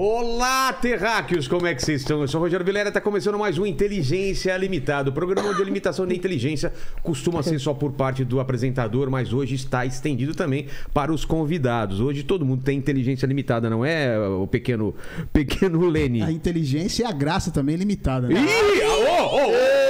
Olá, terráqueos, como é que vocês estão? Eu sou o Rogério Vilera, está começando mais um Inteligência Limitada. O programa de limitação da inteligência costuma ser só por parte do apresentador, mas hoje está estendido também para os convidados. Hoje todo mundo tem inteligência limitada, não é o pequeno, pequeno Lene? A inteligência e a graça também é limitada, né? Ih! Ô, ô, ô!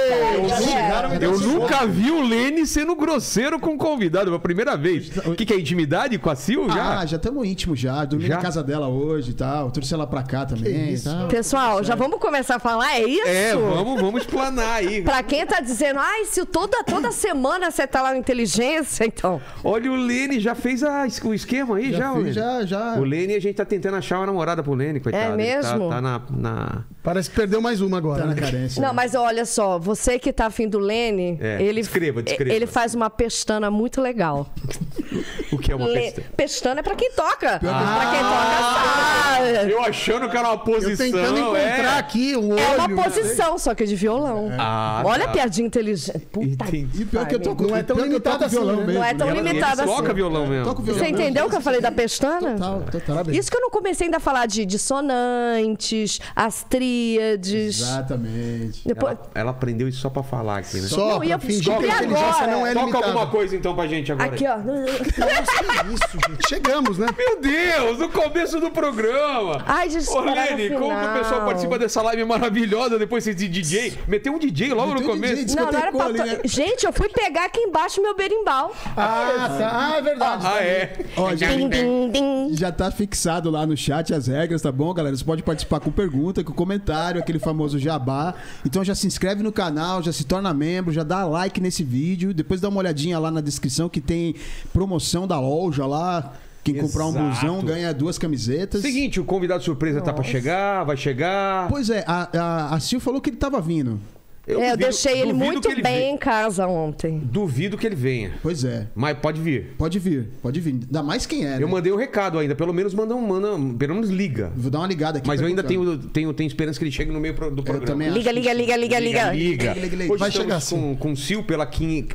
Eu, nunca vi o Lene sendo grosseiro com o convidado, pela primeira vez. O que, que é intimidade com a Sil já? Ah, já estamos íntimos já. Dormi na casa dela hoje e tal. Trouxe ela pra cá também tal. Pessoal, já vamos começar a falar? É isso? É, vamos, vamos explanar aí. Pra quem tá dizendo, ai, se toda, toda semana você tá lá na inteligência, então. Olha, o Lene já fez a- o esquema aí, já, Já fiz, já, já. O Lene, a gente tá tentando achar uma namorada pro Lene, coitado. É tá- mesmo? Tá, na, na- Parece que perdeu mais uma agora. Tá na né? carência. Não, mas olha só, você que tá afim do Lene, É, ele, descreva, descreva. ele faz uma pestana muito legal. O que é uma Le- peste? Pestana é pra quem toca. Ah! Pra quem toca, sabe. Eu achando que era uma Eu posição. tentando encontrar é. aqui o olho. É uma né? posição, só que de violão. Ah, Olha tá. a piadinha inteligente. Puta Entendi. E pior que eu pariu. toco, Não é tão eu toco assim, violão né? mesmo. Não é tão ele assim. toca violão mesmo. Toco violão Você mesmo. entendeu o que eu falei da pestana? Total, total. Isso que eu não comecei ainda a falar de dissonantes, as tríades. Exatamente. Depois... Ela, ela aprendeu isso só pra falar aqui, né? Só Não, ia pra fingir que a descobrir inteligência agora. não é Toca limitada. alguma coisa então pra gente agora. Aqui, ó. Que isso, gente. Chegamos, né? Meu Deus, no começo do programa. Ai, gente, Ô, no Lene, como que o pessoal participa dessa live maravilhosa depois de DJ? Meteu um DJ logo no Meteu um começo. DJ. Não, não era pra... Ali, né? Gente, eu fui pegar aqui embaixo meu berimbau. Ah, tá. Ah, é verdade. Ah, é. Ó, já, Din, din, din. já tá fixado lá no chat as regras, tá bom, galera? Você pode participar com pergunta, com comentário, aquele famoso jabá. Então já se inscreve no canal, já se torna membro, já dá like nesse vídeo. Depois dá uma olhadinha lá na descrição que tem promoção da loja lá. Quem comprar um Exato. blusão ganha duas camisetas. Seguinte, o convidado surpresa tá pra chegar, vai chegar. Pois é, a, a, a Sil falou que ele tava vindo. É, eu deixei ele muito ele bem venha. em casa ontem. Duvido que ele venha. Pois é. Mas pode vir. Pode vir, pode vir. Ainda mais quem é, né? Eu mandei o recado ainda. Pelo menos manda um. Manda, pelo menos liga. Vou dar uma ligada aqui. Mas eu ainda tenho, tenho, tenho esperança que ele chegue no meio pro- do programa. Liga, liga, liga, liga, liga. Liga, Liga, liga. Hoje Vai chegar com, com o Sil pela quin,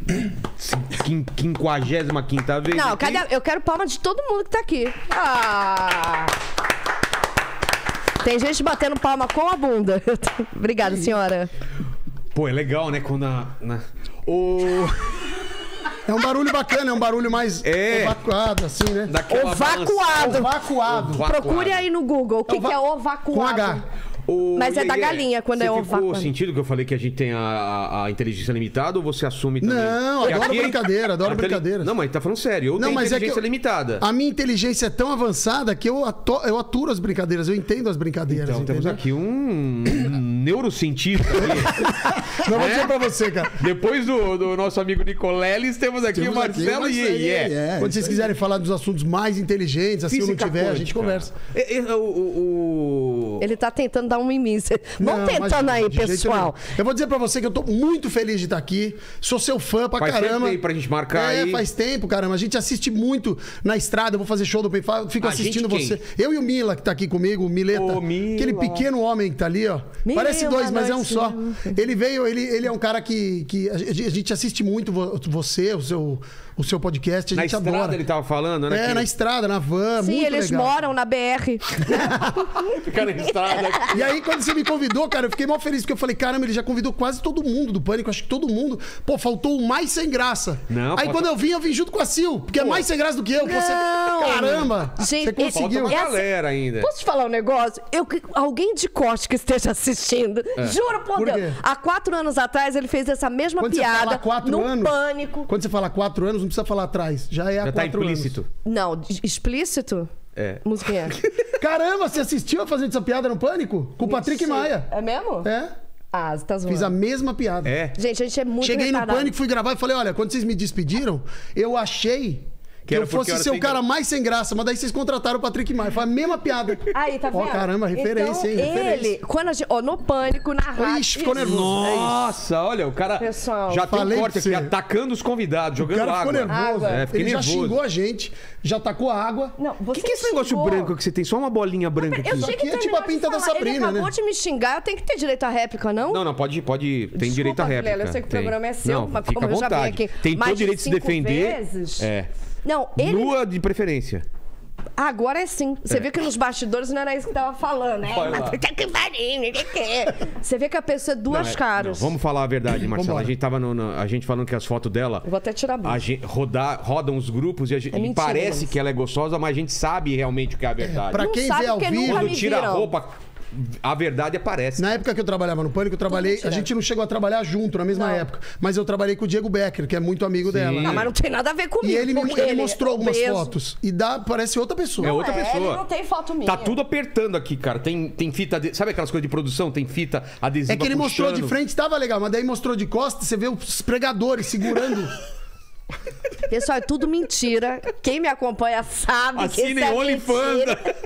quin, quinquagésima quinta vez. Não? Eu quero palma de todo mundo que tá aqui. Ah! Tem gente batendo palma com a bunda. Obrigada, senhora. Pô, é legal, né? Quando a. Na... O... É um barulho bacana, é um barulho mais É. evacuado, assim, né? Daquela Ovacuado. Evacuado. Ovacuado. Procure aí no Google o que, Ova- que é ovacuado. Com H. O- Mas é da aí, galinha, quando você é ficou ovácuo. sentido que eu falei que a gente tem a, a- a inteligência limitada ou você assume também? Não, adoro aqui é- brincadeira, adoro a inteli- brincadeiras. Não, mas tá falando sério. Eu Não, tenho mas é que inteligência eu- limitada. A minha inteligência é tão avançada que eu, ato- eu aturo as brincadeiras, eu entendo as brincadeiras. Então temos entendeu? aqui um, um neurocientista aqui. Não vou É? dizer pra você, cara. Depois do, do nosso amigo Nicoleles, temos aqui Temos o aqui Marcelo Marcelo Iê. Iê, é. Quando vocês quiserem falar dos assuntos mais inteligentes, assim, eu não Física tiver, a gente quântica. conversa. É, é, o, o- Ele tá tentando dar um mimimi. Vamos Não, tentando aí, pessoal. Eu vou dizer pra você que eu tô muito feliz de estar aqui. Sou seu fã pra Faz tempo caramba. aí pra gente marcar é, aí. faz tempo, caramba. A gente assiste muito na estrada. Eu vou fazer show do Penfá, fico A assistindo gente você. Eu e o Mila, que tá aqui comigo, o Mileta. Ô, Mila. Aquele pequeno homem que tá ali, ó. Mila, Parece dois, mas é um só. Ele veio, ele, ele é um cara que, que a gente assiste muito vo- você, o seu, o seu podcast. A Na gente estrada adora. ele tava falando, né? É, que na estrada, na van. Sim, muito eles legal. moram na BR. Fica na estrada. E aí, quando você me convidou, cara, eu fiquei mal feliz, porque eu falei, caramba, ele já convidou quase todo mundo do Pânico, acho que todo mundo. Pô, faltou o mais sem graça. Não, aí falta- quando eu vim, eu vim junto com a Sil, porque é mais sem graça do que eu. Pô, Você... Não. Caramba! Gente, você conseguiu. Falta uma galera ainda. Posso te falar um negócio? Eu, alguém de corte que esteja assistindo, juro por, Por Deus, quê? há quatro anos atrás ele fez essa mesma Quando você piada fala quatro no anos. pânico. Quando você fala quatro anos, não precisa falar atrás. Já é há Já tá quatro implícito. anos. Não, explícito? É. Musiquinha. Caramba, você assistiu a fazendo essa piada no Pânico? Com o Patrick Maia. É mesmo? É. Ah, você tá zoando. Fiz a mesma piada. É. Gente, a gente é muito Cheguei no retardado. pânico, fui gravar e falei: olha, quando vocês me despediram, eu achei que, eu fosse ser o cara graça. mais sem graça, mas daí vocês contrataram o Patrick Maia. Foi a mesma piada. Aí, tá vendo? Ó, caramba, referência, hein? então, Referência. Ele, quando a gente, ó, no pânico, na rádio. Ixi, ficou Isso. nervoso. Nossa, olha, o cara Pessoal, já tem um corte aqui, atacando os convidados, O jogando cara água. ficou nervoso. Água. É, Ele já nervoso. xingou a gente, já tacou a água. Não, O você que, que é esse negócio xingou. branco que você tem? Só uma bolinha branca aqui. Eu que aqui é tipo a pinta da. Sabrina, Ele acabou né? de me xingar, eu tenho que ter direito à réplica, não? Não, não, pode, pode tem direito à réplica. Eu sei que o programa é seu, não, mas fica como eu já vim aqui Tem mais todo o direito de se defender. vezes. É. Não, ele... Nua de preferência. Agora é sim. Você vê que nos bastidores não era isso que tava falando, né? Quê. Você vê que a pessoa é duas Não, é- caras. não, vamos falar a verdade, Marcela. A gente tava no, no- a gente falando que as fotos dela. Eu vou até tirar a. A gente rodar, rodam os grupos e, a gente, É e mentira, parece mas- que ela é gostosa, mas a gente sabe realmente o que é a verdade. Pra Não quem sabe vê ao vivo. tira a roupa, a verdade aparece. Na época que eu trabalhava no Pânico, eu trabalhei. A gente não chegou a trabalhar junto na mesma Não. época. Mas eu trabalhei com o Diego Becker, que é muito amigo dela. Ah, mas não tem nada a ver comigo. E ele, me, porque ele mostrou é algumas obeso. fotos. E dá, parece outra pessoa. É outra é, pessoa. ele não tem foto minha. Tá tudo apertando aqui, cara. Tem, tem fita. ade- Sabe aquelas coisas de produção? Tem fita adesiva. É que ele mostrou de puxando. frente, tava legal, mas daí mostrou de costas, você vê os pregadores segurando. Pessoal, é tudo mentira. Quem me acompanha sabe que Assinem isso é mentira.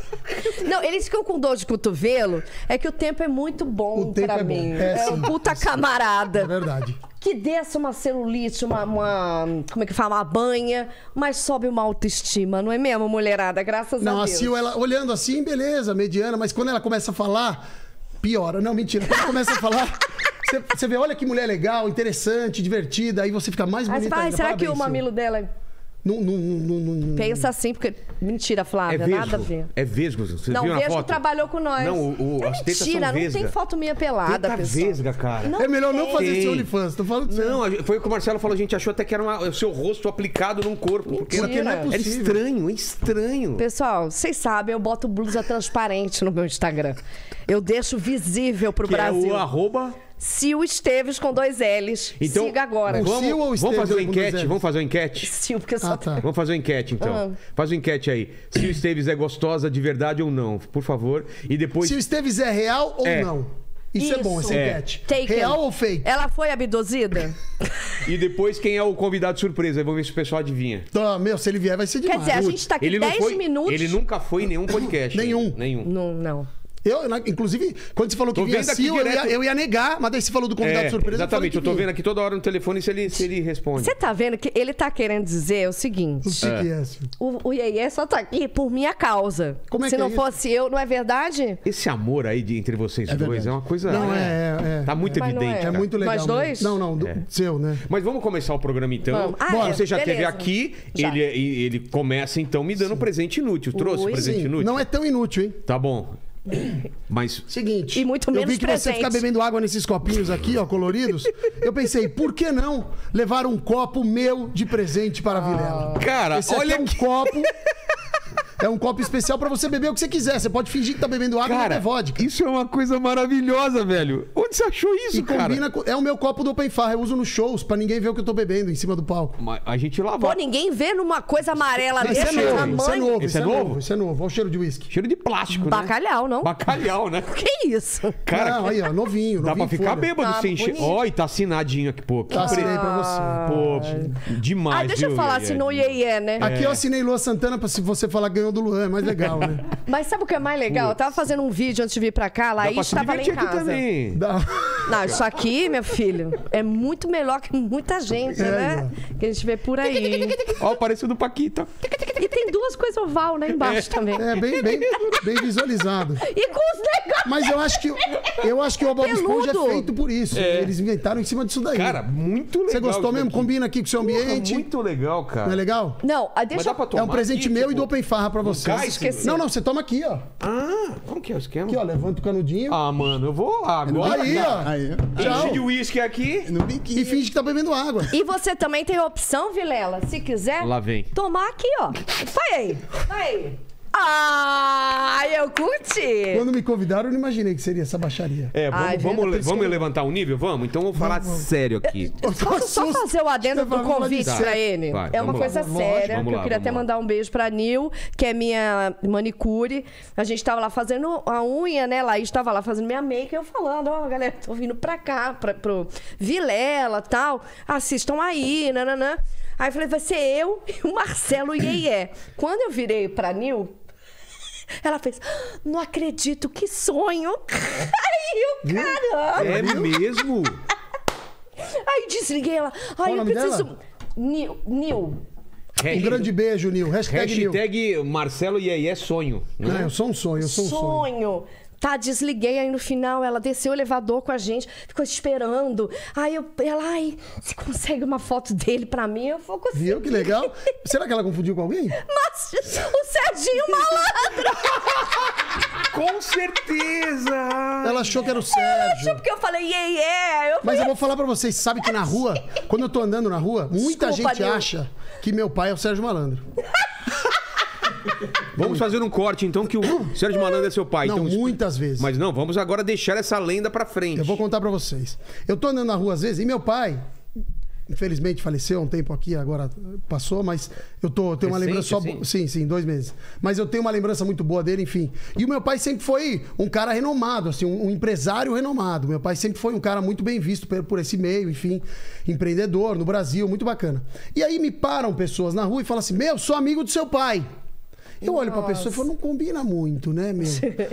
Não, eles ficam com dor de cotovelo. É que o tempo é muito bom O tempo pra é bom. mim. É, É, sim. um puta camarada. É verdade. Que desce uma celulite, uma, uma- Como é que fala? Uma banha, mas sobe uma autoestima, não é mesmo, mulherada? Graças Não, a a Deus. Sil, ela olhando assim, beleza, mediana, mas quando ela começa a falar, piora. Não, mentira. Quando ela começa a falar, você, você vê, olha que mulher legal, interessante, divertida, aí você fica mais você bonita. fala, "Ai, ainda. será que Parabéns, o Sil. mamilo dela. é-" Não, não, não, não, não- Pensa assim, porque. Mentira, É Flávia, nada a ver. É vesgo. Você Não, viu Vesgo foto? trabalhou com nós. Não, o, o, é as tetas mentira, são não tem foto minha pelada, Teta pessoal. vesga, cara. Não É melhor não tem. fazer esse Tem. OnlyFans, tô falando. Não, a gente- foi o que o Marcelo falou, a gente achou até que era uma- o seu rosto aplicado num corpo. Porque, Mentira. não é possível. Era estranho, é estranho. Pessoal, vocês sabem, eu boto blusa transparente no meu Instagram. Eu deixo visível pro Que é Brasil. o arroba. Sil Esteves com dois L's. Então, Siga agora. O Vamos, Sil ou o vamos Esteves fazer uma com dois enquete? Vamos fazer uma enquete? Sil, porque só Ah, tá. Vamos fazer uma enquete, então. Ah. Faz uma enquete aí. Se o Esteves é gostosa de verdade ou não, por favor. E depois. Se o Esteves é real ou É. não. Isso, é bom, essa Isso. enquete. Taken. Real ou fake? Ela foi abduzida? E depois quem é o convidado surpresa. Aí Vamos ver se o pessoal adivinha. Tá, meu, se ele vier vai ser Quer demais. dizer, a gente tá aqui Ele não 10 foi. minutos. Ele nunca foi em nenhum podcast. Nenhum. Nenhum. Não, não. Eu, na- inclusive, quando você falou que Tô vinha Sil, eu, direto- eu ia negar, mas daí você falou do convidado É, surpresa. exatamente, eu falei tô vendo aqui toda hora no telefone se ele, se ele responde. Você tá vendo que ele tá querendo dizer o seguinte. É? O, o Iê só tá aqui por minha causa. Como é Se que é não isso? fosse eu, não é verdade? Esse amor aí de, entre vocês dois verdade. é uma coisa. Não, é, é, é. Tá muito evidente. é. É muito legal. Nós mesmo. dois? Não, não, do, É. seu, né? Mas vamos começar o programa então. Ah, Bora, é, você já beleza. esteve aqui, Já. ele, ele começa então me dando um presente inútil. Trouxe Ui. presente Sim, inútil? não é tão inútil, hein? Tá bom. Mas Seguinte. E muito Eu menos vi que você presente. fica bebendo água nesses copinhos aqui, ó, coloridos. Eu pensei, por que não levar um copo meu de presente para a Vilela? Cara, Esse aqui olha é um que- copo. É um copo especial pra você beber o que você quiser. Você pode fingir que tá bebendo água e Cara, beber vodka. isso é uma coisa maravilhosa, velho. Onde você achou isso, E cara? combina com... É o meu copo do Open Far. Eu uso nos shows pra ninguém ver o que eu tô bebendo em cima do palco. Mas A gente lava. Pô, ninguém vê numa coisa amarela Esse é desse novo, tamanho. isso é novo, isso é é novo? isso é novo. Olha o cheiro de uísque. Cheiro de plástico, né? Bacalhau, não? Bacalhau, né? Que isso? Cara, não, aí, ó, novinho. dá pra novinho ficar folha. bêbado Tá sem encher. Ó, e tá assinadinho aqui, pô. Que Tá, pre- assinei pra você. Pô, demais, Ah, deixa eu viu, falar, Iê? assinou Iê, né? Aqui eu assinei Lua Santana pra se você falar ganhou do Luan, é mais legal, né? Mas sabe o que é mais legal? Eu tava fazendo um vídeo antes de vir pra cá, Laís se estava lá em casa. também. Dá- Não, isso aqui, meu filho, é muito melhor que muita gente, É, né? Que a gente vê por aí. Ó, parece o do Paquita. E tem duas coisas oval, né, embaixo também. É bem, bem, bem visualizado. E com os negócios. Mas eu acho que eu acho que o Bob Esponja é Peludo. feito por isso. Eles inventaram em cima disso daí. Cara, muito legal. você gostou isso mesmo? daqui. Combina aqui com o seu Porra, ambiente. muito legal, cara. Não é legal? Não, ah, Mas deixa dá eu... pra tomar é um presente aqui, meu tipo, e do Open Farra pra você. cai, Esqueci. Não, não, você toma aqui, ó. Ah, como que é o esquema? Aqui, ó, levanta o canudinho. Ah, mano, eu vou agora. aí, ó. Aí, Enche de uísque aqui. no biquinho. E finge que tá bebendo água. E você também tem a opção, Vilela, se quiser... Lá vem. Tomar aqui, ó. Vai aí. Vai aí. Ah, eu curti. Quando me convidaram, eu não imaginei que seria essa baixaria. É, vamos, Ai, vamos, Venda, le- vamos levantar o nível? Vamos? Então eu vou falar sério aqui. Posso só fazer o adendo do Vamos convite vamos pra ele? Vai, é uma vamos lá. coisa Lógico. séria, Vamos que lá, eu queria até vamos lá. mandar um beijo pra Nil, que é minha manicure. A gente tava lá fazendo a unha, né? Laís tava lá fazendo minha make, eu falando, ó, galera, tô vindo pra cá, pra, pro Vilela tal. Assistam aí, nananã. Aí eu falei, vai ser eu e o Marcelo Iê. Quando eu virei pra Nil, ela fez, "Ah, não acredito, que sonho. Aí eu, caramba. É mesmo? Aí desliguei ela. O eu nome preciso. dela? Nil. Nil. Um grande beijo, Nil. Hashtag, Nil. Hashtag Marcelo Iê sonho. Não, Né? eu sou um sonho, eu sou um sonho. Sonho. Tá, desliguei. Aí no final ela desceu o elevador com a gente, ficou esperando. Aí eu, ela, ai, você consegue uma foto dele pra mim? Eu vou conseguir. Viu que legal? Será que ela confundiu com alguém? Mas o Serginho Malandro! Com certeza! Ela achou que era o Achou Sérgio. porque eu falei, yeah, yeah. Eu Mas eu vou falar pra vocês, sabe que na rua, quando eu tô andando na rua, muita Desculpa, gente Nil. acha que meu pai é o Sérgio Malandro. Vamos fazer um corte, então, que o Sérgio Malandro é seu pai. Não, então, muitas vezes. Mas não, vamos agora deixar essa lenda pra frente. Eu vou contar pra vocês. Eu tô andando na rua às vezes e meu pai, infelizmente faleceu há um tempo aqui, agora passou, mas eu tô, eu tenho uma Recente, lembrança só. assim? bo- Sim, sim, dois meses. Mas eu tenho uma lembrança muito boa dele, enfim. E o meu pai sempre foi um cara renomado, assim, um, um empresário renomado. Meu pai sempre foi um cara muito bem visto por, por esse meio, enfim, empreendedor no Brasil, muito bacana. E aí me param pessoas na rua e falam assim: Meu, sou amigo do seu pai. Eu olho pra pessoa e falo, não combina muito, né, meu?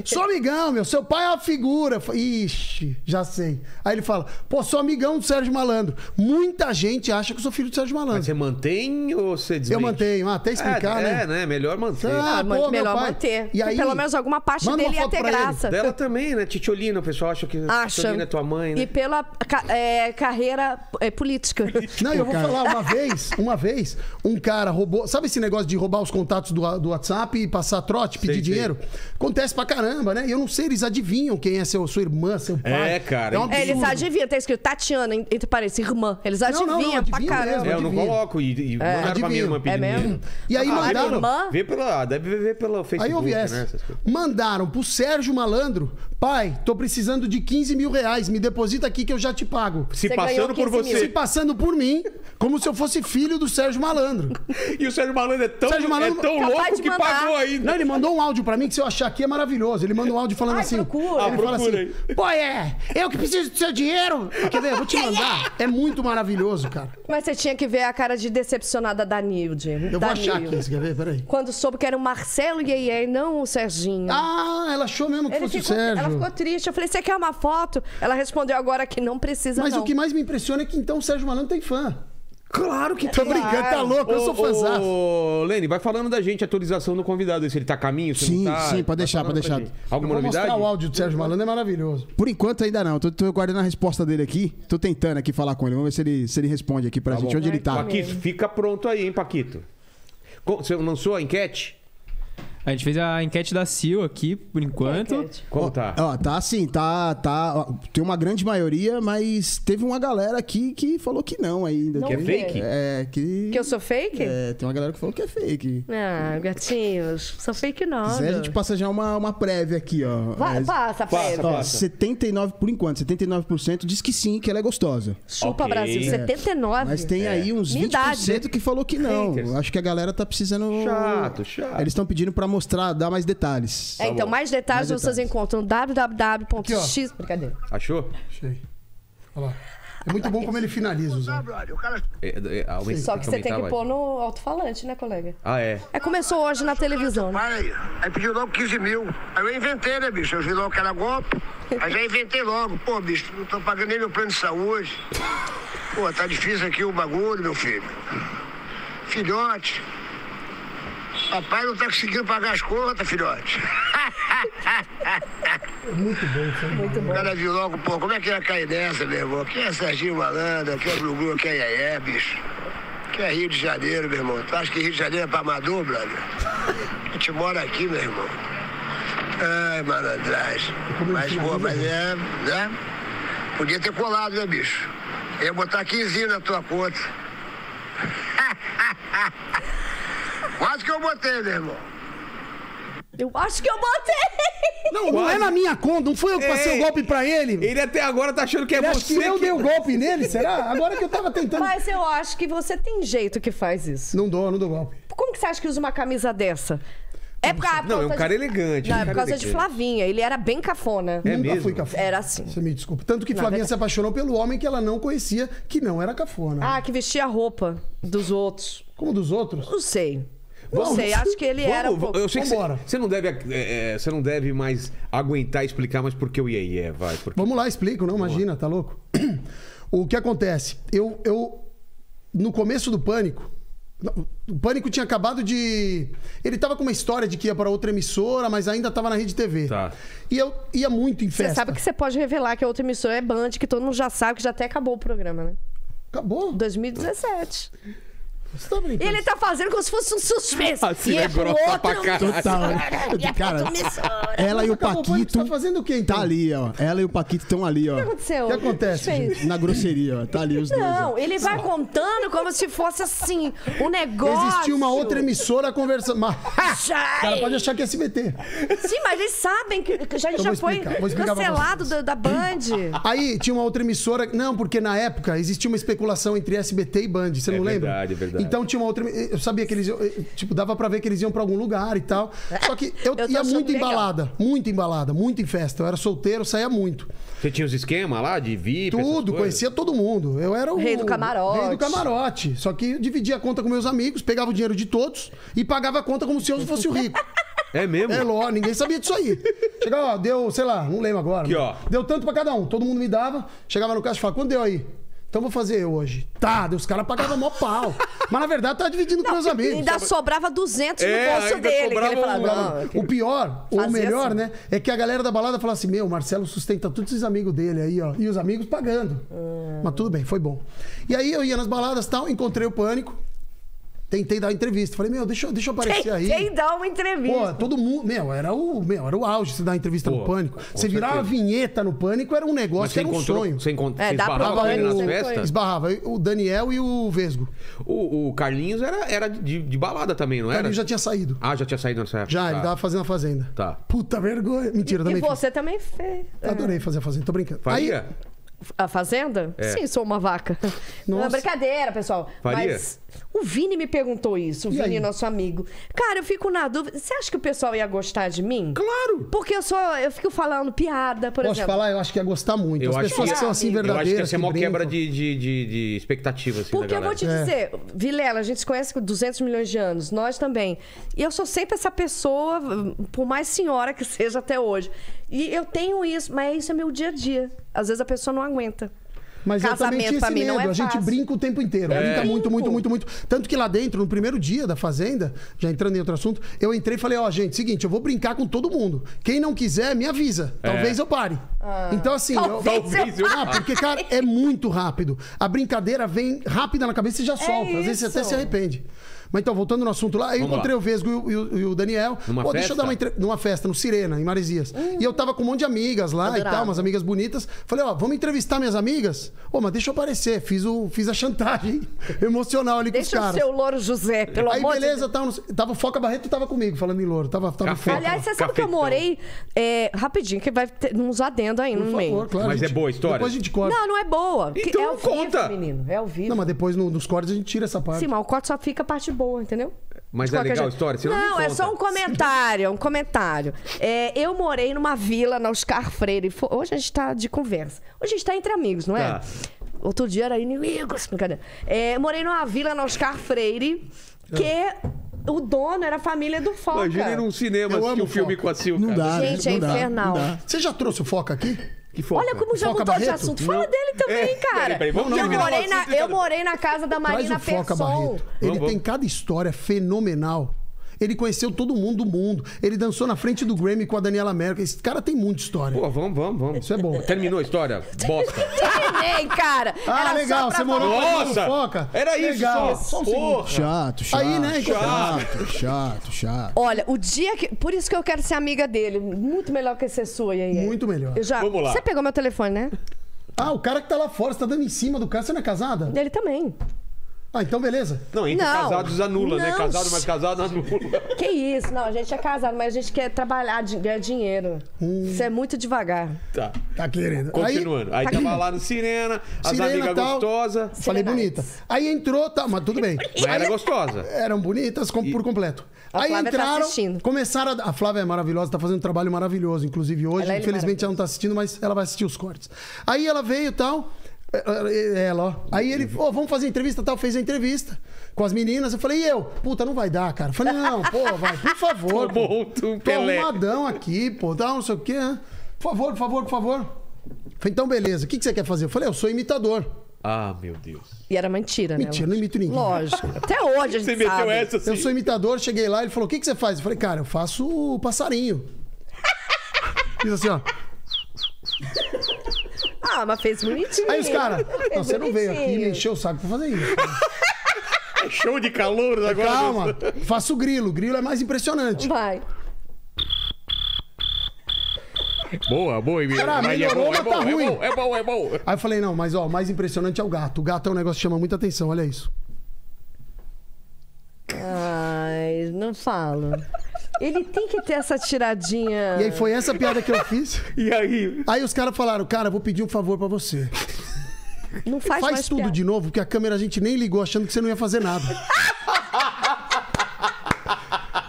Sou amigão, meu. Seu pai é uma figura. Ixi, já sei. Aí ele fala, pô, sou amigão do Sérgio Malandro. Muita gente acha que eu sou filho do Sérgio Malandro. Mas você mantém ou você desmente? Eu mantenho. Ah, até explicar, é, né? É, né? Melhor manter. Ah, Ah, pô, melhor pai. manter. E aí, Pelo menos alguma parte dele ia ter pra ele. graça. Dela também, né? Titiolina, o pessoal acha que Acha. Titiolina é tua mãe, né? E pela ca- é, carreira é, política. Não, eu vou falar uma vez, uma vez, um cara roubou. Sabe esse negócio de roubar os contatos do, do WhatsApp e passar trote, pedir Sei, sei. dinheiro? Acontece pra caramba, né? E eu não sei, eles adivinham quem é seu, sua irmã, seu pai. É, cara. É um É, eles adivinham, tá escrito Tatiana, entre parênteses, irmã. Eles Não, não, não, adivinham pra adivinham caramba. mesmo. É, eu não adivinha. coloco. E, e mandaram pra minha adivinha. irmã pedir É mesmo? dinheiro. E aí Ah, mandaram. vê- Irmã? Vê pela, deve ver pelo Facebook, Aí eu vi né? essa. coisas. Mandaram pro Sérgio Malandro, pai, tô precisando de 15 mil reais, me deposita aqui que eu já te pago. Se Você passando por 15 mil. Se você. passando por mim, como se eu fosse filho do Sérgio Malandro. E o Sérgio Malandro é tão, Sérgio Malandro- é tão louco que. Pagou ainda. Não, ele mandou um áudio pra mim que se eu achar aqui é maravilhoso. Ele mandou um áudio falando Ai, assim. procura. Ah, Ele fala assim: Pô, é, eu que preciso do seu dinheiro. Quer ver? Eu vou te mandar. É muito maravilhoso, cara. Mas você tinha que ver a cara de decepcionada da Nilde. Eu vou achar aqui, você quer ver? Peraí. Quando soube que era o Marcelo Iê, não o Serginho. Ah, ela achou mesmo que Ele fosse ficou- o Sérgio. ela ficou triste. Eu falei, você quer uma foto? Ela respondeu agora que não precisa, Mas não. o que mais me impressiona é que então o Sérgio Malandro tem fã. Claro que Tô brincando, tá louco? Eu sou fãzão. Ô, Lene, vai falando da gente, atualização do convidado. Se ele tá a caminho, se Sim, não tá. sim, pode deixar, pode deixar. gente. Alguma Vou novidade? mostrar o áudio do Sérgio Malandro, é maravilhoso. Por enquanto ainda não. Tô, tô guardando a resposta dele aqui. Tô tentando aqui falar com ele. Vamos ver se ele, se ele responde aqui pra Tá gente. bom. Onde ele tá? Paquito, fica pronto aí, hein, Paquito? Co- Você lançou a enquete? A gente fez a enquete da Sil aqui, por enquanto. Como tá? Ó, tá assim, tá, tá. ó, tem uma grande maioria, mas teve uma galera aqui que falou que não ainda. Não Que é fake? É, que. Que eu sou fake? É, tem uma galera que falou que é fake. Ah, gatinhos, sou fake não. Se quiser, a gente passa já uma, uma prévia aqui, ó. Vai, Mas- passa, Passa, Pedro. Ó, passa. 79, por enquanto, 79% diz que sim, que ela é gostosa. Chupa Ok. Brasil, É. 79. Mas tem aí uns Minha 20% idade. que falou que não. Haters. Acho que a galera tá precisando. Chato, chato. Eles estão pedindo pra mostrar, dar mais detalhes. É, então, mais detalhes Mais vocês detalhes. encontram no www.x. Brincadeira. Achou? Achei. Olha lá. É muito bom como ele finaliza os. É, é, aumenta- Só que você tem que pôr no alto-falante, né, colega? Ah, é. É, começou hoje na televisão. né? Pai, aí pediu logo 15 mil. Aí eu inventei, né, bicho? Eu vi logo que era golpe. Aí já inventei logo. Pô, bicho, não tô pagando nem meu plano de saúde. Pô, tá difícil aqui o bagulho, meu filho. Filhote. Papai não tá conseguindo pagar as contas, filhote. Muito bom, isso aí. Muito O bom. cara viu logo, pô, como é que ia cair nessa, meu irmão? Quem é Serginho Malandro? Quem é Glu Quem é Ié, bicho? Quem é Rio de Janeiro, meu irmão? Tu acha que Rio de Janeiro é pra amador, brother? A gente mora aqui, meu irmão. Ai, malandragem. Mas, pô, mas é, né? Podia ter colado, né, bicho? Eu ia botar 15 na tua conta. Que eu botei, meu irmão. Eu acho que eu botei! Não, não é na minha conta, não fui eu que passei Ei, o golpe pra ele. Ele até agora tá achando que é Ele acha você. que eu dei o golpe nele, será? Agora que eu tava tentando. Mas eu acho que você tem jeito que faz isso. Não dou, não dou golpe. Como que você acha que usa uma camisa dessa? É por causa Não, é um de- cara elegante. Não, um é por causa de elegante. Flavinha. Ele era bem cafona. É Nunca mesmo? fui cafona. Era assim. Você me desculpa. Tanto que Não, Flavinha é- se apaixonou pelo homem que ela não conhecia, que não era cafona. Ah, que vestia a roupa dos outros. Como dos outros? Não sei. Não Vamos- sei, acho que ele era. um Vamos, eu sei que você, Vambora. você não deve, é, é, você não deve mais aguentar explicar, mas por que o Iê Iê, vai? Porque... Vamos lá, explico, não imagina, tá louco? O que acontece? Eu, eu no começo do pânico, O Pânico tinha acabado de. Ele tava com uma história de que ia para outra emissora, mas ainda tava na Rede TV. Tá. E eu ia muito em Você festa. sabe que você pode revelar que a outra emissora é Band, que todo mundo já sabe que já até acabou o programa, né? Acabou? 2017. Você tá brincando? ele tá fazendo como se fosse um suspense. Assim, e é é pro grossa outro, pra caralho. Total. E é Cara, ela e o Paquito. tá fazendo o quê, então? Tá ali, ó. Ela e o Paquito estão ali, ó. O que aconteceu? O que acontece. Na grosseria, ó. Tá ali os dois. ó. Não, ele vai contando como se fosse assim, um negócio. Existia uma outra emissora conversando. Mas... O cara pode achar que é SBT. Sim, mas eles sabem que, já, Então já foi cancelado da, da Band. Aí tinha uma outra emissora. Não, porque na época existia uma especulação entre SBT e Band. Você É não lembra? verdade, é verdade. Então tinha uma outra. Eu sabia que eles iam. Tipo, dava pra ver que eles iam pra algum lugar e tal. Só que eu, Eu ia muito legal. embalada. Muito embalada. Muito em festa. Eu era solteiro, saía muito. Você tinha os esquemas lá de VIP? Tudo, conhecia todo mundo. Eu era o. Rei do camarote. Rei do camarote. Só que eu dividia a conta com meus amigos, pegava o dinheiro de todos e pagava a conta como se eu fosse o rico. É mesmo? É lógico, ninguém sabia disso aí. Chegava, ó, deu, sei lá, não lembro agora. Aqui, mas ó. Deu tanto pra cada um. Todo mundo me dava. Chegava no caixa e falava, quanto deu aí? Então vou fazer eu hoje. Tá, os caras pagavam mó pau. Mas na verdade tava dividindo com meus amigos. Ainda sobrava 200 no É, bolso ainda dele. Que sobrava ele falava, não, O pior, ou o melhor, assim. né? É que a galera da balada falava assim: Meu, o Marcelo sustenta todos esses amigos dele aí, ó. E os amigos pagando. Hum. Mas tudo bem, foi bom. E aí eu ia nas baladas e tal, encontrei o pânico. Tentei dar uma entrevista. Falei, meu, deixa, eu- deixa eu aparecer aí. Tentei dar uma entrevista. Pô, todo mundo. Meu, era o, meu, era o auge você dar uma entrevista Pô, no pânico. Você virava certeza. vinheta no pânico, era um negócio era um sonho. você, encont... É, você esbarrava ele nas festas? Esbarrava. O Daniel e o Vesgo. O, o Carlinhos era, era de, de balada também, não O era? Carlinhos já tinha saído. Ah, já tinha saído nessa época. Já, tá. ele tava fazendo a fazenda. Tá. Puta vergonha. Mentira, E também. fiz. você também fez. Adorei fazer a fazenda, tô brincando. Faria? Aí, A Fazenda? É. Sim, sou uma vaca. Não é Nossa. brincadeira, pessoal. Faria? Mas o Vini me perguntou isso, o E Vini, aí? nosso amigo. Cara, eu fico na dúvida. Você acha que o pessoal ia gostar de mim? Claro! Porque eu sou. Eu fico falando piada, por posso exemplo. falar? Eu acho que ia gostar muito. Eu As acho pessoas que- que são assim ia Eu acho que ia verdadeiras. ser uma brincam. quebra de, de, de, de expectativa, assim, Porque da eu vou te É. dizer, Vilela, a gente se conhece com 200 milhões de anos, nós também. E eu sou sempre essa pessoa, por mais senhora que seja até hoje. E eu tenho isso, mas isso é meu dia a dia. Às vezes a pessoa não aguenta. Mas eu também Casamento tinha mim não é a gente fácil. brinca o tempo inteiro. É. Brinca muito, muito, muito, muito. Tanto que lá dentro, no primeiro dia da Fazenda, já entrando em outro assunto, eu entrei e falei, ó, gente, seguinte, eu vou brincar com todo mundo. Quem não quiser, me avisa. Talvez eu pare. Então, assim... Talvez eu... Eu Ah, porque, cara, é muito rápido. A brincadeira vem rápida na cabeça e já solta. Às vezes você até se arrepende. Mas então, voltando no assunto lá, eu Vamos encontrei lá. o Vesgo e o, e o- e o Daniel. Numa Pô, deixa eu festa? dar uma entre... numa festa, no Sirena, em Maresias. E eu tava com um monte de amigas lá e tal, umas amigas bonitas. Falei, ó, vamos entrevistar minhas amigas? Ô, mas deixa eu aparecer. Fiz, o, fiz a chantagem emocional ali com Deixa os o caras. seu louro José, pelo Aí, amor de beleza, Deus. tava, no- tava o Foca Barreto tava comigo, falando em louro. Tava, tava Café. Aliás, você sabe que eu Cafetão. morei. é, rapidinho, que vai ter uns adendo aí no favor, meio. claro. Mas gente- é boa a história? Depois a gente corta. Não, não é boa. Então é ao conta. Vivo, menino. É ao vivo. Não, mas depois no- nos cortes a gente tira essa parte. Sim, mas o corte só fica a parte boa, entendeu? Mas é legal a história? Senão Não, me é só um comentário, é um comentário. É, eu morei numa vila na Oscar Freire. Hoje a gente tá de conversa. Hoje a gente tá entre amigos, não é? Tá. Outro dia era inimigos, brincadeira. É, morei numa vila na Oscar Freire, que o dono era a família do Foca. Imagina ir num cinema Eu assistir amo um filme com a Sil, Não dá? Gente, é Não dá, infernal. não dá. Você já trouxe o Foca aqui? Que. Olha como já Foca mudou de assunto. Não. Fala dele também, É, cara. peraí, peraí, vamos eu, terminar o morei na, e eu cada- morei na casa da Traz Marina o Foca Persson. Barreto. Ele Vamos, tem vamos. cada história fenomenal. Ele conheceu todo mundo do mundo. Ele dançou na frente do Grammy com a Daniela Merkel. Esse cara tem muita história. Pô, vamos, vamos, vamos. Isso é bom. Terminou a história? Bosta. Terminei, cara. Ah, Era legal, você morou Nossa! Foca. Era isso Legal. só. Só um. Chato, chato. Aí, né, Chato, chato, chato. Olha, o dia que. Por isso que eu quero ser amiga dele. Muito melhor que ser sua, aí. Muito melhor. Eu já... Vamos lá. Você pegou meu telefone, né? Ah, o cara que tá lá fora, você tá dando em cima do cara. Você não é casada? Ele também. Ah, então beleza. Não, entre Não. casados anula, né? Não. Casado, mas casado anula. Que isso? Não, a gente é casado, mas a gente quer trabalhar, ganhar dinheiro. Isso é muito devagar. Tá. Tá querendo. Continuando. Aí, tava lá no Sirena, as Sirena, amigas tal. gostosas. Aí, falei bonita. Aí entrou, tá, mas tudo bem. Mas era gostosa. Eram bonitas com- por completo. A Aí Flávia tá entraram, assistindo. começaram a... a Flávia é maravilhosa, tá fazendo um trabalho maravilhoso, inclusive hoje. Ela é Infelizmente ela não tá assistindo, mas ela vai assistir os cortes. Aí ela veio e tal. É, Ela, ó. Aí ele, ô, vamos fazer entrevista e tal. Fez a entrevista com as meninas. Eu falei, e eu? Puta, não vai dar, cara. Eu falei, não, pô, vai, por favor. Tô pô. bom, tu, Tô Pelé. arrumadão aqui, pô, tal, não sei o quê. né? Por favor, por favor, por favor. Falei, então beleza, o que, que você quer fazer? Eu falei, eu sou imitador. Ah, meu Deus. E era mentira, né? Mentira, não imito ninguém. Lógico. Até hoje a gente Você meteu sabe. essa assim? Eu sou imitador, cheguei lá, ele falou: o que, que você faz? Eu falei, cara, eu faço o passarinho. Fiz assim, ó. Ah, mas fez bonitinho. Aí os caras, Fez "Não, você não veio aqui e encheu o saco pra fazer isso. É show de calor agora. Calma, faço o grilo. O grilo é mais impressionante. Vai. Boa, boa, Emílio. Cara, Mas é bom, é mas tá bom, é ruim. bom, é bom, é bom. Aí eu falei, não, mas ó, o mais impressionante é o gato. O gato é um negócio que chama muita atenção, olha isso. Ai, não falo. Ele tem que ter essa tiradinha. E aí foi essa piada que eu fiz. E aí? Aí os caras falaram, cara, vou pedir um favor pra você. Não faz, Faz, mais tudo piada. de novo, porque a câmera a gente nem ligou achando que você não ia fazer nada.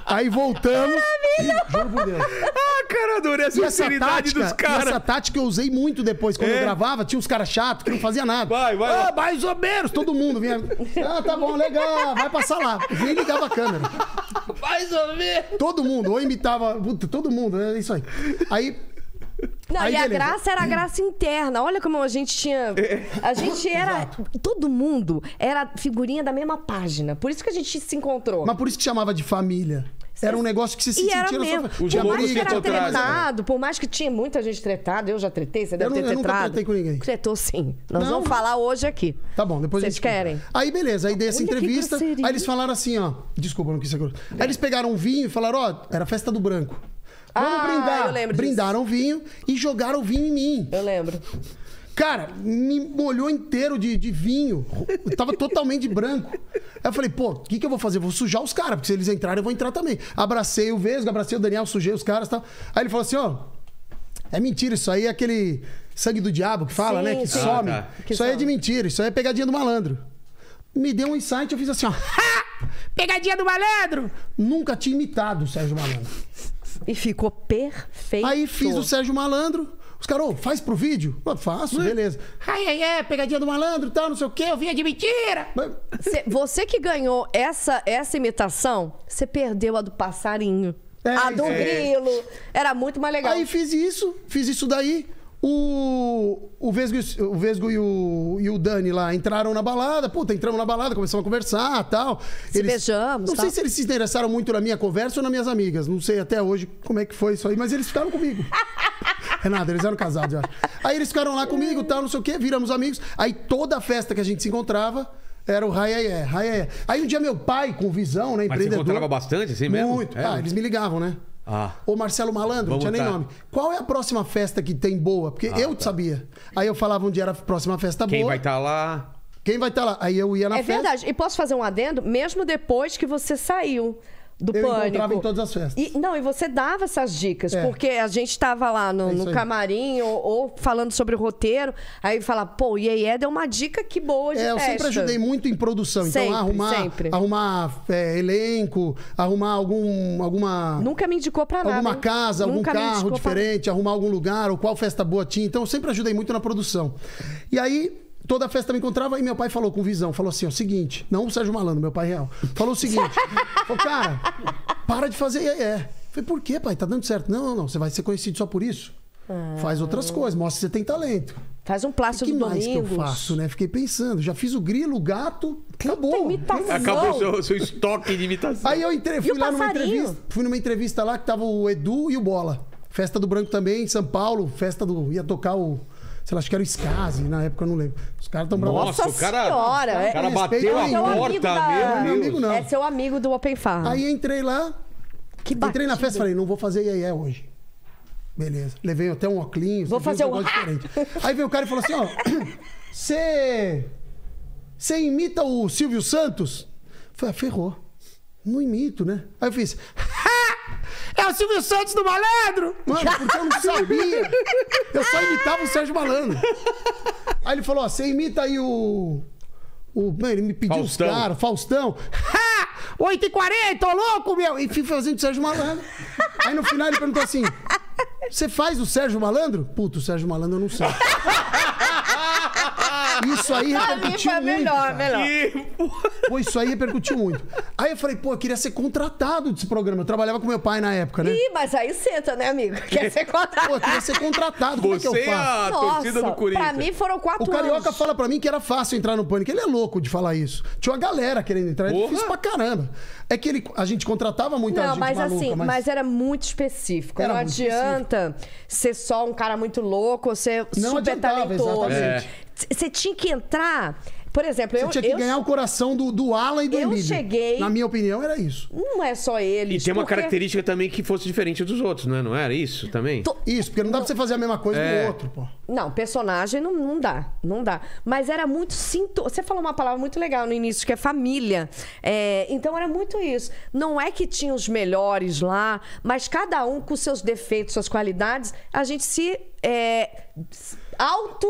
Aí voltamos. Juro por Deus. Ah, cara, adorei a essa sinceridade tática, dos caras. essa tática eu usei muito depois, quando É? eu gravava, tinha uns caras chatos que não faziam nada. Vai, vai, Ah, vai. mais ou menos, todo mundo vinha. Ah, tá bom, legal, vai passar lá. Nem ligava a câmera. Mais ou menos. Todo mundo, ou imitava, puta, todo mundo, é isso aí. Aí, Não, Aí, e a beleza. graça era a graça interna. Olha como a gente tinha. A gente era. Todo mundo era figurinha da mesma página. Por isso que a gente se encontrou. mas por isso que chamava de família. Era um negócio que você se sentia na sua mesmo. fa- Os Por mais que era tretado, por mais que tinha muita gente tretada, eu já tretei, você deve ter não- eu nunca tretado. tretei com ninguém. Tretou sim. Nós Não. vamos falar hoje aqui. Tá bom, depois a Vocês gente. querem? Aí beleza, aí dei essa Olha que entrevista. grosseria. Aí eles falaram assim, ó. Desculpa, não quis ser grosso. Aí eles pegaram um vinho e falaram, ó, era festa do branco. Vamos Ah, brindar. eu lembro disso. Brindaram vinho e jogaram vinho em mim. Eu lembro. Cara, me molhou inteiro de, de vinho. Eu tava totalmente branco. Aí eu falei, pô, o que, que eu vou fazer? Vou sujar os caras, porque se eles entrarem, eu vou entrar também. Abracei o Vesgo, abracei o Daniel, sujei os caras e tal. Aí ele falou assim, ó. É mentira, isso aí é aquele sangue do diabo que fala, Sim, né? Que sim. some. Ah, tá. Que Isso aí é some. de mentira, isso aí é pegadinha do malandro. Me deu um insight, eu fiz assim, ó. "Ha! Pegadinha do malandro! Nunca tinha imitado o Sérgio Malandro. E ficou perfeito. Aí fiz o Sérgio Malandro. Os caras, ô, faz pro vídeo? Eu faço, beleza. Ai, ai, ai, pegadinha do malandro tal, não sei o quê, eu vinha de mentira. Mas- Cê- você que ganhou essa, essa imitação, você perdeu a do passarinho. É, a do é. grilo. Era muito mais legal. Aí fiz isso, fiz isso daí. O, o, Vesgo, e o- Vesgo e o, e o Dani lá entraram na balada. Puta, entramos na balada, começamos a conversar tal. Se beijamos, Não tal. sei se eles se interessaram muito na minha conversa ou nas minhas amigas. Não sei até hoje como é que foi isso aí, mas eles ficaram comigo. É nada, eles eram casados, eu acho. Aí eles ficaram lá comigo, tal, não sei o quê, viramos amigos. Aí toda a festa que a gente se encontrava era o Raiaé, Raiaé. Aí um dia meu pai, com visão, né, Mas você empreendedor... encontrava bastante assim mesmo? Muito. É. Ah, eles me ligavam, né? Ah. Ô Marcelo Malandro, não Vamos tinha nem tá. nome. Qual é a próxima festa que tem boa? Porque eu sabia. Aí eu falava onde era a próxima festa Quem boa. vai estar lá? Quem vai estar lá? Aí eu ia na É festa. verdade. E posso fazer um adendo? Mesmo depois que você saiu do Eu pânico. encontrava em todas as festas. E, não, e você dava essas dicas, É. porque a gente estava lá no, É no aí. camarim ou, ou falando sobre o roteiro, aí fala, pô, o Iê deu uma dica que boa de É, eu festa. sempre ajudei muito em produção. Então, Sempre, arrumar, sempre. arrumar é, elenco, arrumar algum, alguma, Nunca me indicou pra nada. alguma hein? casa, algum Nunca carro indicou pra- diferente, arrumar algum lugar, ou qual festa boa tinha. Então, eu sempre ajudei muito na produção. E aí, toda festa me encontrava e meu pai falou com visão, falou assim, ó, seguinte, não o Sérgio Malandro, meu pai real. Falou o seguinte, falou, cara, para de fazer iê Falei, por quê, pai? Tá dando certo. Não, não, não, você vai ser conhecido só por isso. Faz outras coisas, mostra que você tem talento. Faz um O Plácido que mais que eu Domingos. faço, né? Fiquei pensando. Já fiz o grilo, o gato, acabou. imitação. Acabou o seu, seu estoque de imitação. Aí eu entrei, fui o lá numa entrevista. Fui numa entrevista lá que tava o Edu e o Bola. Festa do Branco também, em São Paulo. Festa do. ia tocar o. Sei lá, acho que era o Skazi, na época eu não lembro. Os caras tão bravos. Nossa, Nossa o cara, senhora, o é- cara Respeito bateu a porta, da- meu Deus. amigo não. É seu amigo do Open Farm. Aí entrei lá, que entrei na festa e falei, não vou fazer iê hoje. Beleza. Levei até um óculos. Vou fazer um o- diferente. Aí veio o cara e falou assim, ó. Você. Você imita o Silvio Santos? Eu falei, ah, ferrou. Não imito, né? Aí eu fiz. "Ha! É o Silvio Santos do malandro! Mano, porque eu não sabia. Eu só imitava o Sérgio Malandro. Aí ele falou: ó, você imita aí o. o mano, ele me pediu Faustão. os caras, Faustão. Ha! 8h40, ô louco, meu! E fui fazendo o Sérgio Malandro. Aí no final ele perguntou assim: Você faz o Sérgio Malandro? Puta, o Sérgio Malandro eu não sei. Isso aí Pra mim repercutiu foi muito. melhor, cara. melhor. Pô, isso aí repercutiu muito. Aí eu falei, pô, eu queria ser contratado desse programa. Eu trabalhava com meu pai na época, né? Ih, mas aí senta, né, amigo? Quer ser contratado? Pô, eu queria ser contratado. Como é que eu Você é faço? a torcida do Corinthians. pra mim foram quatro O Carioca anos. fala pra mim que era fácil entrar no pânico. Ele é louco de falar isso. Tinha uma galera querendo entrar. É difícil pra caramba. É que ele, a gente contratava muita Não, gente mas maluca, assim, mas... mas... era muito específico. Era não muito adianta ser só um cara muito louco ou ser Não super talentoso. exatamente. Você tinha que entrar. Por exemplo, Você eu. tinha que eu- ganhar o coração do, do Alan e do Eu Emílio. cheguei- Na minha opinião, era isso. Não é só eles. E tem uma porque característica também que fosse diferente dos outros, né? Não era isso também? to- Isso, porque não dá pra você fazer a mesma coisa É. do outro, pô. Não, personagem não, não dá, não dá. Mas era muito sinto. Você falou uma palavra muito legal no início, que é família. É, então era muito isso. Não é que tinha os melhores lá, mas cada um com seus defeitos, suas qualidades, a gente se é, auto.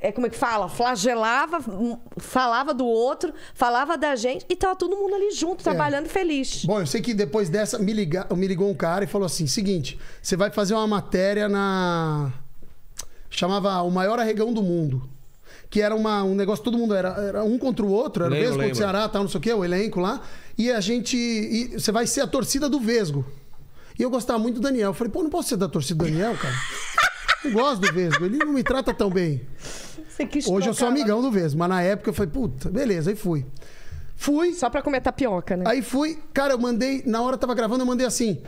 É, como é que fala? Flagelava, falava do outro, falava da gente e tava todo mundo ali junto, trabalhando feliz. Bom, eu sei que depois dessa me, liga, me ligou um cara e falou assim: seguinte, você vai fazer uma matéria na. Chamava O Maior Arregão do Mundo. Que era uma, um negócio, todo mundo era, era um contra o outro, era Lembro, o Vesgo contra o. Ceará, tal, não sei o quê, o elenco lá. E a gente. e você vai ser a torcida do Vesgo. E eu gostava muito do Daniel. Eu falei, pô, não posso ser da torcida do Daniel, cara? Eu gosto do Vesgo, ele não me trata tão bem. Hoje eu sou amigão do Vesgo, mas na época eu falei, puta, beleza, aí fui. Fui, Só pra comer tapioca, né? Aí fui, cara, eu mandei, na hora que tava gravando, eu mandei assim.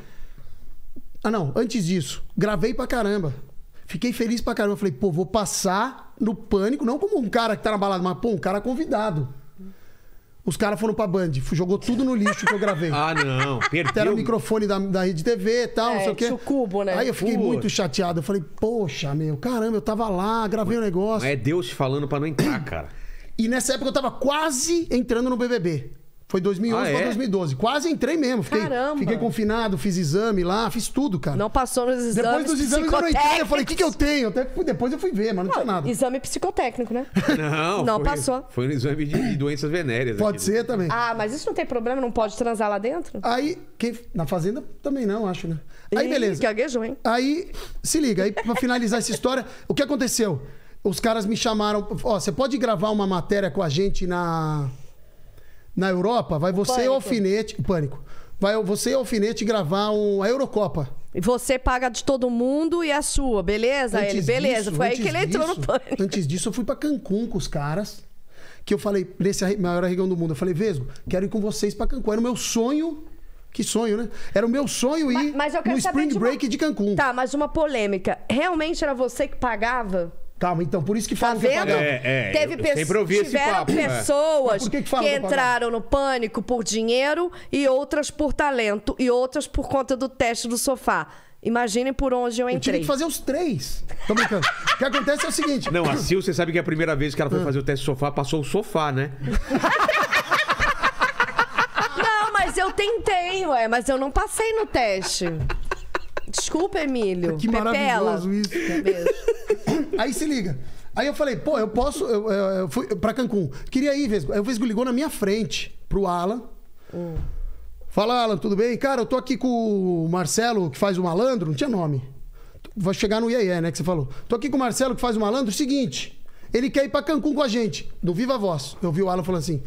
Ah, não, antes disso, gravei pra caramba. Fiquei feliz pra caramba. Falei, pô, vou passar no pânico, não como um cara que tá na balada, mas, pô, um cara convidado. Os caras foram pra Band, jogou tudo no lixo que eu gravei. Ah, não. Perdeu. Era o microfone da, da Rede TV e tal, É, não sei o quê. cubo, né? Aí eu fiquei Putz. muito chateado. Eu falei, poxa, meu, caramba, eu tava lá, gravei o negócio. É Deus te falando pra não entrar, cara. E nessa época eu tava quase entrando no BBB. Foi 2011 Ah, pra é? 2012. Quase entrei mesmo. Fiquei, Caramba. fiquei confinado, fiz exame lá, fiz tudo, cara. Não passou nos exames Depois dos exames eu não entrei. Eu falei, o que, que eu tenho? Até depois eu fui ver, mas não tinha nada. Exame psicotécnico, né? Não, Não foi- passou. Foi no exame de, de doenças venéreas. Pode aqui. ser também. Ah, mas isso não tem problema, não pode transar lá dentro? Aí, quem, na Fazenda também não, acho, né? Aí, Ih, beleza. Gaguejou, hein? Aí, se liga, aí pra finalizar essa história, o que aconteceu? Os caras me chamaram, ó, você pode gravar uma matéria com a gente na na Europa? Vai você e Pânico. o Alfinete, pânico. Vai você e o Alfinete gravar um, a Eurocopa. E Você paga de todo mundo e a sua, beleza? Aí ele, Antes beleza. disso- Foi aí antes que ele entrou no disso- pânico. Antes disso, eu fui pra Cancún com os caras. Que eu falei, nesse maior arregão do mundo, eu falei, Vesgo, quero ir com vocês pra Cancún. Era o meu sonho. Que sonho, né? Era o meu sonho ir Mas, mas no Spring de uma- Break de Cancún. Tá, mas uma polêmica. Realmente era você que pagava? Calma, então, por isso que Tá falam que eu vendo? pagava. É, é, Teve eu pe- sempre ouvi esse tiveram papo, é. pessoas por que que, que que pagava? entraram no pânico por dinheiro e outras por talento e outras por conta do teste do sofá. Imaginem por onde eu Eu tive entrei. que fazer os três. Tô brincando. o que acontece é o seguinte. Não, a Sil, você sabe que a primeira vez que ela Ah. foi fazer o teste sofá, passou o sofá, né? Não, mas eu tentei, ué, mas eu não passei no teste. Desculpa, Emílio. Que Pepela. maravilhoso isso. Beijo. Aí se liga. Aí eu falei, pô, eu posso. Eu, eu, eu fui pra Cancún. Queria ir, Vesgo. Aí o Vesgo ligou na minha frente pro Alan. Fala, Alan, tudo bem? Cara, eu tô aqui com o Marcelo, que faz o malandro, não tinha nome. Vai chegar no IEE, né? Que você falou. Tô aqui com o Marcelo, que faz o malandro. Seguinte, ele quer ir pra Cancún com a gente, no Viva Voz. Eu vi o Alan falando assim.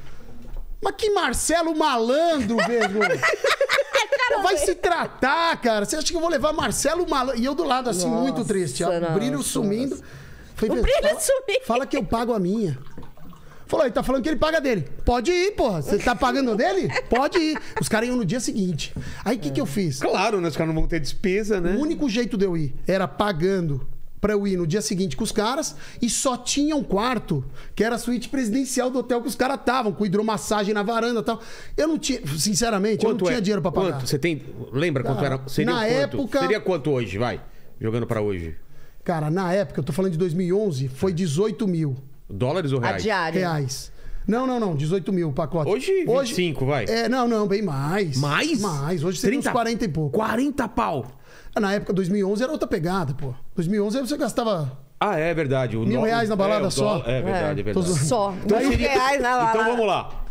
Mas que Marcelo malandro, Vesgo? Vai se tratar, cara. Você acha que eu vou levar Marcelo malandro? E eu do lado, assim, Nossa, muito triste. ó, brilho nossa, sumindo. Falei, O "Vesgo, brilho fala- sumindo." Fala que eu pago a minha. Falou, ele tá falando que ele paga dele. Pode ir, porra. Você tá pagando dele? Pode ir. Os caras iam no dia seguinte. Aí o que, que eu fiz? Claro, né? Os caras não vão ter despesa, né? O único jeito de eu ir era pagando pra eu ir no dia seguinte com os caras e só tinha um quarto que era a suíte presidencial do hotel que os caras estavam, com hidromassagem na varanda e tal. Eu não tinha, sinceramente, eu não tinha é? dinheiro pra pagar. Quanto? Você tem. Lembra quanto Cara, era? Seria na quanto? época- Seria quanto hoje, vai? Jogando pra hoje. Cara, na época, eu tô falando de 2011, foi 18 mil Dólares ou A reais? diária. reais. Não, não, não, 18 mil o pacote. Hoje, 25, vai. É, não, não, bem mais. Mais? Mais, hoje seria uns 40 e pouco. 40 pau. Na época, 2011 era outra pegada, pô. 2011 você gastava Ah, é verdade. O Mil dó- reais na balada é, o só? dó- É verdade, é, É. verdade. Só. Então Mil seria- reais na Então balada. vamos lá.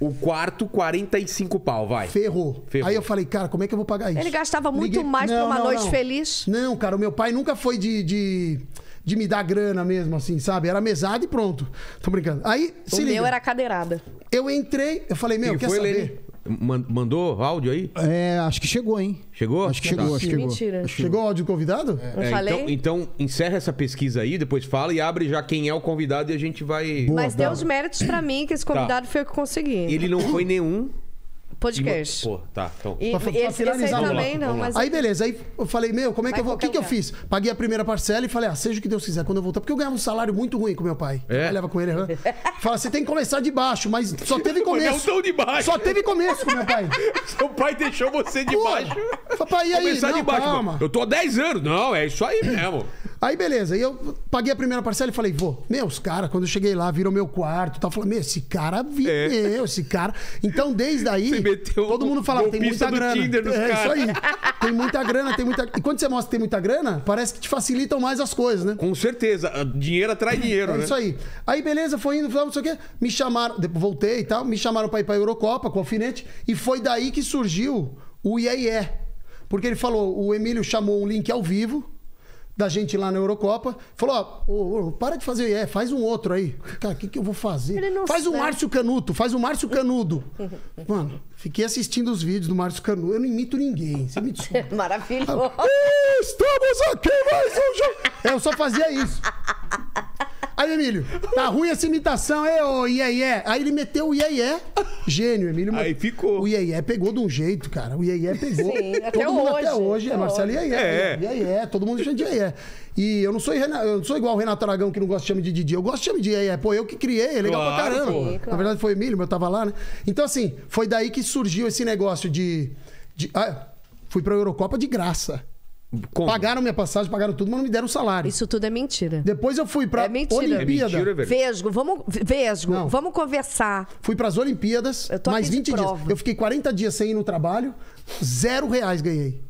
O quarto, 45 pau, vai. ferrou. Ferrou. Aí eu falei, cara, como é que eu vou pagar isso? Ele gastava muito Liguei- mais pra Não, uma não, noite não. feliz. Não, cara, o meu pai nunca foi de, de, de me dar grana mesmo, assim, sabe? Era mesada e pronto. Tô brincando. Aí, O se meu liga. era cadeirada. Eu entrei, eu falei, meu, Quem quer foi, saber? Lene? Man- Mandou áudio aí? É, acho que chegou, hein? Chegou? Acho que Tá. chegou, acho que chegou. Mentira. Acho que Chegou o áudio do convidado? Eu É, falei? então, então, encerra essa pesquisa aí, depois fala e abre já quem é o convidado e a gente vai. Boa, Mas deu boa. os méritos pra mim, que esse convidado foi eu que consegui. Ele não foi nenhum. Podcast. Pô, tá. Então. E Pra- pra esse, esse aí também não, mas... Aí beleza, aí eu falei, meu, como é que Vai eu vou. O que, que eu fiz? Paguei a primeira parcela e falei, ah, seja o que Deus quiser, quando eu voltar. Porque eu ganhava um salário muito ruim com meu pai. É? Trabalhava com ele. aham. Fala, você tem que começar de baixo, mas só teve começo. Não tão de baixo. Só teve começo com meu pai. Seu pai deixou você de Pô, baixo. Papai, e aí? Começar de Não, baixo. calma. Eu tô há 10 anos. Não, é isso aí mesmo. Aí beleza, e eu paguei a primeira parcela e falei, vô, meu, os caras, quando eu cheguei lá, viram meu quarto e tal. Falei, meu, esse cara viveu, esse cara. Então, desde aí, É. Todo mundo falava, tem muita grana. Tinder nos é isso aí. Tem muita grana, tem muita. E quando você mostra que tem muita grana, parece que te facilitam mais as coisas, né? Com certeza. Dinheiro atrai dinheiro, É né? isso aí. Aí, beleza, foi indo, não sei o quê. Me chamaram, depois voltei e tal, me chamaram pra ir pra Eurocopa com o alfinete. E foi daí que surgiu o IEE. Porque ele falou, o Emílio chamou um link ao vivo da gente lá na Eurocopa. Falou, ó, ô, ô, para de fazer o IEE, faz um outro aí. Cara, o que, que eu vou fazer? Faz o sabe. Márcio Canuto, faz o Márcio Canudo. Mano, fiquei assistindo os vídeos do Márcio Canudo. Eu não imito ninguém, você me desculpa. Maravilhoso. Estamos aqui mais um jogo. É, eu só fazia isso. Aí, Emílio, tá ruim essa imitação, é, ô Iê Aí ele meteu o Iê Gênio, Emílio. Aí ficou. O Iê pegou de um jeito, cara. O Iê pegou. Sim, até todo mundo até hoje, hoje. É até Marcelo hoje. Iê É. Iê todo mundo chama de Iê E eu não sou, eu não sou igual o Renato Aragão que não gosta de chamar de Didi. Eu gosto de chamar de Iê Pô, eu que criei, é legal pra Claro, caramba. pô. Sim, claro. Na verdade foi o Emílio, mas eu tava lá, né? Então, assim, foi daí que surgiu esse negócio de. de ah, fui pra Eurocopa de graça. Como? Pagaram minha passagem, pagaram tudo, mas não me deram salário. Isso tudo é mentira. Depois eu fui pra É mentira. É Olimpíada. mentira, velho. Vesgo, vamos, Vesgo, Não. vamos conversar. Fui pras Olimpíadas, Eu tô mais aqui de 20 dias. Eu fiquei 40 dias sem ir no trabalho, zero reais ganhei.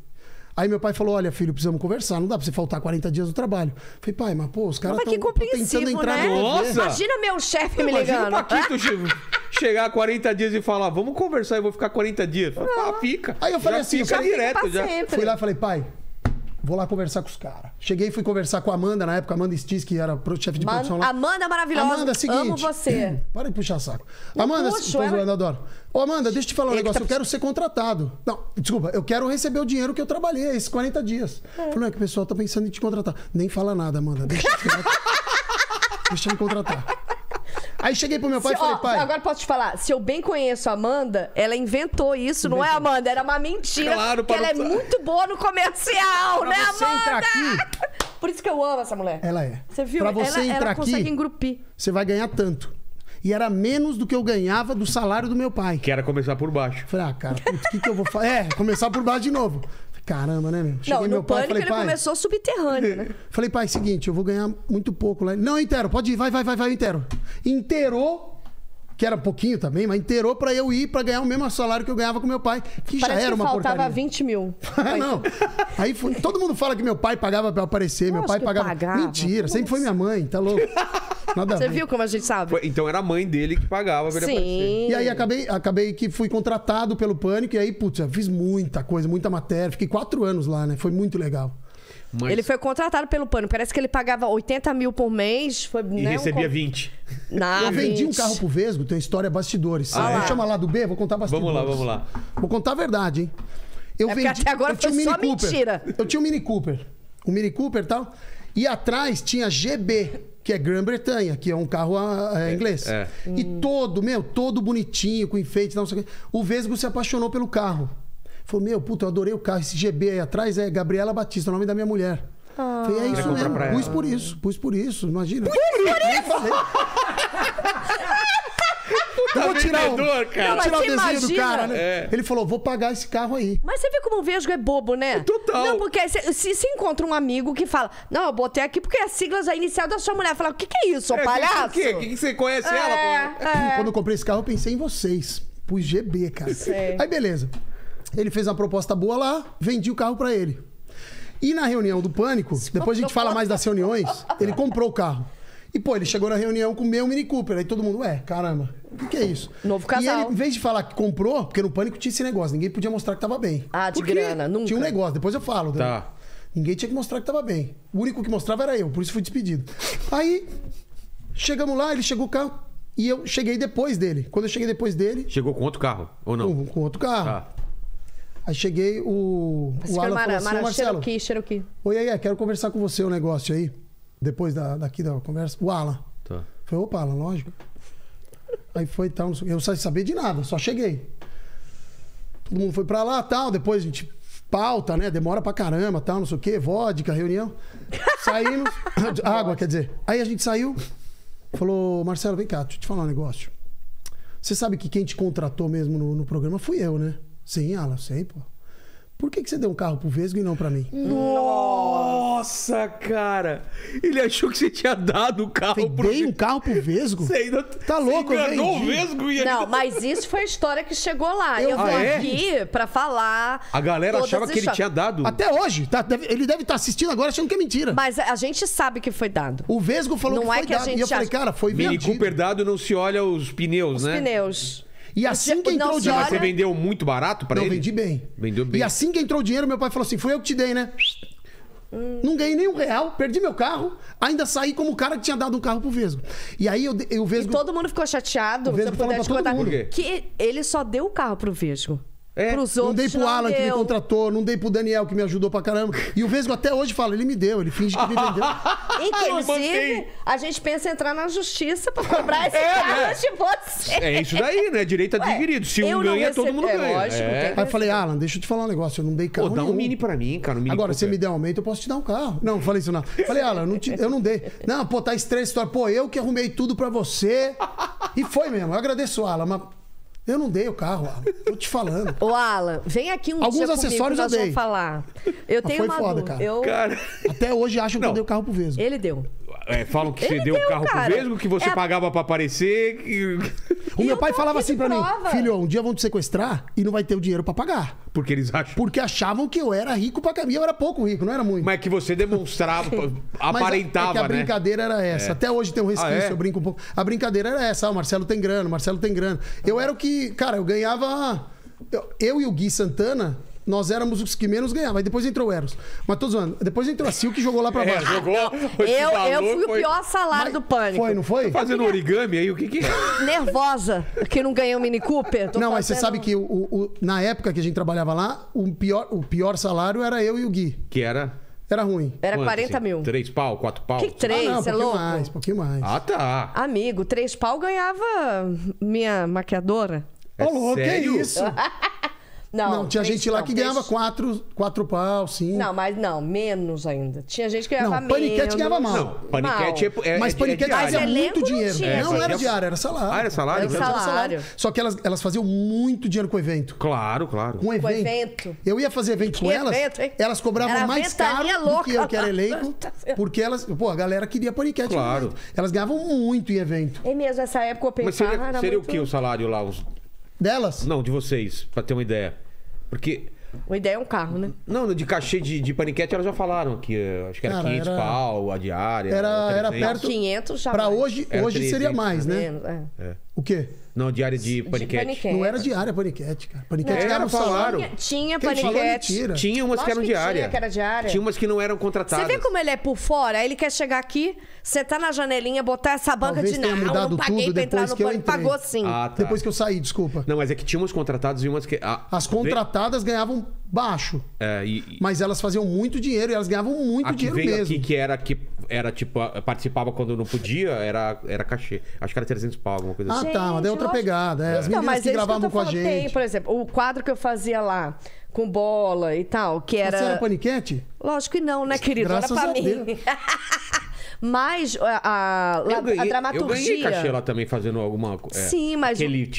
Aí meu pai falou: Olha, filho, precisamos conversar. Não dá pra você faltar 40 dias no trabalho. Falei, pai, mas pô, os caras Mas que estão tentando entrar né? no Nossa! Imagina meu chefe me Imagina o ligando. Paquito che- chegar a 40 dias e falar, vamos conversar, eu vou ficar 40 dias. Ah, fica. Aí eu falei Já assim, fica direto já. sempre. Fui lá e falei, pai, vou lá conversar com os caras. Cheguei e fui conversar com a Amanda, na época, Amanda Stis, que era chefe de Man- produção lá. Amanda maravilhosa. Amanda, é seguinte. Amo você. Para de puxar saco. Não Amanda, puxo, ela- zoando, adoro. Ô, Amanda, deixa eu te falar um Ele negócio. tá Eu quero ser contratado. Não, desculpa, eu quero receber o dinheiro que eu trabalhei esses 40 dias. É. Falei, é que o pessoal tá pensando em te contratar. Nem fala nada, Amanda. Deixa eu Deixa eu me contratar. Aí cheguei pro meu pai e falei, ó, pai. Agora posso te falar, se eu bem conheço a Amanda, ela inventou isso, não é, Amanda? Era uma mentira. Claro, porque para ela é não- muito boa no comercial, Pra né, você Amanda? entrar aqui- Por isso que eu amo essa mulher. Ela é. Você viu? Pra você ela, entrar ela aqui- consegue engrupir. Você vai ganhar tanto. E era menos do que eu ganhava do salário do meu pai. Que era começar por baixo. Falei, ah, cara, putz, o que, que eu vou fazer? É, começar por baixo de novo. Caramba, né, meu? Cheguei não, no meu pai pânico falei, ele pai. começou subterrâneo, né? Falei, pai, seguinte, eu vou ganhar muito pouco lá. Não, inteiro, pode ir, vai, vai, vai, vai, inteiro. Inteirou, que era pouquinho também, mas inteirou pra eu ir pra ganhar o mesmo salário que eu ganhava com meu pai, que já Parece era que uma faltava porcaria. 20 mil. Ah, não. Aí foi- todo mundo fala que meu pai pagava pra eu aparecer, meu Lógico pai que pagava. pagava. Mentira, sempre foi minha mãe, tá louco? Nada Você viu como a gente sabe? Foi- Então era a mãe dele que pagava pra ele aparecer. Sim. E aí acabei, acabei que fui contratado pelo Pânico e aí, putz, eu fiz muita coisa, muita matéria. Fiquei quatro anos lá, né? Foi muito legal. Mas... Ele foi contratado pelo Pânico. Parece que ele pagava 80 mil por mês. Foi, E né, um recebia con- 20. Na eu vendi um 20. carro pro Vesgo, tem história bastidores. Ah, Vou lá. chamar lá do B, vou contar bastidores. Vamos lá, vamos lá. Vou contar a verdade, hein? Eu É porque até agora eu foi um só Mini Cooper. mentira. Eu tinha um Mini Cooper. Um Mini Cooper e tal. E atrás tinha GB, que é Grã-Bretanha, que é um carro ah, é, inglês. é. E todo, meu, todo bonitinho, com enfeite, não sei o quê. O Vesgo se apaixonou pelo carro. Falou, meu, puta, eu adorei o carro. Esse GB aí atrás é Gabriela Batista, o nome da minha mulher. Falei, é isso comprar mesmo. pra Pus ela. por isso, pus por isso, imagina. Pus por isso! Eu vou tirar o, cara. vou tirar o desenho do cara, né? É. Ele falou, vou pagar esse carro aí. Mas você vê como o Vesgo é bobo, né? Total. Não, porque se, se, se encontra um amigo que fala, não, eu botei aqui porque é a siglas a inicial da sua mulher. Fala, o que, que é isso, ô É, palhaço? O quê? O que, que você conhece ela? pô? É, é. Quando eu comprei esse carro, eu pensei em vocês. Pus GB, cara. Sei. Aí, beleza. Ele fez uma proposta boa lá, vendi o carro pra ele. E na reunião do Pânico, depois a gente fala mais das reuniões, ele comprou o carro. E, pô, ele chegou na reunião com o meu Mini Cooper. Aí todo mundo, ué, caramba, o que, que é isso? Novo E casal. ele, em vez de falar que comprou, porque no Pânico tinha esse negócio, ninguém podia mostrar que tava bem. Ah, de Porque grana, nunca. Tinha um negócio, depois eu falo. Tá. Ninguém tinha que mostrar que tava bem. O único que mostrava era eu, por isso fui despedido. Aí, chegamos lá, ele chegou o carro e eu cheguei depois dele. Quando eu cheguei depois dele, Chegou com outro carro, ou não? com, com outro carro. Tá. Aí cheguei, o, o Alan falou Mara, assim, Mara "Ô, Marcelo, Cherokee, Cherokee. oi, aí, quero conversar com você um negócio aí. Depois da, daqui da conversa. O Alan. Tá. Falei, opa, Alan, lógico. Aí foi e tal, não sei o quê. eu não sabia saber de nada, só cheguei. Todo mundo foi pra lá tal, depois a gente pauta, né? Demora pra caramba, tal, não sei o quê, vodka, reunião. Saímos. água, quer dizer. Aí a gente saiu, falou, Marcelo, vem cá, deixa eu te falar um negócio. Você sabe que quem te contratou mesmo no, no programa fui eu, né? Sim, Alan, sei, pô. Por que, que você deu um carro pro Vesgo e não pra mim? Nossa, cara! Ele achou que você tinha dado o carro Falei, pro dei um carro pro Vesgo? Você ainda... Tá louco, eu Você enganou o vendi. Vesgo e Não, ainda- mas isso foi a história que chegou lá. Eu Eu, vou Ah, é? aqui pra falar. A galera todas achava as que ele histórias. tinha dado. Até hoje. tá? Deve- ele deve estar assistindo agora achando que é mentira. Mas a gente sabe que foi dado. O Vesgo falou Não que é foi que a dado. gente E eu falei, acha- cara, foi Mini vendido. Cooper dado não se olha os pneus, Os né? pneus. E assim que Não entrou o dinheiro... Mas você vendeu muito barato pra Não, ele? vendi bem. Vendeu bem. E assim que entrou o dinheiro, meu pai falou assim: foi eu que te dei, né? Não ganhei nem um real, perdi meu carro, ainda saí como o cara que tinha dado um carro pro Vesgo. E aí eu, eu E Vesgo. todo mundo ficou chateado. O Vesgo falou puder te contar. Que ele só deu o carro pro Vesgo. É, Pros Não outros. dei pro Alan que me deu. contratou, não dei pro Daniel que me ajudou pra caramba. E o Vesgo até hoje fala, ele me deu, ele finge que me vendeu. Mantém. Inclusive, a gente pensa em entrar na justiça pra cobrar esse É, carro né? de você. É isso daí, né? Direito adquirido. Se um não ganha, todo recebi- mundo é, ganha. lógico, É. Aí eu falei, Alan, deixa eu te falar um negócio, eu não dei carro Pô, dá um nenhum. mini pra mim, cara. Um mini Agora, se você me der aumento, eu posso te dar um carro. Não, não falei isso não. Falei, Alan, eu não, te- eu não dei. Não, pô, tá estranha essa história. Pô, eu que arrumei tudo pra você. E foi mesmo. Eu agradeço, Alan, mas eu não dei o carro, Alan. Tô te falando. Ô, Alan, vem aqui um Alguns dia comigo acessórios que eu dei. vamos falar. Eu tenho foi uma foda, dúvida. cara. Eu... Cara, Até hoje acham que Não. eu dei o carro pro Vesgo. Ele deu. é, falam que você Ele deu o deu, carro cara. pro Vesgo, que você É pagava pra aparecer. que- O E meu eu pai tô falava aqui assim de pra mim: prova. Filho, um dia vão te sequestrar e não vai ter o dinheiro pra pagar. Porque eles acham. Porque achavam que eu era rico pra. E eu era pouco rico, não era muito. Mas é que você demonstrava, Mas aparentava, é que a né? brincadeira era essa. Até hoje tem um resquício, Ah, é? eu brinco um pouco. A brincadeira era essa. Ah, o Marcelo tem grana, o Marcelo tem grana. Eu era o que. Cara, eu ganhava. Eu, eu e o Gui Santana, nós éramos os que menos ganhavam. Aí depois entrou o Eros. Mas tô zoando. Depois entrou a Sil que jogou lá pra É, baixo. jogou. esse Eu, eu fui o foi- pior salário do pânico. Foi, não foi? Fazendo origami aí, o que que é? Nervosa, que não ganhei o Mini Cooper. Tô Não, mas você fazendo- sabe que o, o- o- na época que a gente trabalhava lá, o pior, o pior salário era eu e o Gui. Que era. Era ruim. Era quanto, 40 assim? mil. Três pau, quatro pau? Que três, ah, não, um você é pouquinho louco? mais, um pouquinho mais. Ah, tá. Amigo, três pau ganhava minha maquiadora. É Ô, louco, que sério? isso? Não, Não, tinha três gente lá não, que três- ganhava quatro, quatro pau, cinco. Não, mas não, menos ainda. Tinha gente que ganhava Não, paniquete menos. ganhava mal. Não, paniquete é, é, Mas paniquete é fazia muito não dinheiro. É, não fazia- era diário, era salário. Ah, era salário? Era Então, salário. Só que elas, elas faziam muito dinheiro com evento. Claro, claro. Com evento. evento. Eu ia fazer evento com Que elas, evento, hein? elas cobravam Era mais caro ventania do que louca. eu, que era elenco, Tá porque elas, pô, a galera queria paniquete. Claro. Elas ganhavam muito em evento. É mesmo, essa época o Mas seria, era seria muito... o que o salário lá? Os... Delas? Não, de vocês, pra ter uma ideia. Porque. A ideia é um carro, né? Não, de cachê de, de paniquete elas já falaram que eh, acho que era Cara, 500 era- pau a diária. Era- era 300. perto- 500 já Pra mais. hoje, Era hoje 300, seria mais, né? Menos, é. O quê? Não, diária de De paniquete. paniquete. Não era diária paniquete, cara. Paniquete Era, um salário. falaram. Tinha, tinha Quem falou é paniquete. mentira. Tinha umas que Lógico eram que diária. tinha, que era diária. Tinha umas que não eram Você contratadas. vê como ele é por fora? Aí ele quer chegar aqui, sentar na janelinha, botar essa banca Talvez de tenha não, mudado não paguei tudo pra entrar depois no que eu pânico. entrei. Pagou sim. Ah, tá. Depois que eu saí, desculpa. Não, mas é que tinha umas contratadas e umas que. ah, As vê- contratadas ganhavam baixo. É, e, e Mas elas faziam muito dinheiro e elas ganhavam muito a que dinheiro veio mesmo. aqui que era que era tipo a- participava quando não podia era era cachê. Acho que era 300 pau alguma coisa Ah, assim. tá, mas daí é outra lógico. pegada. É, as Então, meninas mas que é isso eu gravavam tô com a falando. gente. Tem, por exemplo, o quadro que eu fazia lá, com bola e tal, que era... Você era paniquete? Lógico que não, né, querido? Graças era pra a mim. Deus. mas a, a, Eu a ganhei, eu dramaturgia... ganhei cachê lá também fazendo alguma é, Sim, mas- aquele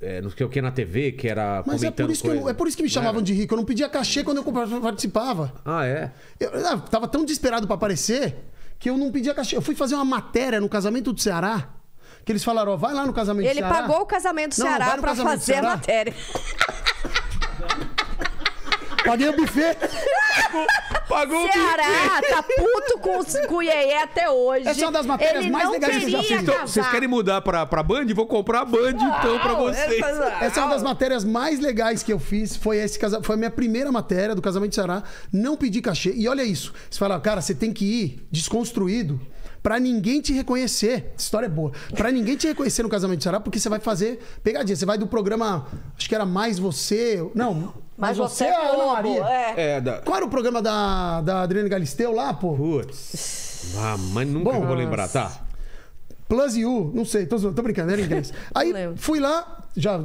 é, não sei o que na TV que era Mas é comentando por, isso que eu- coisa. é por isso que me Não chamavam de rico. Eu não pedia cachê quando eu participava. Ah, é. Eu, eu tava tão desesperado pra aparecer que eu não pedia cachê. Eu fui fazer uma matéria no casamento do Ceará. Que eles falaram, ó, vai lá no casamento Ele do Ceará. pagou o casamento do Não, Ceará do fazer a Ceará. matéria. Paguei o buffet. Pagou o Ceará tá puto com, os- com o Iê até hoje. Essa é uma das matérias Ele mais legais que eu já fiz. Então, vocês querem mudar pra, pra Band? Vou comprar a Band então pra Não, vocês. faz- Essa é uma das matérias mais legais que eu fiz. Foi esse casa... Foi a minha primeira matéria do casamento de Ceará. Não pedi cachê. E olha isso. Você fala, cara, você tem que ir desconstruído pra ninguém te reconhecer. Essa história é boa. Pra ninguém te reconhecer no casamento de Ceará, porque você vai fazer pegadinha. Você vai do programa. Acho que era Mais Você. Não. Mas você é é a Ana. Maria. É. É, da... Qual era o programa da, da Adriane Galisteu lá, pô? Putz. Ah, mas nunca Bom. vou lembrar, tá? Plus U, não sei, tô, tô brincando, era em inglês. Aí fui lá, já.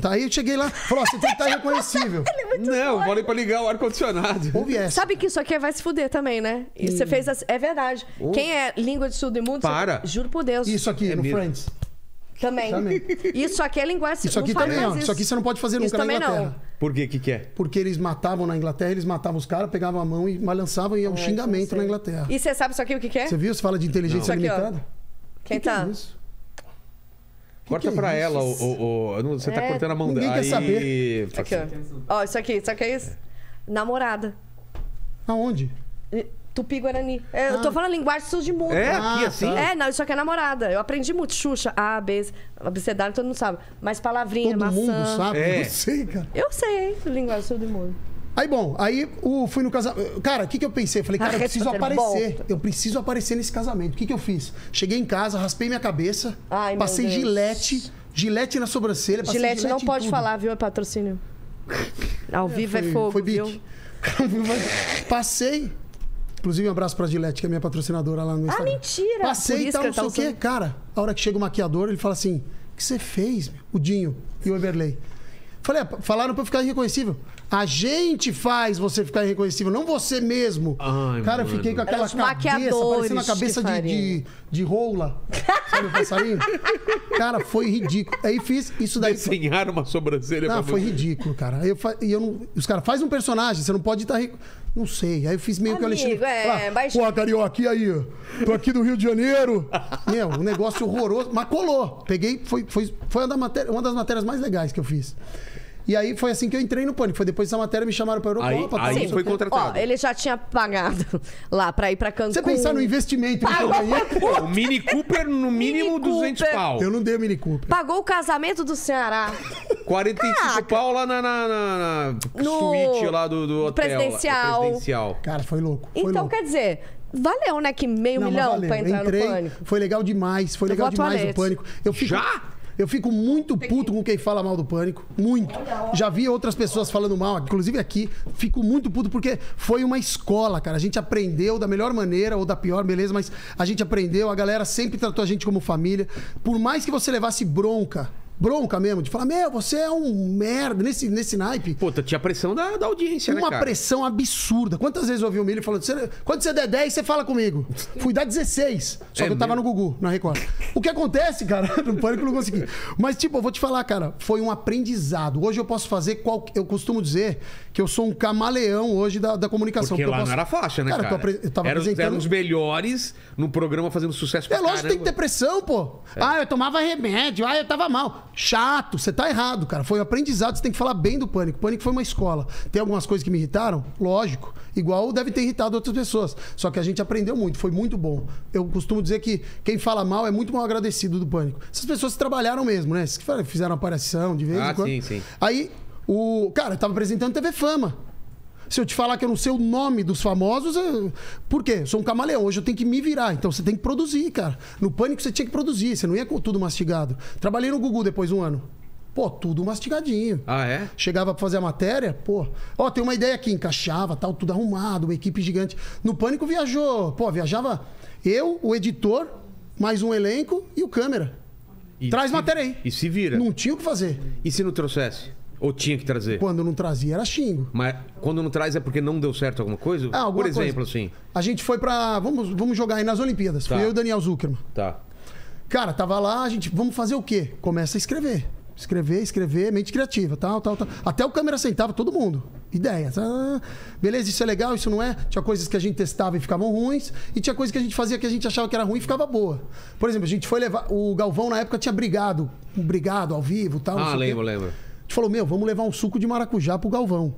Tá, aí eu cheguei lá, falou: você tem que estar reconhecível. Não, falei pra ligar o ar-condicionado. Ouve essa. Sabe que isso aqui vai se fuder também, né? E você fez. as- É verdade. Quem é língua de surdo e mudo. você- Para. Juro por Deus. Isso aqui, no mesmo. Friends. Também. Também. Isso aqui é linguagem Isso aqui não também, ó. Isso aqui você não pode fazer Isso nunca na também Inglaterra. não. Por quê? O que, que é? Porque eles matavam na Inglaterra, eles matavam os caras, pegavam a mão e lançavam e é um xingamento na Inglaterra. E você sabe isso aqui o que, que é? Você viu? Você fala de inteligência Isso aqui, ó. limitada? Quem Que que tá? é isso? Corta que é pra isso? ela, o, o, o- Você tá É, cortando a mão ninguém dela. quer Aí- saber. Isso aqui, ó. Ó, isso aqui, sabe o que é isso? Namorada. Aonde? E- Tupi-Guarani. É, Eu tô falando linguagem surdo de mundo. É, Ah, aqui tá. assim? É, não, isso aqui é namorada. Eu aprendi muito. Xuxa, A, B, abecedário, todo mundo sabe. Mas palavrinha, Todo maçã. mundo sabe? É. Eu sei, cara. Eu sei, linguagem surdo e mundo. Aí, bom, aí o, fui no casamento. Cara, o que, que eu pensei? Eu falei, cara, eu Ah, preciso aparecer. Eu preciso aparecer nesse casamento. O que, que eu fiz? Cheguei em casa, raspei minha cabeça, Ai, passei gilete, gilete na sobrancelha. passei Gilete não pode tudo. falar, viu? É patrocínio. Ao vivo é, Foi- fogo, Foi bique. viu? Passei. Inclusive, um abraço pra Gilete, que é minha patrocinadora lá no Instagram. Ah, mentira! Passei e tal, não tá sei o quê. Cara, a hora que chega o maquiador, ele fala assim: O que você fez, meu? O Dinho e o Everley. Falei, ah, falaram pra eu ficar irreconhecível. A gente faz você ficar irreconhecível, não você mesmo. Ai, Cara, eu mano. fiquei com aquela cabeça, maquiadores parecendo a cabeça de, de, de rola. Sabe o passarinho? Cara, foi ridículo. Aí fiz isso daí. Desenhar uma sobrancelha Não, pra foi você. ridículo, cara. Aí eu, e eu não... Os caras, faz um personagem, você não pode estar rico. Não sei. Aí eu fiz meio que o Amigo, Alexandre. é, Ah, baixinho. Pô, carioca, e aí? Tô aqui do Rio de Janeiro. Meu, um negócio horroroso. Mas colou. Peguei, foi, foi, foi uma das matérias mais legais que eu fiz. E aí foi assim que eu entrei no pânico. Foi depois dessa matéria me chamaram pra Europa. Aí- tal, aí foi contratado. Ó, ele já tinha pagado lá pra ir pra Cancún. Você pensar no investimento que eu ganhei, Pô, o Mini Cooper no mínimo Mini 200 Cooper. pau. eu não dei o Mini Cooper. Pagou o casamento do Ceará. 45 Caraca. pau lá na, na, na- na No- suíte lá do, do hotel. lá, presidencial. presidencial. Cara, foi louco. Foi Então, louco. quer dizer, valeu, né? Que meio Não, milhão valeu. pra entrar Entrei, no pânico. Foi legal demais, foi Eu legal demais o pânico. Eu fico, Já? Eu fico muito puto com quem fala mal do pânico. Muito. Já vi outras pessoas falando mal, inclusive aqui. Fico muito puto porque foi uma escola, cara. A gente aprendeu da melhor maneira ou da pior, beleza, mas a gente aprendeu. A galera sempre tratou a gente como família. Por mais que você levasse bronca, bronca mesmo, de falar, meu, você é um merda nesse, nesse naipe. Pô, tá- tinha pressão da, da audiência, né, Uma cara? pressão absurda. Quantas vezes eu ouvi o Milho falando, "Você- quando você der 10, você fala comigo. Fui dar 16. Só É que eu tava mesmo? no Gugu, na Record. O que acontece, cara, no pânico eu não consegui. Mas, tipo, eu vou te falar, cara, foi um aprendizado. Hoje eu posso fazer qual. Eu costumo dizer que eu sou um camaleão hoje da, da comunicação. Porque eu lá posso- não era faixa, né, cara? Cara, eu, apre- eu tava Eram- apresentando. eram os melhores no programa fazendo sucesso pra É lógico que tem que ter pressão, pô. Ah, eu tomava remédio, ah, eu tava mal. Chato, você tá errado, cara. Foi um aprendizado, você tem que falar bem do pânico. Pânico foi uma escola. Tem algumas coisas que me irritaram? Lógico. Igual deve ter irritado outras pessoas. Só que a gente aprendeu muito, foi muito bom. Eu costumo dizer que quem fala mal é muito mal agradecido do pânico. Essas pessoas trabalharam mesmo, né? Fizeram aparição de vez Ah, em quando. sim, sim. Aí, o. Cara, eu tava apresentando TV Fama. Se eu te falar que eu não sei o nome dos famosos, eu... por quê? Eu sou um camaleão. Hoje eu tenho que me virar. Então você tem que produzir, cara. No pânico você tinha que produzir. Você não ia com tudo mastigado. Trabalhei no Gugu depois de um ano. Pô, tudo mastigadinho. Ah, é? Chegava pra fazer a matéria, pô, ó, tem uma ideia aqui, encaixava, tal, tudo arrumado, uma equipe gigante. No Pânico viajou, pô, viajava eu, o editor, mais um elenco e o câmera. E Traz se- matéria aí. E se vira. Não tinha o que fazer. E se não trouxesse? Ou tinha que trazer? Quando não trazia, era xingo. Mas quando não traz é porque não deu certo alguma coisa? Ah, alguma Por exemplo, coisa. assim. A gente foi pra. Vamos, vamos jogar aí nas Olimpíadas. Tá. Fui eu e o Daniel Zuckerman. Tá. Cara, tava lá, a gente. Vamos fazer o quê? Começa a escrever. Escrever, escrever, mente criativa, tal, tal, tal. Até o câmera sentava, todo mundo. Ideias. Ah, beleza, isso é legal, isso não é. Tinha coisas que a gente testava e ficavam ruins. E tinha coisas que a gente fazia que a gente achava que era ruim e ficava boa. Por exemplo, a gente foi levar. O Galvão na época tinha brigado. Um brigado ao vivo tal. Ah, lembro, lembro. Gente falou, meu, vamos levar um suco de maracujá pro Galvão.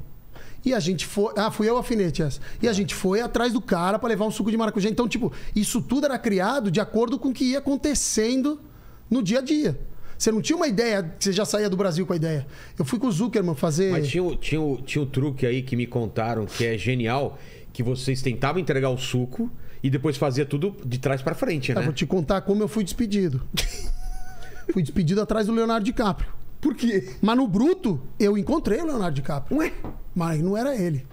E a gente foi. Ah, fui eu o alfinete essa. E a gente foi atrás do cara pra levar um suco de maracujá. Então, tipo, isso tudo era criado de acordo com o que ia acontecendo no dia a dia. Você não tinha uma ideia, você já saía do Brasil com a ideia. Eu fui com o Zuckerman fazer. Mas tinha, o- tinha, tinha o truque aí que me contaram que é genial, que vocês tentavam entregar o suco e depois fazia tudo de trás pra frente, Eu né? vou te contar como eu fui despedido. fui despedido atrás do Leonardo DiCaprio. Por quê? Mas no Bruto, eu encontrei o Leonardo DiCaprio. Ué? Mas não era ele.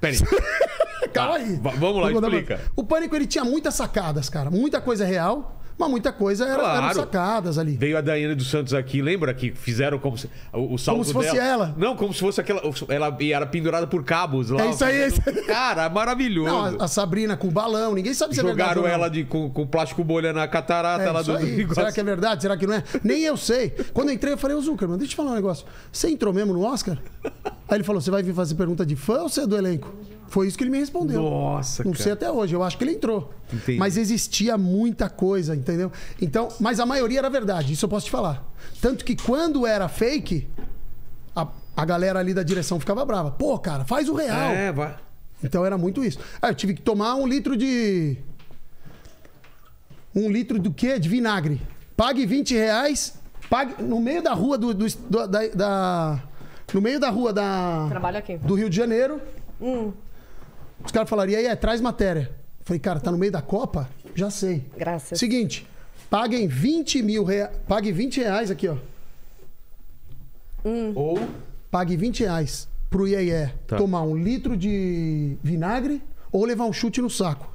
Peraí. Calma Tá, aí. va- vamos lá, explica. O Pânico, ele tinha muitas sacadas, cara. Muita coisa real, mas muita coisa era, eram Claro. sacadas ali. Veio a Daiane dos Santos aqui, lembra que fizeram como se, o, o salto se fosse dela- ela. Não, como se fosse aquela. Ela era pendurada por cabos lá. É isso aí, é isso aí. Cara, maravilhoso. Não, a, a Sabrina com o balão, ninguém sabe se é verdade Jogaram ela de, com, com plástico bolha na catarata É lá do, do. Será que é verdade? Será que não é? Nem eu sei. Quando eu entrei, eu falei, ô Zuckerman, deixa eu te falar um negócio. Você entrou mesmo no Oscar? Aí ele falou, você vai vir fazer pergunta de fã ou você é do elenco? Foi isso que ele me respondeu. Nossa, Não cara. sei até hoje, eu acho que ele entrou. Entendi. Mas existia muita coisa, entendeu? Então, mas a maioria era verdade, isso eu posso te falar. Tanto que quando era fake, a, a galera ali da direção ficava brava. Pô, cara, faz o real. É, vai. Então era muito isso. Aí eu tive que tomar um litro de. Um litro do quê? De vinagre. Pague 20 reais. Pague. No meio da rua do. do- do- da, da- no meio da rua da. Trabalho aqui. Do Rio de Janeiro. Os caras falariam, e aí, é, traz matéria. Eu falei, cara, tá no meio da Copa? Já sei. Graças. Seguinte, paguem 20 mil reais. Pague 20 reais aqui, ó. Ou. Pague 20 reais pro Iê Tá. tomar um litro de vinagre ou levar um chute no saco.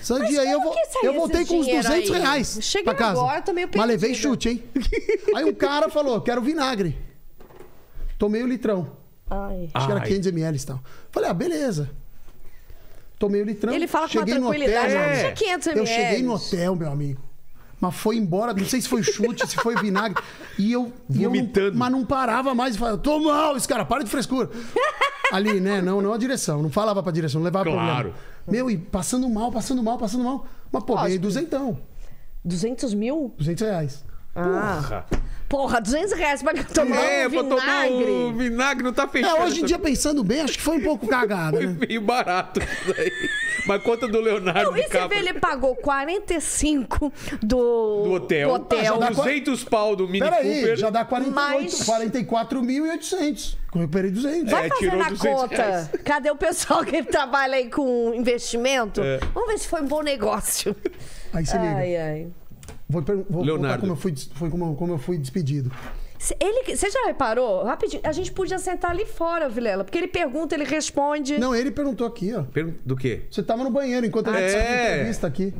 Esse dia aí eu, como vo- que saiu eu voltei com uns dinheiro 200 aí? reais Cheguei pra casa. agora, tô meio Mas levei perdida. chute, hein? aí um cara falou, quero vinagre. Tomei o litrão. Ai. Acho que era Ai. 500 ml e tal. Falei, ah, beleza. Tomei o litrão. Ele fala com uma cheguei no tranquilidade. hotel, amigo. 500 Eu ml. cheguei no hotel, meu amigo. Mas foi embora, não sei se foi chute, se foi vinagre. E eu. e eu não- Vomitando. mas não parava mais. Falava, tô mal, esse cara, para de frescura. Ali, né? Não, não a direção. Não falava pra direção, não levava Claro. problema. Meu, e passando mal, passando mal, passando mal. Mas, pô, ganhei duzentão. 200 mil? 200 reais. Ah. Porra, 200 reais pra tomar é, um pra tomar vinagre. o vinagre não tá fechando. É, hoje em dia, pensando bem, acho que foi um pouco cagada, Foi né? meio barato isso daí. Mas conta do Leonardo Não, e você vê, ele pagou 45 do, do hotel. do hotel. Ah, já dá 200 pau do Mini Peraí, Cooper. já dá 48, Mas- 44.800. Eu recuperei 200. Vai É, fazer na 200 conta. reais. Cadê o pessoal que trabalha aí com investimento? É. Vamos ver se foi um bom negócio. Aí se liga. Ai, ai. Vou, vou Leonardo. contar como eu fui, foi como, como eu fui despedido. Se- Ele, você já reparou? Rapidinho, a gente podia sentar ali fora, Vilela, porque ele pergunta, ele responde. Não, ele perguntou aqui, ó. Pergun- Do quê? Você tava no banheiro enquanto ele É. fazia entrevista aqui.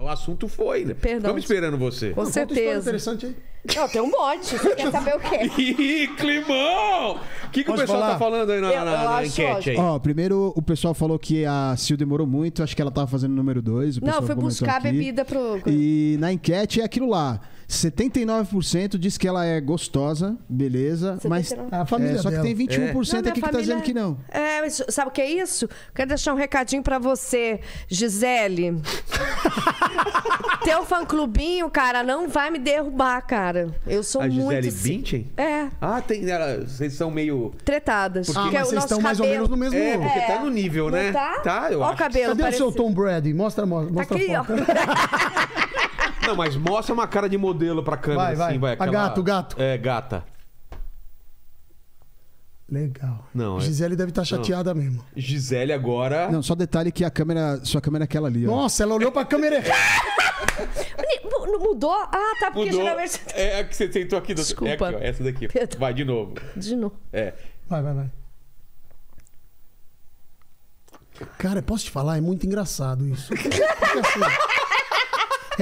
O assunto foi, né? Perdão. Estamos esperando você. Com história certeza. interessante aí. Não, tem um monte. Você quer saber o quê? Ih, climão! O que, que o Posso pessoal falar? tá falando aí na, Eu- na- eu na acho enquete aí? Ó, primeiro o pessoal falou que a Sil demorou muito, acho que ela tava fazendo o número 2. Não, foi buscar a bebida pro. E na enquete é aquilo lá. 79% diz que ela é gostosa, beleza, mas 79. A família é, só que dela. tem 21% minha aqui que tá dizendo que não. É, mas sabe o que é isso? Quero deixar um recadinho pra você, Gisele. Teu fã-clubinho, cara, não vai me derrubar, cara. Eu sou A muito... Gisele si- Bündchen? É, Ah, tem. ela- Vocês são meio. tretadas. Ah, Porque mas o vocês estão mais ou cabelo- menos no mesmo... É, porque É. tá no nível, Não né? Tá? Tá, eu Ó o acho. cabelo, Cadê o seu. Tom Brady? Mostra, mostra, mostra Aqui, a ó. Não, mas mostra uma cara de modelo pra câmera, Vai, vai. assim, vai. A gato, gato. É, gata. Legal. Não, é- Gisele deve estar chateada mesmo. Gisele agora. Não, só detalhe que a câmera, sua câmera é aquela ali, ó. Nossa, ela olhou pra câmera errada. Mu- Não mudou? Ah, tá, porque Mudou. geralmente... É a que você sentou aqui. Do... Desculpa. É aqui, ó, essa daqui. Perdão. Vai de novo. De novo. É. Vai, vai, vai. Cara, posso te falar? É muito engraçado isso. Porque, assim,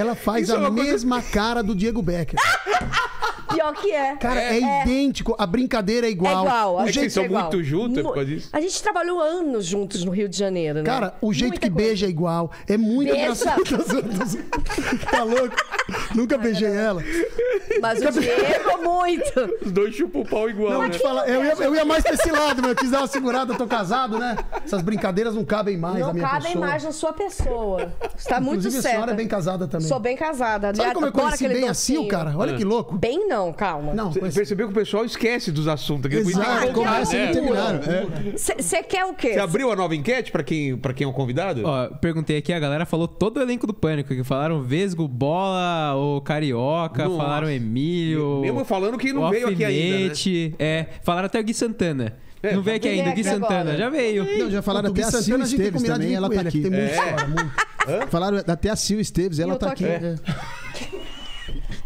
ela faz Isso é a coisa- mesma cara do Diego Becker. Pior que é. Cara, é, idêntico. A brincadeira é É igual. igual. O a É gente vocês são é igual. muito juntos é por causa disso? A gente trabalhou anos juntos no Rio de Janeiro, né? Cara, o jeito Muita que coisa. beija é igual. É muito engraçado. tá louco? Nunca beijei ela. Mas o Diego, muito. Os dois chupam o pau igual, Não, né? te falar, eu ia, eu ia mais pra esse lado, meu. Eu quis dar uma segurada, eu tô casado, né? Essas brincadeiras não cabem mais na Não minha cabem pessoa. mais na sua pessoa. Está muito Inclusive, a certa. senhora é bem casada também. Sou bem casada. Sabe como eu conheci bem a Sil, docinho. cara? Olha que louco. Bem não. Não, calma. Não, Você mas- percebeu que o pessoal esquece dos assuntos. que Exato, Começa e né? não terminaram. É. Você quer o quê? Você abriu a nova enquete pra quem, pra quem é o convidado? Ó, perguntei aqui, a galera falou todo o elenco do Pânico, que falaram Vesgo, Bola, o Carioca, Nossa. falaram Emílio. Mesmo falando que não o veio aqui ainda, né? É, falaram até o Gui Santana. É, não veio aqui ainda, o Gui Santana, agora. já veio. Não, já falaram até a Gui Sil a tem Esteves também, ela tá aqui. tem. Falaram até a Sil Esteves, ela tá aqui. aqui. É.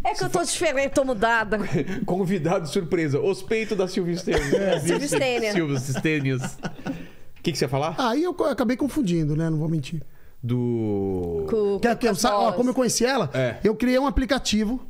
É que eu tô diferente, tô mudada. Convidado surpresa. Os peitos da Silvia Stênios. É, Silvia Stênio. Silvia Stênios. O que, que você ia falar? Aí eu acabei confundindo, né? Não vou mentir. Do. Com, Quer que eu ó, como eu conheci ela, É. eu criei um aplicativo.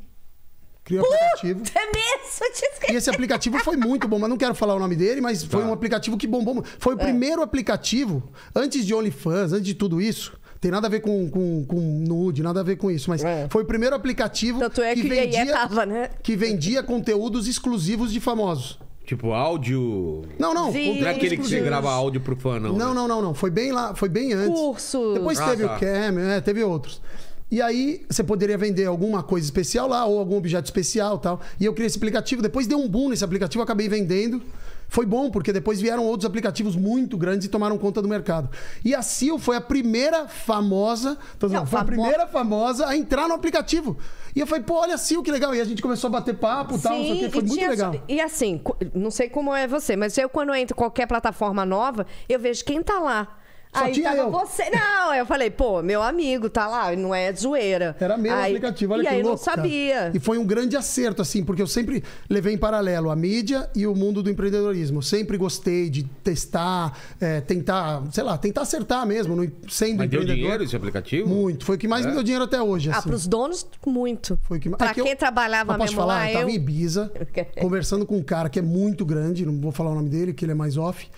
Criei um aplicativo. É mesmo? E esse aplicativo foi muito bom, mas não quero falar o nome dele, mas foi Tá. um aplicativo que bombou. Foi É. o primeiro aplicativo, antes de OnlyFans, antes de tudo isso. Tem nada a ver com, com, com nude, nada a ver com isso, mas É. foi o primeiro aplicativo Tanto é que, que vendia, tava, né? que vendia conteúdos exclusivos de famosos. Tipo, áudio. Não, não. Conteúdo Não é aquele que você grava áudio pro fã, não. Não, né? não, não, não. Foi bem lá, foi bem antes. Curso. Depois Ah, teve tá. o Cam, é, teve outros. E aí você poderia vender alguma coisa especial lá, ou algum objeto especial tal. E eu criei esse aplicativo. Depois deu um boom nesse aplicativo, eu acabei vendendo. Foi bom, porque depois vieram outros aplicativos muito grandes e tomaram conta do mercado. E a Sil foi a primeira famosa, tô dizendo, Não, foi a famo- primeira famosa a entrar no aplicativo. E eu falei, pô, olha a Sil, que legal. E a gente começou a bater papo e tal, não sei o quê. Foi muito tinha- legal. E assim, não sei como é você, mas eu quando eu entro em qualquer plataforma nova, eu vejo quem tá lá. Só Aí tinha tava eu. você. Não, eu falei, pô, meu amigo tá lá, não é zoeira. Era meu Aí- aplicativo, olha e que aí eu louco. não cara. sabia. E foi um grande acerto, assim, porque eu sempre levei em paralelo a mídia e o mundo do empreendedorismo. Sempre gostei de testar, é, tentar, sei lá, tentar acertar mesmo, no, sendo Mas deu dinheiro esse aplicativo? Muito. Foi o que mais me deu dinheiro até hoje. Ah, Assim. pros donos, muito. Foi o que... Pra é que quem eu- trabalhava eu posso mesmo falar, lá, eu tava eu- em Ibiza, conversando com um cara que é muito grande, não vou falar o nome dele, que ele é mais off.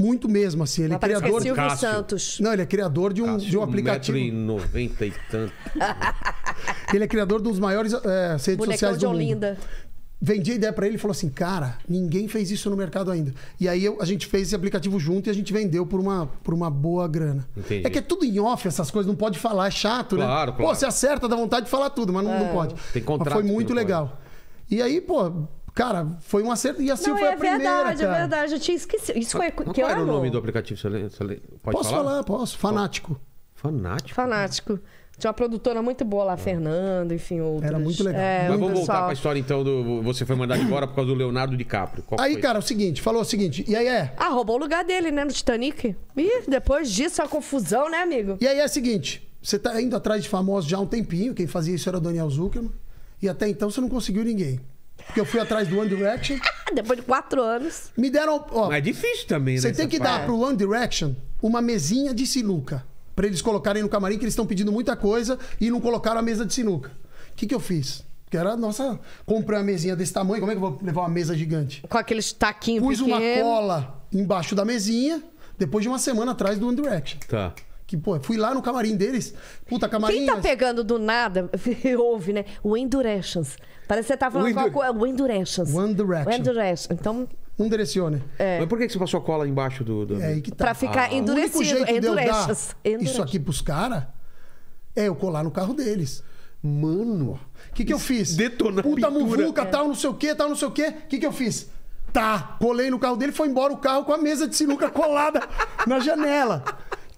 Muito mesmo, assim. Ele é que é criador... Silvio Cássio. Santos. Não, ele é criador de um, de um aplicativo. 1,90m e tanto. Ele é criador dos maiores é, redes Bonecão sociais de do mundo. Olinda. Vendi a ideia pra ele e falou assim: cara, ninguém fez isso no mercado ainda. E aí eu- a gente fez esse aplicativo junto e a gente vendeu por uma, por uma boa grana. Entendi. É que é tudo em off, essas coisas, não pode falar, é chato, né? Claro, Pô, claro. você acerta, dá vontade de falar tudo, mas não, não pode. Tem contrato Mas foi muito legal. E aí, pô, cara, foi um acerto. E assim Não, foi é a primeira. verdade, cara. é verdade. Eu tinha esquecido. Isso foi Mas que qual era o nome do aplicativo? Você lembra? Você lembra? Pode Posso falar? falar? Posso. Fanático. Fanático. Fanático. Tinha uma produtora muito boa lá, Fernando, enfim, outras. Era muito legal. É, Mas vamos voltar pessoal- pra história então do. Você foi mandado embora por causa do Leonardo DiCaprio. Qual Aí, foi? cara, é o seguinte, falou o seguinte, e aí é. Ah, roubou o lugar dele, né, no Titanic. Ih, depois disso, a confusão, né, amigo? E aí é o seguinte, você tá indo atrás de famosos já há um tempinho, quem fazia isso era o Daniel Zuckerman, e até então você não conseguiu ninguém. Porque eu fui atrás do One Direction, Depois de quatro anos. me deram, ó, Mas é difícil também, né? você tem que parte. dar pro One Direction uma mesinha de sinuca, pra eles colocarem no camarim que eles estão pedindo muita coisa e não colocaram a mesa de sinuca. O que que eu fiz? Que era, nossa, comprei uma mesinha desse tamanho, como é que eu vou levar uma mesa gigante? Com aqueles taquinhos Pus uma pequenos. cola embaixo da mesinha, depois de uma semana atrás do One Direction. Tá. Que, pô, fui lá no camarim deles. Puta, camarim. Quem tá pegando do nada, ouve, né? O Endurations. Parece que você tá falando O com Endu- a coisa. O Endurations. One Direction. O Endurations. Então, Um direcione. Mas por que você passou a cola embaixo do. do... É aí que tá. pra ficar O único endurecido. jeito de eu dar Endurations. isso aqui pros caras é eu colar no carro deles. Mano. O que, que eu fiz? detona Puta muvuca, tal, não sei o quê, tal, não sei o quê. O que, que eu fiz? Tá, colei no carro dele, foi embora o carro com a mesa de sinuca colada na janela.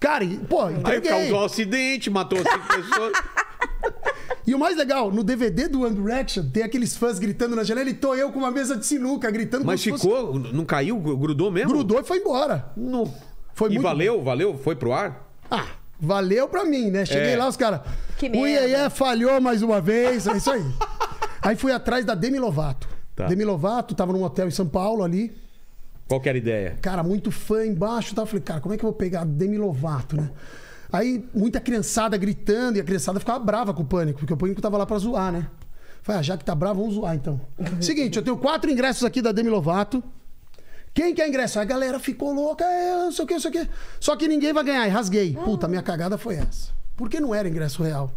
Cara, e, pô, Aí entreguei. causou um acidente, matou cinco pessoas. E o mais legal, no DVD do One Direction, tem aqueles fãs gritando na janela e tô eu com uma mesa de sinuca gritando Mas fosse- ficou, não caiu, grudou mesmo? Grudou e foi embora. No. Foi e muito valeu, valeu? Foi pro ar? Ah, valeu pra mim, né? Cheguei É. lá, os caras. Que O. Iê falhou mais uma vez. É isso aí. aí fui atrás da Demi Lovato. Tá. Demi Lovato, tava num hotel em São Paulo ali. Qual que era a ideia? Cara, muito fã embaixo. Tá? Falei, cara, como é que eu vou pegar a Demi Lovato, né? Aí muita criançada gritando e a criançada ficava brava com o pânico, porque o pânico tava lá pra zoar, né? Falei, ah, já que tá bravo, vamos zoar então. Seguinte, eu tenho quatro ingressos aqui da Demi Lovato. Quem quer ingresso? A galera ficou louca, é, não sei o que, não sei o que. Só que ninguém vai ganhar. E rasguei. Puta, minha cagada foi essa. Porque não era ingresso real.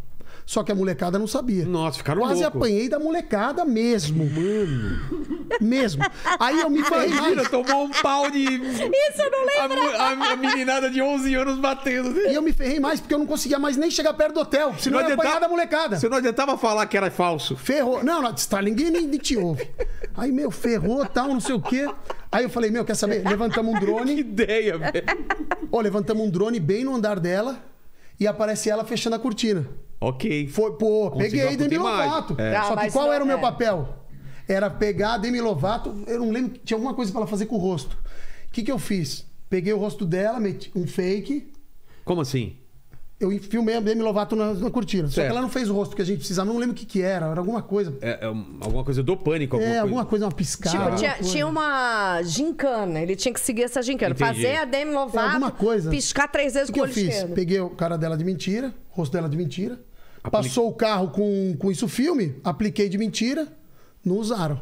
Só que a molecada não sabia. Nossa, ficaram Quase loucos. apanhei da molecada mesmo. Mano. Mesmo. Aí eu me ferrei Imagina, mais. tomou um pau de. Isso eu não lembro. A, a- a meninada de 11 anos batendo. E eu me ferrei mais porque eu não conseguia mais nem chegar perto do hotel. Senão eu ia apanhar da molecada. Você não adiantava falar que era falso. Ferrou. Não, não, tá, ninguém nem, te ouve. Aí, meu, ferrou, tal, não sei o quê. Aí eu falei, meu, quer saber? Levantamos um Que drone. ideia, velho. Ó, levantamos um drone bem no andar dela e aparece ela fechando a cortina. Ok. Foi, pô, Conseguiu peguei a puta Demi imagem. Lovato. É. Só que qual era o meu é. papel? Era pegar a Demi Lovato, eu não lembro, tinha alguma coisa pra ela fazer com o rosto. O que que eu fiz? Peguei o rosto dela, meti um fake, Como assim? eu filmei a Demi Lovato na, na cortina. Só Certo. que ela não fez o rosto que a gente precisava, não lembro o que que era, era alguma coisa. É, é um- alguma coisa do pânico? Alguma É, coisa... alguma coisa, uma piscada. Tipo, tinha, tinha uma gincana. Ele tinha que seguir essa gincana. Entendi. Fazer a Demi Lovato. É, alguma coisa. Piscar três vezes O com que o eu fiz? esquerdo. Peguei o cara dela de mentira, o rosto dela de mentira, passou o carro com, com isso filme, apliquei de mentira, não usaram.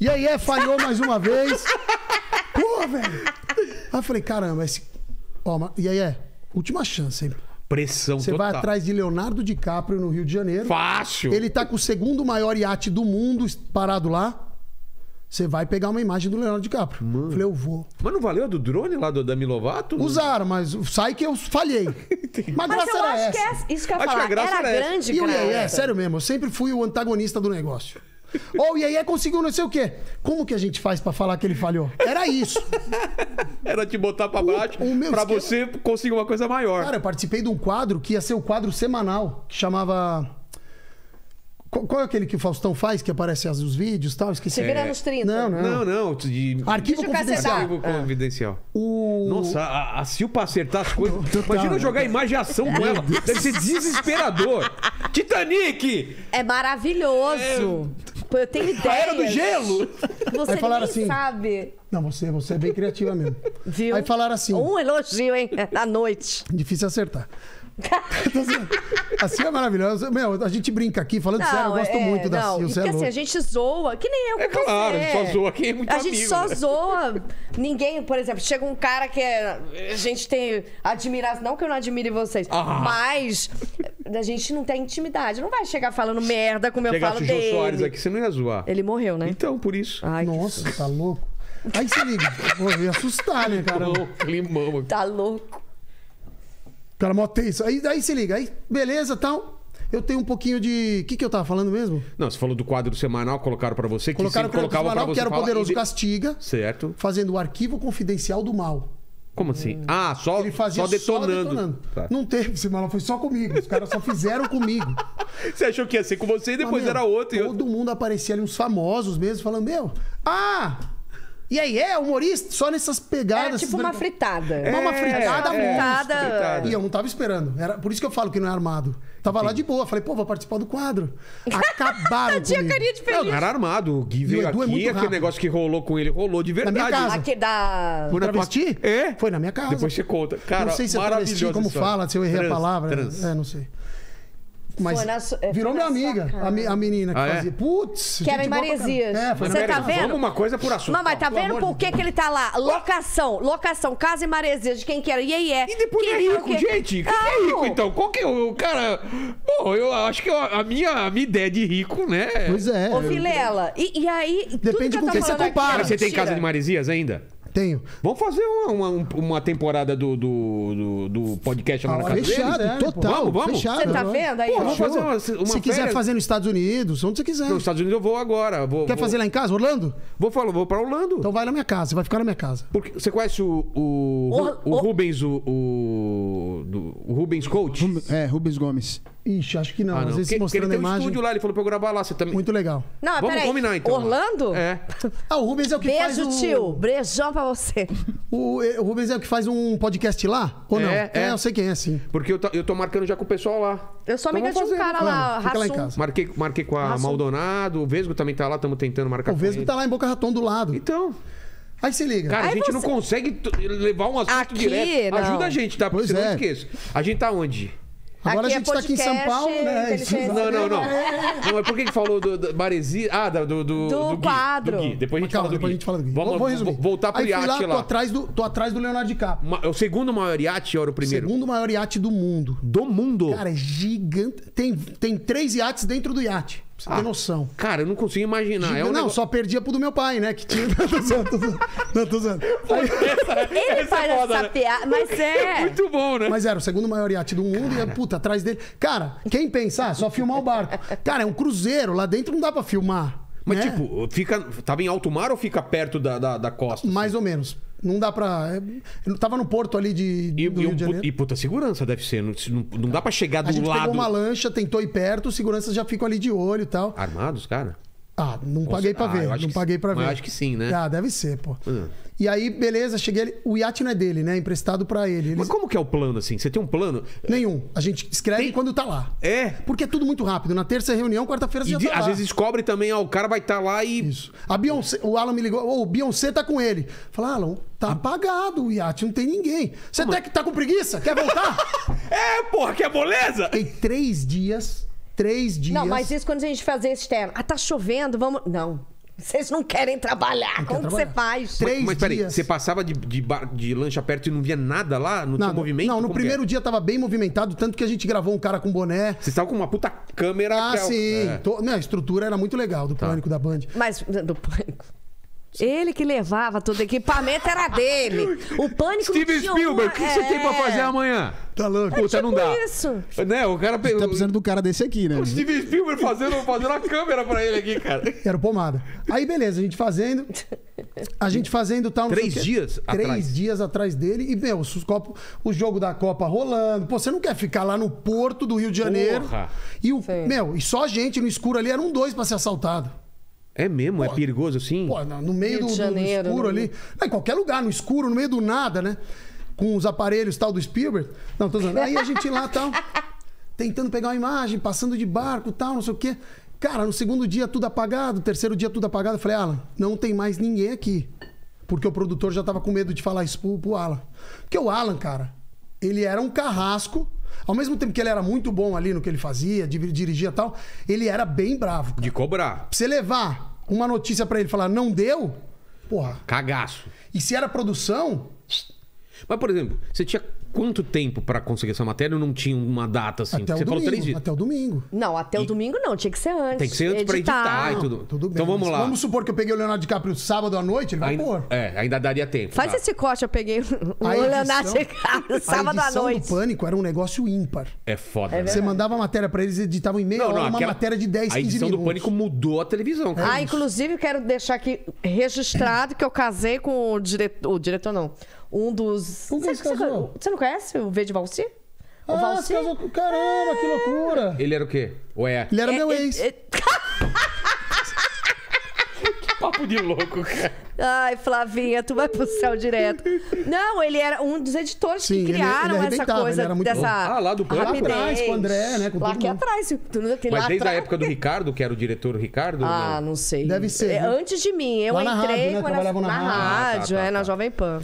E aí é, falhou mais uma vez. Pô, velho. Aí eu falei, caramba, esse. Ó, mas- e aí é, última chance, hein? Pressão Você total. vai atrás de Leonardo DiCaprio no Rio de Janeiro. Fácil. Ele tá com o segundo maior iate do mundo parado lá. Você vai pegar uma imagem do Leonardo DiCaprio. Falei, eu vou. Mas não valeu a do drone lá do Dami Lovato? Usaram, mas sai que eu falhei. Mas, Mas graça eu era acho essa. que é isso que eu ia Acho que a falar. graça Era era grande, E o. Iê, é sério mesmo, eu sempre fui o antagonista do negócio. Ou o Iê conseguiu não sei o quê. Como que a gente faz pra falar que ele falhou? Era isso. Era te botar pra baixo o meu pra esquema- você conseguir uma coisa maior. Cara, eu participei de um quadro que ia ser o quadro semanal, que chamava. Qual, qual é aquele que o Faustão faz, que aparece as- os vídeos e tal? Esqueci. Se vira nos 30. Não, não. Não, não. De... Arquivo Deixa confidencial. Arquivo confidencial. O... Nossa, a, a Sil pra acertar as coisas. Total, Imagina eu jogar imagem e ação com ela. Deve ser desesperador. Titanic! É maravilhoso. Pô, eu tenho ideia. Era do gelo! Você Aí falaram nem assim, sabe. Não, você, você é bem criativa mesmo. Viu? Aí falaram assim, Um elogio, hein? À noite. difícil acertar. Assim é maravilhoso. Meu, a gente brinca aqui, falando sério, eu gosto é, muito da não, e você é porque assim, a gente zoa, que nem eu com É claro, você. a gente só zoa quem é muito A gente amigo, só né? zoa. Ninguém, por exemplo, chega um cara que é, a gente tem admiração, não que eu não admire vocês, Ah. mas a gente não tem intimidade. Não vai chegar falando merda como eu Chegasse falo o Jô dele. Soares aqui, você não ia zoar. Ele morreu, né? Então, por isso. Ai, Nossa, tá louco. Aí se liga, eu ia assustar, né, cara? Climão aqui. Tá louco. Cara, mó tenso. Aí, aí se liga, aí beleza tal. Eu tenho um pouquinho de. O que, que eu tava falando mesmo? Não, você falou do quadro semanal, colocaram pra você. Que Colocaram sim, o colocava pra canal você que era o Poderoso e de- Castiga, Certo. fazendo o arquivo confidencial do mal. Como assim? Ah, só, Ele fazia só detonando. Tá. Não teve mal, foi só comigo. Os caras só fizeram comigo. Você achou que ia ser com você e depois Mas, meu, era outro. outro. Todo mundo aparecia ali, uns famosos mesmo, falando, meu, ah! E aí, é humorista? Só nessas pegadas. Era tipo uma fritada. Mas uma É, fritada é, fritada. fritada. E eu não tava esperando. Era por isso que eu falo que não é armado. Tava lá de boa. Falei, pô, vou participar do quadro. Acabaram Tinha comigo. carinha de Não, feliz. cara armado. O Gui E veio é aqui, muito aquele rápido. negócio que rolou com ele, rolou de verdade. minha casa. Aqui da. Foi na tua- Travesti? É? Foi na minha casa. Depois você conta. Cara, não sei se é travesti, como fala, se eu errei Trans, a palavra. trans. É, não sei. Mas Foi na é, virou minha amiga, a, a menina que Ah, é? fazia. Putz, Que era em Maresias. É, foi Você na tá vendo? Vamos uma coisa por assunto. Não, mas tá vendo por que, que ele tá lá? Locação, locação, casa em Maresias, de quem que era? E aí é. E depois Que é é rico, quê? gente. Quem é rico, então? Qual que é o cara... Bom, eu acho que a minha, a minha ideia de rico, né? Pois é. Ô, Vilela, e, e aí. tudo Depende que com quem você compara. é você tem casa de Maresias ainda? Tenho. Vamos fazer uma, uma, uma temporada do, do, do, do podcast lá na Ah, casa deles? Fechado, É, total. Vamos, vamos. Fechado. Você tá vendo aí? Pô, vamos fazer uma, uma Se quiser férias. fazer nos Estados Unidos, onde você quiser. Nos Estados Unidos eu vou agora. Vou, Quer vou, fazer lá em casa, Orlando? Vou, falar, vou pra Orlando. Então vai na minha casa, você vai ficar na minha casa. Porque você conhece o, o, Or- o Rubens, o, o, do- o Rubens Coach? É, Rubens Gomes. Ixi, acho que não. Ah, Às não. vezes Porque, porque ele mostrando a tem um imagem. estúdio lá, ele falou pra eu gravar lá. Você também. Muito legal. Não, Vamos peraí. combinar então. Orlando? É. Ah, o Rubens é o que faz Beijo, o... tio. Beijão pra você. O, o Rubens é o que faz um podcast lá? Ou não? É, é. eu sei quem é, sim. Porque eu tô, eu tô marcando já com o pessoal lá. Eu sou Então amiga de vamos um cara lá, fica lá em Rassum. casa. Marquei, marquei com a Raça- Maldonado, o Vesgo também tá lá, estamos tentando marcar O com Vesgo ele. tá lá em Boca Raton do lado. Então, Aí se liga. cara, a Aí gente não você- consegue t- levar um assunto Aqui, direto. não. Ajuda a gente, tá? Porque Pois senão eu é. esqueço. A gente tá onde? Agora Aqui a é gente tá aqui em São Paulo, né? Não, não, não. Não, mas por que que falou do, do Maresi? Ah, do, do, do, Do Gui, quadro. do Gui. Depois a gente Calma, fala do Gui. a gente fala do Gui. Vamos, vou resumir. vo- voltar pro Aí iate lá, lá. Tô atrás, do, tô atrás do Leonardo DiCaprio. Ma- O segundo maior iate era o primeiro? Segundo maior iate do mundo. Do mundo. Cara, é gigante. Tem, tem três iates dentro do iate. Pra você Ah, ter noção. Cara, eu não consigo imaginar. Giga- É um não, negócio- só perdia pro do meu pai, né? Que tinha. Não, tô zoando. Aí- Ele Essa faz é foda, essa né? piada, mas é. Muito bom, né? Mas era o segundo maior iate do mundo e, é, puta, atrás dele. Cara, quem pensar, só filmar o barco. Cara, é um cruzeiro. Lá dentro não dá pra filmar. Mas, né? tipo, fica, tava em alto mar ou fica perto da, da, da costa? Mais ou menos. Não dá pra. é, Eu tava no porto ali de, E, do e, Rio de Janeiro. e puta segurança deve ser. Não, não, não dá pra chegar do A gente lado. pegou uma lancha, tentou ir perto, os seguranças já ficam ali de olho e tal. Armados, cara? Ah, não paguei pra ah, ver. Não que paguei pra Mas ver. acho que sim, né? Ah, deve ser, pô. Hum. E aí, beleza, cheguei. O iate não é dele, né? Emprestado pra ele. Eles... Mas como que é o plano, assim? Você tem um plano? Nenhum. A gente escreve Tem- quando tá lá. É. Porque é tudo muito rápido. Na terça reunião, quarta-feira você E já de- tá às lá. vezes descobre também, ó, o cara vai estar lá e. Isso. A Beyoncé, o Alan me ligou, ô, o Beyoncé tá com ele. Fala, Alan, tá apagado o iate, não tem ninguém. Você até que tá com preguiça? Quer voltar? É, porra, que é moleza! Tem três dias, três dias. Não, mas isso quando a gente fazia externo. Ah, tá chovendo, vamos. Não. Vocês não querem trabalhar. Como que você trabalhar. faz? Três Mas peraí, dias. você passava de, de, bar- de lancha perto e não via nada lá? Não tinha movimento? Não, no Como primeiro é? dia tava bem movimentado, tanto que a gente gravou um cara com boné. Vocês estavam com uma puta câmera. Ah, sim. é. Tô- Não, a estrutura era muito legal do Pânico da Band. Mas do pânico. Ele que levava todo o equipamento era dele. O pânico Steven tinha Spielberg, o que que você tem pra É. fazer amanhã? Tá louco? Puta, não dá. isso. Né, o cara pegou. Tá precisando do cara desse aqui, né? O Steven Spielberg fazendo, fazendo a câmera pra ele aqui, cara. Era o pomada. Aí, beleza, a gente fazendo. A gente fazendo tal. não Três dias Três atrás. dias atrás dele. E, meu, os copos, o jogo da Copa rolando. Pô, você não quer ficar lá no porto do Rio de Janeiro. Porra. E o. Sim. Meu, e só a gente no escuro ali, eram dois pra ser assaltado. É mesmo? É perigoso assim? Pô, no meio Rio do, de do- Janeiro, escuro né? ali. Não, em qualquer lugar, no escuro, no meio do nada, né? Com os aparelhos tal do Spielberg. Não, tô dizendo. Aí a gente lá tal, tentando pegar uma imagem, passando de barco tal, não sei o quê. Cara, no segundo dia tudo apagado, terceiro dia tudo apagado. Eu falei, Alan, não tem mais ninguém aqui. Porque o produtor já tava com medo de falar isso pro, pro Alan. Porque o Alan, cara, ele era um carrasco. Ao mesmo tempo que ele era muito bom ali no que ele fazia, dir- dirigia e tal, ele era bem bravo. cara. De cobrar. Pra você levar uma notícia pra ele e falar, não deu, porra. Cagaço. E se era produção, Mas, por exemplo, você tinha quanto tempo pra conseguir essa matéria ou não tinha uma data assim? até você o falou três domingo. dias. Até o domingo. Não, até o domingo não, tinha que ser antes. Tem que ser antes pra editar e tudo. Tudo bem. Então vamos lá. Vamos supor que eu peguei o Leonardo DiCaprio sábado à noite, ele vai Ainda, pôr. é, ainda daria tempo. Faz tá. esse corte, eu peguei o A Leonardo edição- DiCaprio, a sábado à edição noite. do Pânico era um negócio ímpar. É foda. É né? Você mandava a matéria pra eles, eles editavam em meia hora uma aquela- matéria de 10, A 15 edição do minutos. Pânico mudou a televisão, cara. Ah, inclusive quero deixar aqui registrado que eu casei com o diretor. O diretor não. Um dos. Com quem você casou? você não conhece o V de Valci? O Ah, Valci? você casou com- Caramba, que loucura. Ele era o quê? Ou é? Ele era meu É, é, ex. é- Papo de louco, cara. Ai, Flavinha, tu vai pro céu direto. Não, ele era um dos editores Sim, que ele- criaram ele essa arrebentava, coisa ele era muito dessa bom. Ah, lá do Pânico? Lá atrás, com o André, né, com lá aqui atrás. Mas lá desde a atrás. época do Ricardo, que era o diretor Ricardo? Ah, não? não sei. Deve ser, É, né? Antes de mim. Eu Lá na entrei rádio, né? quando na na rádio. rádio, Ah, tá, tá, é, na tá. Jovem Pan.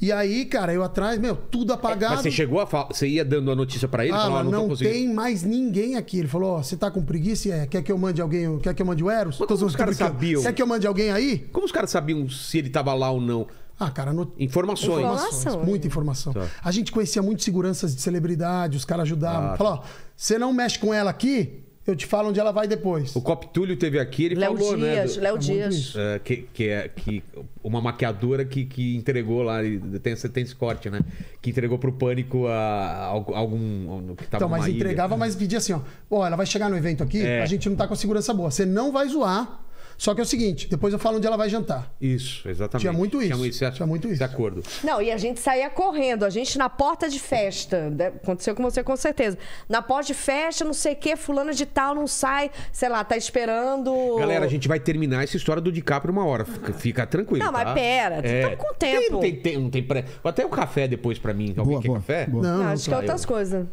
E aí, cara, eu atrás, meu, tudo apagado. Mas você chegou a falar, você ia dando a notícia pra ele? Ah, falava, tô não conseguindo. tem mais ninguém aqui. Ele falou, ó, você tá com preguiça? É, quer que eu mande alguém? Quer que eu mande o Eros? Mas como os caras sabiam? Quer que eu mande alguém aí? Como os caras sabiam se ele tava lá ou não? Ah, cara, no... Informações. Informação. muita informação. Tá. A gente conhecia muito seguranças de celebridade, os caras ajudavam. Ah, Falou, ó, você não mexe com ela aqui, eu te falo onde ela vai depois. O Cop Túlio teve aqui, ele Léo falou, né? Dias, do- Léo muito Dias. é, que, que é que uma maquiadora que, que entregou lá, tem, esse- tem esse corte, né? Que entregou pro pânico a, a algum. que tava Então, mas numa ilha. entregava, mas pedia assim, ó. Ó, ela vai chegar no evento aqui, É. a gente não tá com a segurança boa. Você não vai zoar. Só que é o seguinte, depois eu falo onde ela vai jantar. Isso, exatamente. Tinha muito isso. Tinha, esse, Tinha muito isso. esse acordo. Não, e a gente saía correndo, a gente na porta de festa. né? Aconteceu com você com certeza. Na porta de festa, não sei o quê, fulano de tal não sai, sei lá, tá esperando. Galera, a gente vai terminar essa história do DiCaprio uma hora. Fica, fica tranquilo. Não, mas tá? pera, tamo com tempo. Tem, não tem, tem, não tem pré... Até o café depois pra mim. Alguém Boa, quer boa, café? boa. Não, Não, não, acho que é outras coisas.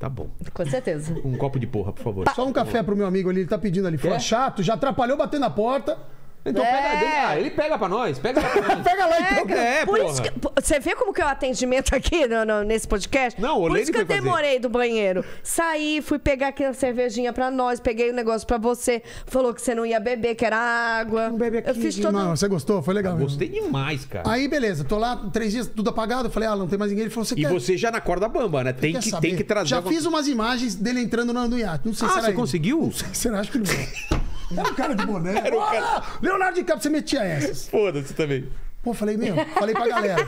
Tá bom. Com certeza. Um copo de porra, por favor. Só um café pro meu amigo ali, ele tá pedindo ali. Quer? chato, já atrapalhou bater na porta. Então É. pega, ah, ele pega pra nós, pega pra nós. Pega lá então. Pega. É, Por porra. isso que, você vê como que é o atendimento aqui no- no- nesse podcast? Não, o Por isso que eu fazer. demorei do banheiro. Saí, fui pegar aqui a cervejinha pra nós, peguei o negócio pra você. Falou que você não ia beber, que era água. Não bebe aqui, Eu fiz todo... Não, você gostou? Foi legal. mesmo. Gostei demais, cara. Aí, beleza, tô lá, três dias, tudo apagado. Eu falei, ah, não tem mais ninguém. Ele falou, você E quer... você já na corda bamba, né? Tem que, saber? tem que trazer. Já alguma- fiz umas imagens dele entrando no, iate. Não sei Ah, se era você ele. conseguiu? Não sei, será? Acho que não. Era um cara de boné. Ah, Leonardo DiCaprio, você metia essas. Foda-se também. Pô, falei, meu, falei pra galera.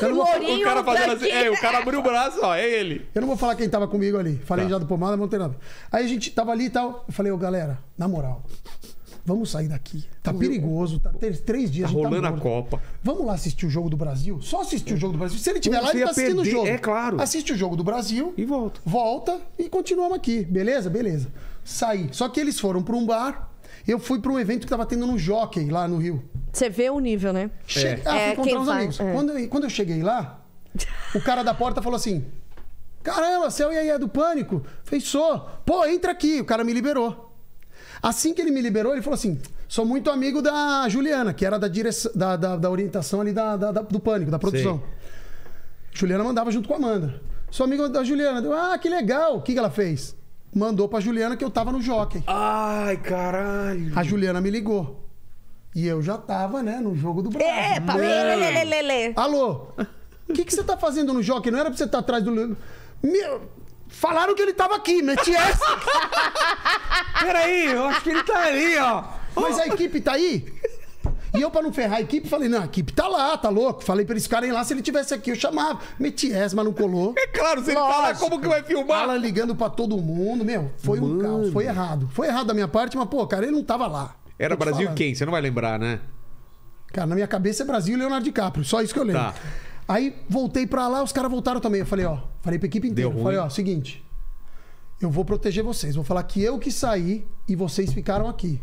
Eu não, vou, Lourinho. O cara fazendo assim. branquinho. É, o cara abriu o braço, ó, é ele. eu não vou falar quem tava comigo ali. Falei Tá. já do pomada, mas não tem nada. Aí a gente tava ali e tal. Eu falei, ô galera, na moral, vamos sair daqui. Tá perigoso, tá três, três dias. Tá a gente rolando a morto. Copa. Vamos lá assistir o jogo do Brasil? Só assistir o jogo do Brasil. Se ele tiver lá, ele tá assistindo perder? o jogo. É, claro. Assiste o jogo do Brasil. E volta. Volta e continuamos aqui. Beleza? Beleza. Saí. Só que eles foram pra um bar. Eu fui pra um evento que tava tendo no Jockey, lá no Rio. Você vê o nível, né? Che... Ah, É, fui quem encontrar uns vai, amigos. é. Quando, eu, quando eu cheguei lá, o cara da porta falou assim: Caramba, você é o Iaia do Pânico? Falei, sou. Pô, entra aqui. O cara me liberou. Assim que ele me liberou, ele falou assim: sou muito amigo da Juliana, que era da, direção, da, da, da orientação ali da, da- da- do Pânico, da produção. Juliana mandava junto com a Amanda. Sou amigo da Juliana. Ah, que legal. O que, que ela fez? Mandou pra Juliana que eu tava no jockey. Ai, caralho. A Juliana me ligou. E eu já tava, né, no jogo do Brasil. É, pra lê. Alô, o que, que você tá fazendo no jockey? Não era pra você estar atrás do. Meu, falaram que ele tava aqui, meti essa. Peraí, eu acho que ele tá ali, ó. Mas a equipe tá aí? E eu, pra não ferrar a equipe, falei: não, a equipe tá lá, tá louco. Falei pra eles ficarem lá, se ele tivesse aqui, eu chamava. Meti essa, mas não colou. É claro, se ele falar como que vai filmar. Alan ligando pra todo mundo, meu, foi um caos, foi errado. Foi errado da minha parte, mas, pô, cara, ele não tava lá. Era Brasil falando. quem? Você não vai lembrar, né? Cara, na minha cabeça é Brasil e Leonardo DiCaprio, só isso que eu lembro. Tá. Aí voltei pra lá, os caras voltaram também. Eu falei, ó, falei pra equipe inteira. Deu eu Falei, ó, seguinte, eu vou proteger vocês. Vou falar que eu que saí e vocês ficaram aqui.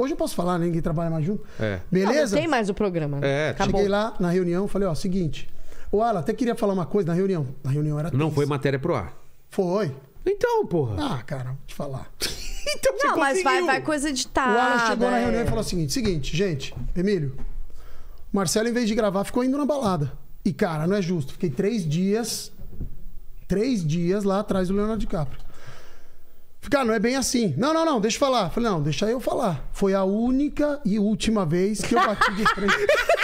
Hoje eu posso falar, né? Ninguém trabalha mais junto. É. Não, não Beleza? tem mais o programa. É, Acabou. Cheguei lá na reunião, falei, ó, seguinte. O Alan, até queria falar uma coisa na reunião. Na reunião era Não tenso. foi matéria pro ar. Foi. Então, porra. Ah, cara, vou te falar. então você Não, mas vai, conseguiu. vai coisa editada. O Alan chegou na reunião é. e falou o seguinte: seguinte, gente, Emílio, o Marcelo, em vez de gravar, ficou indo na balada. E, cara, não é justo. Fiquei três dias. Três dias lá atrás do Leonardo DiCaprio. Cara, não é bem assim. Não, não, não, deixa eu falar. Falei, não, deixa eu falar. Foi a única e última vez que eu bati de frente.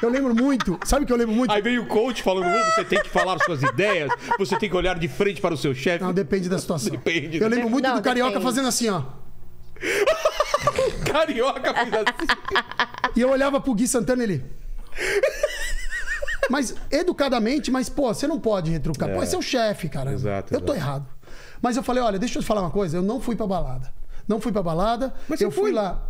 Eu lembro muito. Sabe o que eu lembro muito? Aí veio o coach falando, "Ô, você tem que falar suas ideias, você tem que olhar de frente para o seu chefe. Não, depende da situação. Depende. Eu lembro muito Não, do Carioca depende. fazendo assim, ó. Carioca fez assim. E eu olhava pro Gui Santana e ele. Mas educadamente, mas, pô, você não pode retrucar. Pô, esse é o chefe, cara. Exato, Eu tô exato. errado. Mas eu falei, olha, deixa eu te falar uma coisa. Eu não fui pra balada. Não fui pra balada. Mas você eu fui foi. lá.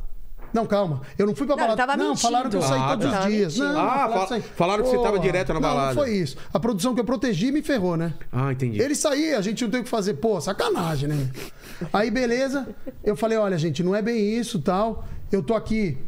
Não, calma. Eu não fui pra Não, balada. não, mentindo. falaram que eu saí Ah, todos tá. os dias. Tava Não, mentindo. Ah, falaram, falaram que você tava direto na Não, balada. Não foi isso. A produção que eu protegi me ferrou, né? Ah, entendi. Ele saía, a gente não tem o que fazer. Pô, sacanagem, né? Aí, beleza. Eu falei, olha, gente, não é bem isso tal. Eu tô aqui.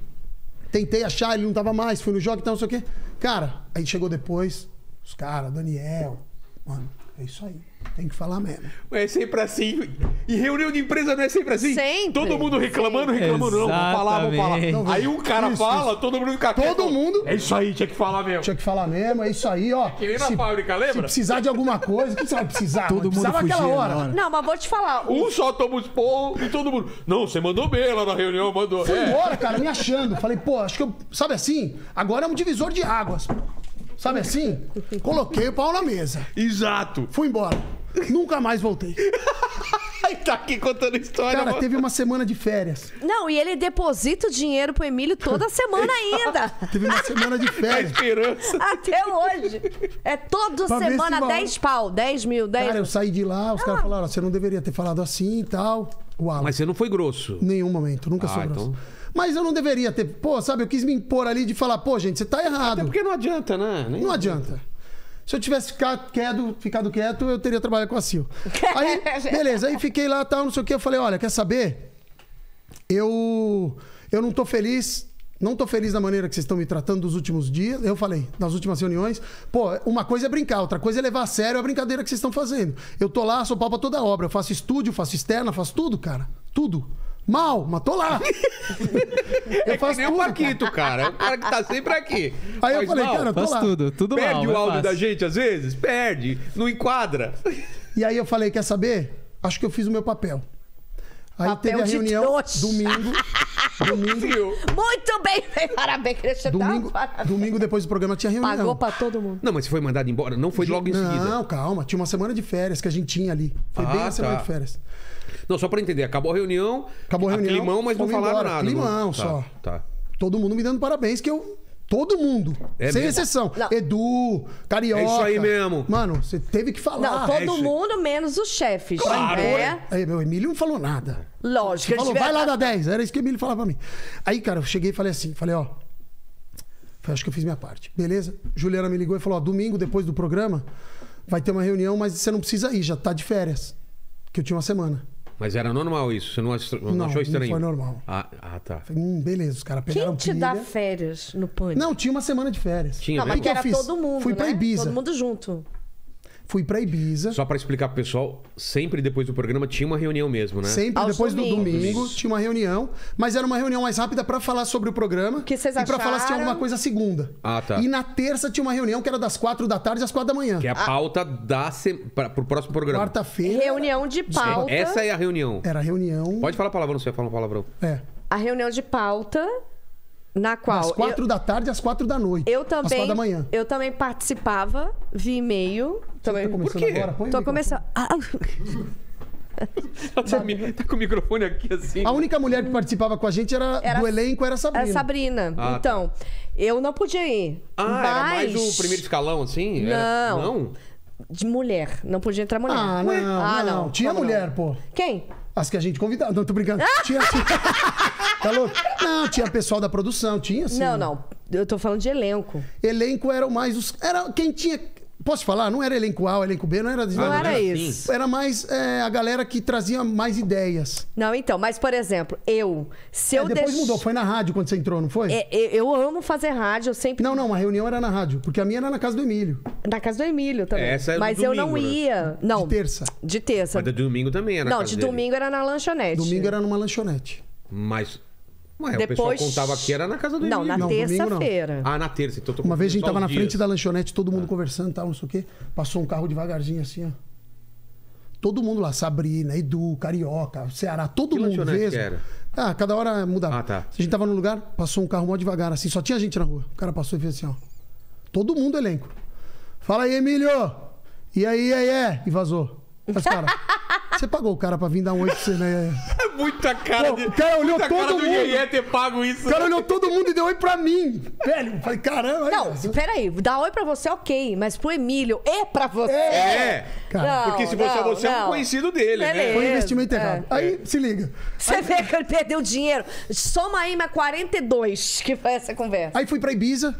Tentei achar, ele não tava mais. Fui no jogo e tal, não sei o quê. Cara, aí chegou depois. Os caras, Daniel. Mano, é isso aí. Tem que falar mesmo. É sempre assim. E reunião de empresa não é sempre assim? Sempre. Todo mundo reclamando, Sempre. reclamando. Não, vamos falar, vamos falar. Exatamente. Aí um cara Isso, fala, todo mundo fica Todo quieto. mundo- É isso aí, tinha que falar mesmo. Tinha que falar mesmo, é isso aí, ó. Que nem na fábrica, Se lembra? precisar de alguma coisa, o que você vai precisar? Todo mano? mundo Precisava fugia aquela na hora. hora. Não, mas vou te falar. o- Um só toma os porros e todo mundo. Não, você mandou bem lá na reunião, mandou. Fui É. embora, cara, me achando. Falei, pô, acho que eu. Sabe assim? Agora é um divisor de águas. Sabe assim? Coloquei o pau na mesa. Exato. Fui embora. Nunca mais voltei. Aí tá aqui contando história. Cara, mano. teve uma semana de férias. Não, e ele deposita o dinheiro pro Emílio toda semana ainda. Teve uma semana de A férias. esperança. Até hoje. É toda Pra semana vai- 10 pau, 10 mil, 10 Cara, eu saí de lá, os Ah. caras falaram, você não deveria ter falado assim e tal. Uau. Mas você não foi grosso. Nenhum momento, nunca sou Ah, grosso. então. Mas eu não deveria ter. Pô, sabe, eu quis me impor ali de falar, pô, gente, você tá errado. Até porque não adianta, né? Nem- Não adianta. Se eu tivesse ficado quieto, ficado quieto, eu teria trabalhado com a Sil. Aí, beleza, aí fiquei lá, tal, não sei o que. Eu falei, olha, quer saber? Eu, eu não tô feliz. Não tô feliz da maneira que vocês estão me tratando dos últimos dias. Eu falei, nas últimas reuniões. Pô, uma coisa é brincar, outra coisa é levar a sério a brincadeira que vocês estão fazendo. Eu tô lá, sou pau pra toda obra. Eu faço estúdio, faço externa, faço tudo, cara. Tudo. Mal, mas tô lá. É que nem o Paquito, cara. É o cara que tá sempre aqui. Aí eu Faz falei, mal. cara, eu tô Faz lá. tudo, tudo Perde mal. o é áudio fácil. da gente às vezes? Perde. Não enquadra. E aí eu falei, quer saber? Acho que eu fiz o meu papel. Aí Papel teve a de reunião trouxa. domingo. domingo? Muito bem, parabéns, Cristian. domingo, Parabéns. domingo depois do programa tinha reunião. Pagou pra todo mundo. Não, mas você foi mandado embora? Não foi logo em seguida? Não, calma. Tinha uma semana de férias que a gente tinha ali. Foi bem Ah, a semana tá. de férias. Não, só pra entender. Acabou a reunião. Acabou a reunião, Climão, mas não falaram embora. nada. Climão não... só. Tá, tá. Todo mundo me dando parabéns, que eu. Todo mundo. É sem mesmo? exceção. Não. Edu, Carioca. É isso aí mesmo. Mano, você teve que falar. Não, é todo isso. mundo menos os chefes. Claro. É, Aí, meu Emílio não falou nada. lógico. Ele falou, vai lá da 10. Era isso que o Emílio falava pra mim. Aí, cara, eu cheguei e falei assim, falei, ó. Acho que eu fiz minha parte. Beleza? Juliana me ligou e falou, ó, domingo, depois do programa, vai ter uma reunião, mas você não precisa ir, já tá de férias. Que eu tinha uma semana. Mas era normal isso? Você não, não Não, achou não estranho? foi normal. Ah, ah, tá. Falei, hum, beleza, os caras pegaram Quem te dá pilha. férias no pânico? Não, tinha uma semana de férias. Tinha Não, mas que eu era fiz? todo mundo, Fui pra né? Ibiza. Todo mundo junto. Fui pra Ibiza. Só pra explicar pro pessoal, sempre depois do programa tinha uma reunião mesmo, né? Sempre Aos depois do domingos. domingo tinha uma reunião, mas era uma reunião mais rápida pra falar sobre o programa Que vocês e pra falar se tinha alguma coisa segunda. Ah, tá. E na terça tinha uma reunião que era das quatro da tarde às quatro da manhã. Que é a pauta da se... pra, pro próximo programa. Quarta-feira Reunião de pauta. Essa é a reunião. era reunião. Pode falar palavrão, você fala um palavrão. É. A reunião de pauta, na qual. Das quatro da tarde às quatro da noite. eu, eu Às também. quatro da manhã. Eu também participava via e-mail. Também. Tá começando quê? agora? Põe Tô começando. Ah, Tá, mi- tá com o microfone aqui assim. A única mulher que participava com a gente era, Era- do elenco era a Sabrina. É Sabrina. Ah, então, eu não podia ir. Ah, mas... era mais o primeiro escalão, assim? Era- Não. Não? De mulher. Não podia entrar mulher. Ah, não, Ah, não. não. Tinha Como mulher, não? pô. Quem? As que a gente convidava. Não, tô brincando. Tinha, tinha... Tá louco? Não, tinha pessoal da produção, tinha sim. Não, não. Eu tô falando de elenco. Elenco era o mais os. Era quem tinha. Posso falar? Não era elenco A elenco B, não era. Não não era era isso. Era mais é, a galera que trazia mais ideias. Não, então, mas por exemplo, eu. Se É, eu depois deix- mudou, foi na rádio quando você entrou, não foi? É, eu, eu amo fazer rádio, eu sempre. Não, não, a reunião era na rádio, porque a minha era na casa do Emílio. Na casa do Emílio também. Essa é mas eu não domingo, né? ia. Não. De terça. De terça. Mas de domingo também era Não, casa de dele. domingo era na lanchonete. Domingo era numa lanchonete. Mas. Ué, o Depois- pessoal contava que era na casa do Não, na Emílio. Não. terça-feira. Ah, na terça. Então eu tô Uma vez a gente tava na os frente dias. da lanchonete, todo Ah. mundo conversando e tal, não sei o quê. Passou um carro devagarzinho assim, ó. Todo mundo lá, Sabrina, Edu, Carioca, Ceará, todo Que mundo mesmo. que era? Ah, cada hora mudava. Ah, tá. Se a gente tava num lugar, passou um carro mó devagar, assim, só tinha gente na rua. O cara passou e fez assim, ó. Todo mundo elenco. Fala aí, Emílio! E aí, e aí, é? E vazou. Mas, cara, você pagou o cara pra vir dar um oi pra você, né? É muita cara Pô, de. o cara olhou todo cara do mundo. Iê ter pago isso. O cara olhou todo mundo e deu oi pra mim. Velho, falei, caramba. aí, Não, peraí, dar oi pra você, ok, mas pro Emílio é pra você. É. Cara, Não, Porque se você, não, você é um não. conhecido dele, né? Beleza. Foi um investimento É. errado. Aí, se liga. Você vê que ele perdeu dinheiro. Soma aí mais 42, que foi essa conversa. Aí fui pra Ibiza.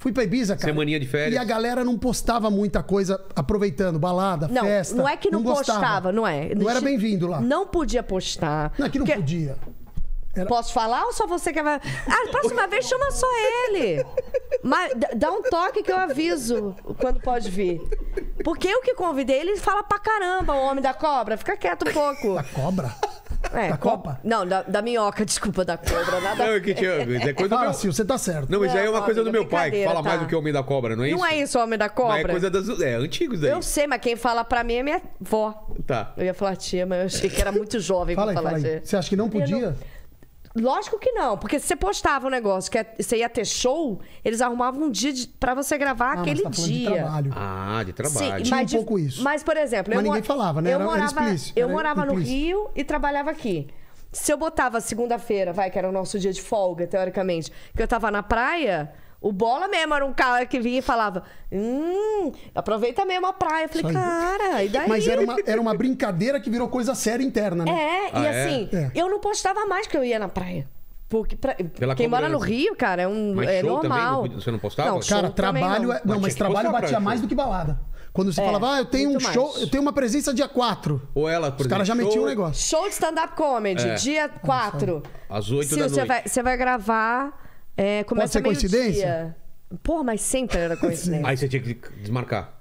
Fui pra Ibiza, cara. Semaninha de férias. E a galera não postava muita coisa aproveitando, balada, Não, festa. não é que não, gostava. postava, não é. Não era bem-vindo lá. Não podia postar. Não é que não Porque- podia. Posso falar ou só você que vai. Ah, próxima vez chama só ele. Mas dá um toque que eu aviso quando pode vir. Porque eu que convidei ele fala pra caramba, o homem da cobra. Fica quieto um pouco. A cobra? É, da co- Copa? Não, da, da minhoca, desculpa, da cobra. Nada... Não, é que tinha. É coisa do Fala, meu... Sil, você tá certo. Não, mas aí é uma coisa do meu pai, que fala mais tá. do que o Homem da Cobra, não é isso? Não é isso, homem da Mas cobra. é coisa das. É, antigos daí. Eu sei, mas quem fala pra mim é minha avó. Tá. Eu ia falar tia, mas eu achei que era muito jovem Fala aí, pra falar fala aí. tia. Você acha que não podia? Lógico que não, porque se você postava um negócio que é- você ia ter show, eles arrumavam um dia de, pra você gravar Ah, mas aquele tá falando de dia. trabalho. Ah, de trabalho. Tinha um de- pouco isso. Mas, por exemplo, Mas eu, mo- ninguém falava, né? Eu Era- era morava, explícito, eu era morava no implícito. Rio e trabalhava aqui. Se eu botava segunda-feira, vai, que era o nosso dia de folga, teoricamente, que eu tava na praia, o Bola mesmo era um cara que vinha e falava: Hum, aproveita mesmo a praia. Eu falei, cara, e daí? Mas era uma, era uma brincadeira que virou coisa séria interna, né? É, Ah, e é? assim, É. eu não postava mais que eu ia na praia. Porque pra- Pela quem mora no cobrança. Rio, cara, é, um, Mas é show também normal. não- você não postava? Não, Cara, também trabalho não. é. Não, Mas trabalho batia show. mais do que balada. Quando você É, falava, ah, eu tenho um mais. show, eu tenho uma presença dia 4. Ou ela, por Os caras já metiam um negócio. Show de stand-up comedy, É. dia 4. Às oito Sil, da você noite. vai, você vai gravar. É, começa ser meio-dia. coincidência? Porra, mas sempre era coincidência. Aí você tinha que desmarcar.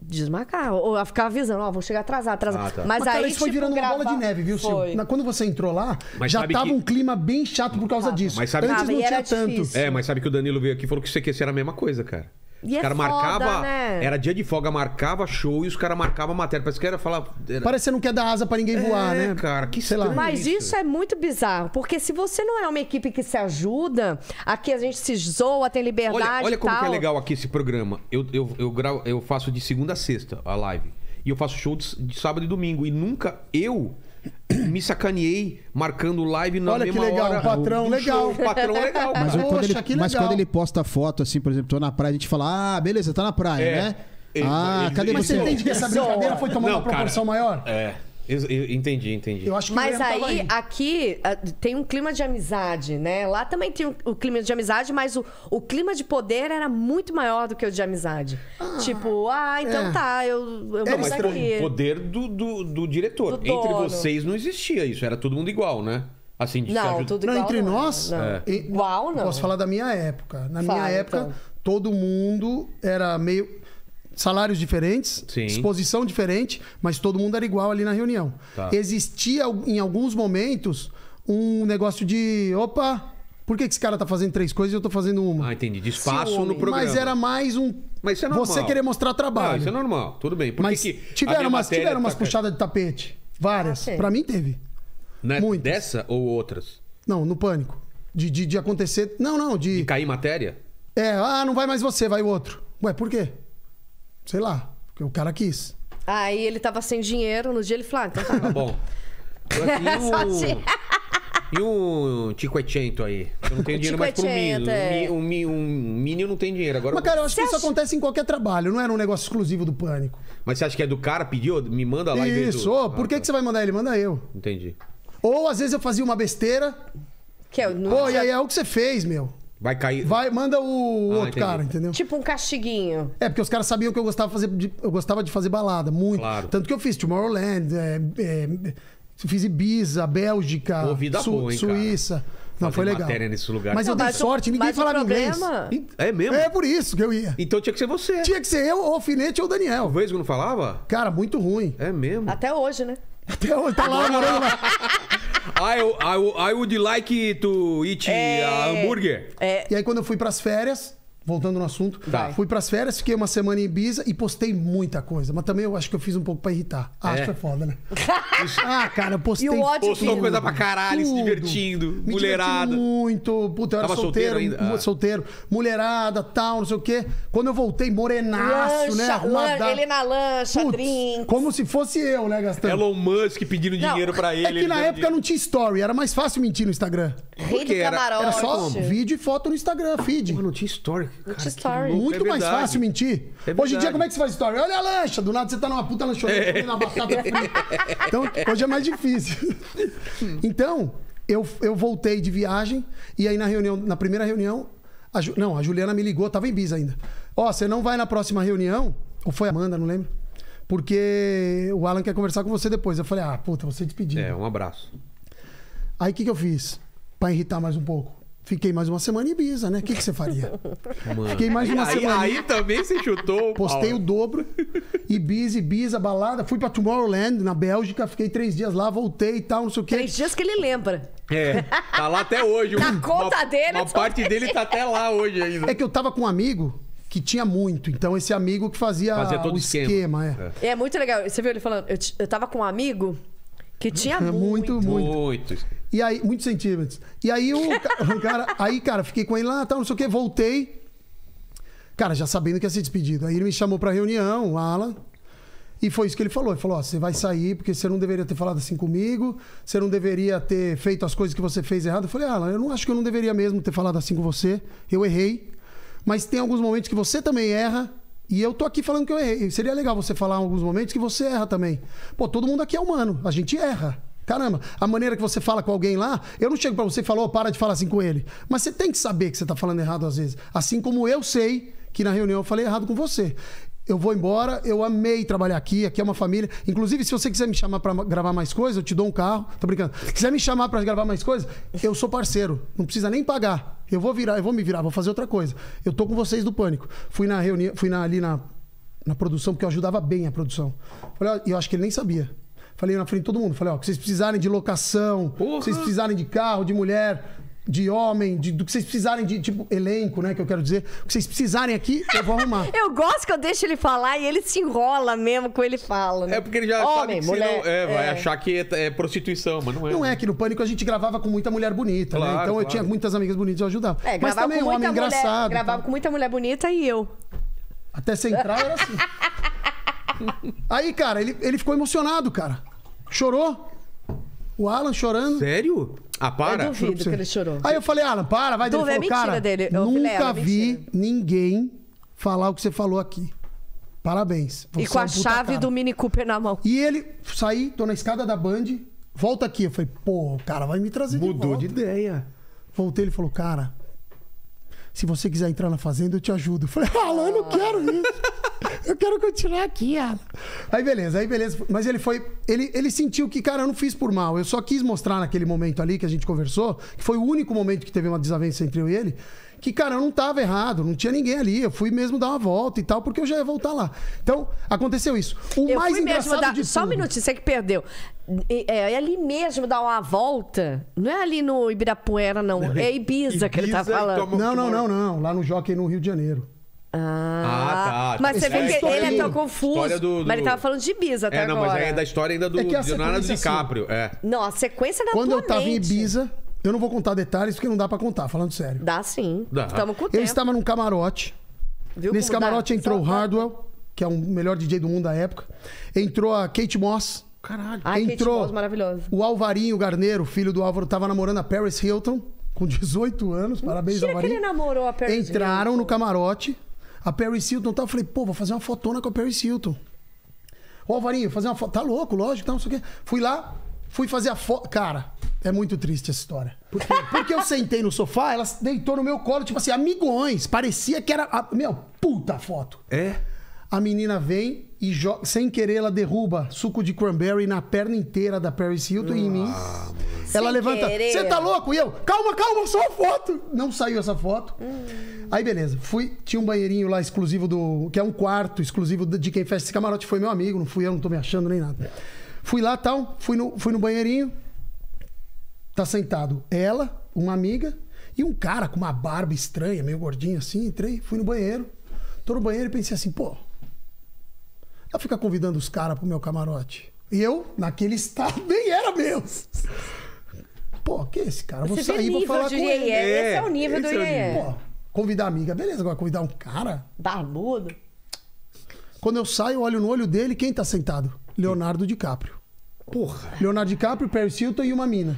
desmarcar. Ou eu ficava avisando, ó, vou chegar atrasado, atrasado. Ah, tá. Mas, Mas, aí, cara, isso foi tipo, virando uma bola de neve, viu, Sil? Foi. Na- Quando você entrou lá, Mas já tava que- um clima bem chato por causa disso. Mas sabe- Antes Tava, não tinha tanto. difícil. É, mas sabe que o Danilo veio aqui e falou que o CQC era a mesma coisa, cara. E os é caras marcavam. né? Era dia de folga, marcava show e os caras marcavam matéria. Parece que era falar. Era... Parece que você não quer dar asa pra ninguém voar, É, né? cara, que Sei lá. Mas isso é muito bizarro, porque se você não é uma equipe que se ajuda, aqui a gente se zoa, tem liberdade Olha, olha e como tal. que é legal aqui esse programa. Eu, eu, eu, gravo, eu faço de segunda a sexta a live. E eu faço show de, de sábado e domingo. E nunca eu me sacaneei marcando live na Olha que mesma legal, hora. um patrão do legal. show. Patrão legal. Mas, cara. quando, Poxa, ele, que mas legal. quando ele posta foto, assim, por exemplo, tô na praia, a gente fala, ah, beleza, tá na praia, É. né? Ele- ah, ele- cadê Mas você? você entende que essa brincadeira foi tomando Não, uma proporção maior? É. Eu, eu entendi, entendi. Eu acho que Mas tava aí, aqui, ah, tem um clima de amizade, né? Lá também tem o, clima de amizade, mas o, o clima de poder era muito maior do que o de amizade. tipo, ah, então é. tá, eu, eu É vou mas aqui. o poder do, do, do diretor. Do Entre dono. vocês não existia isso. Era todo mundo igual, né? Assim, de se Não, ajudar. tudo Não, igual. entre não, nós, Não. É. Igual, não. Posso falar da minha época. Na Fala, minha época, então. todo mundo era meio. Salários diferentes, Sim. exposição diferente, mas todo mundo era igual ali na reunião. Tá. Existia, em alguns momentos, um negócio de. Opa, por que que esse cara tá fazendo três coisas e eu tô fazendo uma? Ah, entendi. De espaço Ciúme. no programa. Mas era mais um. Mas isso é normal. Você querer mostrar Ah, trabalho. isso é normal. Tudo bem. Por Mas que tiveram umas, tiveram umas tá- puxadas de tapete. Várias. Ah, sim. pra mim teve. Né? muitas. Dessa ou outras? Não, no pânico. De, de, de acontecer. Não, não, de. De cair matéria? É, ah, não vai mais você, vai o outro. Ué, por quê? Sei lá, porque o cara quis. Aí ele tava sem dinheiro, no dia ele falou, ah, então tá Tá bom. Assim, um... E um Ticoetento aí? Eu não tenho dinheiro mais pro. Cinquecento, é. Um, mi- um Mini eu não tenho dinheiro. Agora, Mas, cara, eu acho Você que isso acha- acontece em qualquer trabalho, não era um negócio exclusivo do pânico. Mas você acha que é do cara? Pediu? Me manda lá e vê Isso, do... ô, por que, Ah, que você vai mandar ele? Manda eu. tá. Entendi. Ou às vezes eu fazia uma besteira. Que é, no Pô, e aí é o que você fez, meu. Vai cair... Vai, manda o Ah, outro entendi. cara, entendeu? Tipo um castiguinho. É, porque os caras sabiam que eu gostava, de fazer, de- eu gostava de fazer balada, muito. Claro. Tanto que eu fiz Tomorrowland, é, é, fiz Ibiza, Bélgica, Pô, vida boa, hein, cara? Suíça. Não, Fazer foi legal. matéria nesse lugar. Mas eu Não, dei mas o- sorte, ninguém o falava inglês. É mesmo? É por isso que eu ia. Então tinha que ser você. Tinha que ser eu, ou o Alfinete ou o O Daniel. Vesgo não falava? Cara, muito ruim. É mesmo? Até hoje, né? Até hoje tá lá morando lá. I, I, I would like to eat É. a hambúrguer. E aí, quando eu fui pras férias, voltando no assunto, Tá. fui pras férias, fiquei uma semana em Ibiza e postei muita coisa. Mas também eu acho que eu fiz um pouco pra irritar. Acho É. que é foda, né? ah, cara, eu postei. E o ódio Postou Tudo, coisa pra caralho, se tudo. divertindo, Me mulherada. muito. Puta, eu era Tava solteiro, solteiro ainda? Ah. solteiro. Mulherada, tal, não sei o quê. Quando eu voltei, morenaço, né? Lancha, Arrumada. lan- ele na lancha, Putz, drink. Como se fosse eu, né, Gastão? Elon Musk pedindo Não, dinheiro pra ele. É que ele na dando época dinheiro. não tinha story, era mais fácil mentir no Instagram. Rei do camarote. Era só vídeo e foto no Instagram, feed. Pô, não tinha story. Cara, story. louco, Muito é mais verdade. fácil mentir. É Hoje em dia, como é que você faz story? Olha a lancha, do nada você tá numa puta lanchonete comendo uma batata frita. Então, hoje é mais difícil. Então, eu, eu voltei de viagem e aí na reunião, na primeira reunião, a Ju- não, a Juliana me ligou, tava em bis ainda. Ó, você não vai na próxima reunião, ou foi a Amanda, não lembro, porque o Alan quer conversar com você depois. Eu falei, ah, puta, você despediu. É, um abraço. Aí o que, que eu fiz? Pra irritar mais um pouco. Fiquei mais uma semana em Ibiza, né? O que, que você faria? Mano. Fiquei mais uma aí, semana. aí também você chutou. o Postei o pau. dobro. Ibiza, Ibiza, balada. Fui pra Tomorrowland, na Bélgica. Fiquei três dias lá, voltei e tal, não sei o quê. Três dias que ele lembra. É, tá lá até hoje. Na Uma- conta dele, Uma parte dele tá até lá hoje ainda. É que eu tava com um amigo que tinha muito. Então, esse amigo que fazia, Fazia todo o o esquema. esquema. é. É muito legal. Você viu ele falando? Eu, eu tava com um amigo que tinha muito. muito, muito. Muito. E aí, muitos centímetros. E aí o, ca- o cara, aí, cara, fiquei com ele lá, tal, não sei o quê, voltei. Cara, já sabendo que ia ser despedido. Aí ele me chamou pra reunião, o Alan. E foi isso que ele falou. Ele falou: ó, você vai sair porque você não deveria ter falado assim comigo, você não deveria ter feito as coisas que você fez errado. Eu falei: Alan, eu não acho que eu não deveria mesmo ter falado assim com você. Eu errei. Mas tem alguns momentos que você também erra. E eu tô aqui falando que eu errei. Seria legal você falar em alguns momentos que você erra também. Pô, todo mundo aqui é humano. A gente erra. Caramba, a maneira que você fala com alguém lá, eu não chego pra você e falo, "Ô, para de falar assim com ele. Mas você tem que saber que você tá falando errado às vezes. Assim como eu sei que na reunião eu falei errado com você. Eu vou embora, eu amei trabalhar aqui, aqui é uma família. Inclusive, se você quiser me chamar pra gravar mais coisas, eu te dou um carro. Tô brincando. Se quiser me chamar pra gravar mais coisas, eu sou parceiro. Não precisa nem pagar. Eu vou virar, eu vou me virar, vou fazer outra coisa. Eu tô com vocês do pânico. Fui na reunião, fui na- ali na na produção, porque eu ajudava bem a produção. Falei, ó, e eu acho que ele nem sabia. Falei na frente de todo mundo. Falei, ó, que vocês precisarem de locação, Porra! vocês precisarem de carro, de mulher, de homem, de- do que vocês precisarem de, tipo, elenco, né? Que eu quero dizer. O que vocês precisarem aqui, eu vou arrumar. Eu gosto que eu deixo ele falar e ele se enrola mesmo com ele fala. Né? É porque ele já sabe Homem, que mulher, senão, é, vai é. achar que é, é prostituição, mas não é. Não é que no Pânico a gente gravava com muita mulher bonita, né? Claro, Então eu claro. tinha muitas amigas bonitas, eu ajudava. É, Mas gravava também com um muita homem mulher, engraçado. Gravava tá? com muita mulher bonita e eu. Até central era assim. Aí, cara, ele, ele ficou emocionado, cara. Chorou. O Alan chorando. Sério? Ah, para. Eu duvido que ele chorou. Aí eu falei, Alan, para, vai. Duvido, Ele é falou, mentira cara, dele. Ô, nunca Vilela, vi mentira. ninguém falar o que você falou aqui. Parabéns. E com é a chave cara. do Mini Cooper na mão. E ele, saí, tô na escada da Band, volta aqui. Eu falei, pô, o cara vai me trazer Mudou de de volta. ideia. Voltei, ele falou, cara, se você quiser entrar na fazenda, eu te ajudo. Eu falei, Alan, eu não quero isso. Eu quero continuar aqui, Alan. Aí beleza, aí beleza. Mas ele foi. Ele, ele sentiu que, cara, eu não fiz por mal. Eu só quis mostrar naquele momento ali que a gente conversou, que foi o único momento que teve uma desavença entre eu e ele, que, cara, eu não tava errado, não tinha ninguém ali. Eu fui mesmo dar uma volta e tal, porque eu já ia voltar lá. Então, aconteceu isso. O Eu mais fui mesmo engraçado dar. de Só um minutinho, você que perdeu. É, é ali mesmo dar uma volta. Não é ali no Ibirapuera, não. É Ibiza, que ele tá Ibiza falando. toma- Não, não, não, não. Lá no Jockey no Rio de Janeiro. Ah, Ah, tá. Mas você é vê que ele é tão do- confuso. do- do- Mas ele tava falando de Ibiza até É, não, agora. mas é da história ainda do É a Leonardo sequência, DiCaprio. É. Não, a sequência da Quando tua eu tava em mente. Ibiza, eu não vou contar detalhes porque não dá pra contar, falando sério. Dá sim. Dá. Tamo com o Eu tempo. estava num camarote. Viu Nesse como dá? camarote entrou o Só- Hardwell, que é o melhor DJ do mundo da época. Entrou a Kate Moss. Caralho. Ai, Kate entrou Moss, maravilhoso. o Alvarinho Garneiro, filho do Álvaro, tava namorando a Paris Hilton, com 18 anos. Parabéns, Mentira que Alvarinho. ele namorou a Paris Entraram Hilton. no camarote. A Paris Hilton tá, eu falei, pô, vou fazer uma fotona com a Paris Hilton. Ô, Alvarinho, fazer uma foto. Tá louco, lógico, tá, não sei o quê. Fui lá, fui fazer a foto. Cara, é muito triste essa história. Por quê? Porque eu sentei no sofá, ela deitou no meu colo, tipo assim, amigões. Parecia que era. a- Meu, puta foto. É? A menina vem e, jo- sem querer, ela derruba suco de cranberry na perna inteira da Paris Hilton e em mim. Ela Sem levanta. Você tá louco? E eu, calma, calma, só a foto. Não saiu essa foto. Aí, beleza. Fui, tinha um banheirinho lá exclusivo do. que é um quarto exclusivo de quem fecha esse camarote. Foi meu amigo, não fui eu, não tô me achando nem nada. Fui lá tal, fui no, fui no banheirinho. Tá sentado ela, uma amiga e um cara com uma barba estranha, meio gordinho assim. Entrei, fui no banheiro. Tô no banheiro e pensei assim, pô. Ela fica convidando os caras pro meu camarote. E eu, naquele estado, nem era meu. Pô, que esse cara? Eu Vou Você vê sair, vou falar com ele. Esse é o nível do esse é. Pô, convidar amiga, beleza. Agora convidar um cara. Barbudo. Quando eu saio, olho no olho dele, quem tá sentado? Leonardo DiCaprio. Porra. Leonardo DiCaprio, Paris Hilton e uma mina.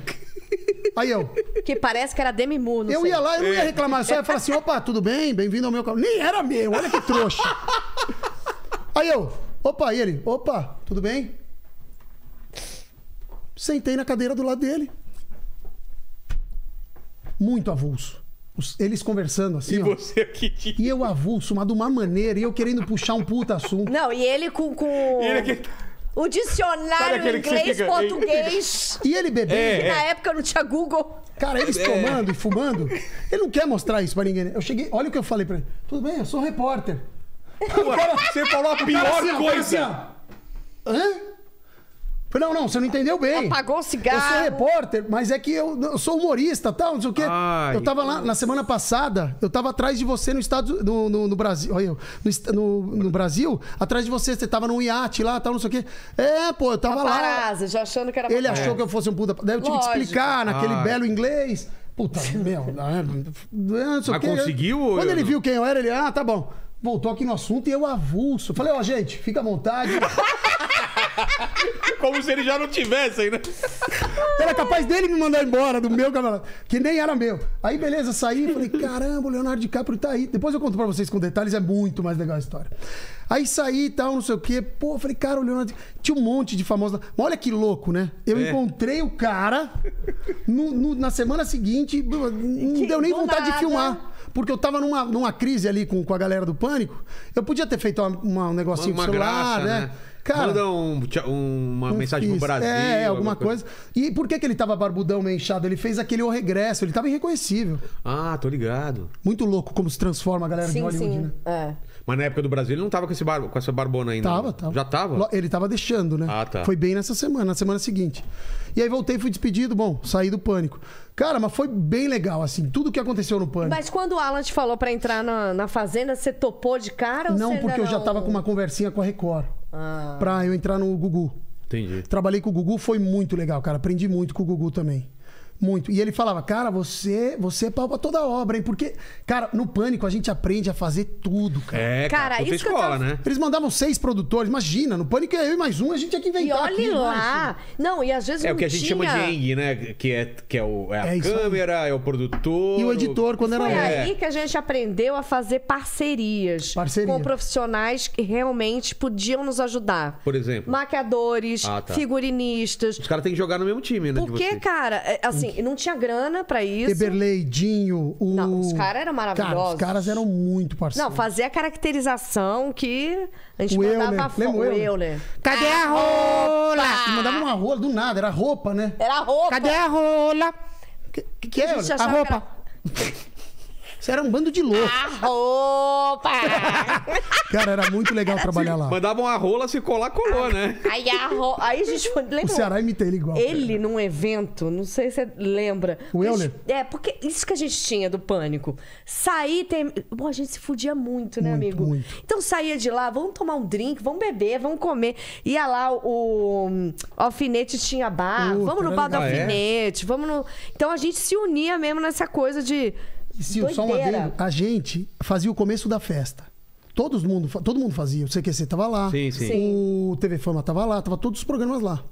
Aí eu, Que parece que era Demi Moore, não eu sei. ia lá, eu não ia reclamar, só ia falar assim, opa, tudo bem? Bem-vindo ao meu canal. Nem era meu, olha que trouxa. Aí eu, opa, e ele, opa, tudo bem? Sentei na cadeira do lado dele. Muito avulso. Eles conversando assim, E ó. você aqui. E eu avulso, mas de uma maneira, e eu querendo puxar um puta assunto. Não, e ele com, com Ele aqui- o dicionário aquele que você inglês, fica- português. E ele bebendo. É, que na época não tinha Google. Cara, eles tomando e fumando. Ele não quer mostrar isso pra ninguém. né? Eu cheguei, olha o que eu falei pra ele. Tudo bem, eu sou repórter. Você falou a Cara, pior assim, assim, coisa. ó. Hã? Falei, Não, não, você não entendeu bem. Apagou o Eu sou cigarro. repórter, mas é que eu, eu sou humorista, tal, não sei o quê. Ai. eu tava lá na semana passada, eu tava atrás de você no estado no, no, no Brasil, olha eu, no, no, no Brasil, atrás de você, você tava num iate lá, tal, não sei o quê. É, pô, eu tava lá. Já achando que era Ele achou que eu fosse um puta. Daí eu tive que Lógico. explicar naquele Ah. belo inglês. Puta, meu. não sei o Mas quê. conseguiu ou Quando eu ele não? viu quem eu era, ele, ah, tá bom. Voltou aqui no assunto e eu avulso. Falei, ó, gente, fica à vontade. Como se ele já não tivesse ainda. Era capaz dele me mandar embora do meu camarada, que nem era meu. Aí, beleza, saí falei, caramba, o Leonardo DiCaprio tá aí. Depois eu conto pra vocês com detalhes, é muito mais legal a história. Aí saí e tal, não sei o quê. Pô, falei, cara, o Leonardo. Tinha um monte de famosos. olha que louco, né? Eu É. encontrei o cara no- no- na semana seguinte, não Que deu nem vontade de nada. filmar. Porque eu tava numa, numa crise ali com, com a galera do Pânico. Eu podia ter feito uma- uma- um negocinho Uma- uma celular, graça, né? né? Cara, Manda um, um- uma não mensagem fiz. pro Brasil. É, alguma coisa. E por que, que ele tava barbudão, meio inchado? Ele fez aquele O Regresso, ele tava irreconhecível. Ah, tô ligado. Muito louco como se transforma a galera de Sim, Hollywood, sim. né? É. Mas na época do Brasil ele não tava com, esse bar... com essa barbona ainda. Tava, tava. Já tava? Ele tava deixando, né? Ah, tá. Foi bem nessa semana, na semana seguinte. E aí voltei, fui despedido, bom, saí do pânico. Cara, mas foi bem legal, assim, tudo que aconteceu no pânico. Mas quando o Alan te falou pra entrar na, na fazenda, você topou de cara ou não, você ainda porque eu já tava com uma conversinha com a Record. Ah. Pra eu entrar no Gugu. Entendi. Trabalhei com o Gugu, foi muito legal, cara. Aprendi muito com o Gugu também. Muito. E ele falava, cara, você, você é pau pra toda obra, hein? Porque, cara, no pânico a gente aprende a fazer tudo, cara. É, cara, Cara, isso que eu escola, tava- né? Eles mandavam seis produtores, imagina, no pânico é eu e mais um, a gente tinha que E inventar olhe aquilo, lá. Não, e às vezes É não o que a gente tinha... chama de eng, né? Que é, que é, o, é a É câmera, é o produtor. E o editor, quando era Foi. É. aí que a gente aprendeu a fazer parcerias Parceria. com profissionais que realmente podiam nos ajudar. Por exemplo? Maquiadores, Ah, tá. figurinistas. Os caras têm que jogar no mesmo time, né? Porque, cara, é, assim, não tinha grana pra isso. Eberlei, Dinho, o... Não, os caras eram Cara, maravilhosos. os caras eram muito parceiros. Não, fazer a caracterização que a gente O mandava Euler, fo- lembra o Euler? Cadê a rola? Mandava uma rola do nada, era roupa, né? Era roupa. a rola? Que, que, que é? A gente A achava roupa. Você era um bando de louco. A roupa! Cara, era muito legal trabalhar lá. Mandavam a rola, se colar, colou, né? Aí a roupa. Aí a gente foi. O Lembra? Ceará imita ele igual. Ele num evento, não sei se você lembra. O Euler? É, porque isso que a gente tinha do pânico. Sair tem. Bom, a gente se fudia muito, né, Muito, amigo? muito. Então saía de lá, vamos tomar um drink, vamos beber, vamos comer. Ia lá, o, o alfinete tinha bar, Puta, vamos no era bar do. Ah, é? alfinete, vamos no. Então a gente se unia mesmo nessa coisa de. E Sil, só um adendo. A gente fazia o começo da festa. Todo mundo, todo mundo fazia. O CQC tava lá. Sim, sim. O TV Fama tava lá. Tava todos os programas lá.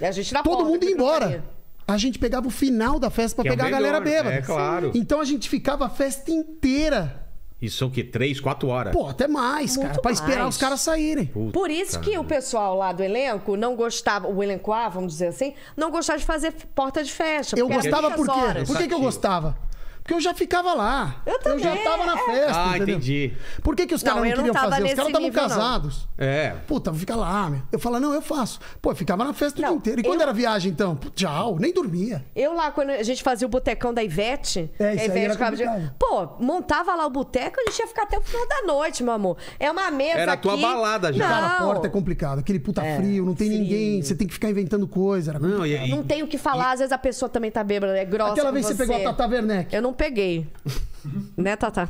E a gente na Todo porta, mundo ia embora. A gente pegava o final da festa pra Que é pegar a melhor, galera bêbada. é, claro. Então a gente ficava a festa inteira. Isso são o quê? Três, quatro horas? Pô, até mais, Muito cara. Pra esperar mais. os caras saírem. Puta, Por isso que o pessoal lá do elenco não gostava, o elenco A, vamos dizer assim, não gostava de fazer porta de festa. Eu gostava por quê? Por que, que eu gostava? Porque eu já ficava lá. Eu também, já tava na festa. Ah, entendeu? entendi. Por que, que os Não, caras não, eu não queriam tava fazer? Os caras estavam não. casados. É. Puta, fica lá, meu. Eu falo, não, eu faço. Pô, eu ficava na festa o Não, dia inteiro. E quando eu- era viagem, então? Pô, Tchau, nem dormia. Eu lá, quando a gente fazia o botecão da Ivete, É, isso a aí Ivete era ficava de-. Pô, montava lá o boteco, a gente ia ficar até o final da noite, meu amor. É uma mesa Era a tua aqui- balada já. Não, Cara, a porta é complicado. Aquele puta É, frio, não tem frio. ninguém. Você tem que ficar inventando coisa. Era Não, e, e- não tem o que falar, às vezes a pessoa também tá bêbada, é grossa Aquela vez você pegou a Tata Werneck. Eu não peguei. né, Tata?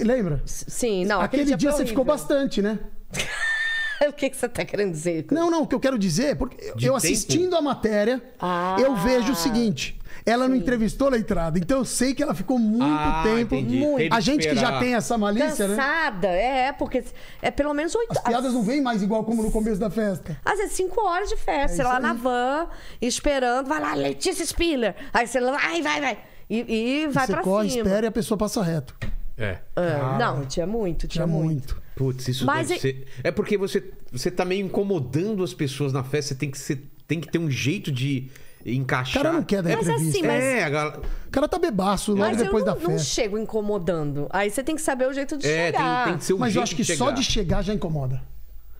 Lembra? Sim, não. Aquele, Aquele, dia foi você ficou bastante, né? o que, que você tá querendo dizer? Não, não, o que eu quero dizer é porque De eu tempo? assistindo a matéria, Ah. eu vejo o seguinte. Ela não entrevistou na entrada, então eu sei que ela ficou muito Ah, tempo. Muito. A gente que já tem essa malícia, né? Cansada, é, porque é pelo menos oito As piadas não vêm mais igual como no começo da festa. Às vezes cinco horas de festa, É você lá isso na aí. van, esperando, vai lá, Letícia Spiller. Aí você lá, vai, vai, vai. E, e vai você pra corre, cima. espera e a pessoa passa reto. É. É, não, tinha muito, tinha, Tinha muito. muito. Putz, isso Mas deve e- ser... É porque você, você tá meio incomodando as pessoas na festa. Você tem que, ser, tem que ter um jeito de O encaixar. cara não quer dar Mas entrevista. assim, mas- É, galera... O cara tá bebaço logo Mas depois eu não, da não festa. chego incomodando. Aí você tem que saber o jeito de É, tem, chegar. tem que ser um Mas jeito eu acho que de só de chegar já incomoda.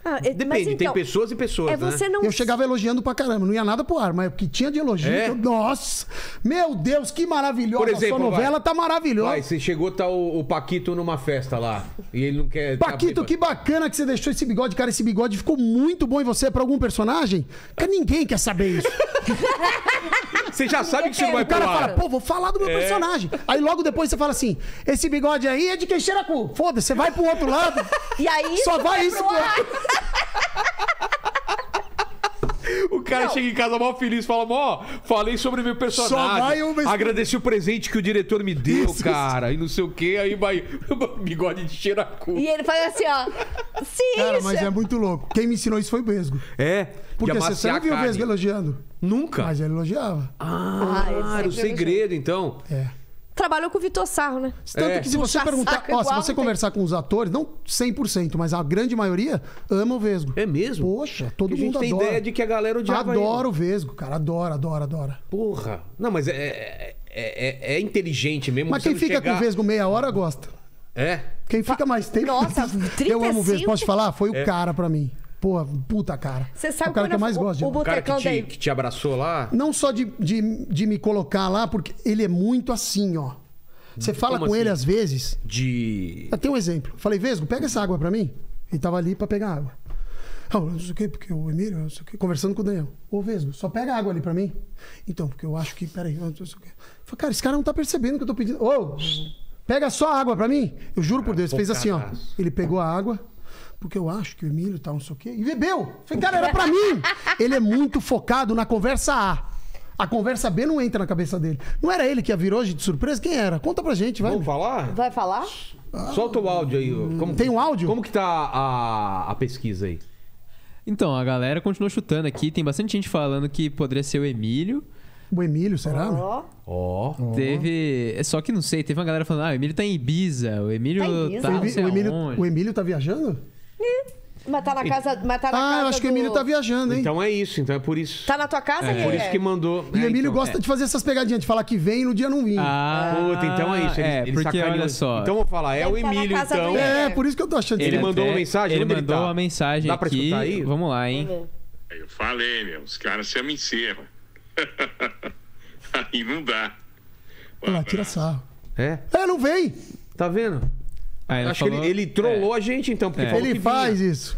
Ah, é- mas Depende, tem então, pessoas e pessoas, É né? você não Eu chegava elogiando pra caramba, não ia nada pro ar, mas o que tinha de elogio, É? eu- nossa! Meu Deus, que maravilhosa! Por exemplo, a sua novela vai. tá maravilhosa! Vai, você chegou, tá o, o Paquito numa festa lá. E ele não quer. tá Paquito, bêbado. que bacana que você deixou esse bigode. Cara, esse bigode ficou muito bom em você pra algum personagem? Cara, ninguém quer saber isso. Você já sabe que isso não é O cara fala, pô, vou falar do meu É. personagem. Aí logo depois você fala assim: esse bigode aí é de quem cheira cu. Foda-se, você vai pro outro lado. E aí Só vai isso pro. O cara chega em casa mal feliz, fala, ó, falei sobre meu personagem. Só vai uma- Agradeci o presente que o diretor me deu, Isso, cara. E não sei o quê, aí vai bigode de cheiracu. E ele faz assim, ó. Sim, Cara, isso mas é muito louco. Quem me ensinou isso foi o Vesgo. É, Porque você, não viu o. Vesgo elogiando. Nunca. Mas ele elogiava. Ah, Ah, era o sempre segredo, então. É. Trabalhou com o Vitor Sarro, né? Tanto É. que se você perguntar, ó, se você tem. conversar com os atores, não 100%, mas a grande maioria ama o Vesgo. É mesmo? Poxa, todo Porque a gente mundo tem adora. ideia de que a galera odiava Adora o Vesgo, cara. Adora, adora, adora. Porra. Não, mas é, é, é- é inteligente mesmo. Mas quem fica chegar- com o Vesgo meia hora gosta. É? Quem fica mais tempo. Nossa, Eu amo o Vesgo. 35? Posso te falar? Foi o É. cara pra mim. Porra, puta cara. Você sabe o cara que eu mais o- gosto de o O cara que te, daí. que te abraçou lá. Não só de, de, de me colocar lá, porque ele é muito assim, ó. Você fala Como com ele assim? às vezes. De. Tem um exemplo. Falei, Vesgo, pega essa água pra mim. Ele tava ali pra pegar água. Ah, não sei o quê, porque o Emílio, não sei o quê, conversando com o Daniel. Ô, Vesgo, só pega água ali pra mim. Então, porque eu acho que. Peraí, eu não sei o quê. Falei, cara, esse cara não tá percebendo o que eu tô pedindo. Ô, pega só a água pra mim. Eu juro por Deus, fez assim, ó. Ele pegou a água, porque eu acho que o Emílio tá não sei o quê, e bebeu. Falei, cara, era pra mim. Ele é muito focado na conversa A. A conversa B não entra na cabeça dele. Não era ele que ia vir hoje de surpresa? Quem era? Conta pra gente, vai. Vamos falar? Vai falar? Solta o áudio aí. Como, Tem um áudio? Como que tá a, a pesquisa aí? Então, a galera continuou chutando aqui. Tem bastante gente falando que poderia ser o Emílio. O Emílio, será? Ó. Ó. Teve. Só que não sei, teve uma galera falando: ah, o Emílio tá em Ibiza. O Emílio Tá em Ibiza? tá. O, Emílio, aonde." o Emílio tá viajando? Mas tá na casa. Mas tá na Ah, casa eu acho que o do- Emílio tá viajando, hein? Então é isso, então é por isso. Tá na tua casa, É por isso que mandou. e o É, Emílio então, gosta de fazer essas pegadinhas, de falar que vem e no dia não vir. Ah, Puta, então é isso. Ele, é, ele porque sacaneou. olha só. Então vou falar, é Deve o tá na Emílio, casa então. do- é, por isso que eu tô achando. Ele mandou até- uma mensagem? Ele Onde ele mandou tá? uma mensagem Dá pra aqui. escutar aí? Vamos lá, hein? Aí eu falei, meu, os caras se encerram. Aí não dá. Olha lá, tira sarro. É? É, não vem. Tá vendo? Aí ela Acho falou- que ele, ele trollou a gente, então, porque É. falou Ele que faz vinha. isso.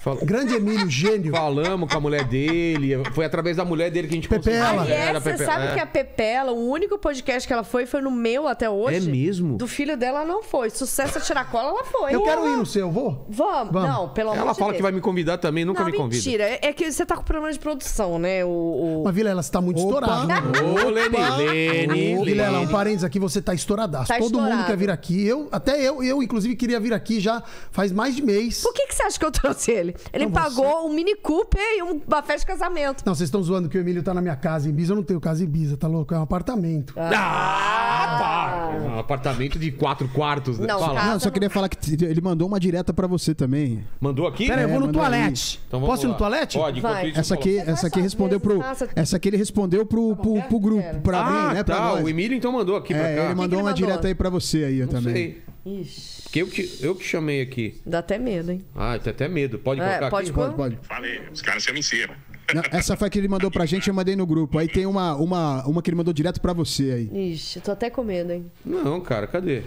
Fala- Grande Emílio, gênio. Falamos com a mulher dele. Foi através da mulher dele que a gente Pepela. conseguiu. Aliás, você sabe é. que a Pepela, o único podcast que ela foi, foi no meu até hoje. É mesmo? Do filho dela não foi. Sucesso a Tiracola, ela foi. Eu quero ir no seu, vou? Vamos. Vamos. Não, pelo amor Ela de fala Deus. que vai me convidar também, nunca não, me convida. mentira. É é que você tá com problema de produção, né? O, o- Mas, Vilela, você tá muito Opa. estourado. né? Ô, Lene, Lene, Ô, Vilela, um parênteses aqui, você tá estouradaço. Tá Todo mundo estourado. quer vir aqui. Eu, até eu, eu, inclusive, queria vir aqui já faz mais de mês. Por que, que você acha que eu trouxe ele? Ele Não, pagou um Mini Cooper e um- uma festa de casamento. Não, vocês estão zoando que o Emílio tá na minha casa em Ibiza. Eu não tenho casa em Ibiza, tá louco? É um apartamento. Ah, tá. Um apartamento de quatro quartos. né? Não, Fala. Não, só queria falar que ele mandou uma direta pra você também. Mandou aqui? Pera aí, eu vou no mandou toalete. Então Posso ir no toalete? Pode, Vai. Essa aqui, Você essa aqui respondeu pro, essa aqui ele respondeu pro, pro, pro grupo, pra falo. mim, Ah, né, tá. nós. O Emílio então mandou aqui pra É, cá. ele mandou que ele uma mandou? direta aí pra você aí eu Não também. sei. Ixi, Porque eu que, eu que chamei aqui. dá até medo, hein? Ah, tem até medo. Pode É, colocar pode aqui? Pode, pode. Falei, os caras se encerram. Não, essa foi a que ele mandou pra gente, eu mandei no grupo. Aí tem uma, uma, uma que ele mandou direto pra você aí. Ixi, tô até com medo, hein? Não, cara, cadê?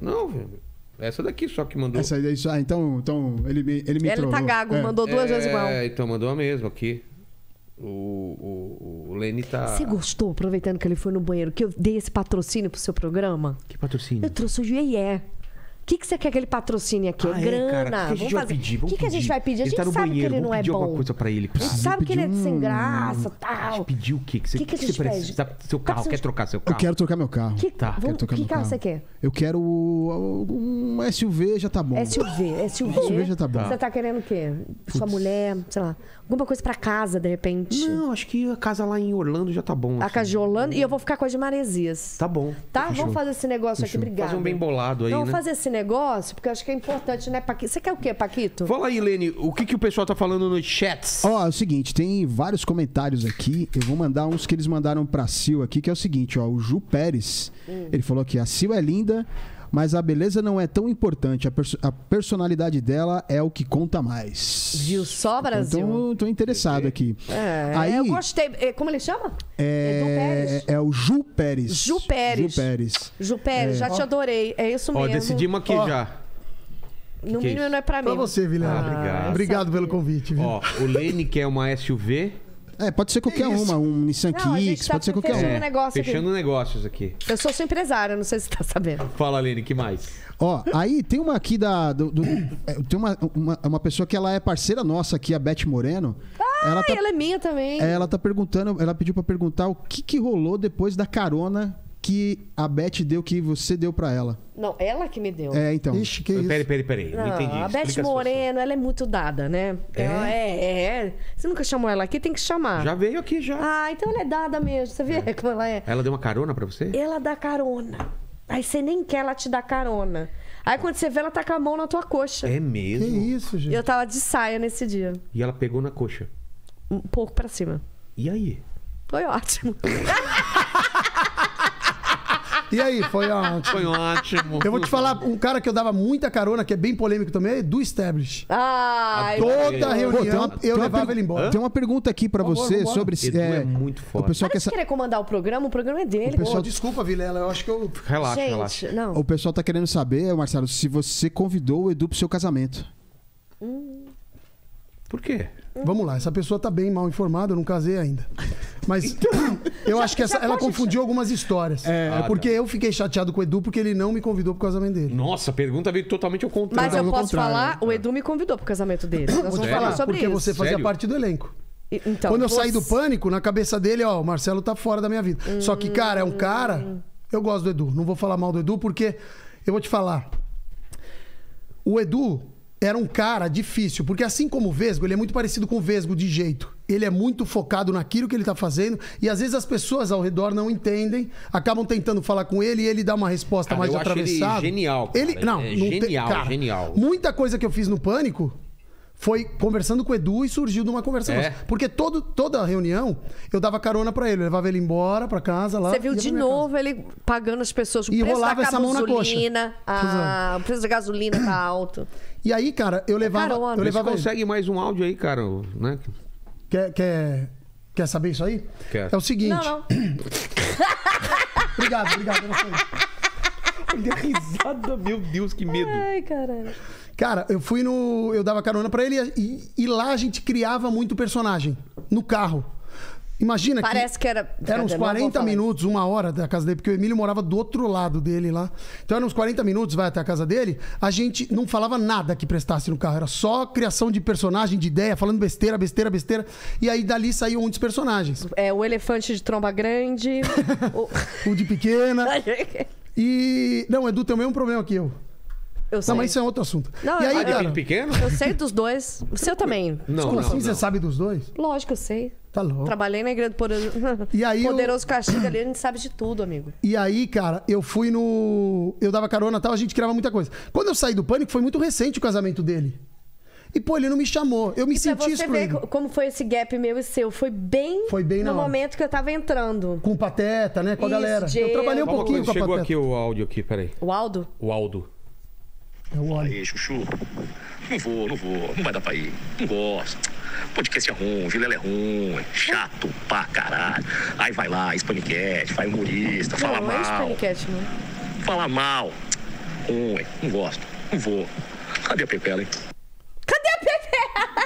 Não, velho. Essa daqui só que mandou. Essa aí, ah, então, então ele me, ele me Ele tá trollou. gago, É. mandou duas vezes igual. É, então mandou a mesma aqui. O, o, o Lene tá. Você gostou, aproveitando que ele foi no banheiro, que eu dei esse patrocínio pro seu programa? Que patrocínio? Eu trouxe o Iê O que, que você quer que ele patrocine aqui? Ah, é, grana. cara. O que a gente Vamos vai fazer. pedir? O Vamos que, que a gente pedir. vai pedir? A Ele gente tá no sabe banheiro, que ele vamos não é pedir alguma bom. coisa pra ele. A gente sabe que ele é de sem graça, A tal. gente pediu o quê? Que você, Que que a você gente precisa? pede? Seu carro, Tá quer trocar seu carro? Eu quero trocar meu carro. Que, Tá, vamos- trocar que meu carro carro. você quer? Eu quero um SUV, já tá bom. SUV, SUV. SUV já tá bom. Você tá querendo o quê? Sua mulher, sei lá, alguma coisa pra casa, de repente. Não, acho que a casa lá em Orlando já tá bom. A assim. casa de Holanda e eu vou ficar com as de Maresias. Tá bom. Tá? Vamos fazer esse negócio aqui, obrigada. Fazer um bem bolado aí, Não, né? vamos fazer esse negócio, porque eu acho que é importante, né, Paquito? Você quer o quê, Paquito? Fala aí, Lene, o que, que o pessoal tá falando nos chats? Ó, é o seguinte, tem vários comentários aqui. Eu vou mandar uns que eles mandaram pra Sil aqui, que é o seguinte, ó. O Ju Pérez, ele falou que a Sil é linda, mas a beleza não é tão importante. A, perso- a personalidade dela é o que conta mais. Viu só, Brasil? Então, tô interessado aqui. É, Aí, eu gostei. É, Como ele chama? É, Pérez. é o Ju Pérez. Ju Pérez. Ju Pérez. Ju Pérez, já te adorei. É isso Ó, mesmo. decidimos aqui Ó. já. No que é mínimo isso? não é pra mim. Pra você, Vilela. Ah, obrigado. Obrigado pelo convite, viu? Ó, o Lene quer uma SUV. É, pode ser qualquer isso? uma, um Nissan Não, a gente Kicks, tá pode ser qualquer fechando um. um negócio aqui. fechando negócios aqui. Eu sou sua empresária, não sei se você tá sabendo. Fala, Lene, que mais? Ó, aí tem uma aqui da. do- do- é, tem uma, uma, uma pessoa que ela é parceira nossa aqui, a Beth Moreno. ela Ah, tá, ela é minha também. é, ela tá perguntando, ela pediu pra perguntar o que, que rolou depois da carona que a Beth deu, que você deu pra ela. Não, ela que me deu. É, então. Ixi, que isso. Peraí, peraí, peraí. Não, Não, entendi. a Beth. Moreno, ela é muito dada, né? Ela é, é. Você nunca chamou ela aqui, tem que chamar. Já veio aqui, já. Ah, então ela é dada mesmo. Você vê como ela é? Ela deu uma carona pra você? Ela dá carona. Aí você nem quer, ela te dá carona. Aí quando você vê, ela tá com a mão na tua coxa. É Que mesmo? isso, gente. Eu tava de saia nesse dia. E ela pegou na coxa. Um pouco pra cima. E aí? Foi ótimo. E aí, foi ótimo. Foi ótimo. Eu vou te falar, um cara que eu dava muita carona, que é bem polêmico também, é do Establish. Adoro. Toda Pô, tem reunião uma- eu levava per- ele embora. Tem uma pergunta aqui pra você sobre. Edu é muito foda. O pessoal Para querer comandar o programa, o programa é dele. O pessoal- Pô, desculpa, Vilela, eu acho que eu... Relaxa, Gente, relaxa. não. O pessoal tá querendo saber, Marcelo, se você convidou o Edu pro seu casamento. Por quê? Vamos lá, essa pessoa tá bem mal informada, eu não casei ainda. Mas eu acho que essa- já ela confundiu algumas histórias. É, Ah, porque eu fiquei chateado com o Edu porque ele não me convidou pro casamento dele. Nossa, a pergunta veio totalmente ao contrário. Mas eu posso contrário. falar, o Edu me convidou pro casamento dele. Nós vamos Vou te falar sobre porque isso. você fazia Sério? parte do elenco. Então, Quando eu saí você- do pânico, na cabeça dele, ó, o Marcelo tá fora da minha vida. Só que, cara, é um cara. Eu gosto do Edu. Não vou falar mal do Edu, porque eu vou te falar. O Edu era um cara difícil, porque assim como o Vesgo, ele é muito parecido com o Vesgo de jeito. Ele é muito focado naquilo que ele tá fazendo, e às vezes as pessoas ao redor não entendem, acabam tentando falar com ele e ele dá uma resposta Cara, mais eu acho ele atravessada. genial, cara. Ele, não, É não tem- genial, cara, genial. Muita coisa que eu fiz no Pânico foi conversando com o Edu e surgiu de uma conversa É? nossa. Porque todo, toda reunião eu dava carona pra ele, eu levava ele embora pra casa lá. Você viu de novo ele pagando as pessoas o E preço rolava da essa mão na coxa. gasolina. Ah, o preço da gasolina tá alto. E aí, cara, eu levava. carona. eu levava ele. consegue mais um áudio aí, cara. Né? Quer, quer, quer saber isso aí? Quero. É o seguinte. Não, não. Obrigado, obrigado. Olha a risada, meu Deus, que medo. Ai, caralho. Cara, eu fui no. Eu dava carona pra ele e, e lá a gente criava muito personagem. No carro. Imagina Parece que era. Eram uns Cadê? Não vou 40 falar. minutos, uma hora da casa dele, porque o Emílio morava do outro lado dele lá. Então eram uns 40 minutos, vai até a casa dele. A gente não falava nada que prestasse no carro, era só criação de personagem, de ideia, falando besteira, besteira, besteira. E aí dali saíam muitos personagens. É, o elefante de tromba grande. o... O de pequena. E. Não, o Edu tem o mesmo problema que eu. Eu sei. Não, mas isso é outro assunto. Não, e aí, eu- cara. pequeno? Eu sei dos dois. O seu também. Não, Como não, assim não. você sabe dos dois? Lógico, eu sei. Tá louco. Trabalhei na igreja do Poderoso, E aí eu- Poderoso Castigo ali, a gente sabe de tudo, amigo. E aí, cara, eu fui no. Eu dava carona e tal, a gente criava muita coisa. Quando eu saí do pânico, foi muito recente o casamento dele. E, pô, ele não me chamou. Eu me E pra senti você ver como foi esse gap meu e seu. Foi bem, Foi bem na no momento que eu tava entrando. Com o Pateta, né? Com a Isso, galera. Eu trabalhei um pouquinho com a chegou Pateta. aqui o áudio aqui, peraí. O Aldo? O Aldo. É o óleo. Aí, Chuchu. Não vou, não vou. Não vai dar pra ir. Não gosto. Podcast é ruim, Vilela é ruim, chato pra caralho. Aí vai lá, Spanicat, vai humorista, fala não, não é mal. Spanicat, não. Fala mal. Ruim, não gosto. Não vou. Cadê a Pepela, hein?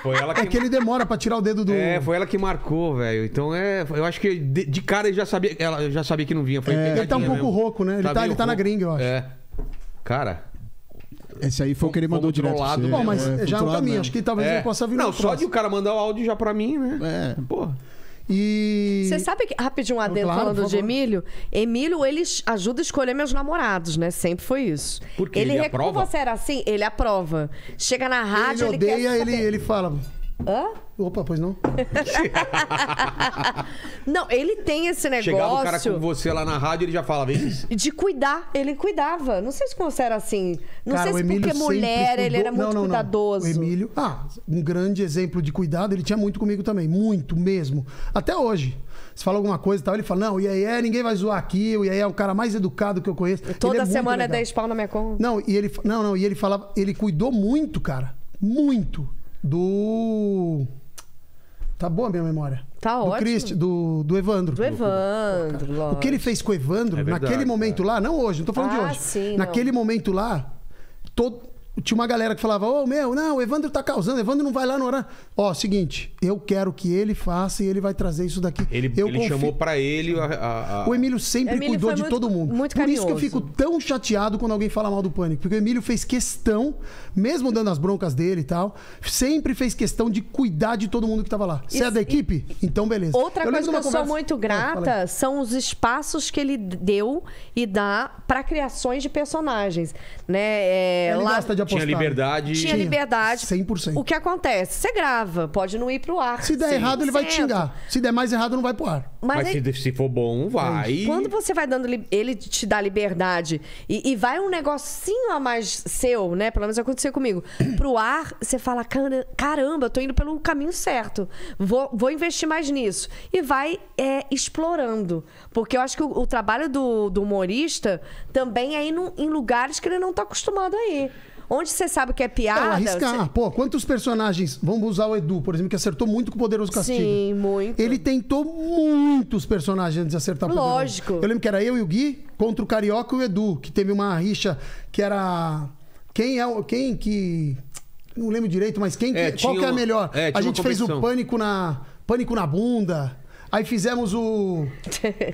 Foi ela que. É que ele demora pra tirar o dedo do. É, foi ela que marcou, velho. Então é. Eu acho que de, de cara ele já sabia. Ela já sabia que não vinha. Foi Ele tá um pouco mesmo. rouco, né? Ele tá, meio ele tá na gringa, eu acho. É. Cara. Esse aí foi o que ele mandou direto pra você. né? Bom, mas É, já é um caminho. mesmo. Acho que talvez é. ele possa vir Não, no só de o próximo. cara mandar o áudio já pra mim, né? É. Porra. E. Você sabe que, rapidinho um adendo Claro, falando de. Emílio? Emílio, ele ajuda a escolher meus namorados, né? Sempre foi isso. Por quê? Ele, Ele aprova? Você era assim? Ele aprova. Chega na Ele rádio, ele, odeia, quer ele, ele fala. Hã? Opa, pois não? Não, ele tem esse negócio Chegava o cara com você lá na rádio, ele já falava isso. de cuidar. Ele cuidava. Não sei se você era assim. Não Cara, sei se porque mulher, ele cuidou- era muito Não, não, não. cuidadoso. O Emílio, ah, um grande exemplo de cuidado, ele tinha muito comigo também, muito mesmo. Até hoje. Se fala alguma coisa e tal, ele fala: Não, o Iaia, ninguém vai zoar aqui, o Iaia é o cara mais educado que eu conheço. Ele Toda é muito semana é legal. 10 pau na minha conta. Não, e ele, não, não, e ele falava, ele cuidou muito, cara, muito do Tá boa a minha memória. Tá do ótimo. Christi- do, do Evandro. Do Evandro, O que ele fez com o Evandro, É verdade, naquele momento cara. lá, não hoje, não tô falando de Ah, hoje. sim, naquele momento lá, todo, tinha uma galera que falava: Ô meu, não, o Evandro tá causando, o Evandro não vai lá no horário. Ó, seguinte, eu quero que ele faça e ele vai trazer isso daqui. Ele, eu ele confio- chamou pra ele a. a- a- O Emílio sempre Emílio cuidou de muito- todo mundo. muito Por isso que eu carinhoso. fico tão chateado quando alguém fala mal do Pânico. Porque o Emílio fez questão, mesmo dando as broncas dele e tal, sempre fez questão de cuidar de todo mundo que tava lá. Você é da equipe? Então, beleza. Outra lembro coisa que uma eu sou conversa- muito Ah, grata são os espaços que ele deu e dá para criações de personagens, né? É, Ele lá- gosta de apostar. Tinha liberdade. Tinha liberdade. 100%. O que acontece? Você grava, pode não ir pro ar. Se der errado, ele vai te 100%. xingar. Se der mais errado, não vai pro ar. Mas, Mas aí, se, se for bom, vai. quando você vai dando. li- Ele te dá liberdade e, e vai um negocinho a mais seu, né? Pelo menos aconteceu comigo. Pro ar, você fala: "Cara- caramba, eu tô indo pelo caminho certo. Vou, vou investir mais nisso. E vai é, explorando. Porque eu acho que o, o trabalho do, do humorista também é ir num- em lugares que ele não tá acostumado a ir. Onde você sabe que é É, piada. o arriscar. você- Pô, quantos personagens. Vamos usar o Edu, por exemplo, que acertou muito com o Poderoso Castigo. Sim, muito. Ele tentou muitos personagens antes de acertar o Poderoso. Lógico. Eu lembro que era eu e o Gui contra o Carioca e o Edu, que teve uma rixa que era. Quem é o. Quem que. Não lembro direito, mas quem que- É, qual tinha que é a melhor? é, a gente fez o pânico na. Pânico na bunda. Aí fizemos o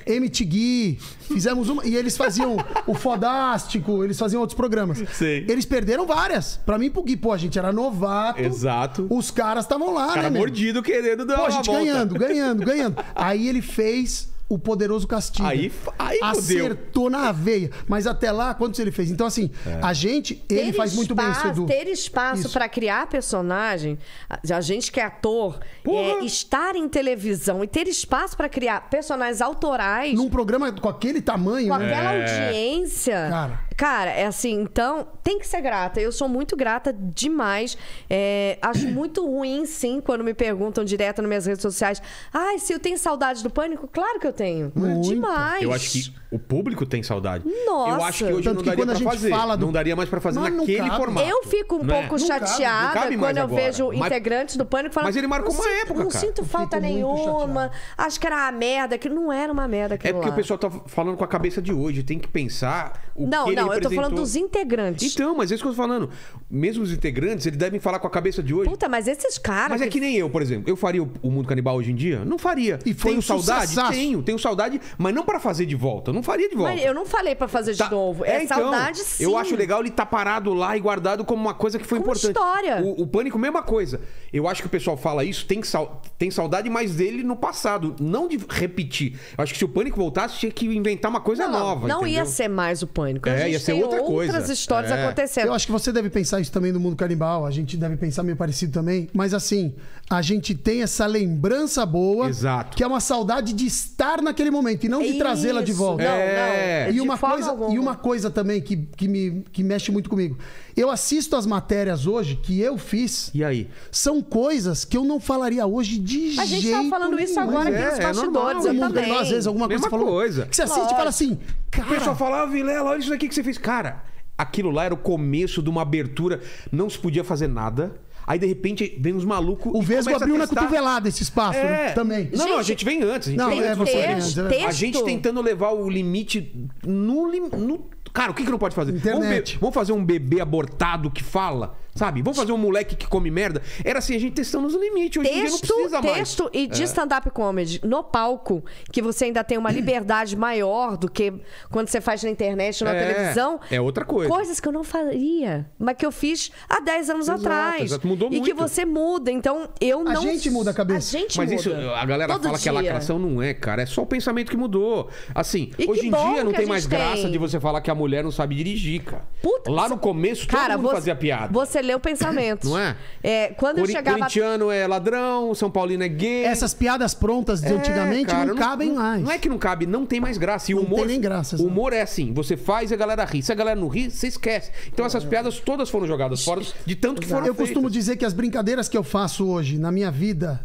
MT Gui, fizemos uma. E eles faziam o Fodástico, eles faziam outros programas. Sei. Eles perderam várias. Pra mim, pro Gui, pô, a gente era novato. Exato. Os caras estavam lá, Cara né? meu? mordido querendo dar Pô, a gente volta. ganhando, ganhando, ganhando. Aí ele fez o poderoso castigo. Aí- aí. Acertou na veia. Mas até lá, quantos ele fez? Então, assim, a gente, ele ter faz muito bem isso, espaço- Edu. Ter espaço pra criar personagem, a a gente que é ator, é, estar em televisão e ter espaço pra criar personagens autorais Num programa com aquele tamanho, com né? aquela É. audiência. Cara. Cara, é assim, então tem que ser grata. Eu sou muito grata demais. É, acho muito ruim, sim, quando me perguntam direto nas minhas redes sociais. Ai, se eu tenho saudade do pânico? Claro que eu tenho. Muito. Demais. Eu acho que o público tem saudade. Nossa. Eu acho que hoje Tanto não que daria quando a pra gente fazer. fala do- Não daria mais pra fazer Mas não naquele cabe. formato. Eu fico um Não é? pouco Não cabe, chateada não cabe mais quando eu agora. vejo Mas- integrantes do Pânico falando. Mas ele marcou "Não uma sinto- época, Não cara." sinto falta nenhuma. chateado. Acho que era uma merda, que não era uma merda É porque lá. o pessoal tá falando com a cabeça de hoje. Tem que pensar o Não, que ele não, eu tô representou. falando dos integrantes. Então, mas é isso que eu tô falando. Mesmo os integrantes, eles devem falar com a cabeça de hoje. Puta, mas esses caras. Mas é que nem eu, por exemplo. Eu faria o, Mundo Canibal hoje em dia? Não faria. E foi tenho um saudade? sucessaço. Tenho. Tenho saudade, mas não pra fazer de volta. Eu não faria de volta. Mas eu não falei pra fazer de Tá. novo. É, então, saudade sim. Eu acho legal ele estar parado lá e guardado como uma coisa que foi Como importante. história. O, o Pânico, mesma coisa. Eu acho que o pessoal fala isso, tem, sau- tem saudade mais dele no passado, não de repetir. Eu acho que se o Pânico voltasse, tinha que inventar uma coisa Não, nova. não ia entendeu? ser mais o pânico. A É, gente ia ser tem outra coisa. outras histórias É. acontecendo. Eu acho que você deve pensar isso também no mundo canibal. A gente deve pensar meio parecido também. Mas assim, a gente tem essa lembrança boa. Exato. Que é uma saudade de estar naquele momento e não de Isso. trazê-la de volta. Não, É. não. E de uma, forma coisa, alguma. e uma coisa também que, que, me, que mexe muito comigo. Eu assisto as matérias hoje que eu fiz. E aí? São coisas que eu não falaria hoje de A gente jeito tava falando isso nenhum. agora aqui é, nos é bastidores. normal. eu Todo mundo também. às vezes, alguma coisa Mesma falou. coisa. Que você assiste e fala assim, cara... O pessoal fala, ah, Vilela, olha isso daqui que você fez. Cara, aquilo lá era o começo de uma abertura, não se podia fazer nada. Aí, de repente, vem uns malucos. O Vesgo abriu na cotovelada esse espaço, É. né? Também. Não, não, a Gente, gente vem antes. A gente Não, vem é, antes. texto, antes, é verdade. A gente tentando levar o limite no, no- Cara, o que, que não pode fazer? Vamos, Internet. be- vamos fazer um bebê abortado que fala, sabe? Vamos fazer um moleque que come merda. Era assim, a gente testando os limites. Hoje em dia não Texto, precisa mais. texto e É. de stand-up comedy no palco, que você ainda tem uma liberdade maior do que quando você faz na internet, na É, televisão. é outra coisa. Coisas que eu não faria, mas que eu fiz há 10 anos Exato, atrás. exato, mudou e que muito. você muda. Então, eu A não. gente muda a cabeça. A gente Mas muda. isso, a galera Todo fala que a dia. lacração não é, cara. É só o pensamento que mudou. Assim, E que hoje em dia não que a tem mais graça tem. de você falar que a mulher não sabe dirigir, cara. Puta, Lá no começo, todo Cara, mundo você, fazia piada. Você lê o pensamento. Não é? É, quando eu Cori- chegava. Corintiano é ladrão, São Paulino é gay. Essas piadas prontas de É, antigamente cara, não, cabem mais. Não é que não cabe, não tem mais graça. E o Não humor, tem nem graça, O humor é assim, você faz e a galera ri. Se a galera não ri, você esquece. Então essas piadas todas foram jogadas fora de tanto que foram Eu feitas. costumo dizer que as brincadeiras que eu faço hoje na minha vida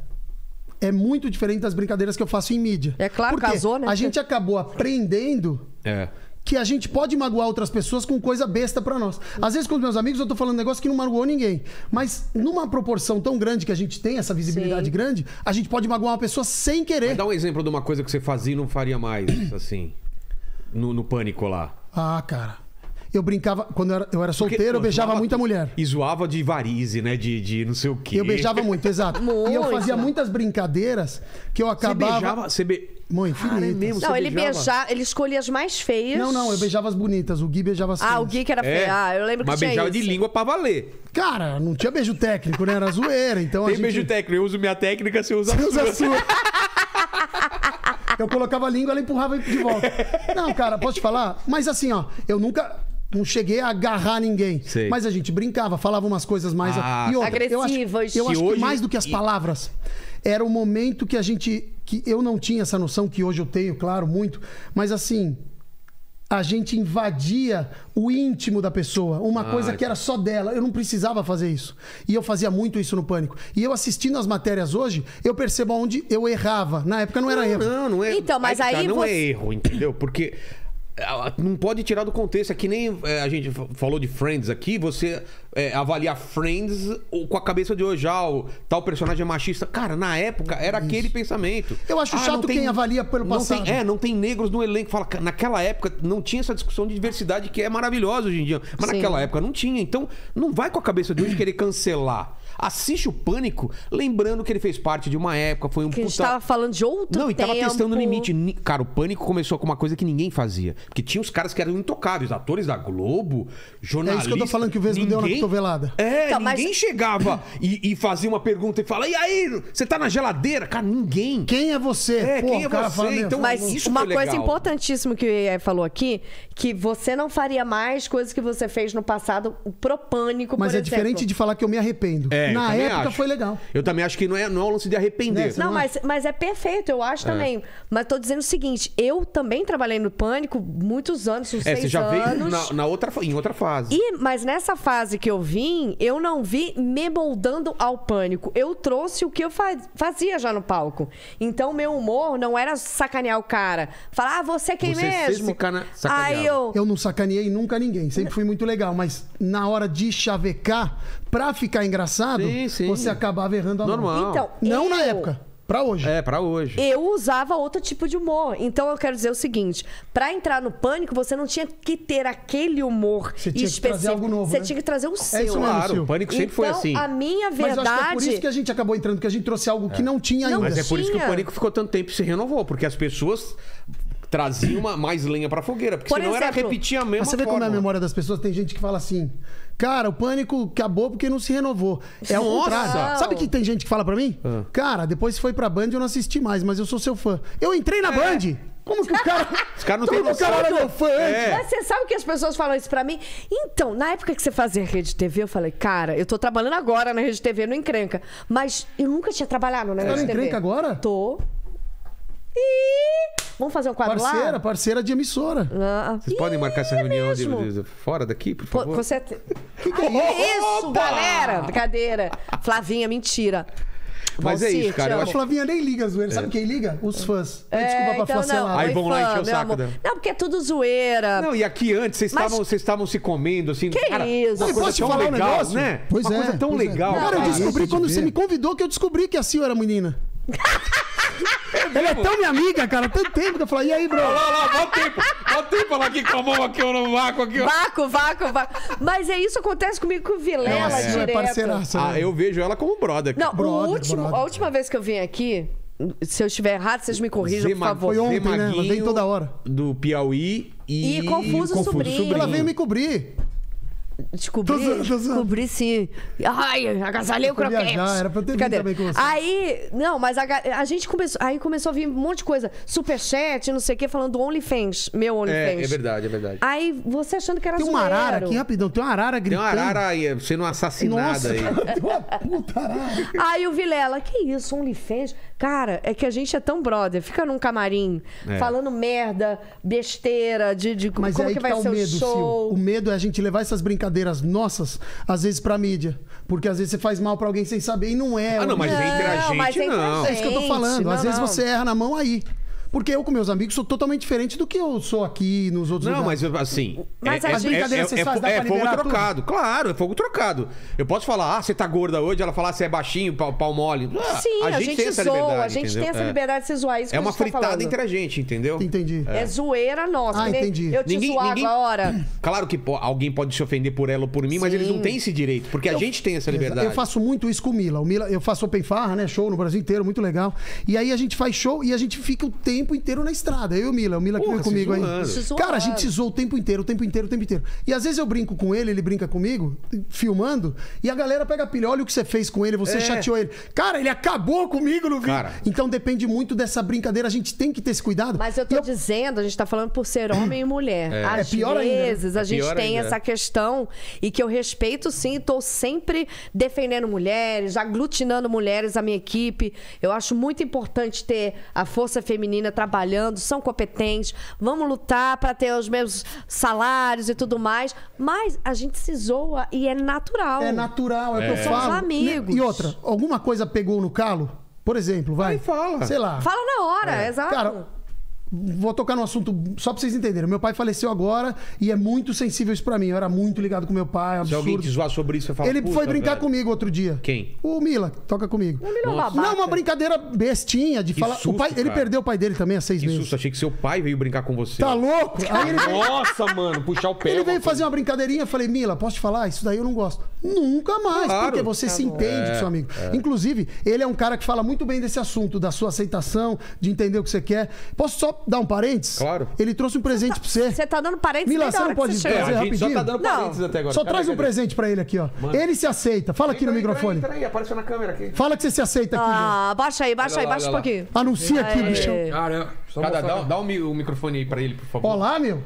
é muito diferente das brincadeiras que eu faço em mídia. É claro, Porque casou, né? A gente acabou aprendendo É. que a gente pode magoar outras pessoas com coisa besta pra nós. Às vezes com os meus amigos eu tô falando um negócio que não magoou ninguém, mas numa proporção tão grande que a gente tem essa visibilidade Sim. grande, a gente pode magoar uma pessoa sem querer. Mas dá um exemplo de uma coisa que você fazia e não faria mais, assim. No, no pânico lá. Ah, cara. Eu brincava, quando eu era, eu era Porque, solteiro, eu pô, beijava zoava- muita mulher. E zoava de varize, né? De, de não sei o quê. Eu beijava muito, exato. E eu Muito. fazia muitas brincadeiras que eu Você acabava. beijava. Você be... Muito, Cara, é infinitas. mesmo, Não, você ele beijava? beijava, ele escolhia as mais feias. Não, não, eu beijava as bonitas. O Gui beijava as Ah, feias. o Gui que era É, feio. Ah, eu lembro que mas tinha beijava isso. de língua pra valer. Cara, não tinha beijo técnico, né? Era zoeira. Então a Tem gente... beijo técnico, eu uso minha técnica, você usa a Você usa a sua. sua. Eu colocava a língua, ela empurrava de volta. Não, cara, posso te falar? Mas assim, ó, eu nunca. Não cheguei a agarrar ninguém. Sei. Mas a gente brincava, falava umas coisas mais. Ah, e outra, eu acho, Agressivas. eu Que acho hoje- que mais do que as palavras, era o momento que a gente. que eu não tinha essa noção, que hoje eu tenho, claro, muito. Mas assim. A gente invadia o íntimo da pessoa, uma coisa que era só dela. Eu não precisava fazer isso. E eu fazia muito isso no pânico. E eu assistindo as matérias hoje, eu percebo onde eu errava. Na época não era erro. Não, não é. Então, mas que tá, aí não você- é erro, entendeu? Porque ah, não pode tirar do contexto. É que nem é, a gente falou de Friends aqui, você é, avaliar Friends com a cabeça de hoje, ah, o tal personagem é machista. Cara, na época era aquele pensamento. Eu acho Ah, chato tem- quem avalia pelo não passado. Tem, é, não tem negros no elenco. Fala, "Ca- naquela época não tinha essa discussão de diversidade que é maravilhosa hoje em dia. Mas Sim. naquela época não tinha. Então, não vai com a cabeça de hoje querer cancelar. Assiste o Pânico, lembrando que ele fez parte de uma época, foi um Que a gente puta- tava falando de outro não, e tava tempo. testando o limite. Cara, o Pânico começou com uma coisa que ninguém fazia. Porque tinha os caras que eram intocáveis, atores da Globo, jornalistas. É isso que eu tô falando que o Vesgo deu na cotovelada. É, Então, mas- ninguém chegava e, e fazia uma pergunta e fala: e aí, você tá na geladeira? Cara, ninguém. Quem é você? É, quem é cara você? Então, Mas isso uma coisa legal. importantíssima que o EE falou aqui, que você não faria mais coisas que você fez no passado pro pânico, Mas por é exemplo. diferente de falar que eu me arrependo. É, Na época acho. foi legal. Eu também acho que não é, não é um lance de arrepender. Né, Não, não mas, mas é perfeito, eu acho também. Mas tô dizendo o seguinte, eu também trabalhei no Pânico muitos anos, uns É, seis você já anos. veio na, na outra, em outra fase. E, mas nessa fase que eu vim, eu não vi me moldando ao pânico. Eu trouxe o que eu fa- fazia já no palco. Então, meu humor não era sacanear o cara. Falar, ah, você é quem Você mesmo? sacaneava. Aí eu. Eu não sacaneei nunca ninguém. Sempre fui muito legal. Mas na hora de chavecar, pra ficar engraçado, Sim, sim. você acabava errando a mão. Normal. Então, Não na eu- época. Pra hoje. É, pra hoje. Eu usava outro tipo de humor. Então eu quero dizer o seguinte: pra entrar no pânico, você não tinha que ter aquele humor Você tinha que específico. trazer algo novo, Você né? tinha que trazer o seu. isso mesmo, Claro, o Pânico sempre foi Então, assim. A minha Mas eu acho que é por verdade. isso que a gente acabou entrando, que a gente trouxe algo que não tinha ainda. Mas é por isso que o. Pânico ficou tanto tempo e se renovou, porque as pessoas traziam uma, mais lenha pra fogueira. Porque Por senão era exemplo, repetir a mesma Mas você vê como é a memória das pessoas? Tem gente que fala assim: Cara, o pânico acabou porque não se renovou. É o contrário. Sabe que tem gente que fala pra mim? Ah. Cara, depois foi pra Band eu não assisti mais, mas eu sou seu fã. Eu entrei na Band! Como que o cara. Os caras não têm que o cara noção. era meu fã? É. Mas você sabe que as pessoas falam isso pra mim? Então, na época que você fazia rede TV, eu falei, cara, eu tô trabalhando agora na rede TV, no Encrenca. Mas eu nunca tinha trabalhado na Tá rede no TV. Encrenca agora? Tô. Vamos fazer um quadro Parceira, lá? parceira de emissora. Ah, Vocês podem marcar essa reunião de, de- fora daqui, por favor? Você... Que que é Isso, galera! Brincadeira. Flavinha, mentira. Mas é Valcir, isso, cara, eu amo. A Flavinha nem liga, zoeira. Sabe quem liga? Os fãs. É, Desculpa pra então, facelar. não, Aí vão lá encher o saco amor. dela. Não, porque é tudo zoeira. Não, e aqui antes vocês Mas- estavam vocês estavam se comendo assim. Que cara, isso? Uma Eu coisa posso te tão falar um legal, negócio? né? Pois uma é, coisa tão é. legal. Não, Cara, eu é descobri quando de você ver. me convidou que eu descobri que a Sil era menina. Ela é tão minha amiga, cara, há tanto tempo que eu falei, e aí, bro? Olha lá, olha lá, bota tempo. Bota tempo lá aqui com a mão aqui, ó, no vácuo aqui, ó. Vácuo, vácuo, vácuo. Mas é isso que acontece comigo com o Vilela é direto. parceiraça. Ah, né? eu vejo ela como brother. Não, Brother, o último, brother. a última vez que eu vim aqui, se eu estiver errado, vocês me corrijam, por Zema- favor. Foi ontem, né? Ela vem toda hora. Do Piauí e... E Confuso Sobrinho. Ela veio me cobrir. Descobri, Tô tô descobri sim. Ai, agasalhei o croquete. viajar, era pra eu ter Brincadeira. também com você. Aí, não, mas a, a gente começou, aí começou a vir um monte de coisa. Superchat, não sei o que, falando do OnlyFans, meu É, OnlyFans. é verdade, é verdade. Aí você achando que era Tem uma zoeiro. arara aqui, rapidão. Tem uma arara Tem gritando. uma arara aí sendo assassinada Nossa, aí. cara, tem uma puta arara. Aí o Vilela, que isso, OnlyFans? Cara, é que a gente é tão brother, fica num camarim, É. falando merda, besteira, de, de Mas como é aí que que vai tá o ser medo, o show. Sil. O medo é a gente levar essas brincadeiras nossas, às vezes, pra mídia. Porque às vezes você faz mal pra alguém sem saber e não é. Ah, não, mas Não, entre a gente, mas entre a não. É isso que eu tô falando. Às não, vezes não. você erra na mão aí. Porque eu com meus amigos sou totalmente diferente do que eu sou aqui nos outros Não, lugares. mas assim. Mas é, a é, gente- é, é, é pra fogo liberar tudo? trocado. Claro, é fogo trocado. Eu posso falar, ah, você tá gorda hoje, ela falar, você é baixinho, pau, pau mole. Ah, Sim, a, gente, tem essa zoa, liberdade, a gente tem entendeu? essa É. liberdade de se zoar. Isso É a uma gente tá fritada falando. entre a gente, entendeu? Entendi. É zoeira nossa. Ah, nem entendi. Eu te Ninguém- zoava ninguém- agora. Claro que pô, alguém pode se ofender por ela ou por mim, mas Sim. eles não têm esse direito, porque a gente tem essa liberdade. Eu faço muito isso com o Mila. O Mila eu faço open farra, né? Show no Brasil inteiro, muito legal. E aí a gente faz show e a gente fica o tempo tempo inteiro na estrada. Eu e o Mila, o Mila que veio comigo aí. Cara, a gente se zoou o tempo inteiro, o tempo inteiro, o tempo inteiro. E às vezes eu brinco com ele, ele brinca comigo, filmando, e a galera pega a pilha, olha o que você fez com ele, você É. chateou ele. Cara, ele acabou comigo no vídeo. Cara. Então depende muito dessa brincadeira, a gente tem que ter esse cuidado. Mas eu tô E dizendo, a gente tá falando por ser homem e mulher. Às É pior ainda, né? vezes a É gente pior tem ainda. essa questão e que eu respeito sim, tô sempre defendendo mulheres, aglutinando mulheres, a minha equipe. Eu acho muito importante ter a força feminina trabalhando, são competentes, vamos lutar para ter os mesmos salários e tudo mais. Mas a gente se zoa e é natural. É natural, é, eu Somos falo. amigos. E outra, alguma coisa pegou no calo? Por exemplo, vai. Aí fala. Sei lá. Fala na hora, exato. Cara, vou tocar no assunto só pra vocês entenderem. Meu pai faleceu agora e é muito sensível isso pra mim. Eu era muito ligado com meu pai, Se absurdo. alguém te zoar sobre isso, você fala. Ele "Puta, foi brincar velho." comigo outro dia. Quem? O Mila, que toca comigo. Mila é babaca. Não, uma brincadeira bestinha de Que falar. susto, o pai, ele cara. perdeu o pai dele também há seis Que meses. susto, achei que seu pai veio brincar com você. Tá louco? Aí ele veio, Nossa, mano, puxar o pé. ele é veio fazer uma brincadeirinha. Eu falei, Mila, posso te falar? Isso daí eu não gosto. Nunca mais, Claro. porque você se entende com seu amigo. Inclusive, ele é um cara que fala muito bem desse assunto, da sua aceitação, de entender o que você quer. Posso só dar um parênteses? Claro. Ele trouxe um presente pra você. Você tá dando parênteses Mila, você não pode você É, trazer a gente só tá rapidinho? dando Não. parênteses até agora. Só Cadê, traz um cadê? presente pra ele aqui, ó. Ele se aceita. Fala aqui no Entra aí, microfone. Entra aí, entra aí, apareceu na câmera aqui. Fala que você se aceita aqui. Ah, baixa aí, baixa Olha aí, lá, baixa um pouquinho. Anuncia aqui, bichão. Caramba, só Cada, dá, dá mi- o microfone aí pra ele, por favor. Olá, meu.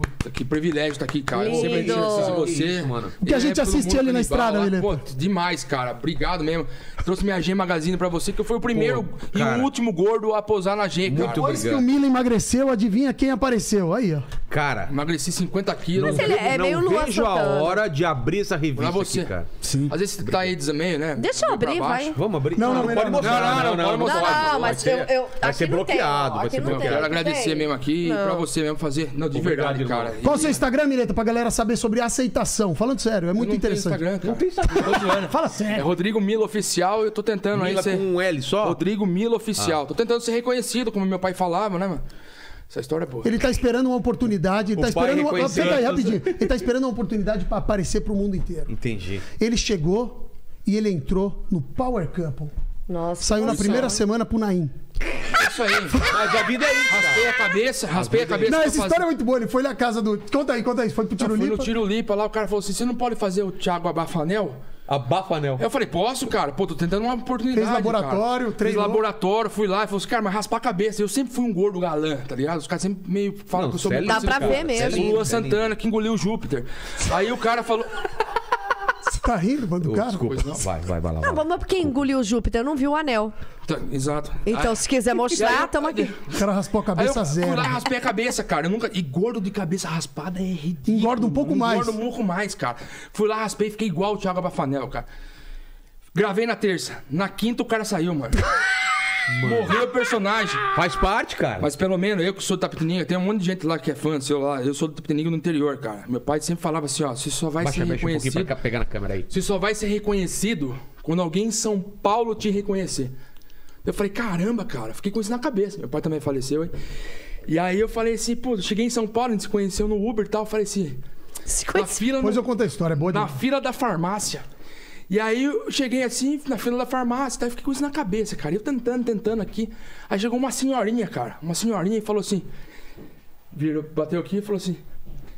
Puta, que privilégio estar aqui, cara. Eu Lindo. sempre assisto você. Mano. O que a gente pelo assiste ali na estrada. William. Pô, demais, cara. Obrigado mesmo. Trouxe minha G Magazine pra você, que eu fui o primeiro Pô, e o último gordo a posar na G, cara. Muito Depois que obrigado. o Mila emagreceu, adivinha quem apareceu? Aí, ó. Cara, Emagreci 50 quilos. Mas ele é não meio Luan vejo a hora de abrir essa revista Pra você. aqui, cara. Sim. Às vezes você tá aí desameio, né? Deixa eu Meio abrir, vai. Vamos abrir? Não, não, melhor pode não. mostrar. Não, não, não, pode Não, mostrar. não, mas eu, eu vai ser não bloqueado, vai ser não bloqueado. Quero agradecer mesmo aqui Não. pra você mesmo fazer. Não, de verdade. Cara. Qual o seu Instagram, Mileta, pra galera saber sobre aceitação? Falando sério, é muito interessante. Tenho Instagram, cara. Não tem Instagram. Fala É sério. Rodrigo Milo Oficial, eu tô tentando Mila aí ser... com um L só? Rodrigo Milo Oficial. Tô tentando ser reconhecido, como meu pai falava, né, mano? Essa história é boa. Ele tá esperando uma oportunidade. Ele O tá pai esperando uma. reconheceu. Pega aí, rapidinho. Ele tá esperando uma oportunidade pra aparecer pro mundo inteiro. Entendi. Ele chegou e ele entrou no Power Couple. Nossa. Saiu na primeira semana pro Naim. É isso aí. Mas a vida é isso, cara. Raspei a cabeça, raspei a cabeça. Não, pra essa fazer- história é muito boa. Ele foi na casa do. Conta aí, conta aí. Foi pro tiro fui no tiro lipa lá, o cara falou assim: você não pode fazer o Thiago Abafanel? Abafanel. Eu falei, posso, cara? Pô, tô tentando uma oportunidade. Fez laboratório, cara. treinou. Fiz laboratório, fui lá e falou assim, cara, mas raspar a cabeça. Eu sempre fui um gordo galã, tá ligado? Os caras sempre meio falam Não, que eu sou é lindo, Dá pra cara. ver mesmo. Você é O lindo, Luan você é lindo. Santana que engoliu o Júpiter. Aí o cara falou. Tá rindo, mano, do Ô, cara? Desculpa. Pois não. Vai, vai, vai lá. Não, vai. mas porque engoliu o Júpiter, não viu o anel. Tá, Exato. Então, Aí- se quiser aí mostrar, eu- tamo aqui. O cara raspou a Aí eu cabeça fui zero. lá e raspei a cabeça, cara. Eu nunca... E gordo de cabeça raspada é ridículo. Engorda um pouco mais. Engorda um pouco mais, cara. Fui lá, raspei e fiquei igual o Thiago Abafanel, cara. Gravei na terça. Na quinta o cara saiu, mano. Morreu o personagem. Faz parte, cara. Mas pelo menos eu que sou do Tapetininga, tem um monte de gente lá que é fã seu lá. Eu sou do Tapetininga no interior, cara. Meu pai sempre falava assim, ó, você só vai Baixa, ser baixa um pouquinho reconhecido. pra cá, pegar na câmera aí. Você só vai ser reconhecido quando alguém em São Paulo te reconhecer. Eu falei, caramba, cara, fiquei com isso na cabeça. Meu pai também faleceu, hein? E aí eu falei assim, pô, cheguei em São Paulo, a gente se conheceu no Uber e tal. Eu falei assim, Se na conhece- fila, Depois no- eu conto a história, é boa na fila da farmácia. E aí eu cheguei assim, na fila da farmácia, daí eu fiquei com isso na cabeça, cara. Eu tentando, tentando aqui. Aí chegou uma senhorinha, cara. Uma senhorinha e falou assim. Virou, bateu aqui e falou assim.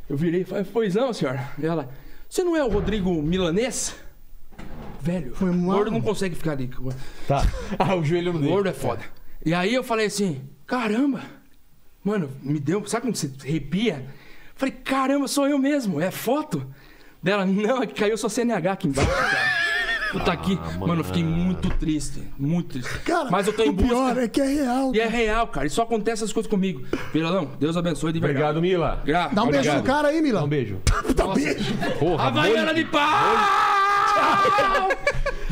Eu virei e falei, pois não, senhora. E ela, você não é o Rodrigo Milanês? Velho, Foi o mal. gordo não consegue ficar ali. Tá. Ah, o joelho não gordo é foda. E aí eu falei assim, caramba, mano, me deu. Sabe quando você arrepia? Falei, caramba, sou eu mesmo, é foto? Dela, não, é que caiu sua CNH aqui embaixo, cara. Puta aqui. mano, eu fiquei muito triste. Muito triste. Cara, Mas eu tô em o pior busca. é que é real. E é real, cara. E só acontece essas coisas comigo. Vilalão, Deus abençoe de verdade. Obrigado, Mila. Gra- Dá um beijo Obrigado. no cara aí, Dá Milão. um beijo. Dá beijo. Porra, Havaiana de pau!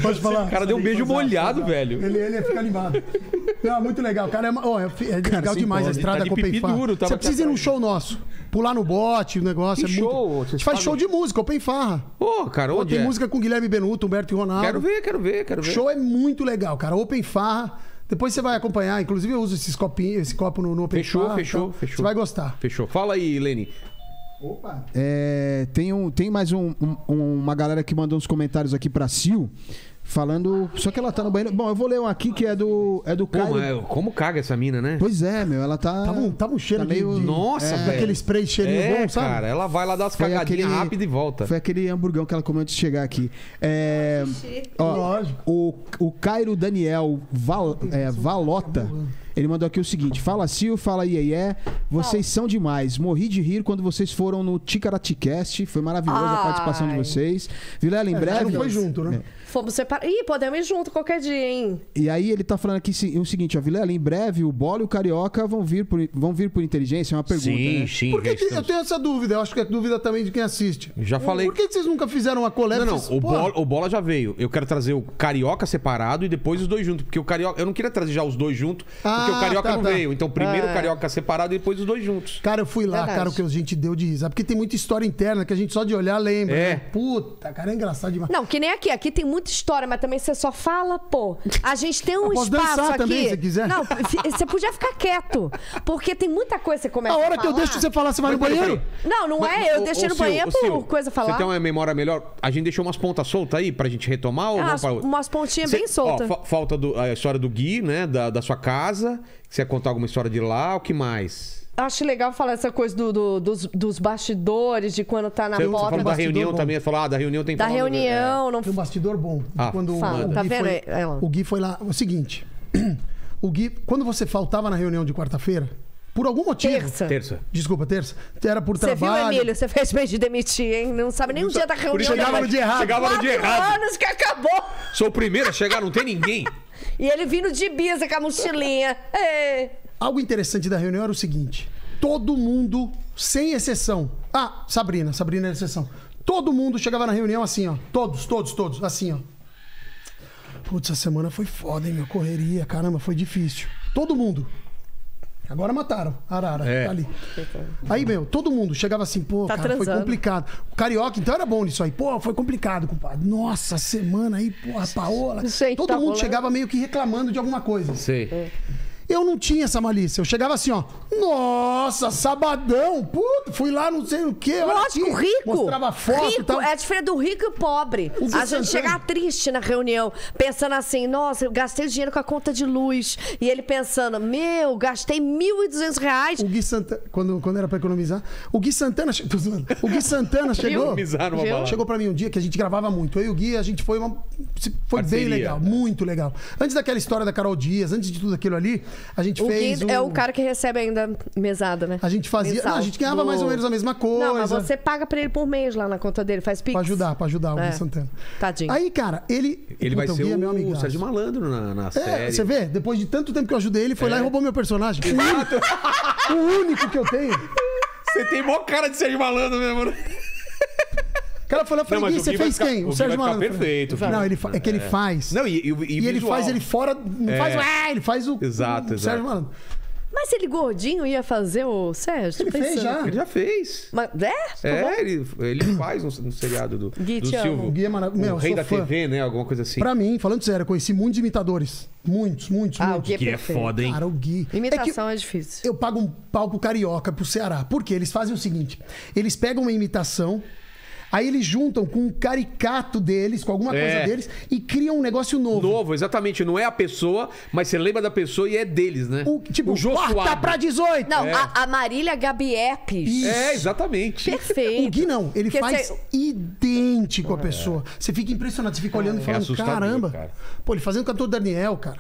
Pode falar. O cara deu um beijo molhado, velho. Ele, ele fica animado. Não, muito legal. Cara, é, ó, é, é legal se demais a empolga. estrada Tá Farra. duro, tava Você precisa ir num show nosso. Pular no bote, o negócio. Que é show? muito... A gente faz show de música, Open Farra. Pô, cara, Pô, onde tem é? música com Guilherme Benuto, Humberto e Ronaldo. Quero ver, quero ver, quero O ver. show é muito legal, cara. Open Farra. Depois você vai acompanhar. Inclusive, eu uso esses copinhos, esse copo no, no Open Fechou, Farra. fechou, então fechou. Você vai gostar. Fechou. Fala aí, Leni. É, tem, um, tem mais um- um- uma galera que mandou uns comentários aqui pra Sil. Falando. Só que ela tá no banheiro. Bom, eu vou ler um aqui que é do. É do Pô, Caio. mas como caga essa mina, né? Pois é, meu, ela tá. Tava um, tava um cheiro tá meio- de, Nossa, É, velho. Aquele spray cheirinho é, bom, sabe? cara, ela vai lá dar Foi cagadinhas aquele- rápido e volta. Foi aquele hamburgão que ela comeu antes de chegar aqui. É, ó, Lógico. o, o Cairo Daniel Val- é, Valota, ele mandou aqui o seguinte: Fala Sil, fala Iê, vocês são demais. Morri de rir quando vocês foram no Ticaraticast. Foi maravilhosa a participação de vocês. Vilela, em É, breve. não foi junto, né? Fomos separados. Ih, podemos ir junto qualquer dia, hein? E aí ele tá falando aqui o seguinte, ó, Vilela, em breve o Bola e o Carioca vão vir por, vão vir por inteligência? É uma pergunta, sim, né? sim. Por que que- eu estamos- tenho essa dúvida? Eu acho que é dúvida também de quem assiste. Já falei. Por que que vocês nunca fizeram uma coleta? Não, não, Vocês- o bola, o bola já veio. Eu quero trazer o Carioca separado e depois os dois juntos. Porque o Carioca. Eu não queria trazer já os dois juntos, porque Ah, o Carioca tá, não tá. veio. Então primeiro É. o Carioca separado e depois os dois juntos. Cara, eu fui lá, Verdade. cara, o que a gente deu de risada. Porque tem muita história interna que a gente só de olhar lembra. É. né? Puta, cara, é engraçado demais. Não, que nem aqui. Aqui tem muita história, mas também você só fala, pô. A gente tem um Eu posso espaço dançar aqui. também, se quiser. Não, você podia ficar quieto. Porque tem muita coisa que você começa A a hora que eu deixo você falar, você vai no banheiro? Não, não é. Eu deixei no banheiro por coisa falar. Você tem uma memória melhor? A gente deixou umas pontas soltas aí pra gente retomar ou Ah, outra? umas pontinhas Cê- bem soltas. Ó, fa- falta do- a história do Gui, né? Da, da sua casa. Você ia contar alguma história de lá? O que mais? Acho legal falar essa coisa do, do- dos, dos bastidores, de quando tá na Você, você foto. falou da reunião bom. também. Você falou, ah, da reunião tem que Da falar, né? reunião, não Tem um bastidor bom. Ah, quando o- fala, o tá Gui vendo foi- ela? O Gui foi lá. O seguinte. O Gui, quando você faltava na reunião de quarta-feira, por algum motivo. Terça. É, Terça. Desculpa, terça. Era por Você viu, trabalho. Emílio? Você fez bem de demitir, hein? Não sabe nem o dia da reunião. chegava depois. no dia errado. Chegava no dia errado. anos que acabou. Sou o primeiro a chegar, não tem ninguém. E ele vindo de Ibiza com a mochilinha. É. Algo interessante da reunião era o seguinte: todo mundo, sem exceção. Ah, Sabrina, Sabrina era exceção. Todo mundo chegava na reunião assim, ó. Todos, todos, todos, assim, ó. Putz, essa semana foi foda, hein, meu? Correria, caramba, foi difícil. Todo mundo. Agora mataram. Arara, É. tá ali. Aí, meu, todo mundo chegava assim, pô, Tá cara, foi transando. complicado. O Carioca, então, era bom nisso aí. Pô, foi complicado, compadre. Nossa, semana aí, porra, Paola. Gente, todo tá mundo rolando. chegava meio que reclamando de alguma coisa. Sei. Eu não tinha essa malícia. Eu chegava assim, ó. Nossa, sabadão. Puta, fui lá, não sei o quê. Lógico, aqui. rico. Mostrava foto e rico. tal. É a diferença do rico e pobre. O A gente chegar triste na reunião, pensando assim, nossa, eu gastei dinheiro com a conta de luz. E ele pensando, meu, gastei 1.200 reais. O Gui Santana, quando, quando era pra economizar, o Gui Santana, o Gui Santana chegou, Economizar numa Viu? balada. chegou pra mim um dia que a gente gravava muito. Eu e o Gui, a gente foi uma, foi bem Parceria. legal, muito legal. Antes daquela história da Carol Dias, antes de tudo aquilo ali, a gente O fez Gui é o cara que recebe ainda mesada, né? A gente fazia, não, a gente ganhava mais ou menos a mesma coisa. Não, mas você paga pra ele por mês lá na conta dele, faz pix. Pra ajudar, pra ajudar o É. Santana. Tadinho. Aí, cara, ele. Ele vai ser é meu o amigaço. Sérgio Malandro na, na É, série. você vê? Depois de tanto tempo que eu ajudei ele, foi lá É. e roubou meu personagem. O único, o único que eu tenho. Você tem mó cara de Sérgio Malandro mesmo, né? O cara falou, eu falei, Não, você fez ficar- quem? o O Sérgio Malandro. Perfeito, Não, ele fa- é que ele faz. Não, e, e, e E ele faz ele fora. Não É. faz o. Ah, ele faz o. Exato, o exato. Sérgio Malandro. Mas ele gordinho ia fazer o Sérgio? Ele fez já. Ele já fez. Mas, é? Tá. É, ele, ele faz no, no seriado do, Gui, do. Silvio. O Gui é maravilhoso. O Meu, eu rei da fã. TV, né? Alguma coisa assim. Pra mim, falando sério, eu conheci muitos imitadores. Muitos, muitos, Ah, o muitos. Gui é Que é foda, hein? Cara, o Gui. É Imitação é, difícil. eu pago um pau pro Carioca, pro Ceará. Por quê? Eles fazem o seguinte: eles pegam uma imitação. Aí eles juntam com um caricato deles, com alguma É. coisa deles, e criam um negócio novo. Novo, exatamente. Não é a pessoa, mas você lembra da pessoa e é deles, né? O, tipo, o Jô quarta Suado. pra 18. Não, a, a Marília Gabiepes. É, exatamente. Perfeito. O Gui não, ele Porque faz cê- idêntico à pessoa. Você fica impressionado, você fica olhando e É falando, assustador, caramba. cara. Pô, ele fazendo cantor Daniel, cara.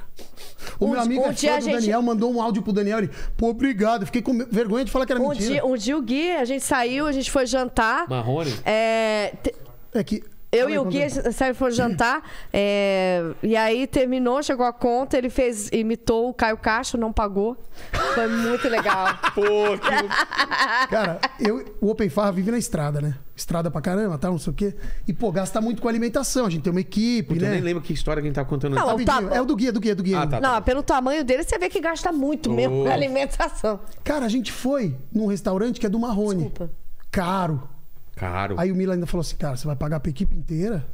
O Um meu di- amigo um é dia fã a do gente- Daniel, mandou um áudio pro Daniel. Ele, pô, obrigado. Fiquei com vergonha de falar que era Um mentira. dia, um dia o Gui, a gente saiu, a gente foi jantar. Marrone? É, te- É que. eu Fala e o Gui saímos foi jantar. é, e aí terminou, chegou a conta, ele fez, imitou o Caio Castro, não pagou. Foi muito legal. Pô, que... Cara, eu, o Open Farra vive na estrada, né? Estrada pra caramba, tal, não sei o quê. E, pô, gasta muito com alimentação. A gente tem uma equipe, Puta, eu né? nem lembro que história que a gente tava contando Não, tá- É o do Gui, é do Gui, é do Gui. Ah, tá. Não, pelo tamanho dele, você vê que gasta muito mesmo com alimentação. Cara, a gente foi num restaurante que é do Marrone. Desculpa. Caro. Caro. Aí o Mila ainda falou assim, cara, você vai pagar pra equipe inteira?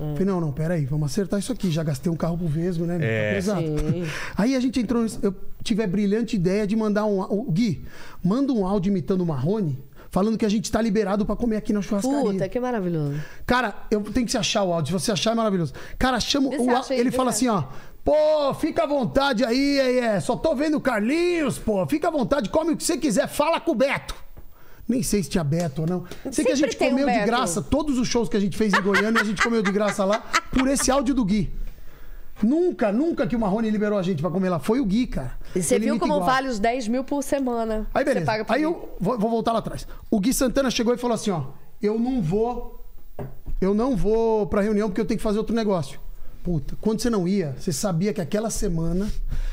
Hum. Falei, não, não, peraí, vamos acertar isso aqui. Já gastei um carro pro Vesgo, né? É. Sim. Aí a gente entrou. nesse- Eu tive a brilhante ideia de mandar um. O Gui, manda um áudio imitando o Marrone, falando que a gente tá liberado pra comer aqui na churrascaria. Puta, que maravilhoso. Cara, eu tenho que se achar o áudio. Se você achar, é maravilhoso. Cara, chama o á- acha aí, Ele fala assim, ó. Pô, fica à vontade aí, aí, é. Só tô vendo o Carlinhos, pô. Fica à vontade, come o que você quiser. Fala com o Beto. Nem sei se tinha Beto ou não. Sei que a Sempre gente tem um comeu de graça todos os shows que a gente fez em Goiânia, a gente comeu de graça lá por esse áudio do Gui. Nunca, nunca que o Marrone liberou a gente pra comer lá. Foi o Gui, cara. E você Ele viu como igual. vale os 10 mil por semana. Aí beleza. paga por Aí mim. eu vou, vou voltar lá atrás. O Gui Santana chegou e falou assim, ó, eu não vou eu não vou pra reunião porque eu tenho que fazer outro negócio. Puta, quando você não ia, você sabia que aquela semana,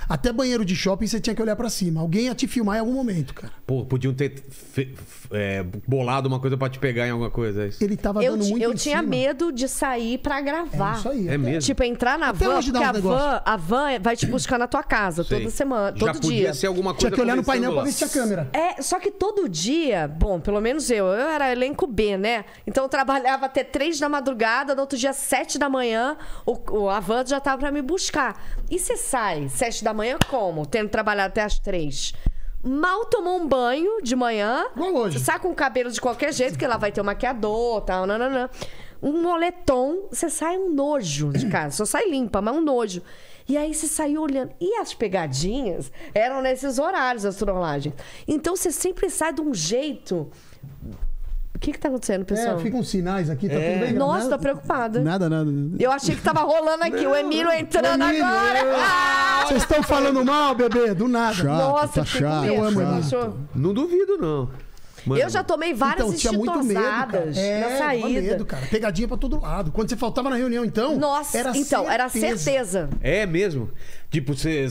até banheiro de shopping, você tinha que olhar pra cima. Alguém ia te filmar em algum momento, cara. Pô, podiam ter fe- é, bolado uma coisa pra te pegar em alguma coisa. é isso. Ele tava Eu, dando muito eu em tinha cima. medo de sair pra gravar. É isso aí. É mesmo? Tipo, entrar na Até van, porque a van, a van vai te buscar na tua casa Sei. toda semana, Já todo podia dia. ser alguma coisa Tinha que olhar no painel pra lá. ver se tinha câmera. É, só que todo dia, bom, pelo menos eu, eu era elenco B, né? Então eu trabalhava até três da madrugada, no outro dia, sete da manhã, o, o a van já tava pra me buscar. E você sai sete da manhã como? Tendo trabalhado até as três. Mal tomou um banho de manhã. Igual hoje. Sai com o cabelo de qualquer jeito, que lá vai ter o maquiador, tal, nananã. Um moletom, você sai um nojo de casa. Só sai limpa, mas um nojo. E aí você saiu olhando. E as pegadinhas eram nesses horários, as trollagens. Então você sempre sai de um jeito. O que que tá acontecendo, pessoal? É, ficam sinais aqui, tá tudo bem? Nossa, tô Nada- preocupada. Nada, nada. Eu achei que tava rolando aqui. o Emílio entrando Emílio, agora. eu- Ah! Vocês estão falando mal, bebê? Do nada. Chato, Nossa, tá chato. Eu amo achou? Não duvido, não. Mano, Eu já tomei várias Então, tinha muito medo, cara. É, na saída. medo, cara. Pegadinha pra todo lado. Quando você faltava na reunião, então, Nossa, era então, era certeza. É mesmo? Tipo, você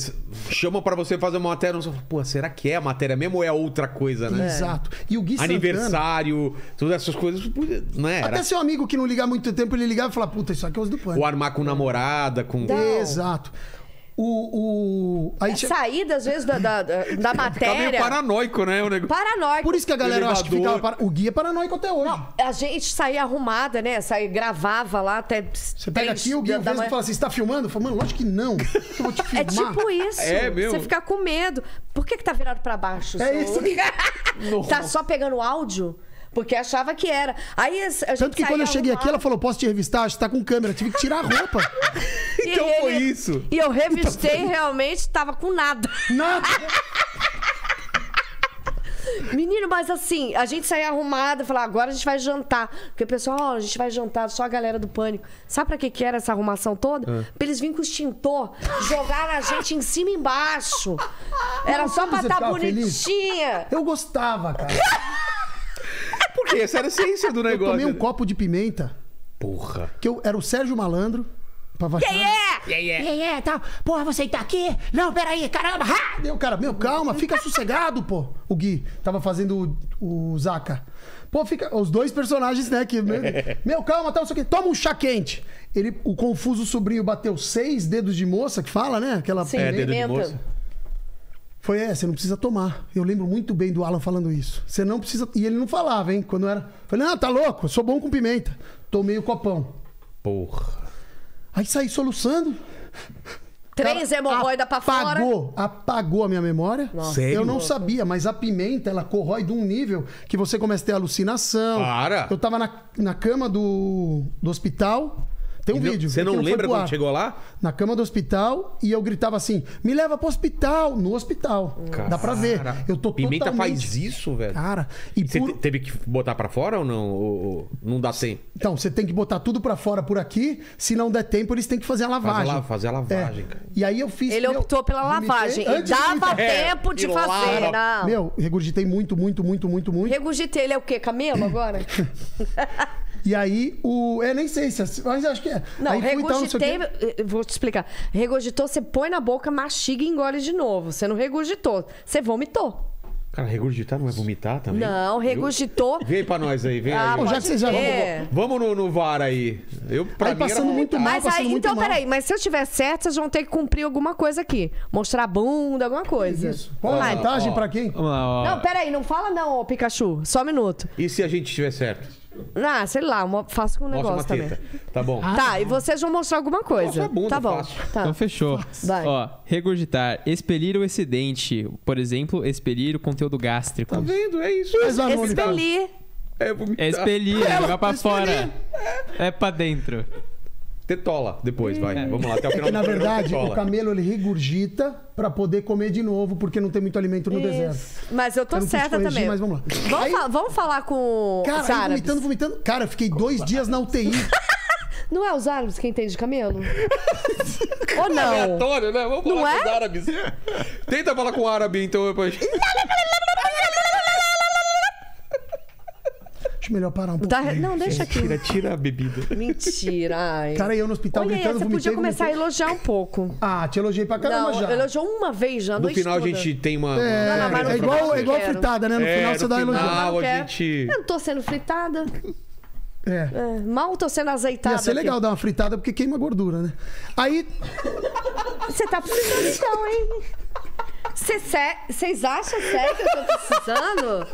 chama pra você fazer uma matéria, você fala, pô, será que é a matéria mesmo ou é outra coisa, né? Exato. E o Gui Santana... Aniversário, todas essas coisas, não é? Era Até seu amigo que não liga há muito tempo, ele ligava e falava, puta, isso aqui é os do pânico. o armar com namorada, com... Não. Exato. O. o... Aí A che- saída, às vezes, da, da, da- da Fica meio matéria. paranoico, né? O negócio. Paranoico. Por isso que a galera acha que ficava. para- O Gui é paranoico até hoje. A gente saía arrumada, né? Saía, gravava lá até. Você pega aqui, o Gui às vezes fala assim: você tá filmando? Eu falo, mano, lógico que não. Eu vou te É filmar. tipo isso. É mesmo? Você fica com medo. Por que, que tá virado pra baixo? É isso. tá só pegando áudio? Porque achava que era. Aí a gente Tanto que quando eu cheguei aqui, ela falou: posso te revistar? Você tá com câmera. Tive que tirar a roupa. E Então foi ele- isso. E eu revistei realmente tava com nada. Nada. Menino, mas assim, a gente saía arrumada, falava, agora a gente vai jantar. Porque o pessoal, ó, a gente vai jantar, só a galera do pânico. Sabe pra que, que era essa arrumação toda? Ah. Pra eles virem com o extintor, jogar a gente em cima e embaixo. Era só pra estar feliz? bonitinha. Eu gostava, cara. Essa era a essência do Eu negócio. tomei um copo de pimenta, Porra. que eu era o Sérgio Malandro. Pra baixar. Quem é? E aí, é, tá. Porra, você tá aqui? Não, peraí, caramba. Ah! Deu, cara, meu, calma, fica sossegado, pô. O Gui tava fazendo o, o Zaka. Pô, fica. Os dois personagens, né? Que, meu, meu, calma, tá, não sei o quê. Toma um chá quente. Ele, o confuso sobrinho bateu seis dedos de moça, que fala, né? Aquela Sim, É, dedo de moça. Foi, é, você não precisa tomar. Eu lembro muito bem do Alan falando isso. Você não precisa. E ele não falava, hein? Quando era. Falei, não, tá louco, eu sou bom com pimenta. Tomei o copão. Porra. Aí saí soluçando. Três hemorroida pra fora. Apagou, apagou a minha memória. Sério? Eu não sabia, mas a pimenta, ela corrói de um nível que você começa a ter alucinação. Para. Eu tava na, na cama do, do hospital. Tem um E não- vídeo. Você não lembra quando chegou lá? Na cama do hospital e eu gritava assim: me leva pro hospital, no hospital. Dá pra ver. Cara, Eu tô Pimenta totalmente... faz isso, velho. Cara, e Você por- te- teve que botar pra fora ou não? Ou- não dá tempo? Então, você tem que botar tudo pra fora por aqui. Se não der tempo, eles têm que fazer a lavagem. la- fazer a lavagem, É. cara. E aí eu fiz. Ele meu, optou pela lavagem. E dava vomitar. tempo de fazer, não. Meu, regurgitei muito, muito, muito, muito, muito. Regurgitei, ele é o quê? Camelo agora? E aí, o. É, nem sei se. Mas acho que é. Não, aí não regurgitei. quê. eh, Vou te explicar. Regurgitou, você põe na boca, mastiga e engole de novo. Você não regurgitou, você vomitou. Cara, regurgitar não é vomitar também? Não, regurgitou. Vem pra nós aí, vem Ah, aí. Já que já- ver. Vamos no, no VAR aí. Eu, pra Aí mim, passando era muito mal. Mas passando aí, muito então, mal. peraí, mas se eu tiver certo, vocês vão ter que cumprir alguma coisa aqui. Mostrar a bunda, alguma coisa. Isso. Qual a Vai. vantagem ó. pra quem? Vamos lá, ó. Não, peraí, não fala não, ô Pikachu. Só um minuto. E se a gente estiver certo? Ah, sei lá, faço com um Mostra uma negócio também. teta. Tá bom. Tá, e vocês vão mostrar alguma coisa. Mostra a bunda, tá bom. fácil. Tá. Então fechou. Vai. Ó, regurgitar, expelir o excedente. Por exemplo, expelir o conteúdo gástrico. Tá vendo? É isso. Mas anônimo. Expelir. É vomitar. É expelir, é jogar pra expelir. fora. É pra dentro. Tetola depois, vai. Vamos lá, até o É final que, na verdade, tetola. o camelo ele regurgita pra poder comer de novo, porque não tem muito alimento no deserto. Isso. Mas eu tô Eu não certa corrigir, também. mas vamos lá. Vamos, Aí- fa- vamos falar com Cara, os árabes. vomitando, vomitando. Cara, eu fiquei dois dias na UTI. Não é os árabes quem tem de camelo? Ou não? Aleatório, né? Vamos Não falar é? com os árabes. Tenta falar com o árabe, então, depois. Acho melhor parar um pouco. Dá- Não, deixa aqui. Tira, tira a bebida. Mentira. Ai. Cara, eu no hospital Olha aí, gritando, você vomitei, podia começar a elogiar um pouco. Ah, te elogiei pra caramba não, já. elogiou uma vez já, No final a gente tem uma. É, Não, não, é final igual, é igual fritada, né? No É, final no você dá elogio. Não a gente- Eu não tô sendo fritada. É. É, mal tô sendo azeitada. Ia ser legal aqui. dar uma fritada porque queima gordura, né? Aí, Você tá precisando então, hein? Vocês acham sério que eu tô precisando?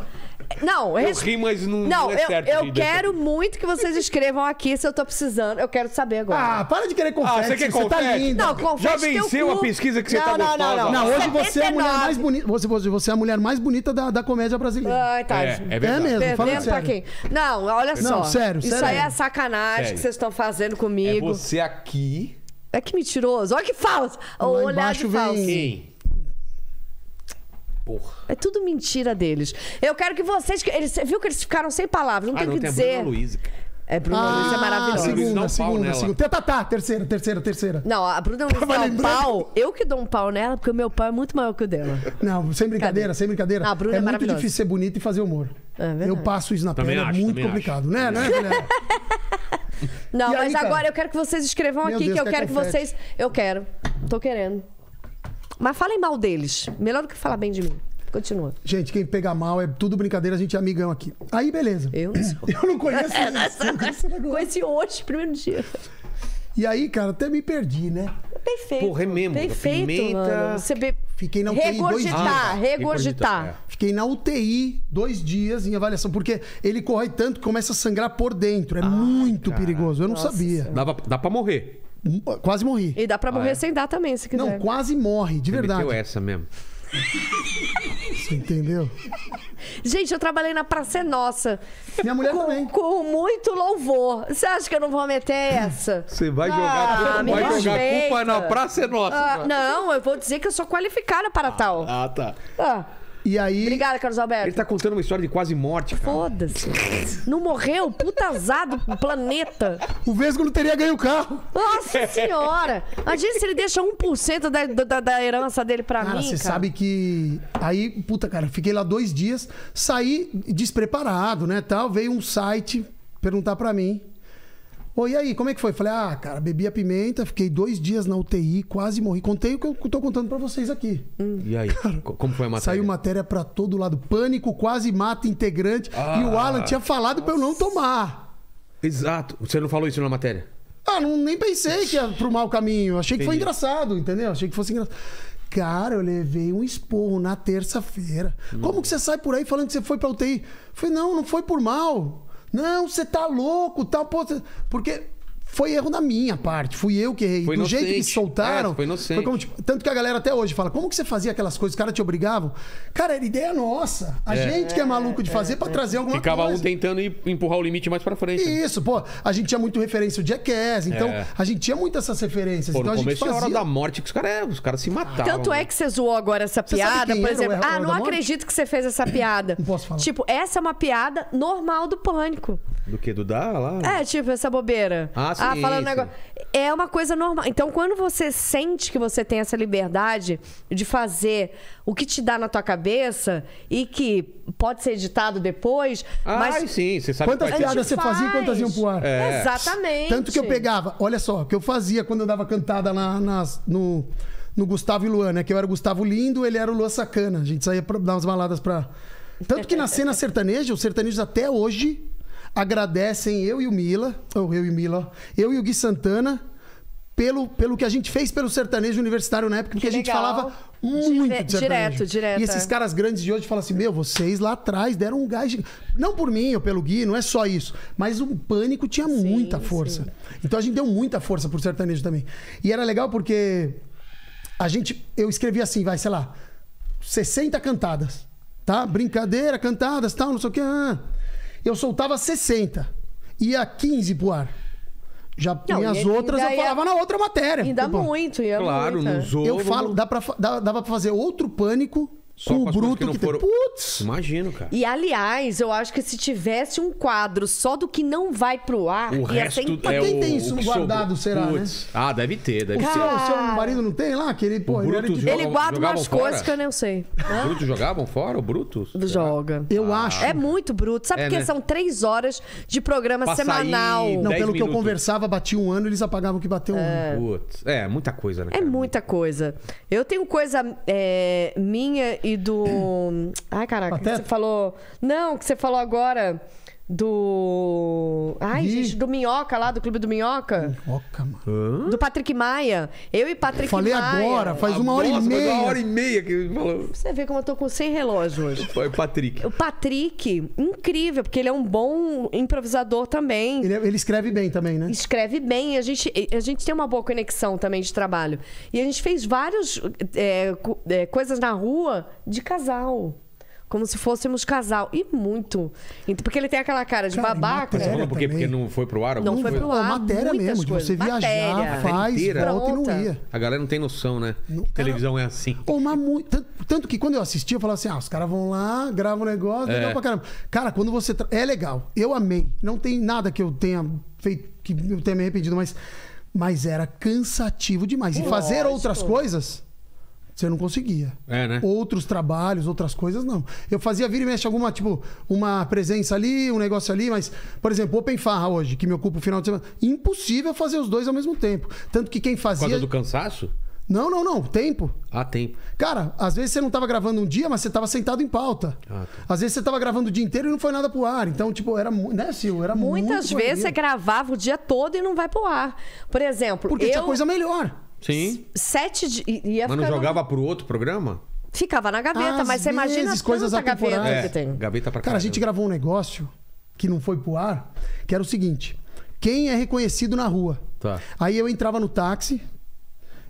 Não, Eu res- ri, mas não, Não, não é eu, certo. eu quero muito que vocês escrevam aqui se eu tô precisando. Eu quero saber agora. ah, para de querer confete. Ah, você quer tá confete? linda. não, confete Já venceu a pesquisa que você não, tá não, gostosa? Não, não, Não, hoje você é a mulher 79. mais bonita. Você, você, você é a mulher mais bonita da, da comédia brasileira. Ai, tá. É, é verdade. É mesmo, falando Perdendo pra sério. quem? Não, olha só. Não, sério, Isso sério aí é sacanagem Sério. que vocês estão fazendo É comigo. você aqui. É que mentiroso. Olha que falso. O Lá olhar embaixo de falso. vem- Quem? Porra. É tudo mentira deles. Eu quero que vocês. que Eles, viu que eles ficaram sem palavras, não Ah, tem o que tem a dizer. Bruna Luiz. É, Bruna Luiz é maravilhosa. Bruna Luiz dá um Segunda, pau segunda, nela. segunda. Tá, tá, terceira, terceira, terceira. Não, a Bruna Luiz dá um pau. Eu que dou um pau nela, porque o meu pau é muito maior que o dela. Não, sem brincadeira, sem brincadeira. Ah, a Bruna é é muito maravilhosa. difícil ser bonita e fazer humor. É eu passo isso na Também pele, acho, é muito complicado, né? né Guilherme? Não, E aí, mas cara? agora eu quero que vocês escrevam Meu aqui, Deus, que eu quer quero que confete. vocês. Eu quero. Tô querendo. Mas falem mal deles. Melhor do que falar bem de mim. Continua. Gente, quem pega mal é tudo brincadeira, a gente é amigão aqui. Aí, beleza. Eu não sou. Eu não conheço isso. Conheci hoje, primeiro dia. E aí, cara, até me perdi, né? Perfeito. Porra, é mesmo. Perfeito, Pimenta. mano. Você be... Fiquei na UTI dois Regurgitar, dias. Ah, regurgitar. Fiquei na UTI dois dias em avaliação, porque ele corrói tanto que começa a sangrar por dentro. É muito perigoso. Eu não sabia. Dá pra, dá pra morrer. Quase morri. E dá pra morrer sem dar também, se quiser. Não, quase morre, de verdade. meteu essa mesmo. Você entendeu? Gente, eu trabalhei na Praça é Nossa. Minha mulher com, também. com muito louvor. Você acha que eu não vou meter essa? Você vai Ah, jogar, me vai jogar respeita. culpa na praça é nossa. Ah, não, eu vou dizer que eu sou qualificada para tal. Ah, tá. Ah, E aí. obrigada, Carlos Alberto. Ele tá contando uma história de quase morte, cara. Foda-se. Não morreu? Puta azar do planeta. O Vesgo não teria ganho o carro. Nossa senhora. Imagina se ele deixa 1% da, da, da herança dele pra Cara, mim, você cara. sabe que. Aí, puta, cara, fiquei lá dois dias, saí despreparado, né? Tal, veio um site perguntar pra mim. Oi, e aí, como é que foi? Falei, ah, cara, bebi a pimenta, fiquei dois dias na UTI, quase morri. Contei o que eu tô contando pra vocês aqui. E aí? co- Como foi a matéria? Saiu matéria pra todo lado. Pânico quase mata integrante. E o Ah. Alan tinha falado pra eu não tomar. Exato. Você não falou isso na matéria? Ah, não, nem pensei que ia pro mau caminho. Achei que foi Entendi. engraçado, entendeu? Achei que fosse engraçado. Cara, eu levei um esporro na terça-feira. Como que você sai por aí falando que você foi pra UTI? Eu Falei, não, não foi por mal. Não, você tá louco, tal, pô. você- Porque foi erro da minha parte. Fui eu que errei. Foi Do jeito que inocente. soltaram. É, foi inocente. como, tipo, tanto que a galera até hoje fala: como que você fazia aquelas coisas? Os caras te obrigavam. Cara, era ideia nossa. A gente que é maluco de fazer pra trazer alguma Ficava coisa. um tentando empurrar o limite mais pra frente. né? Isso, pô. A gente tinha muito referência ao Jackass, então É. a gente tinha muito essas referências. Pô, então no a gente tinha a fazia. hora da morte que os caras os cara se matavam. Tanto é que você zoou agora essa Você piada, por o exemplo. Ah, não acredito que você fez essa piada. Não posso falar. Tipo, essa é uma piada normal do pânico. Do que? Do da lá? É, tipo, essa bobeira. Ah, sim, falando sim. negócio. É uma coisa normal. Então, quando você sente que você tem essa liberdade de fazer o que te dá na tua cabeça e que pode ser editado depois, Ah, mas. sim, você sabe Quantas piadas você fazia e quantas iam pro ar? É. Exatamente. Tanto que eu pegava, olha só, o que eu fazia quando eu dava cantada na, nas- no, no Gustavo e Luan, né? Que eu era o Gustavo Lindo, ele era o Luan Sacana. A gente saía pra dar umas baladas pra. Tanto que na cena sertaneja, os sertanejos até hoje agradecem eu e o Mila, ou eu e o Mila, eu e o Gui Santana, pelo, pelo que a gente fez pelo sertanejo universitário na época, porque Que a gente legal. falava muito Dire- de sertanejo. direto, direto, E esses é. caras grandes de hoje falam assim: Meu, vocês lá atrás deram um gás. gigante." Não por mim ou pelo Gui, não é só isso. Mas o pânico tinha muita força. Então a gente deu muita força pro sertanejo também. E era legal porque a gente. Eu escrevi assim, vai, sei lá, 60 cantadas. Tá? Brincadeira, cantadas, tal, não sei o que. ah. Eu soltava 60. Ia 15 pro ar. Já Não, punha as e outras, eu ainda ia- falava na outra matéria. Ainda Tipo, muito, ia Claro, muito. não usou. Eu falo, dá pra, fa- dá, dava pra fazer outro pânico Só com com o bruto que não que, tem. foram- Putz! Imagino, cara. E aliás, eu acho que se tivesse um quadro só do que não vai pro ar, O ia resto ser é quem o, tem isso o que guardado, sobrou. será, né? Ah, deve ter, deve O ter. seu, o seu Cara. marido não tem lá? Que ele, pô, ele joga- Ele guarda umas coisas que eu não sei. O Bruto jogavam fora, o Brutus? Joga. Eu acho. É muito bruto. Sabe É, porque né? são três horas de programa sair semanal. Não, 10 pelo que eu minutos. conversava, batia um ano, eles apagavam que bateu um ano. Putz. É, muita coisa, né? É cara? muita coisa. Eu tenho coisa é, minha e do. Ai, caraca, que você falou. Não, que você falou agora do. Ai, Gui. gente, do Minhoca lá, do Clube do Minhoca. Oca, mano. Do Patrick Maia. Eu e Patrick Falei Maia. agora, faz uma hora Nossa, e faz meia. uma hora e meia que ele falou. Você vê como eu tô com 100 relógios hoje. Foi o Patrick. O Patrick, incrível, porque ele é um bom improvisador também. Ele, ele escreve bem também, né? Escreve bem, a gente, a gente tem uma boa conexão também de trabalho. E a gente fez várias coisas na rua de casal. Como se fôssemos casal. E muito. Então, Porque ele tem aquela cara de Cara, e babaca. Você matéria falou por quê? também. Porque não foi pro ar? Não alguma foi coisa? pro ar. Pô, matéria muitas mesmo, de coisas. você viajar, Matéria. faz, Inteira. volta e não Pronta. ia. A galera não tem noção, né? Que televisão é assim. Pô, mas muito- tanto, tanto que quando eu assisti, eu falava assim: ah, os caras vão lá, gravam o negócio, É. legal pra caramba. Cara, quando você. tra- É legal. Eu amei. Não tem nada que eu tenha feito, que eu tenha me arrependido, mas. Mas era cansativo demais. E fazer Lógico. outras coisas, você não conseguia. É, né? Outros trabalhos, outras coisas, não. Eu fazia vira e mexe alguma, tipo, uma presença ali, um negócio ali, mas, por exemplo, Open Farra hoje, que me ocupa o final de semana. Impossível fazer os dois ao mesmo tempo. Tanto que quem Por fazia. causa do cansaço? Não, não, não. Tempo. Ah, tem. Cara, às vezes você não tava gravando um dia, mas você tava sentado em pauta. Ah, tá. Às vezes você tava gravando o dia inteiro e não foi nada pro ar. Então, tipo, era muito. Né, Sil? Era Muitas muito vezes você correria. gravava o dia todo e não vai pro ar. Por exemplo, Porque eu. tinha coisa melhor. Sim. Sete i- ia Mas não jogava pro outro programa? Ficava na gaveta, Às mas você imagina vezes, coisas tanta gaveta atemporais. que tem. Gaveta pra Cara, a gente gravou um negócio que não foi pro ar, que era o seguinte: quem é reconhecido na rua? Tá. Aí eu entrava no táxi,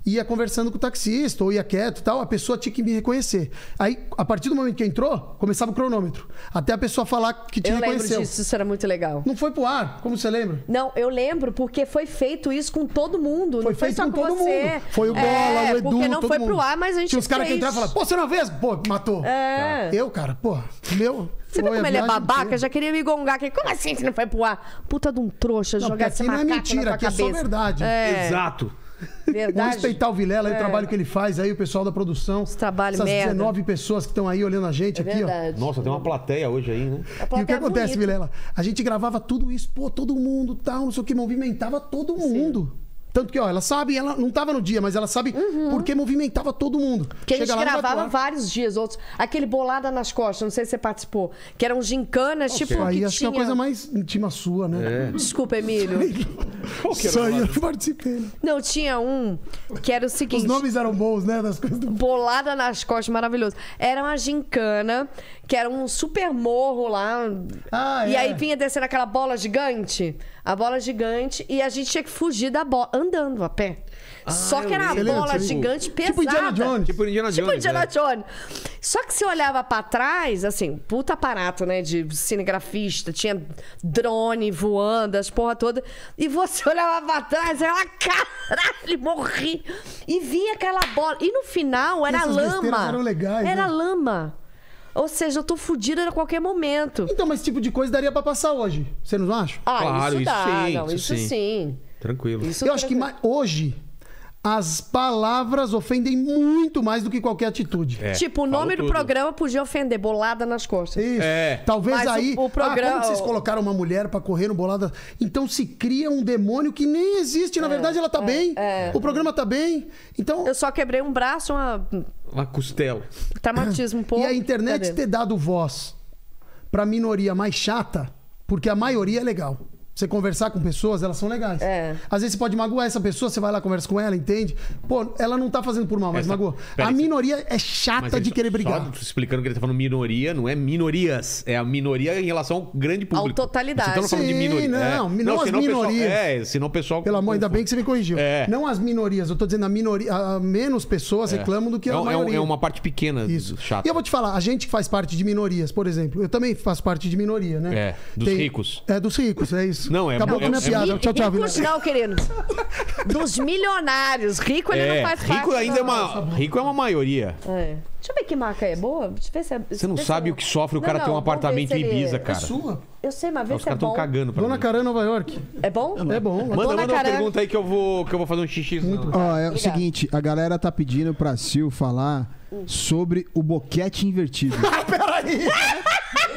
ia conversando com o taxista, ou ia quieto e tal, a pessoa tinha que me reconhecer. Aí, a partir do momento que entrou, começava o cronômetro. Até a pessoa falar que te Eu lembro reconheceu. disso, isso era muito legal. Não foi pro ar, como você lembra? Não, eu lembro porque foi feito isso com todo mundo. Foi não foi feito só com todo você. mundo. Foi o Bola, é, o Edu, porque não todo foi mundo. pro ar, mas a gente Tinha os caras que entravam e falavam, pô, você não vez? Pô, matou. É. Eu, cara, pô, meu... Você viu foi como ele é babaca? inteira. Já queria me gongar aqui. Como assim você não foi pro ar? Puta de um trouxa, Não, jogar aqui não é mentira, na tua aqui é só verdade. É, Exato. Vamos verdade. respeitar o Vilela e o trabalho que ele faz aí, o pessoal da produção. Esse trabalho Essas merda. 19 pessoas que estão aí olhando a gente É aqui, ó. verdade. Nossa, tem uma plateia hoje aí, né? E o que é acontece, bonita. Vilela? A gente gravava tudo isso, pô, todo mundo, tal, não sei o que, movimentava todo mundo. Tanto que, ó, ela sabe, ela não tava no dia, mas ela sabe porque movimentava todo mundo. Porque a gente lá, gravava vários dias, outros. Aquele bolada nas costas, não sei se você participou. Que eram gincanas, tipo, Isso aí que acho que é tinha... a coisa mais íntima sua, né? Desculpa, Emílio. Isso aí eu participei. né? Não, tinha um que era o seguinte... Os nomes eram bons, né? Das coisas do... Bolada nas costas, maravilhoso. Era uma gincana, que era um super morro lá. Ah, e é. aí vinha descendo aquela bola gigante. A bola gigante. E a gente tinha que fugir da bola, andando a pé. Só que era lembro. bola Tipo- gigante pesada. Tipo Indiana Jones. Tipo Indiana Tipo Jones. Indiana né? Jones. Só que você olhava pra trás, assim, puta aparato, né? De cinegrafista, tinha drone voando, as porra toda. E você olhava pra trás, e ela, caralho, morri. E vinha aquela bola. E no final era lama. eram legais, era né? lama. Ou seja, eu tô fudida a qualquer momento. Então, mas esse tipo de coisa daria pra passar hoje. Você não acha? Ah, Claro, isso isso dá. sim, não, isso isso sim. sim. Tranquilo. Isso Eu acho que tranquilo. hoje as palavras ofendem muito mais do que qualquer atitude. É, Tipo, o nome do tudo. programa podia ofender, bolada nas costas. Isso. É. Talvez Mas o- aí. o programa- Ah, como que vocês colocaram uma mulher pra correr no bolada? Então se cria um demônio que nem existe. Na verdade, ela tá bem. O programa tá bem. Então. Eu só quebrei um braço, uma Uma costela. traumatismo um pouco. E a internet Cadê? ter dado voz pra minoria mais chata, porque a maioria é legal. Você conversar com pessoas, elas são legais. É. Às vezes você pode magoar essa pessoa, você vai lá, conversa com ela, entende? Pô, ela não tá fazendo por mal, mas Essa- magoou. A você- minoria é chata de querer brigar. Só explicando que ele tá falando minoria, não é minorias. É a minoria em relação ao grande público. Ao totalidade. Vocês estão falando de Sim, minoria. não, é. não as senão o pessoal- minorias. é, senão o pessoal. Pelo amor, ainda bem que você me corrigiu. É. Não as minorias, eu tô dizendo a minoria. a- menos pessoas reclamam do que é, a um- é um- maioria. é uma parte pequena Isso. chata. E eu vou te falar, a gente que faz parte de minorias, por exemplo, eu também faço parte de minoria, né? É, dos ricos. É, dos ricos, é isso. Não, é- Acabou é- com a minha é- piada. é- tchau, tchau, Vilela. não, querido. Dos milionários. Rico ele É, não faz parte. rico ainda é uma. Rico é uma maioria. É. Deixa eu ver que marca é boa. Deixa eu ver se é. Você não sabe é- o que sofre o cara não, ter um apartamento em Ibiza, É cara. sua. Eu sei, mas vê Os se é caras estão bom. cagando pra Dona. Carã, Nova York. É bom? É bom. Manda, manda uma pergunta aí que eu vou, que eu vou fazer um xixi. Ó, é o seguinte, a galera tá pedindo pra Sil falar sobre o boquete invertido. Peraí.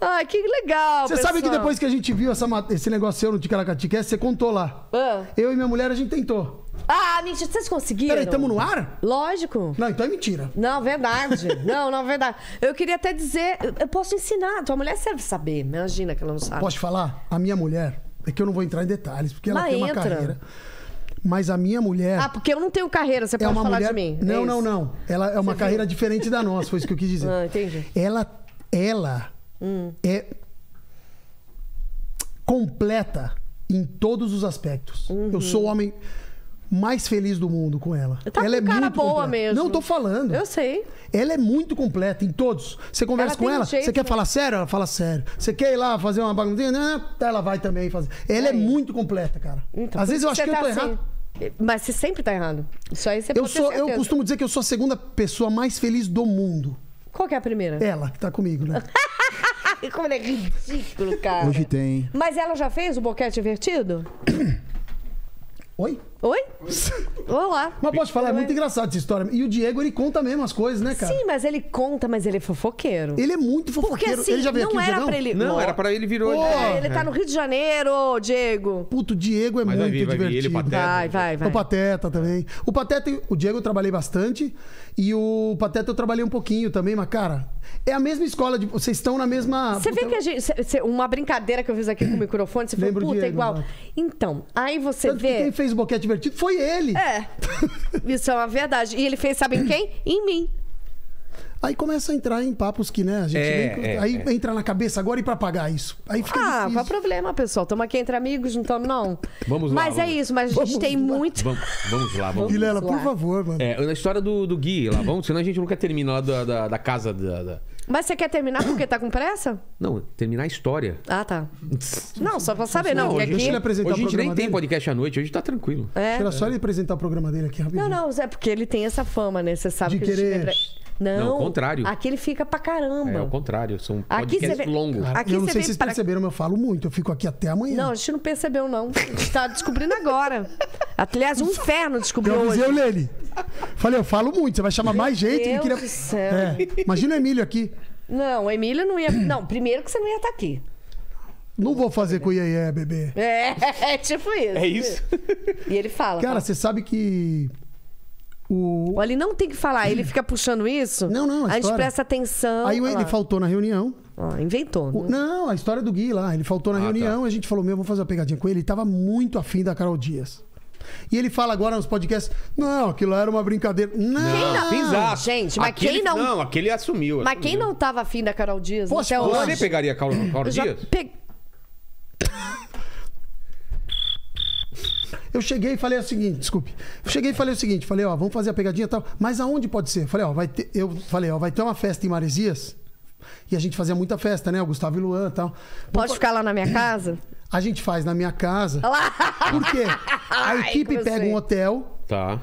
Ai, que legal. Você sabe que pessoal. depois que a gente viu essa, esse negócio seu no Ticaracati Cast, você contou lá. Ah, Eu e minha mulher, a gente tentou. ah mentira, vocês conseguiram? Peraí, estamos no ar? Lógico. Não, então é mentira. Não, verdade. não, não, verdade. Eu queria até dizer, eu posso ensinar. Tua mulher serve saber. Imagina que ela não sabe. Posso te falar? A minha mulher, é que eu não vou entrar em detalhes, porque ela Mas tem uma entra. carreira. Mas a minha mulher. Ah, porque eu não tenho carreira, você é pode falar mulher. de mim. Não, É não, não. Ela é uma Você carreira viu? diferente da nossa, foi isso que eu quis dizer. Ah, entendi. Ela, ela Hum. é completa em todos os aspectos. Eu sou o homem mais feliz do mundo com ela. Uhum. Tá ela com é cara muito boa completa. mesmo. Não tô falando. Eu sei. Ela é muito completa em todos. Você conversa Ela com um ela, jeito, você quer né? falar sério? Ela fala sério. Você quer ir lá fazer uma baguncinha? Não, ela vai também fazer. Ela é Aí. muito completa, cara. Então, Às vezes eu acho que eu você tô tá errado. assim. Mas você sempre tá errado. Isso aí você Eu, pode sou, eu costumo dizer que eu sou a segunda pessoa mais feliz do mundo. Qual que é a primeira? Ela, que tá comigo, né? Ai, como é ridículo, cara. Hoje tem. Mas ela já fez o boquete invertido? Oi? Oi? Olá. Mas posso falar, é muito engraçado essa história. E o Diego, ele conta mesmo as coisas, né, cara? Sim, mas ele conta, mas ele é fofoqueiro. Ele é muito Porque fofoqueiro. assim, ele já veio não aqui, era pra ele... Não, era pra ele virou. Pô, É, ele tá no Rio de Janeiro, ô, Diego. Puto, o Diego é Mas vai muito vir, vai vir ele, divertido. o Pateta. Vai, vai, vai. O Pateta também. O Pateta, o Diego eu trabalhei bastante. E o Pateta eu trabalhei um pouquinho também, mas, cara, é a mesma escola. De, vocês estão na mesma. Você vê que a gente. uma brincadeira que eu fiz aqui com o microfone, você falou, puta, Diego, igual. Então, aí você Tanto que quem vê. fez o boquete divertido foi ele. É. Isso é uma verdade. E ele fez, sabe em quem? Em mim. Aí começa a entrar em papos que, né, a gente É, nem- é, Aí é. entra na cabeça agora e pra pagar isso. Aí fica Ah, difícil. qual é o problema, pessoal? Estamos aqui entre amigos, não estamos, não. Vamos lá, Mas é vamos. isso, mas a gente Vamos tem lá. muito. Vamos, vamos lá, vamos. Vilela, Vamos por lá. favor, mano. É, na história do, do Gui lá, vamos, senão a gente nunca termina lá da, da, da casa da, da- Mas você quer terminar porque tá com pressa? Não, terminar a história. Ah, tá. Não, só pra saber, não. Não, hoje- Deixa ele aqui. Hoje a gente nem programa tem dele. podcast à noite, hoje tá tranquilo. É. Era só ele apresentar o programa dele aqui rapidinho. Não, não, é porque ele tem essa fama, né? Você sabe De que querer- lembra- Não, Não, o contrário. Aqui ele fica pra caramba. É o contrário, são Aqui podcasts você vê- longos. Cara, Aqui eu não sei se vocês pra- perceberam, mas eu falo muito. Eu fico aqui até amanhã. Não, a gente não percebeu, não. A gente tá descobrindo agora. Aliás, um inferno descobriu Eu hoje. o Lene. Falei, eu falo muito. Você vai chamar mais gente. Deus queria... do céu. É. Imagina o Emílio aqui. Não, o Emílio não ia. Não, primeiro que você não ia estar aqui. Não vou fazer com o Iê, bebê. É, é tipo isso. É isso? E ele fala. Cara, fala. você sabe que. O... Ele não tem que falar, ele fica puxando isso. Não, não, a A gente história. presta atenção. Aí ele lá. faltou na reunião. Ó, inventou. O- né? Não, a história do Gui lá. Ele faltou na Ah, reunião e a gente falou: Meu, vamos fazer uma pegadinha com ele. Ele tava muito afim da Carol Dias. E ele fala agora nos podcasts: Não, aquilo lá era uma brincadeira. Não, não? Finzaço. Gente, mas Aquele- quem não- Não, aquele assumiu. Mas quem assumiu. não tava afim da Carol Dias Posso até falar? hoje? Você pegaria a Carol, Carol Eu já Dias? pe- Eu cheguei e falei o seguinte, desculpe. Eu cheguei e falei o seguinte, falei, ó, vamos fazer a pegadinha e tal. Mas aonde pode ser? Falei, ó, vai ter, eu falei, ó, vai ter uma festa em Maresias. E a gente fazia muita festa, né? O Gustavo e Luan e tal. Pode ficar lá na minha casa? A gente faz na minha casa. Olha lá. Por quê? A Ai, equipe eu pega um hotel, Tá.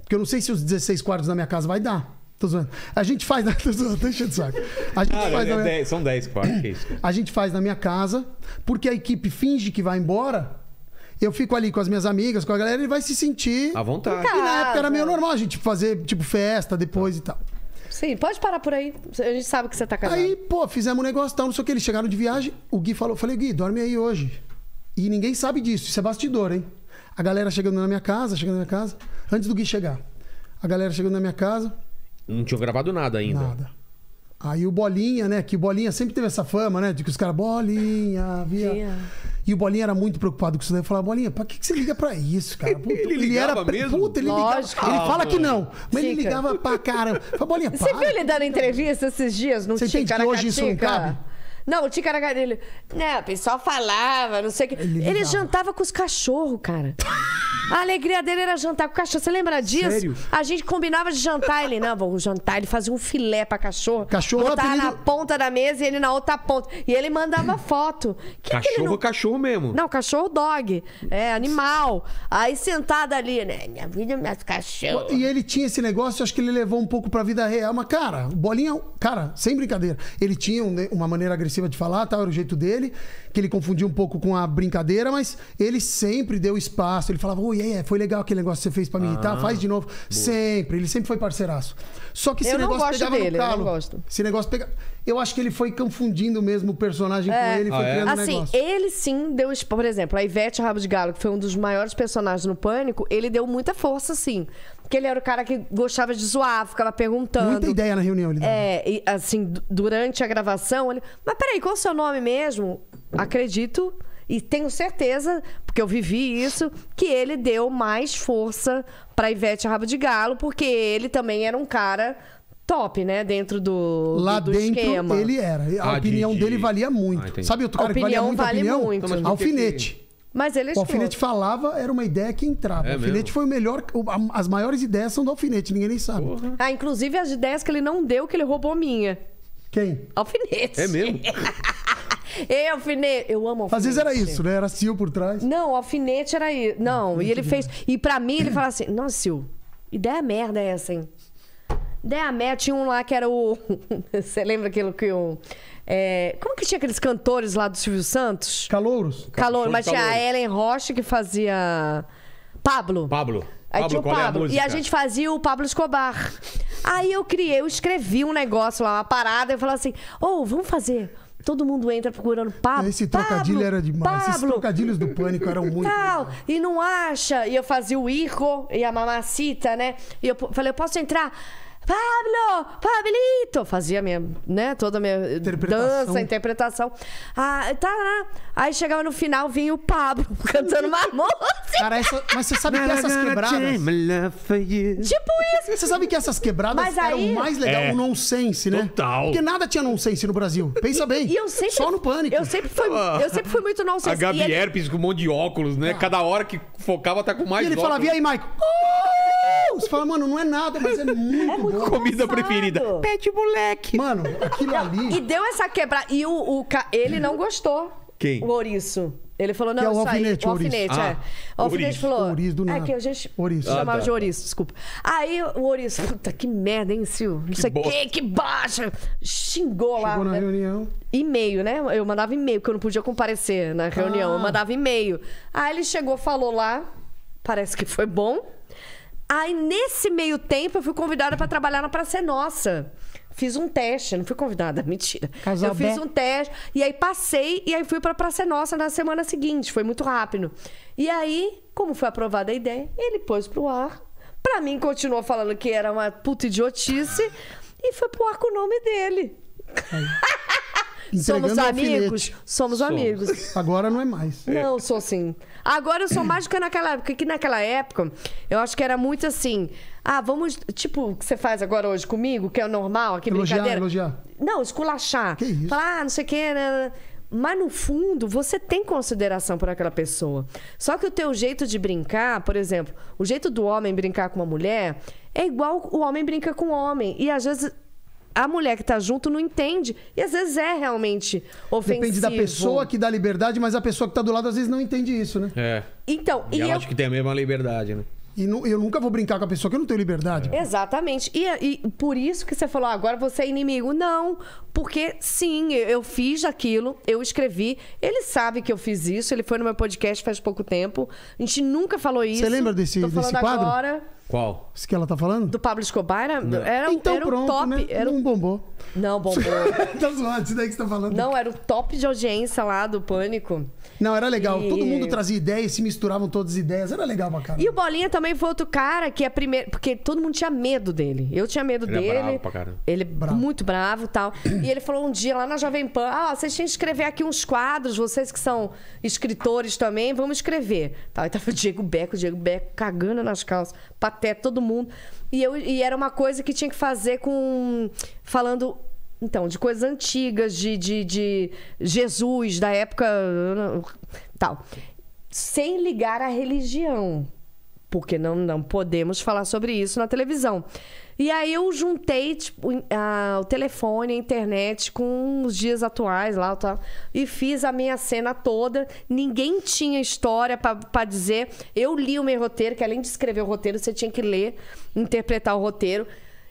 porque eu não sei se os 16 quartos da minha casa vai dar. Tô zoando. A gente faz na. Tô zoando, tô enchendo de saco. A gente, Ah, faz é na minha... dez- são 10 quartos, que isso? a gente faz na minha casa, porque a equipe finge que vai embora. Eu fico ali com as minhas amigas, com a galera, ele vai se sentir. À vontade. E na época era meio normal a gente fazer, tipo, festa depois e tal. Sim, pode parar por aí. A gente sabe que você tá casado. Aí, pô, fizemos um negócio tal, não sei o que. Eles chegaram de viagem, o Gui falou, falei, Gui, dorme aí hoje. E ninguém sabe disso, isso é bastidor, hein? A galera chegando na minha casa, chegando na minha casa, antes do Gui chegar. A galera chegando na minha casa, Não tinha gravado nada ainda. nada. Aí o Bolinha, né? Que o Bolinha sempre teve essa fama, né? De que os caras, Bolinha, via. Tinha. E o Bolinha era muito preocupado com isso daí. Eu falava, Bolinha, pra que, que você liga pra isso, cara? Puta, Ele ligava pre- mesmo? Puta, ele Lógico. ligava. Ele fala que não, mas ele Fica. ligava pra caramba. Fala, Bolinha, para. Você viu ele dando entrevista esses dias no Você entende que hoje isso não cabe? Não, o Ticaracatica, ele... Não, o pessoal falava, não sei o quê. Ele Ele, jantava com os cachorros, cara. A alegria dele era jantar com cachorro. Você lembra disso? Sério? A gente combinava de jantar. Ele, não, vamos jantar. Ele fazia um filé pra cachorro. Cachorro é Botava apelido- na ponta da mesa e ele na outra ponta. E ele mandava foto. Que que Cachorro, não- cachorro mesmo. não, cachorro dog. É, animal. Aí sentado ali, né? Minha vida, meus cachorros. E ele tinha esse negócio, acho que ele levou um pouco pra vida real. Mas, cara, Bolinha, cara, sem brincadeira. Ele tinha um- uma maneira agressiva de falar, tá? Era o jeito dele, que ele confundia um pouco com a brincadeira, mas ele sempre deu espaço. Ele falava, oi, é, foi legal aquele negócio que você fez pra mim, tá? Faz de novo. Sempre. Ele sempre foi parceiraço. Só que esse Eu não negócio gosto pegava dele, no eu não calo. gosto. Esse negócio pega... Eu acho que ele foi confundindo mesmo o personagem com ele, foi Ah, é? criando um Assim, negócio. ele sim deu. Por exemplo, a Ivete Rabo de Galo, que foi um dos maiores personagens no Pânico, ele deu muita força, sim. Porque ele era o cara que gostava de zoar, ficava perguntando. Muita ideia na reunião ele dava. É, e assim, du- durante a gravação, ele. Mas peraí, qual é o seu nome mesmo? Acredito e tenho certeza, porque eu vivi isso, que ele deu mais força pra Ivete Rabo de Galo, porque ele também era um cara top, né? Dentro do, Lá do, do dentro esquema. ele era. A Ah, de- opinião de- dele valia muito. Ah. Sabe outro cara que valia Opinião muito a vale opinião? muito. Então, por que Alfinete. Mas ele é O alfinete falava, era uma ideia que entrava. É o alfinete mesmo? foi o melhor. As maiores ideias são do alfinete, ninguém nem sabe. Ah, inclusive as ideias que ele não deu, que ele roubou minha. Quem? Alfinete. É mesmo? Ei, alfinete. Eu amo alfinete. Às vezes era isso, né? Era Sil por trás. Não, alfinete era isso. Não, e ele fez. E pra mim, ele fala assim: Nossa, Sil, ideia merda é essa, hein? Ideia merda. Tinha um lá que era o. Você lembra aquilo que o. é, Como que tinha aqueles cantores lá do Silvio Santos? Calouros. De mas tinha a. Ellen Rocha que fazia. Pablo. Pablo. Aí tinha o qual é a Pablo. e a gente fazia o Pablo Escobar. Aí eu criei, eu escrevi um negócio lá, uma parada, eu falava assim: Ô, vamos fazer. Todo mundo entra procurando Pablo. Esse trocadilho Pablo, era demais. Esses Pablo, trocadilhos do pânico eram muito. tal, e não acha. E eu fazia o Ico e a mamacita, né? E eu falei, eu posso entrar? Pablo! Pablito! Fazia minha, né? Toda a minha Interpretação. dança, interpretação. Ah, tá, né? Aí chegava no final, vinha o Pablo cantando uma música. Cara, essa- mas você sabe que essas quebradas. Tipo isso. Você sabe que essas quebradas Mas eram aí- o mais legal, É. o nonsense, né? Total. Porque nada tinha nonsense no Brasil. Pensa bem. E eu sempre. Só no pânico. Eu sempre fui, eu sempre fui muito não A Gabi Herpes com um monte de óculos, né? Cada hora que focava tá com mais E ele óculos. falava, e aí, Michael? Oh! Você fala, mano, não é nada, mas é muito, Comida preferida. Pede moleque. Mano, aquilo ali. E deu essa quebrada. E o, o ca- ele não gostou. Quem? O ouriço. Ele falou, não, Que é o isso aí- alfinete, o o ouriço. alfinete, é. Ah, o alfinete ouriço. falou. Ouriço do É nada. que a gente Ouriço. chamava Ah, tá. de ouriço, desculpa. Aí o ouriço, puta, que merda, hein, Sil? Não sei o bosta. que, que baixa. Xingou lá. Chegou na né? reunião. E-mail, né? Eu mandava e-mail, porque eu não podia comparecer na reunião. Ah. Eu mandava e-mail. Aí ele chegou, falou lá, parece que foi bom. Aí, nesse meio tempo, eu fui convidada para trabalhar na Praça é Nossa. Fiz um teste, não fui convidada, mentira. Casal eu fiz um teste, e aí passei, e aí fui pra Praça é Nossa na semana seguinte. Foi muito rápido. E aí, como foi aprovada a ideia, ele pôs pro ar. Pra mim, continuou falando que era uma puta idiotice. E foi pro ar com o nome dele. Somos amigos? alfinete. Somos amigos. Agora não é mais. Não, sou sim. Agora eu sou mais do que naquela época. Que naquela época, eu acho que era muito assim. Ah, vamos. Tipo, o que você faz agora hoje comigo, que é o normal, aqui Elogiar, brincadeira. elogiar. Não, esculachar. Que isso? Falar, ah, não sei o quê. né? Mas no fundo, você tem consideração por aquela pessoa. Só que o teu jeito de brincar, por exemplo, o jeito do homem brincar com uma mulher é igual o homem brinca com o homem. E às vezes a mulher que tá junto não entende. E às vezes é realmente ofensivo. Depende da pessoa que dá liberdade, mas a pessoa que tá do lado às vezes não entende isso, né? É. Então, E, e, ela eu... acha que tem a mesma liberdade, né? E nu- eu nunca vou brincar com a pessoa que eu não tenho liberdade. Exatamente. E, e por isso que você falou, "Ah, agora você é inimigo. Não, porque sim, eu, fiz aquilo, eu escrevi. Ele sabe que eu fiz isso, ele foi no meu podcast faz pouco tempo. A gente nunca falou isso. lembra desse- Tô desse falando quadro? Agora Qual? Isso que ela tá falando? do Pablo Escobar era, era, então era pronto, o top. né? Era, Não bombou. Não, bombou. tá zoando, isso daí que você tá falando. Não, era o top de audiência lá do Pânico. Não, era legal. E- Todo mundo trazia ideias, se misturavam todas as ideias. Era legal pra caramba. E o Bolinha também foi outro cara que é primeiro. Porque todo mundo tinha medo dele. Eu tinha medo Ele é dele. bravo pra caramba. Ele é muito bravo e tal. E ele falou um dia lá na Jovem Pan: Ah, vocês têm que escrever aqui uns quadros, vocês que são escritores também, vamos escrever. Tal. E tava o Diego Beco, o Diego Beco cagando nas calças, pateta, todo mundo. E, eu, e era uma coisa que tinha que fazer com. falando. Então, de coisas antigas, de, de, de Jesus, da época. tal. Sem ligar à religião porque não, não podemos falar sobre isso na televisão. E aí eu juntei tipo, a- o telefone, a internet com os dias atuais lá tal, e fiz a minha cena toda. Ninguém tinha história pra dizer. Eu li o meu roteiro, que além de escrever o roteiro, você tinha que ler, interpretar o roteiro.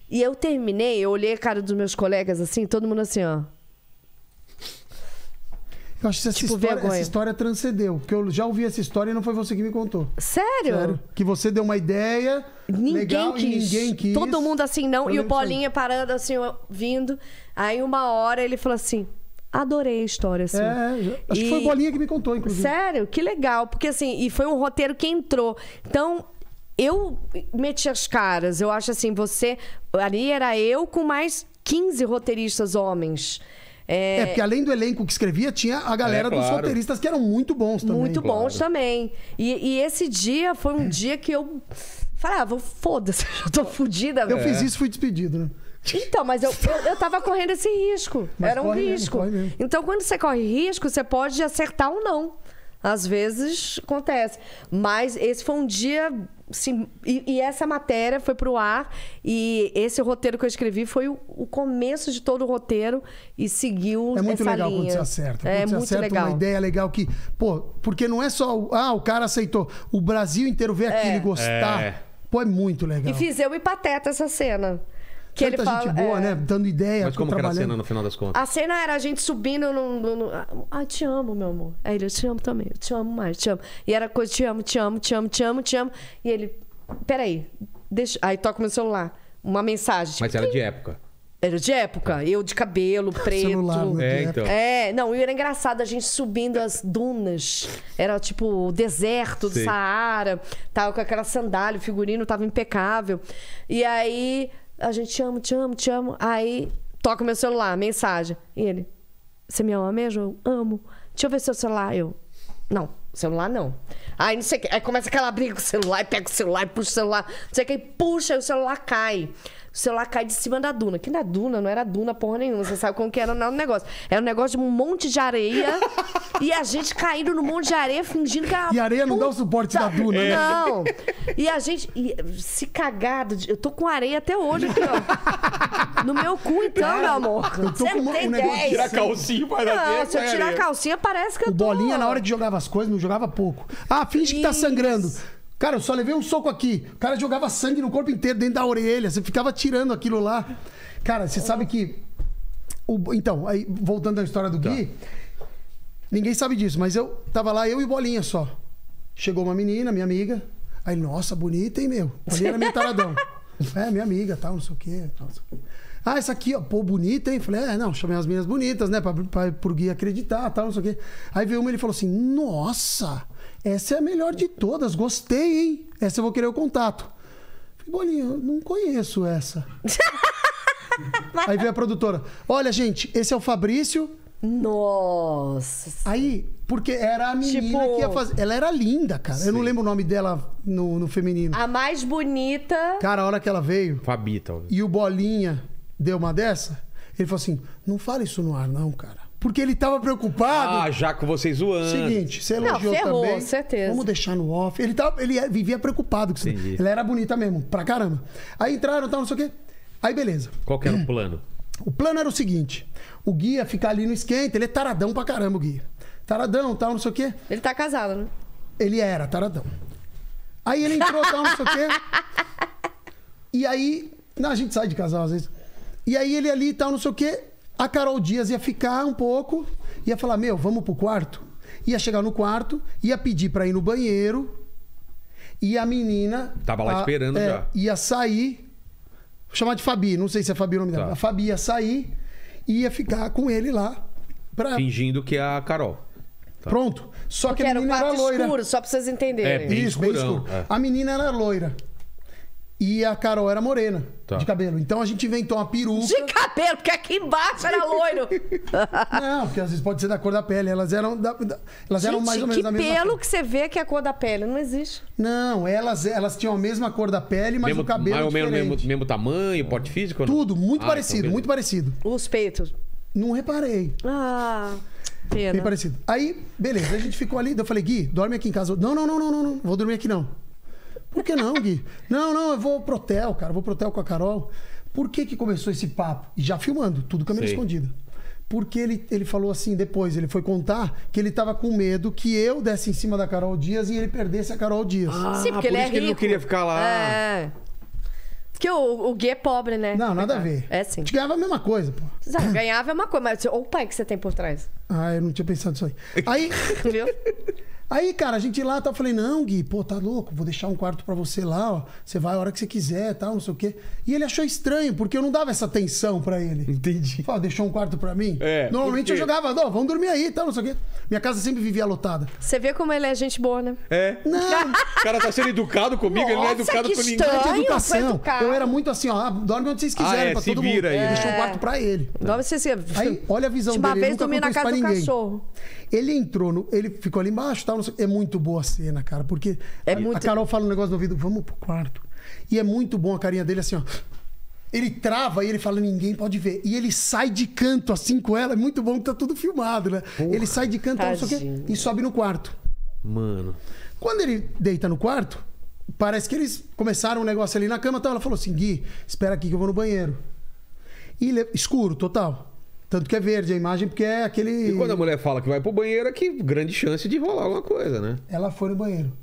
E eu terminei, eu olhei a cara dos meus colegas assim, todo mundo assim, ó. Eu acho que essa, Tipo, história, essa história transcendeu. Porque eu já ouvi essa história e não foi você que me contou. Sério? Sério. Que você deu uma ideia. Ninguém legal, quis. E ninguém quis. Todo mundo assim, não. Eu e o. Bolinha parando assim, vindo. Aí uma hora ele falou assim: adorei a história, assim. É, acho que foi o Bolinha que me contou, inclusive. Sério? Que legal. Porque assim, e foi um roteiro que entrou. Então. Eu meti as caras. Eu acho assim, você. Ali era eu com mais 15 roteiristas homens. É, porque além do elenco que escrevia, tinha a galera É, dos claro. roteiristas que eram muito bons também. Muito bons também. E, e esse dia foi um dia que eu falei, ah, foda-se, eu tô fodida. Eu fiz isso e fui despedido, né? Então, mas eu, eu, eu tava correndo esse risco. Mas Era um mesmo, risco. corre mesmo. Então, quando você corre risco, você pode acertar ou não. Às vezes acontece. Mas esse foi um dia. Assim, e, e essa matéria foi pro ar. E esse roteiro que eu escrevi foi o, o começo de todo o roteiro e seguiu É muito legal linha. quando você acerta. É quando você muito acerta legal. uma ideia legal que, pô, porque não é só, o- ah, o cara aceitou. O Brasil inteiro vê aquilo e gostar. É. Pô, é muito legal. E fiz eu e Pateta essa cena. Que Tanta ele fala, gente boa, é, né? Dando ideia, Mas como que era a trabalhando. cena no final das contas? A cena era a gente subindo no. no, no ah, te amo, meu amor. Aí ele, eu te amo também, eu te amo mais, te amo. E era coisa, te amo, te amo, te amo, te amo, te amo. E ele, peraí, deixa. Aí toca meu celular. Uma mensagem. tipo, Mas era de época. Era de época. Eu de cabelo preto. Celular, né? É, então. É, não, e era engraçado a gente subindo as dunas. Era tipo o deserto do Sei. Saara. Tava com aquela sandália, o figurino tava impecável. E aí, a gente te amo, te amo, te amo. Aí, toca o meu celular, mensagem. E ele, você me ama mesmo? Eu amo. Deixa eu ver seu celular. Eu, não, celular não. Aí não sei o que. Aí começa aquela briga com o celular, pega o celular, puxa o celular. Não sei o que, puxa, e o celular cai. O celular cai de cima da duna. Que na duna não era duna porra nenhuma. Você sabe como que era o negócio. Era um negócio de um monte de areia. e a gente caindo no monte de areia, fingindo que era. E areia não dá o suporte da duna, né? Não. E a gente. e se cagado. de- Eu tô com areia até hoje aqui, ó. No meu cu, então, meu amor. Eu tô com uma- tem um negócio de ideia. Tira a calcinha, vai dar Não, se eu vai tirar a areia. calcinha, parece que eu O tô... Bolinha, na hora que jogava as coisas, não jogava pouco. Ah, finge que tá Isso. sangrando. Cara, eu só levei um soco aqui. O cara jogava sangue no corpo inteiro, dentro da orelha. Você ficava tirando aquilo lá. Cara, você sabe que. o- Então, aí, voltando à história do Gui. Ninguém sabe disso, mas eu tava lá, eu e Bolinha só. Chegou uma menina, minha amiga. Aí, nossa, bonita, hein, meu? Bolinha era meio taradão. é, minha amiga, tal, não sei o quê. Tal, não sei o quê. Ah, essa aqui, ó, pô, bonita, hein? Falei, é, não, chamei as meninas bonitas, né? Pra, pra, pro Gui acreditar, tal, não sei o quê. Aí veio uma e ele falou assim: Nossa, essa é a melhor de todas, gostei, hein? Essa eu vou querer o contato. Falei, Bolinha, eu não conheço essa. Aí veio a produtora: Olha, gente, esse é o Fabrício. Nossa. Aí, porque era a menina Tipo- que ia fazer. Ela era linda, cara. Eu não lembro o nome dela no, no feminino. A mais bonita... Cara, a hora que ela veio Fabi, talvez. e o Bolinha deu uma dessa, ele falou assim: não fala isso no ar, não, cara. Porque ele tava preocupado. Ah, já com vocês zoando. Seguinte, você Não, elogiou ferrou, também. certeza. Vamos deixar no off. Ele, tava, ele vivia preocupado com isso. Entendi. Ela era bonita mesmo, pra caramba. Aí entraram, tal, não sei o quê. Aí beleza. Qual que era o plano? O plano era o seguinte: o Gui ia ficar ali no esquenta, ele é taradão pra caramba, o Gui. Taradão, tal, não sei o quê. Ele tá casado, né? Ele era taradão. Aí ele entrou, tal, não sei o quê. E aí. Não, a gente sai de casal às vezes. E aí ele ali, tal, não sei o quê. A Carol Dias ia ficar um pouco, ia falar: Meu, vamos pro quarto? Ia chegar no quarto, ia pedir pra ir no banheiro. E a menina. Tava lá a- esperando é, já. Ia sair. Vou chamar de Fabi, não sei se é Fabi o nome dela. Tá. A Fabi ia sair e ia ficar com ele lá. Pra... Fingindo que é a Carol. Pronto. Só Porque que a era um menina era loira. escuro, só pra vocês entenderem. É, bem Isso, bem escurão, escuro. é. A menina era loira. E a Carol era morena, Tá. de cabelo. Então a gente inventou uma peruca. De cabelo, porque aqui embaixo era loiro. Não, porque às vezes pode ser da cor da pele. Elas eram, da- da- elas eram Gente, mais ou menos que da mesma pelo cor. que você vê que é a cor da pele. Não existe. Não, elas, elas tinham a mesma cor da pele, mas mesmo, o cabelo mais ou menos diferente. mesmo, mesmo tamanho, porte físico? Tudo, muito Ah, parecido, então muito parecido. Os peitos. Não reparei. Ah, pena. Bem parecido. Aí, beleza, a gente ficou ali. Eu falei, Gui, dorme aqui em casa. Não, não, não, não, não, não. Vou dormir aqui não. Por que não, Gui? Não, não, eu vou pro hotel, cara. Vou pro hotel com a Carol. Por que que começou esse papo? E já filmando, tudo câmera Sei. escondida. Porque ele, ele falou assim, depois, ele foi contar que ele tava com medo que eu desse em cima da Carol Dias e ele perdesse a Carol Dias. Sim, porque por ele é isso que ele não rico. queria ficar lá. É. Porque o, o Gui é pobre, né? Não, nada a ver. É A sim. gente ganhava a mesma coisa, pô. Ganhava é uma coisa, mas olha o pai que você tem por trás. Ah, eu não tinha pensado nisso aí. Aí, Viu? Aí, cara, a gente lá, tá, eu falei, não, Gui, pô, tá louco, vou deixar um quarto pra você lá, ó. Você vai a hora que você quiser, tal, não sei o quê. E ele achou estranho, porque eu não dava essa atenção pra ele. Entendi. Falou, deixou um quarto pra mim? É, Normalmente eu jogava, não, vamos dormir aí, tal, não sei o quê. Minha casa sempre vivia lotada. Você vê como ele é gente boa, né? É. Não, O cara tá sendo educado comigo, ele não é Nossa, educado que com ninguém. estranho. de educação. educado. Eu era muito assim, ó, ah, dorme onde vocês quiserem, Ah, é, pra se todo vira mundo. aí? Deixou um quarto pra ele. Igual você se... Aí, olha a visão Uma dele. vez nunca dormi na casa do ninguém. cachorro. Ele entrou, no, ele ficou ali embaixo, tal, não sei- é muito boa a cena, cara, porque É a, muito- a Carol fala um negócio no ouvido, vamos pro quarto. E é muito bom a carinha dele assim, ó. Ele trava e ele fala, ninguém pode ver. E ele sai de canto assim com ela, é muito bom que tá tudo filmado, né? Ele sai de canto, tal, não sei o quê, e sobe no quarto. Mano. Quando ele deita no quarto, parece que eles começaram um negócio ali na cama, tal. Ela falou assim, Gui, espera aqui que eu vou no banheiro. E escuro, total. Tanto que é verde a imagem, porque é aquele. E quando a mulher fala que vai pro banheiro, é que grande chance de rolar alguma coisa, né? Ela foi no banheiro.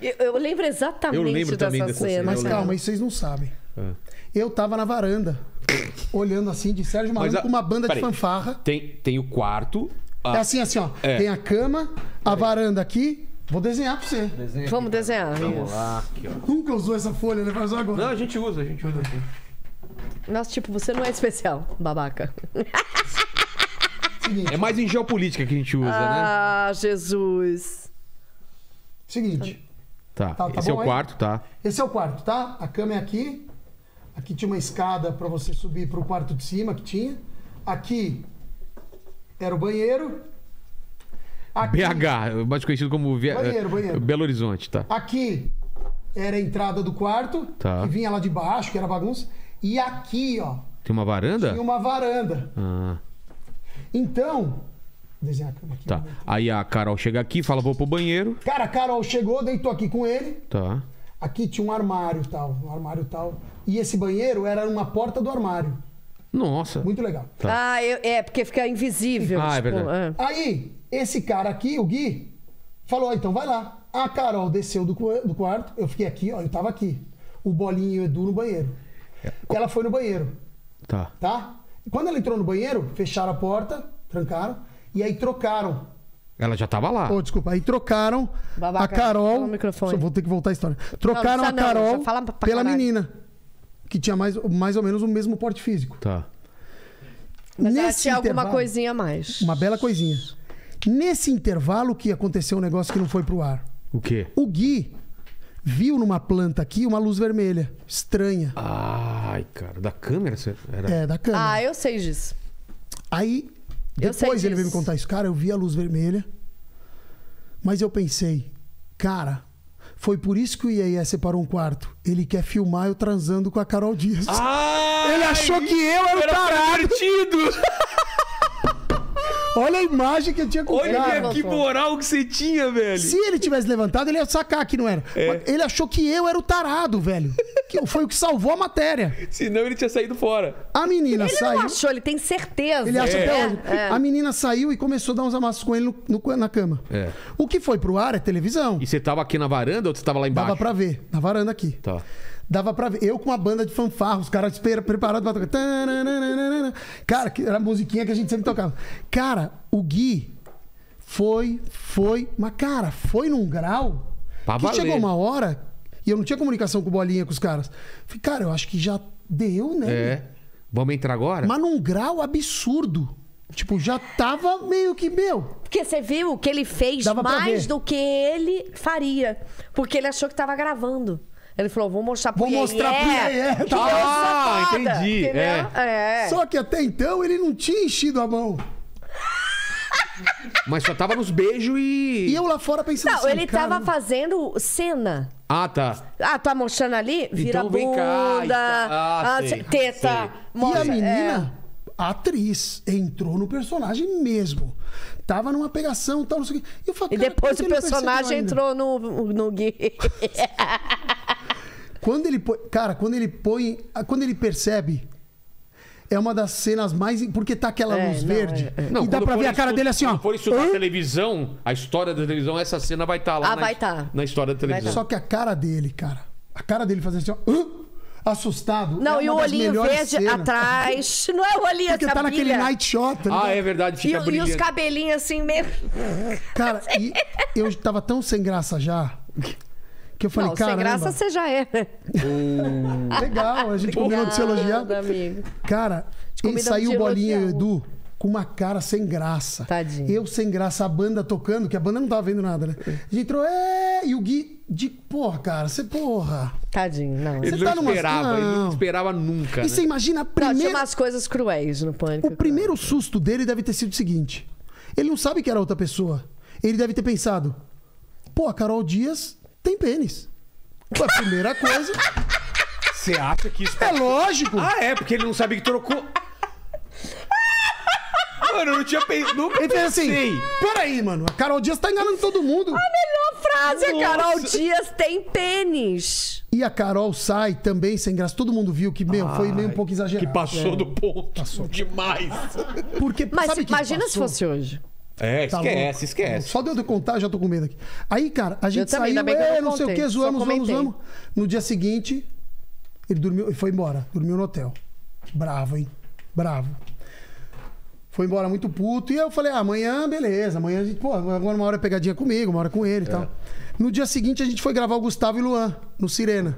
Eu, eu lembro exatamente Eu lembro dessa também dessa cena. cena, Mas calma, isso vocês não sabem. É. Eu tava na varanda, olhando assim, de Sérgio Mas Malandro, a- com uma banda peraí. de fanfarra. Tem, tem o quarto. É assim, assim, ó. É. Tem a cama, a varanda aqui. Vou desenhar pra você. Vamos desenhar. Vamos lá, aqui, ó. Nunca usou essa folha, né? Faz agora. Não, a gente usa, a gente usa aqui. Nossa, tipo, você não é especial, babaca. Seguinte, É mais em geopolítica que a gente usa, né? Ah, Jesus. seguinte. Tá. tá, tá Esse é bom o aí? quarto, tá? Esse é o quarto, tá? A cama é aqui. Aqui tinha uma escada pra você subir pro quarto de cima que tinha. Aqui era o banheiro. Aqui, BH, mais conhecido como Via- Banheiro, banheiro. Belo Horizonte, tá? Aqui era a entrada do quarto, Tá. que vinha lá de baixo, que era bagunça. E aqui, ó, Tem uma varanda? tinha uma varanda. Ah, Então, desenhar a cama aqui. tá. Aí a Carol chega aqui, fala, vou pro banheiro. Cara, a Carol chegou, deitou aqui com ele. Tá. Aqui tinha um armário tal, um armário tal. E esse banheiro era uma porta do armário. Nossa. Muito legal. Tá. Ah, eu- é, porque fica invisível. Ah, é tipo, verdade. Aí, esse cara aqui, o Gui, falou: "Ó, então vai lá. A Carol desceu do, do quarto, eu fiquei aqui, ó, eu tava aqui. O Bolinho e o Edu no banheiro. Ela foi no banheiro, Tá. tá? E quando ela entrou no banheiro, fecharam a porta, trancaram, e aí trocaram. Ela já tava lá. Oh, desculpa, aí trocaram Babaca, a Carol. Só vou ter que voltar a história. Trocaram não a não, Carol fala pra pela caralho. menina, que tinha mais, mais ou menos o mesmo porte físico. Tá. Mas ela Nesse tinha alguma coisinha a mais. Uma bela coisinha. Nesse intervalo que aconteceu um negócio que não foi pro ar. O quê? O Gui viu numa planta aqui uma luz vermelha, estranha. Ai, cara, da câmera você era. É, da câmera. Ah, eu sei disso. Aí, depois ele veio me contar isso. Cara, eu vi a luz vermelha, mas eu pensei, cara, foi por isso que o Iê separou um quarto. Ele quer filmar eu transando com a Carol Dias. Ah! Ele achou que eu era o tarado. divertido! Olha a imagem que eu tinha com o cara. Olha que moral que você tinha, velho. Se ele tivesse levantado, ele ia sacar que não era. É. Ele achou que eu era o tarado, velho. Que foi o que salvou a matéria. Senão ele tinha saído fora. A menina Ele saiu. não achou, ele tem certeza. Ele acha É, até hoje. é. A menina saiu e começou a dar uns amassos com ele no- no- na cama. É. O que foi pro ar é televisão. E você tava aqui na varanda ou você tava lá embaixo? Dava pra ver, na varanda aqui. Tá. Dava pra ver. Eu com uma banda de fanfarra, os caras espera- preparados pra tocar. Cara, que era a musiquinha que a gente sempre tocava. Cara, o Gui foi, foi. Mas, cara, foi num grau Pra que valer. chegou uma hora e eu não tinha comunicação com bolinha com os caras. Falei, cara, eu acho que já deu, né? É. Vamos entrar agora? Mas num grau absurdo. Tipo, já tava meio que, meu. Porque você viu que ele fez Dava mais do que ele faria. Porque ele achou que tava gravando. Ele falou, vou mostrar pro Vou mostrar pro Iê, Iê, tá. Ah, entendi, entendeu? É. Só que até então ele não tinha enchido a mão. Mas só tava nos beijos e. E eu lá fora pensando Não, assim. ele cara, tava fazendo cena. Ah, tá. Ah, tá mostrando ali? Vira Então vem bunda, cá, está- ah, ah, sei, teta. sei. E mostra- a menina, é. a atriz, entrou no personagem mesmo. Tava numa pegação e tal, não sei o quê. E, eu falei, E cara, depois o não personagem entrou no, no gay. Quando ele põe. Cara, quando ele põe. Quando ele percebe. É uma das cenas mais. Porque tá aquela É, luz não, verde. é, é. e dá pra ver a cara dele assim, ó. For estudar Hã? televisão, a história da televisão, essa cena vai estar lá Ah, na, vai tá. na história da televisão. Só que a cara dele, cara. A cara dele fazendo assim, ó. "Hã?" Assustado. Não, é e o olhinho verde cenas. atrás. Não é o olhinho Porque tá naquele night shot. tá Ah, é verdade, E, fica e os brilhando. cabelinhos assim mesmo. Cara, e eu tava tão sem graça já. Que eu falei, Não, sem graça você já é. né? Legal, a gente combinou de se elogiar. Amigo. Cara, ele combinamos saiu o Bolinha e. Edu com uma cara sem graça. Tadinho. Eu sem graça, a banda tocando, que a banda não tava vendo nada, né? A gente entrou, é, e o Gui, de porra, cara, você porra. Tadinho, não. Ele Você não tá numa- esperava, ele não Não. esperava nunca. E né? você imagina a Não, tinha primeira. umas coisas cruéis no pânico. O primeiro susto dele deve ter sido o seguinte: ele não sabe que era outra pessoa. Ele deve ter pensado: pô, a Carol Dias tem pênis. A primeira coisa. Você acha que isso. É lógico. Ah, é, porque ele não sabia que trocou. Mano, eu não tinha pensado. Nunca Ele fez assim: pensei. peraí, mano, a Carol Dias tá enganando todo mundo. Melhor frase, a Carol Nossa. Dias tem pênis. E a Carol sai também sem graça. Todo mundo viu que, meu, foi meio um pouco exagerado. Que passou do ponto. Demais. Porque, Mas sabe que imagina se passou? fosse hoje. É, Tá esquece, louco. esquece. Só de eu contar, já tô com medo aqui. Aí, cara, a gente também, saiu, é, não não sei o que, zoamos, zoamos, zoamos. No dia seguinte, ele dormiu, foi embora. Dormiu no hotel. Bravo, hein? Bravo. Foi embora muito puto. E eu falei, ah, amanhã, beleza. Amanhã a gente, pô, agora uma hora é pegadinha comigo, uma hora com ele e tal. No dia seguinte, a gente foi gravar o Gustavo e Luan, no Sirena.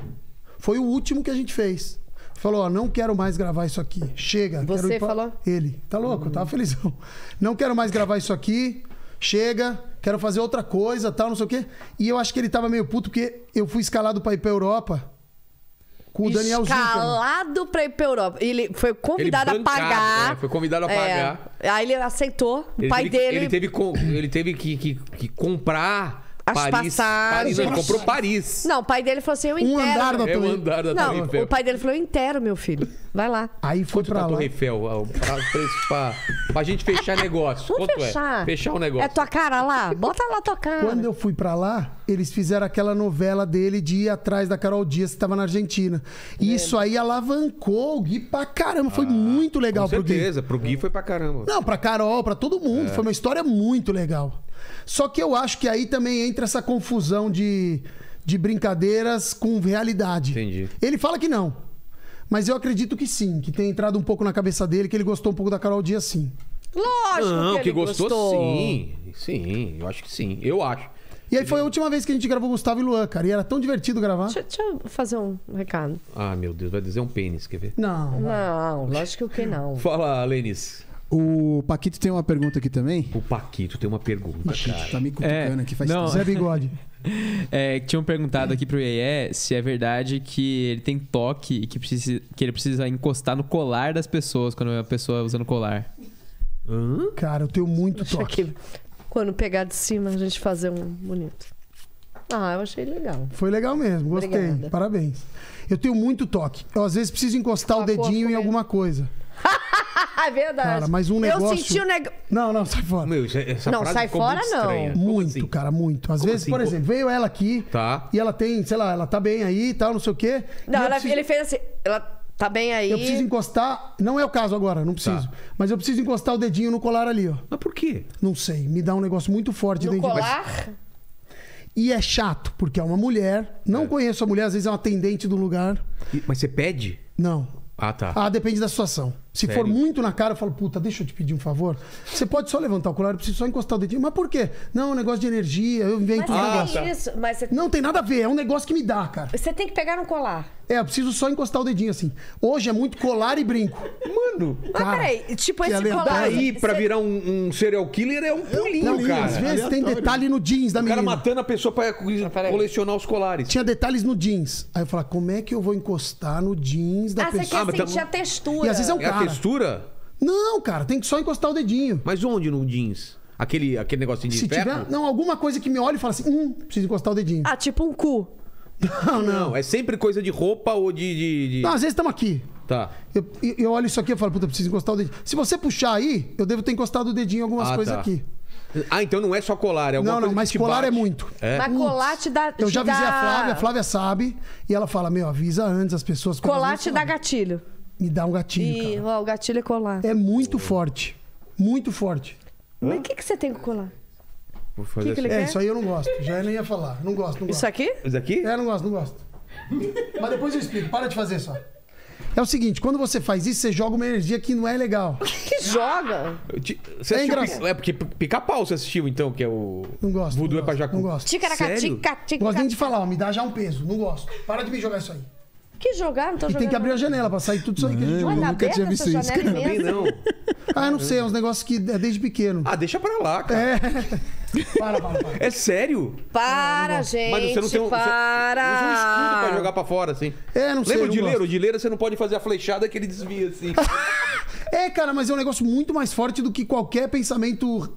Foi o último que a gente fez. Falou, ó, não quero mais gravar isso aqui. Chega. quero Você pra- falou? Ele. Tá louco, eu tava felizão. Não quero mais gravar isso aqui. Chega, quero fazer outra coisa, tal, não sei o quê. E eu acho que ele tava meio puto porque eu fui escalado pra ir pra Europa com o Daniel. Escalado pra ir pra Europa. Ele foi convidado Ele a bancado, pagar. é, foi convidado a É. pagar. Aí ele aceitou. O Ele pai teve, dele. Ele teve, ele teve que, que- que comprar As Paris. passagens. Paris. Não, ele comprou Paris. Não, o pai dele falou assim: eu Um intero. andar da É o Torre- andar da Torre Não, Eiffel. o pai dele falou: eu intero, meu filho. Vai lá. Aí foi Quanto pra tá lá. Torre Eiffel? ó, Pra, preço pra, pra gente fechar negócio. Vamos Quanto fechar. é? Fechar o negócio. É tua cara lá? Bota lá tua cara. Quando eu fui pra lá, eles fizeram aquela novela dele de ir atrás da Carol Dias, que tava na Argentina. E isso aí alavancou o Gui pra caramba. Foi muito legal Ah, Com pro Gui. certeza, pro Gui foi pra caramba. Não, pra Carol, pra todo mundo. Foi uma história muito legal. Só que eu acho que aí também entra essa confusão de, de brincadeiras com realidade. Entendi. Ele fala que não. Mas eu acredito que sim, que tem entrado um pouco na cabeça dele, que ele gostou um pouco da Carol Dias, sim. Lógico Não, que, que, ele gostou, sim. Sim, eu acho que sim. Eu acho. E aí foi a última vez que a gente gravou Gustavo e Luan, cara. E era tão divertido gravar. Deixa, deixa eu fazer um recado. Ah, meu Deus, vai dizer um pênis, quer ver? Não. Não, lógico que não. Fala, Lenis. O Paquito tem uma pergunta aqui também. O Paquito tem uma pergunta, cara. Tá me cutucando É, aqui faz não. tempo. Zé Bigode. É, tinham perguntado aqui pro Iê se é verdade que ele tem toque e que, precisa, que ele precisa encostar no colar das pessoas quando a pessoa usando colar. Cara, eu tenho muito Deixa toque. aqui. Quando pegar de cima, a gente fazer um bonito. Ah, eu achei legal. Foi legal mesmo, gostei. Obrigada. Parabéns. Eu tenho muito toque. Eu às vezes preciso encostar o dedinho em alguma coisa. é verdade. Cara, mas um negócio- Eu senti o negócio. Não, não, sai fora. Meu, essa Não, frase sai ficou fora, muito não. Muito, assim? cara, muito. Às Como vezes, assim? por exemplo, veio ela aqui Tá. e ela tem, sei lá, ela tá bem aí e tal, não sei o quê. Não, ela- preciso- ele fez assim. Ela tá bem aí. Eu preciso encostar. Não é o caso agora, não preciso. Tá. Mas eu preciso encostar o dedinho no colar ali, ó. Mas por quê? Não sei, me dá um negócio muito forte no dentro de colar. E é chato, porque é uma mulher. Não conheço a mulher, às vezes é uma atendente do lugar. Mas você pede? Não. Ah, tá. Ah, depende da situação. Se Sério? for muito na cara, eu falo, puta, deixa eu te pedir um favor. Você pode só levantar o colar, eu preciso só encostar o dedinho. Mas por quê? Não, é um negócio de energia, eu invento Mas um negócio. isso. Mas você, Não tem nada a ver, é um negócio que me dá, cara. você tem que pegar no colar. É, eu preciso só encostar o dedinho assim. Hoje é muito colar e brinco. Mano, Mas Cara, peraí, tipo, esse colar. daí pra Cê- virar um, um serial killer é um pulinho, pulinho, cara. Às vezes tem aleatório. detalhe no jeans da O cara menina. matando a pessoa pra colecionar os colares. Tinha detalhes no jeans. Aí eu falava, como é que eu vou encostar no jeans da Ah, você pessoa? quer mas tá- sentir a textura. E às vezes é o É a cara. textura? Não, cara, tem que só encostar o dedinho. Mas onde no jeans? Aquele, aquele negocinho de Se ferro? tiver. Não, alguma coisa que me olhe e fala assim, hum, preciso encostar o dedinho. Ah, tipo um cu. Não, não. Não, é sempre coisa de roupa ou de... de- de- Não, às vezes estamos aqui. Tá. Eu, eu- olho isso aqui e falo, puta, preciso encostar o dedinho. Se você puxar aí, eu devo ter encostado o dedinho em algumas Ah, coisas tá. aqui. Ah, então não é só colar, é alguma Não, não, coisa mas que te colar bate. é muito. É? Mas colar te dá. Eu já te avisei dá- a Flávia, a Flávia sabe, e ela fala, meu, avisa antes as pessoas. porque Colar te dá gatilho. Me dá um gatilho, E cara. ó, o gatilho é colar. É muito forte. Muito forte. Mas o que, que você tem com colar? Vou fazer Que que assim. É, isso aí eu não gosto. Já nem ia falar. Não gosto, não gosto. Isso aqui? Isso aqui? É, não gosto, não gosto. Mas depois eu explico. Para de fazer só. É o seguinte, quando você faz isso, você joga uma energia que não é legal. Que joga? Te- Você É engraçado. É porque pica-pau você assistiu, então, que é o... Não gosto. Voodoo não é pra gosto, Jacu. Não gosto. Ticaracatica, Não tica. gosto nem de falar, ó, me dá já um peso. Não gosto. Para de me jogar isso aí. Que jogar? Não tô E jogando. tem que abrir a janela pra sair tudo isso aí que a gente joga. Olha, nunca tinha visto isso, Também não. Ah, eu não sei, é uns negócios que é desde pequeno. Ah, deixa pra lá, cara. Para, para, para. É sério? Para, gente. Mas você não tem um... para. Você usa um escudo pra jogar pra fora, assim. É, não sei, Lembra o de leiro? gosto. O de leiro você não pode fazer a flechada que ele desvia, assim. É, cara, mas é um negócio muito mais forte do que qualquer pensamento.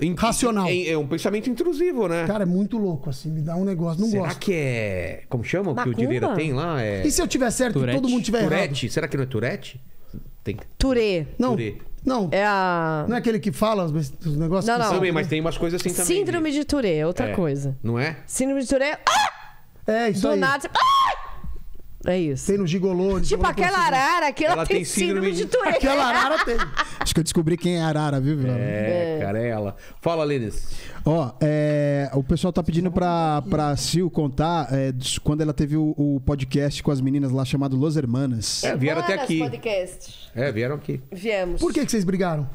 In- Racional. É, é um pensamento intrusivo, né? Cara, é muito louco, assim. Me dá um negócio. Não Será gosto. que é... Como chama o que o Macumba? de leira tem lá? É... E se eu tiver certo e todo mundo tiver errado? Tourette? Será que não é Tourette? Tem... Turê. Não, Tourette. Não. É a. Não é aquele que fala os, negócios? Não, que não. Também, mas tem umas coisas assim também. Síndrome de Turê, é outra É. coisa. Não é? Síndrome de Turê. Ah! É, isso Do aí. nada. Ah! É isso. Tem no gigolô. Tipo aquela arara que ela, Ela tem tem síndrome síndrome de de- Turê. Aquela arara tem. Acho que eu descobri quem é Arara, viu, Vilão? É, cara, é ela. Fala, Lênis. Ó, é, o pessoal tá pedindo pra, pra Sil contar é, quando ela teve o, o podcast com as meninas lá chamado Los Hermanas. É, vieram até Hermanas aqui. Podcast. É, vieram aqui. Viemos. Por que, que vocês brigaram?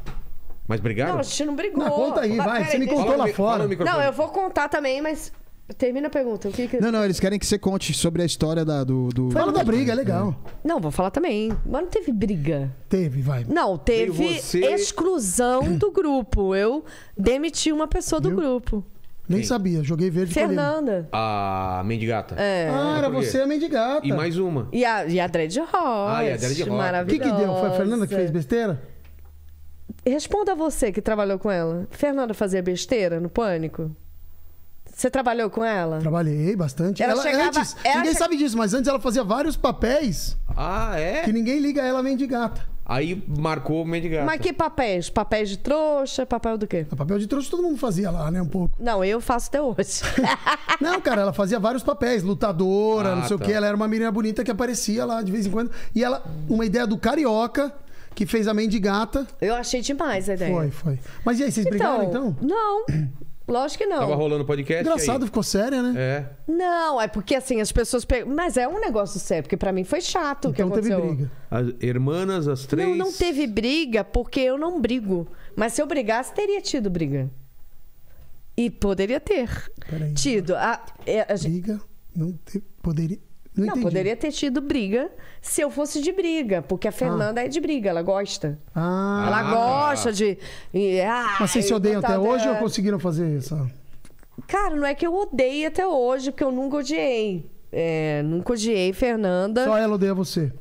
Mas brigaram? Não, a gente não brigou. Não, conta aí, Mas vai. Você me contou lá fora. Não, eu vou contar também, mas termina a pergunta. O que que... Não, não, eles querem que você conte sobre a história da, do, do- Fala da briga, é legal. Não, vou falar também. Mas não teve briga. Teve, vai. Não, teve você- exclusão do grupo. Eu demiti uma pessoa do Viu? grupo. Nem sabia. Joguei verde. Fernanda. A mendigata. É. Ah, era Por quê? você a mendigata. E mais uma. E a, e a Dredd Ross. Ah, e a Dredd Ross. O que que deu? Foi a Fernanda que fez besteira? Responda você que trabalhou com ela. Fernanda fazia besteira no Pânico? Você trabalhou com ela? Trabalhei bastante. Ela Ela, chegava- antes, ela ninguém che- sabe disso, mas antes ela fazia vários papéis Ah, é? que ninguém liga ela mendigata. Aí marcou o mendigata. Mas que papéis? Papéis de trouxa? Papel do quê? O papel de trouxa todo mundo fazia lá, né? Um pouco. Não, eu faço até hoje. Não, cara, ela fazia vários papéis, lutadora, Ah, não sei tá. o quê. Ela era uma menina bonita que aparecia lá de vez em quando. E ela, uma ideia do carioca, que fez a mendigata. eu achei demais a ideia. Foi, foi. Mas e aí, vocês brigaram então? Não. Lógico que não. Tava rolando podcast Engraçado, aí. ficou séria, né? É. Não, é porque assim, as pessoas pegam. Mas é um negócio sério, porque pra mim foi chato o que Então teve aconteceu. briga. As hermanas, as três. Não, não teve briga porque eu não brigo. Mas se eu brigasse, teria tido briga. E poderia ter Peraí. tido. A, é, a gente- Briga, não te- poderia. Não, não, poderia ter tido briga se eu fosse de briga, porque a Fernanda é de briga, ela gosta. Ah, ela Ah, gosta de. e- ah, mas vocês se odeiam até botar- hoje ou conseguiram fazer isso? Cara, não é que eu odeie até hoje, porque eu nunca odiei. É, nunca odiei Fernanda. Só ela odeia você.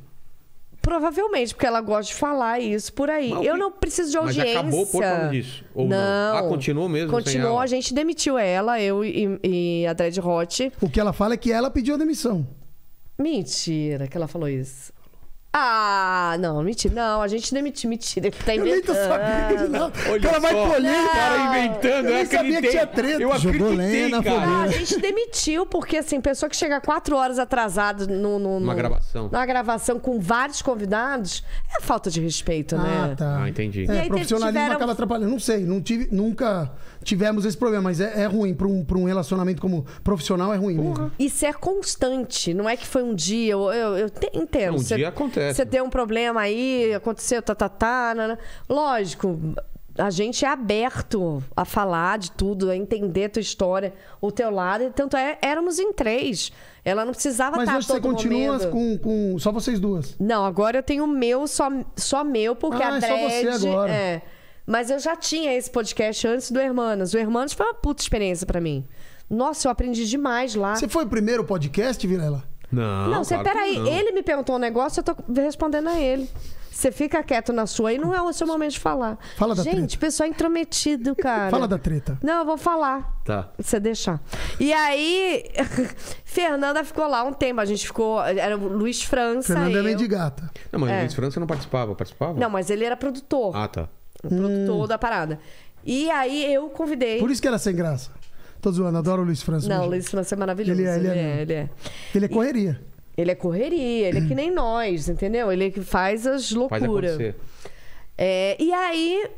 Provavelmente, porque ela gosta de falar isso por aí. Mas eu não preciso de Mas audiência. acabou por causa disso, ou não? Ah, continuou mesmo sem Continuou, ela? a gente demitiu ela, eu e, e a Dread Hot. O que ela fala é que ela pediu a demissão. Mentira que ela falou isso. Ah, não, mentira. Não, a gente demitiu. Mentira, ele tá Eu nem tô inventando. sabendo nada. Olha o cara vai só, colher, o cara inventando, Eu eu nem sabia que acreditei. tinha treta. Eu Jogou acreditei, lenha na cara. Não, a gente demitiu, porque assim, pessoa que chega quatro horas atrasada no, no, Numa no- gravação. numa gravação com vários convidados, é falta de respeito, né? Ah, tá. Ah, entendi. E É, aí profissionalismo tiveram- acaba atrapalhando. Não sei, não tive, nunca tivemos esse problema, mas é, é ruim. Para um, pra um relacionamento como profissional, é ruim mesmo. Isso é constante, não é que foi um dia. Eu, eu, eu te- entendo. Um Você- dia acontece. Você tem um problema aí, aconteceu, tá, tá, tá. nana. Lógico, a gente é aberto a falar de tudo, a entender a tua história, o teu lado. E tanto é, éramos em três. Ela não precisava Mas estar hoje você continua momento. com, com só vocês duas. Não, agora eu tenho o meu, só, só meu, porque Ah, a é só você Dredd... agora. É. Mas eu já tinha esse podcast antes do Hermanos. O Hermanos foi uma puta experiência pra mim. Nossa, eu aprendi demais lá. Você foi o primeiro podcast, Vilela? Não, Não, você claro peraí. não. Ele me perguntou um negócio, eu tô respondendo a ele. Você fica quieto na sua e não é o seu momento de falar. Fala da Gente, treta. pessoal intrometido, cara. Fala da treta. Não, eu vou falar. Tá. Você deixar. E aí, Fernanda ficou lá um tempo. A gente ficou. Era o Luiz França. Fernanda é eu. mendigata. Não, mas É. o Luiz França não participava. Participava? Não, mas ele era produtor. Ah, tá. O produtor da parada. E aí eu convidei. Por isso que ela é sem graça. Tô zoando, adoro o Luiz França. Não, o. Luiz França é maravilhoso. Ele é, ele é ele, é, ele é. Ele é correria. Ele é correria, ele é que nem nós, entendeu? Ele é que faz as loucuras. É, e aí.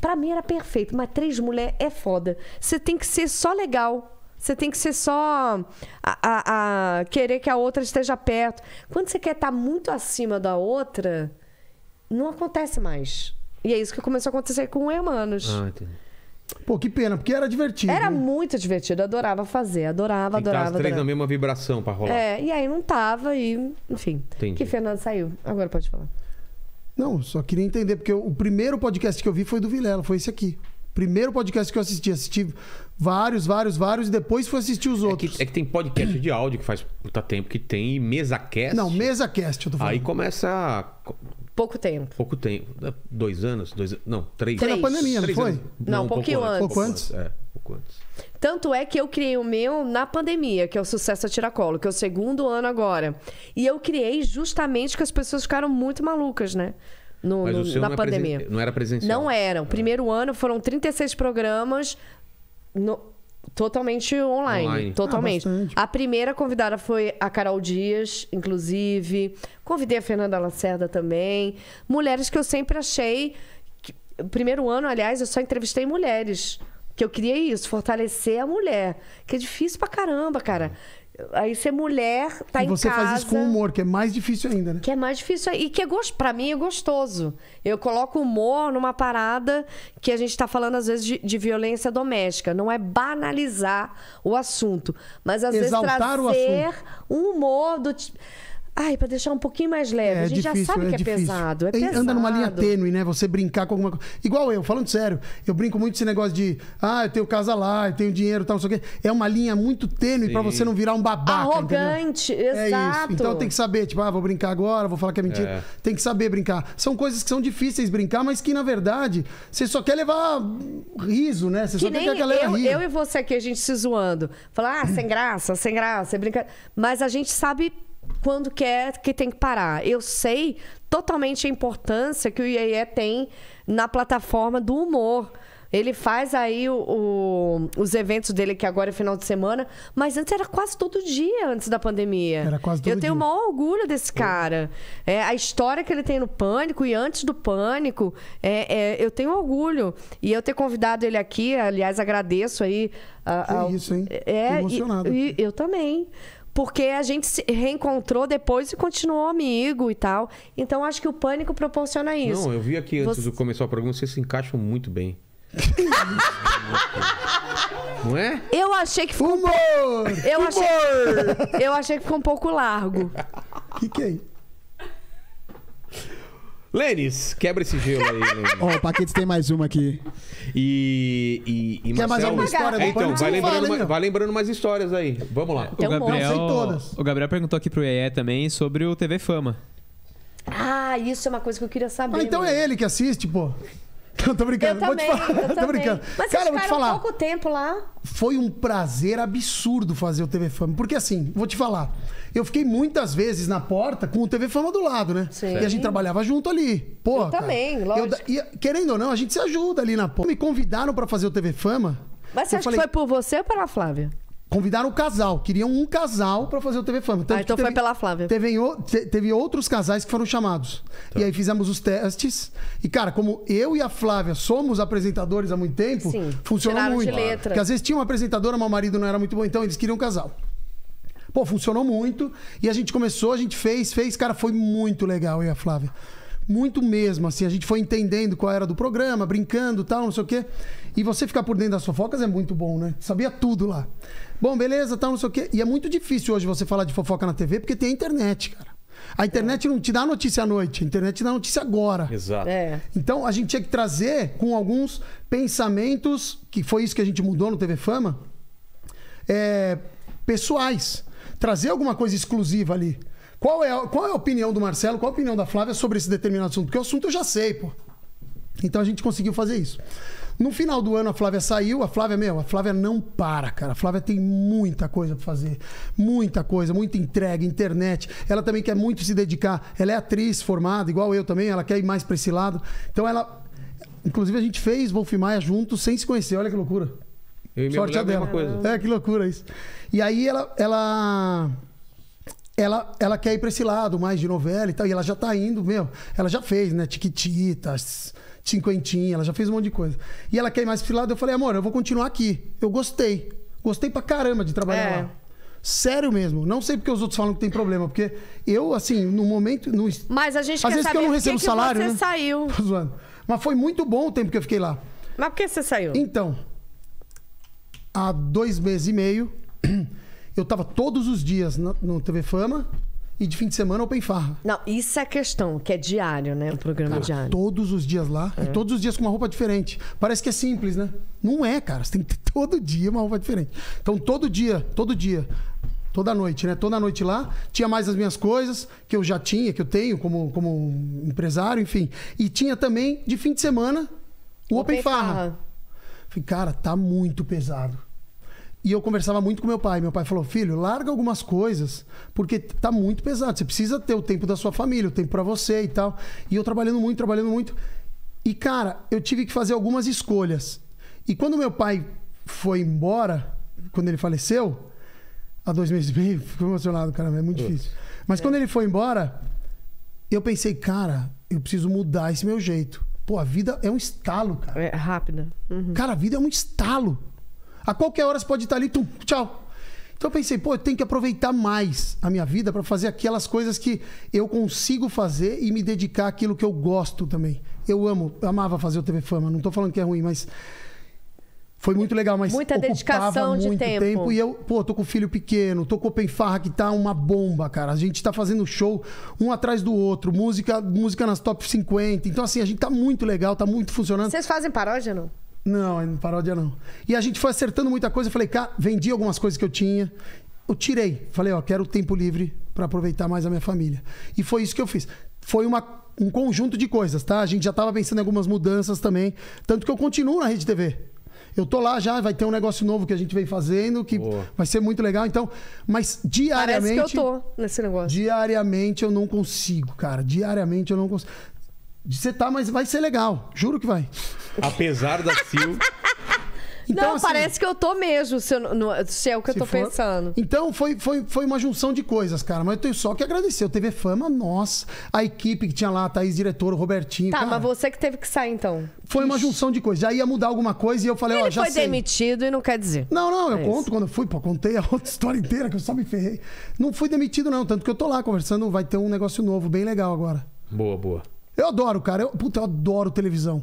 Pra mim era perfeito, mas três mulheres é foda. Você tem que ser só legal. Você tem que ser só a, a- a querer que a outra esteja perto. Quando você quer estar muito acima da outra, não acontece mais. E é isso que começou a acontecer com o Hermanos. Ah, entendi. Pô, que pena, porque era divertido. Era né? muito divertido, adorava fazer, adorava, Tem que adorava. as três na adorava. mesma vibração pra rolar. É, e aí não tava, e enfim. Entendi. Que Fernando saiu. Agora pode falar. Não, só queria entender, porque o primeiro podcast que eu vi foi do Vilela, foi esse aqui. Primeiro podcast que eu assisti. Assisti vários, vários, vários, e depois fui assistir os É outros. que, é que tem podcast de áudio que faz puta tempo que tem, e mesa cast. Não, mesa cast, eu tô falando. Aí começa Pouco tempo. pouco tempo. Dois anos? Dois, não, três. Foi na Três. pandemia, não Três foi? anos. Não, um pouquinho antes. Pouco antes? É, pouco antes. Tanto é que eu criei o meu na pandemia, que é o Sucesso a Tiracolo, que é o segundo ano agora. E eu criei justamente que as pessoas ficaram muito malucas, né? No, Mas no- o seu na não, é presen- pandemia. não era presencial. Não era. O primeiro ano foram 36 programas no- totalmente online. Online. Totalmente. Ah, a primeira convidada foi a Carol Dias, inclusive. Convidei a Fernanda Lacerda também. Mulheres que eu sempre achei. que- O primeiro ano, aliás, eu só entrevistei mulheres. Que eu queria isso, fortalecer a mulher. Que é difícil pra caramba, cara. Aí ser mulher, tá e em você casa faz isso com humor, que é mais difícil ainda, né? que é mais difícil e que é gosto para mim é gostoso. Eu coloco humor numa parada que a gente tá falando às vezes de, de violência doméstica. Não é banalizar o assunto mas às Exaltar o vezes trazer um humor do ti- ai para deixar um pouquinho mais leve a gente já sabe que é difícil. pesado é pesado Anda numa linha tênue, né? Você brincar com alguma coisa. Igual eu, falando sério, eu brinco muito esse negócio de, ah, eu tenho casa lá, eu tenho dinheiro, tal, não sei o quê. É uma linha muito tênue pra Sim. você não virar um babaca. Arrogante, entendeu? É exato. isso. Então tem que saber, tipo, ah, vou brincar agora, vou falar que é mentira. É. Tem que saber brincar. São coisas que são difíceis brincar, mas que, na verdade, você só quer levar riso, né? Você que só quer nem que a galera eu, ria. eu e você aqui, a gente se zoando. Falar, ah, sem graça, sem graça, é brincadeira. Mas a gente sabe quando quer que tem que parar. Eu sei totalmente a importância que o IEE tem na plataforma do humor. Ele faz aí o- o- os eventos dele, que agora é final de semana, mas antes era quase todo dia antes da pandemia. Era quase todo Eu tenho o dia. maior orgulho desse cara. É, a história que ele tem no Pânico e antes do Pânico, é, é, eu tenho orgulho. E eu ter convidado ele aqui, aliás, agradeço aí. a- ao- isso, hein? É, Tô e- emocionado. e eu também. Porque a gente se reencontrou depois e continuou amigo e tal. Então acho que o Pânico proporciona isso. Não, eu vi aqui antes Você- de começar o programa, vocês se encaixam muito bem. Não é? Eu achei que ficou. um Humor! Eu achei, eu achei que ficou um pouco largo. O que, que é isso? Lênis, quebra esse gelo aí, Lênis. Ó, o Paquete tem mais uma aqui. E, e, e Quer mais Marcelo- alguma história É, então, vai lembrando, fala, uma- vai lembrando mais histórias aí. Vamos lá. Tem o. Gabriel, o Gabriel perguntou aqui pro EE também sobre o TV Fama. Ah, isso é uma coisa que eu queria saber. Ah, então mesmo. é ele que assiste, pô. Não, tô Eu brincando. vou também, te falar. eu tô também. brincando. Mas Cara, vou te falar. pouco tempo lá. Foi um prazer absurdo fazer o TV Fama. Porque assim, vou te falar. Eu fiquei muitas vezes na porta com o TV Fama do lado, né? Sim. E a gente trabalhava junto ali. Porra, Eu cara. também, Eu lógico. da- e, querendo ou não, a gente se ajuda ali na porta. Me convidaram pra fazer o TV Fama. Mas você eu acha falei, que foi por você ou pela Flávia? Convidaram o casal. Queriam um casal pra fazer o TV Fama. Tanto Ah, então que foi pela Flávia. Teve, teve outros casais que foram chamados. Tá. E aí fizemos os testes. E, cara, como eu e a Flávia somos apresentadores há muito tempo, Sim, funcionou tiraram de muito. letra. Porque às vezes tinha uma apresentadora, mas o marido não era muito bom, então eles queriam um casal. Pô, funcionou muito. E a gente começou, a gente fez, fez. Cara, foi muito legal, eu e a Flávia. Muito mesmo, assim. A gente foi entendendo qual era do programa, brincando tal, não sei o quê. E você ficar por dentro das fofocas é muito bom, né? Sabia tudo lá. Bom, beleza, tal, não sei o quê. E é muito difícil hoje você falar de fofoca na TV porque tem a internet, cara. A internet não te dá notícia à noite, a internet te dá notícia agora. Exato. É. Então a gente tinha que trazer com alguns pensamentos, que foi isso que a gente mudou no TV Fama, é, pessoais. Trazer alguma coisa exclusiva ali. Qual é, a- qual é a opinião do Marcelo, qual a opinião da Flávia sobre esse determinado assunto? Porque o assunto eu já sei, pô. Então a gente conseguiu fazer isso. No final do ano a Flávia saiu, a Flávia, meu, a Flávia não para, cara. A Flávia tem muita coisa pra fazer. Muita coisa, muita entrega, internet. Ela também quer muito se dedicar. Ela é atriz formada, igual eu também, ela quer ir mais pra esse lado. Então ela. Inclusive a gente fez Wolf Maia juntos sem se conhecer, olha que loucura. Eu e minha Sorte mulher, a mesma dela. coisa. É, que loucura isso. E aí ela, ela, ela, ela quer ir pra esse lado mais de novela e tal. E ela já tá indo, meu. Ela já fez, né? Tiquititas, cinquentinha, ela já fez um monte de coisa. E ela quer ir mais esse lado. Eu falei, amor, eu vou continuar aqui. Eu gostei. Gostei pra caramba de trabalhar É. lá. Sério mesmo. Não sei porque os outros falam que tem problema. Porque eu, assim, no momento. No... Mas a gente Às quer vezes que saber eu não recebo que que salário, você né? saiu. Tô zoando. Mas foi muito bom o tempo que eu fiquei lá. Mas por que você saiu? Então, há dois meses e meio, eu tava todos os dias no TV Fama e de fim de semana Open Farra. Não, isso é a questão, que é diário, né? O programa Cara, diário. todos os dias lá É. e todos os dias com uma roupa diferente. Parece que é simples, né? Não é, cara. Você tem que ter todo dia uma roupa diferente. Então, todo dia, todo dia, toda noite, né? Toda noite lá, tinha mais as minhas coisas que eu já tinha, que eu tenho como, como empresário, enfim. E tinha também, de fim de semana, o Open, Farra. Falei, cara, tá muito pesado. E eu conversava muito com meu pai. Meu pai falou: filho, larga algumas coisas, porque tá muito pesado. Você precisa ter o tempo da sua família, o tempo pra você e tal. E eu trabalhando muito, trabalhando muito. E, cara, eu tive que fazer algumas escolhas. E quando meu pai foi embora, quando ele faleceu, há dois meses e meio, fico emocionado, cara, é muito difícil. Mas quando ele foi embora, eu pensei, cara, eu preciso mudar esse meu jeito. Pô, a vida é um estalo, cara. É rápida. Uhum. Cara, a vida é um estalo. A qualquer hora você pode estar ali, tum, tchau. Então eu pensei, pô, eu tenho que aproveitar mais a minha vida para fazer aquelas coisas que eu consigo fazer e me dedicar àquilo que eu gosto também. Eu amo, eu amava fazer o TV Fama, não tô falando que é ruim, mas foi muito legal, mas Muita dedicação de muito tempo. E eu, pô, tô com filho pequeno, tô com o Open Farra que tá uma bomba, cara. A gente tá fazendo show um atrás do outro, música, música nas top 50. Então assim, a gente tá muito legal, tá muito funcionando. Vocês fazem paródia, não? Não, não paródia não. E a gente foi acertando muita coisa. Eu falei, cara, vendi algumas coisas que eu tinha. Eu tirei. Falei, ó, quero tempo livre para aproveitar mais a minha família. E foi isso que eu fiz. Foi uma, um conjunto de coisas, tá? A gente já tava pensando em algumas mudanças também. Tanto que eu continuo na Rede TV. Eu tô lá já, vai ter um negócio novo que a gente vem fazendo, que Boa. vai ser muito legal. Então, mas Parece diariamente. que eu tô nesse negócio. Diariamente eu não consigo, cara. Diariamente eu não consigo. Você tá, mas vai ser legal. Juro que vai. Apesar da Sil. Então, não, assim, parece que eu tô mesmo, se, eu não- se é o que eu tô for- pensando. Então foi, foi, foi uma junção de coisas, cara. Mas eu tenho só que agradecer. Eu teve fama, nossa. A equipe que tinha lá, a Thaís, diretor, o Robertinho. Tá, cara, mas você que teve que sair então. Foi uma junção de coisas. Já ia mudar alguma coisa e eu falei, ó, Ele já foi sei. demitido e não quer dizer. Não, não, eu É conto isso. quando eu fui, pô, contei a outra história inteira que eu só me ferrei. Não fui demitido, não, tanto que eu tô lá conversando, vai ter um negócio novo, bem legal agora. Boa, boa. Eu adoro, cara. Eu, puta, eu adoro televisão.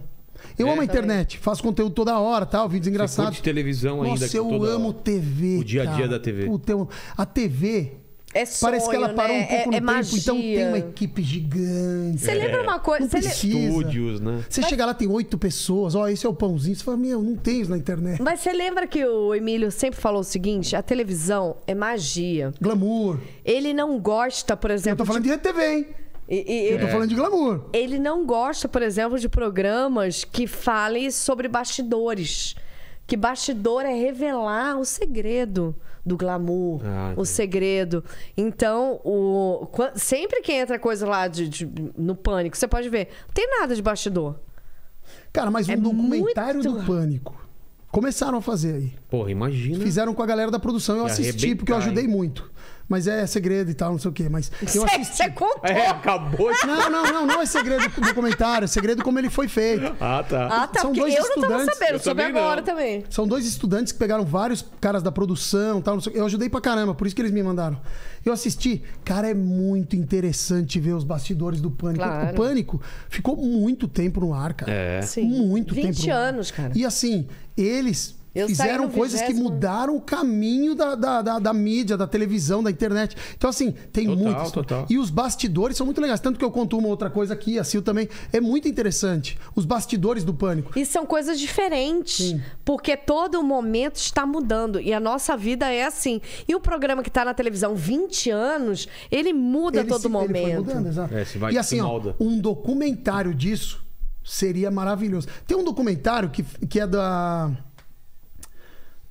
Eu É? amo a internet, faço conteúdo toda hora, tal, vídeos Você engraçados. curte televisão ainda? Nossa, eu amo TV. o dia a dia cara. da TV. Puta, eu- a TV. É sonho, Parece que ela parou né? um pouco é, no é tempo, magia. então tem uma equipe gigante. Você lembra uma coisa? Não precisa. Estúdios, né? Você chega lá, tem oito pessoas, ó, esse é o pãozinho. Você fala, meu, não tem isso na internet. Mas você lembra que o Emílio sempre falou o seguinte: a televisão é magia. Glamour. Ele não gosta, por Eu exemplo. tô falando de RTV, hein? E- e- Eu tô falando de glamour. Ele não gosta, por exemplo, de programas que falem sobre bastidores. Que bastidor é revelar o segredo do glamour, Ah, o segredo. Então, o, sempre que entra coisa lá de, de- no pânico, você pode ver, não tem nada de bastidor. Cara, mas um É documentário muito- do Pânico. Começaram a fazer aí. Porra, imagina. Fizeram com a galera da produção. Eu assisti porque eu ajudei hein? muito. Mas é segredo e tal, não sei o quê. Mas eu assisti. Você contou. É, acabou de... Não, não, não, não é segredo do documentário, é segredo como ele foi feito. Ah, tá. Ah, tá. São Porque dois eu não tava estudantes. sabendo, Eu soube agora também. São dois estudantes que pegaram vários caras da produção tal. não sei o quê. Eu ajudei pra caramba, por isso que eles me mandaram. Eu assisti. Cara, é muito interessante ver os bastidores do Pânico. Claro. O Pânico ficou muito tempo no ar, cara. É. Sim. Muito 20 tempo. no ar. anos, cara. E assim, eles Eu fizeram coisas que 20º. mudaram o caminho da, da, da, da mídia, da televisão, da internet. Então, assim, tem Total, total. E os bastidores são muito legais. Tanto que eu conto uma outra coisa aqui, a Sil também. É muito interessante. Os bastidores do Pânico. E são coisas diferentes. Porque todo momento está mudando. E a nossa vida é assim. E o programa que está na televisão 20 anos, ele muda a Ele todo se- ele foi momento. mudando, exato. É, se vai- e assim, se ó, um documentário disso seria maravilhoso. Tem um documentário que, que é da.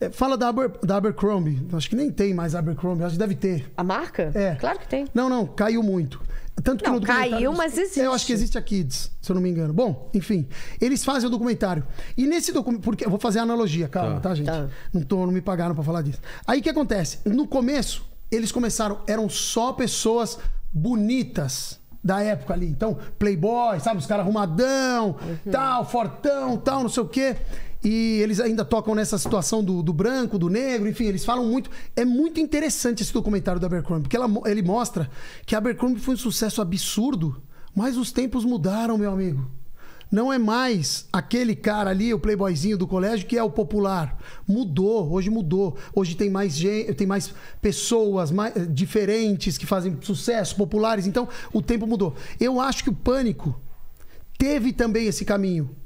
É, fala da, Aber, da Abercrombie. Acho que nem tem mais Abercrombie, acho que deve ter. A marca? É. Claro que tem. Não, não, caiu muito. Tanto que Não, no documentário caiu, mas existe. Eu acho que existe a Kids, se eu não me engano. Bom, enfim, eles fazem o documentário. E nesse documentário, porque eu vou fazer a analogia, calma, tá, gente? Tá. Não, tô, não me pagaram pra falar disso. Aí o que acontece? No começo, eles começaram, eram só pessoas bonitas da época ali. Então, playboy, sabe? Os caras arrumadão, Uhum. tal, fortão, tal, não sei o quê. E eles ainda tocam nessa situação do, do branco, do negro, enfim, eles falam muito. É muito interessante esse documentário da Abercrombie, porque ela ele mostra que a Abercrombie foi um sucesso absurdo, mas os tempos mudaram, meu amigo. Não é mais aquele cara ali, o playboyzinho do colégio, que é o popular. Mudou, hoje mudou. Hoje tem mais gente, tem mais pessoas mais, eh, diferentes que fazem sucesso, populares. Então, o tempo mudou. Eu acho que o pânico teve também esse caminho.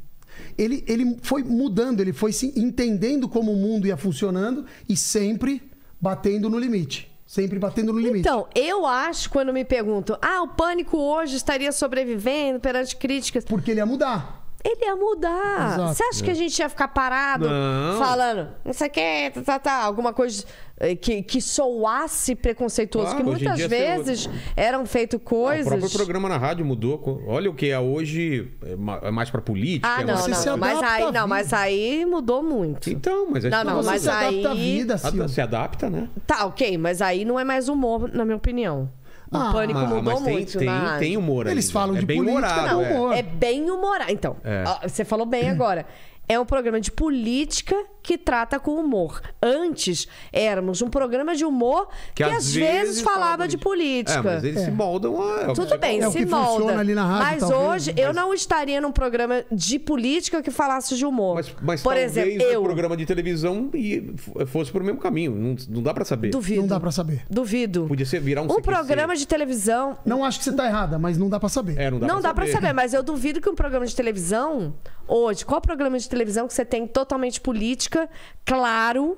Ele, ele foi mudando, ele foi se entendendo como o mundo ia funcionando e sempre batendo no limite. Sempre batendo no limite. Então, eu acho, quando me perguntam, ah, o pânico hoje estaria sobrevivendo perante críticas. Porque ele ia mudar. Ele ia mudar. Exato. Você acha que a gente ia ficar parado Não. falando, isso aqui é, tá, tá, tá, alguma coisa eh, que, que soasse preconceituoso? Claro, que muitas vezes eram feitas O coisas. próprio programa na rádio mudou. Olha o que é hoje, é é mais pra política. Ah, é não, mais- Você se não. Mas adapta aí, à não, vida. mas aí mudou muito. Então, mas é Não, não, Você mas se adapta à aí- vida, Ad- Sil. Se adapta, né? Tá, ok, mas aí não é mais humor, na minha opinião. O Ah, pânico Ah, mudou mas tem, muito. tem, na... tem humor Eles falam é de bem política, humorado, não, é. humor. É bem humorado. Então, É. ó, você falou bem agora. É um programa de política que trata com humor. Antes, éramos um programa de humor que, às vezes, falava de política. É, mas eles se moldam a... é o Tudo que- bem, É se que molda. funciona ali na rádio, mas talvez, hoje eu não estaria num programa de política que falasse de humor. Mas, mas Por talvez exemplo, o eu programa de televisão e- fosse pro mesmo caminho. Não, não dá pra saber. duvido. Não dá pra saber. Duvido. Podia ser virar um um CQC. programa de televisão Não acho que você tá errada, mas não dá pra saber. É, não dá não pra dá pra saber. saber, mas eu duvido que um programa de televisão, hoje, qual programa de televisão que você tem totalmente política, claro?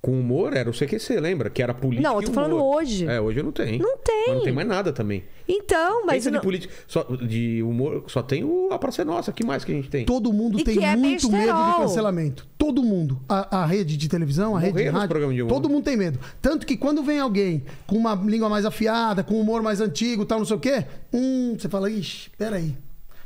Com humor era o CQC, lembra? Que era política Não, eu e tô falando hoje. É, hoje não tem. Não tem. Mas não tem mais nada também. Então, mas. Pensa não- de política... Só, de humor, só tem o A Praça é Nossa. O que mais que a gente tem? Todo mundo E tem é muito medo de cancelamento. Todo mundo. A, a rede de televisão, a rede de Morreram rádio. de humor. Todo mundo tem medo. Tanto que quando vem alguém com uma língua mais afiada, com humor mais antigo, tal, não sei o quê, hum, você fala, ixi, peraí.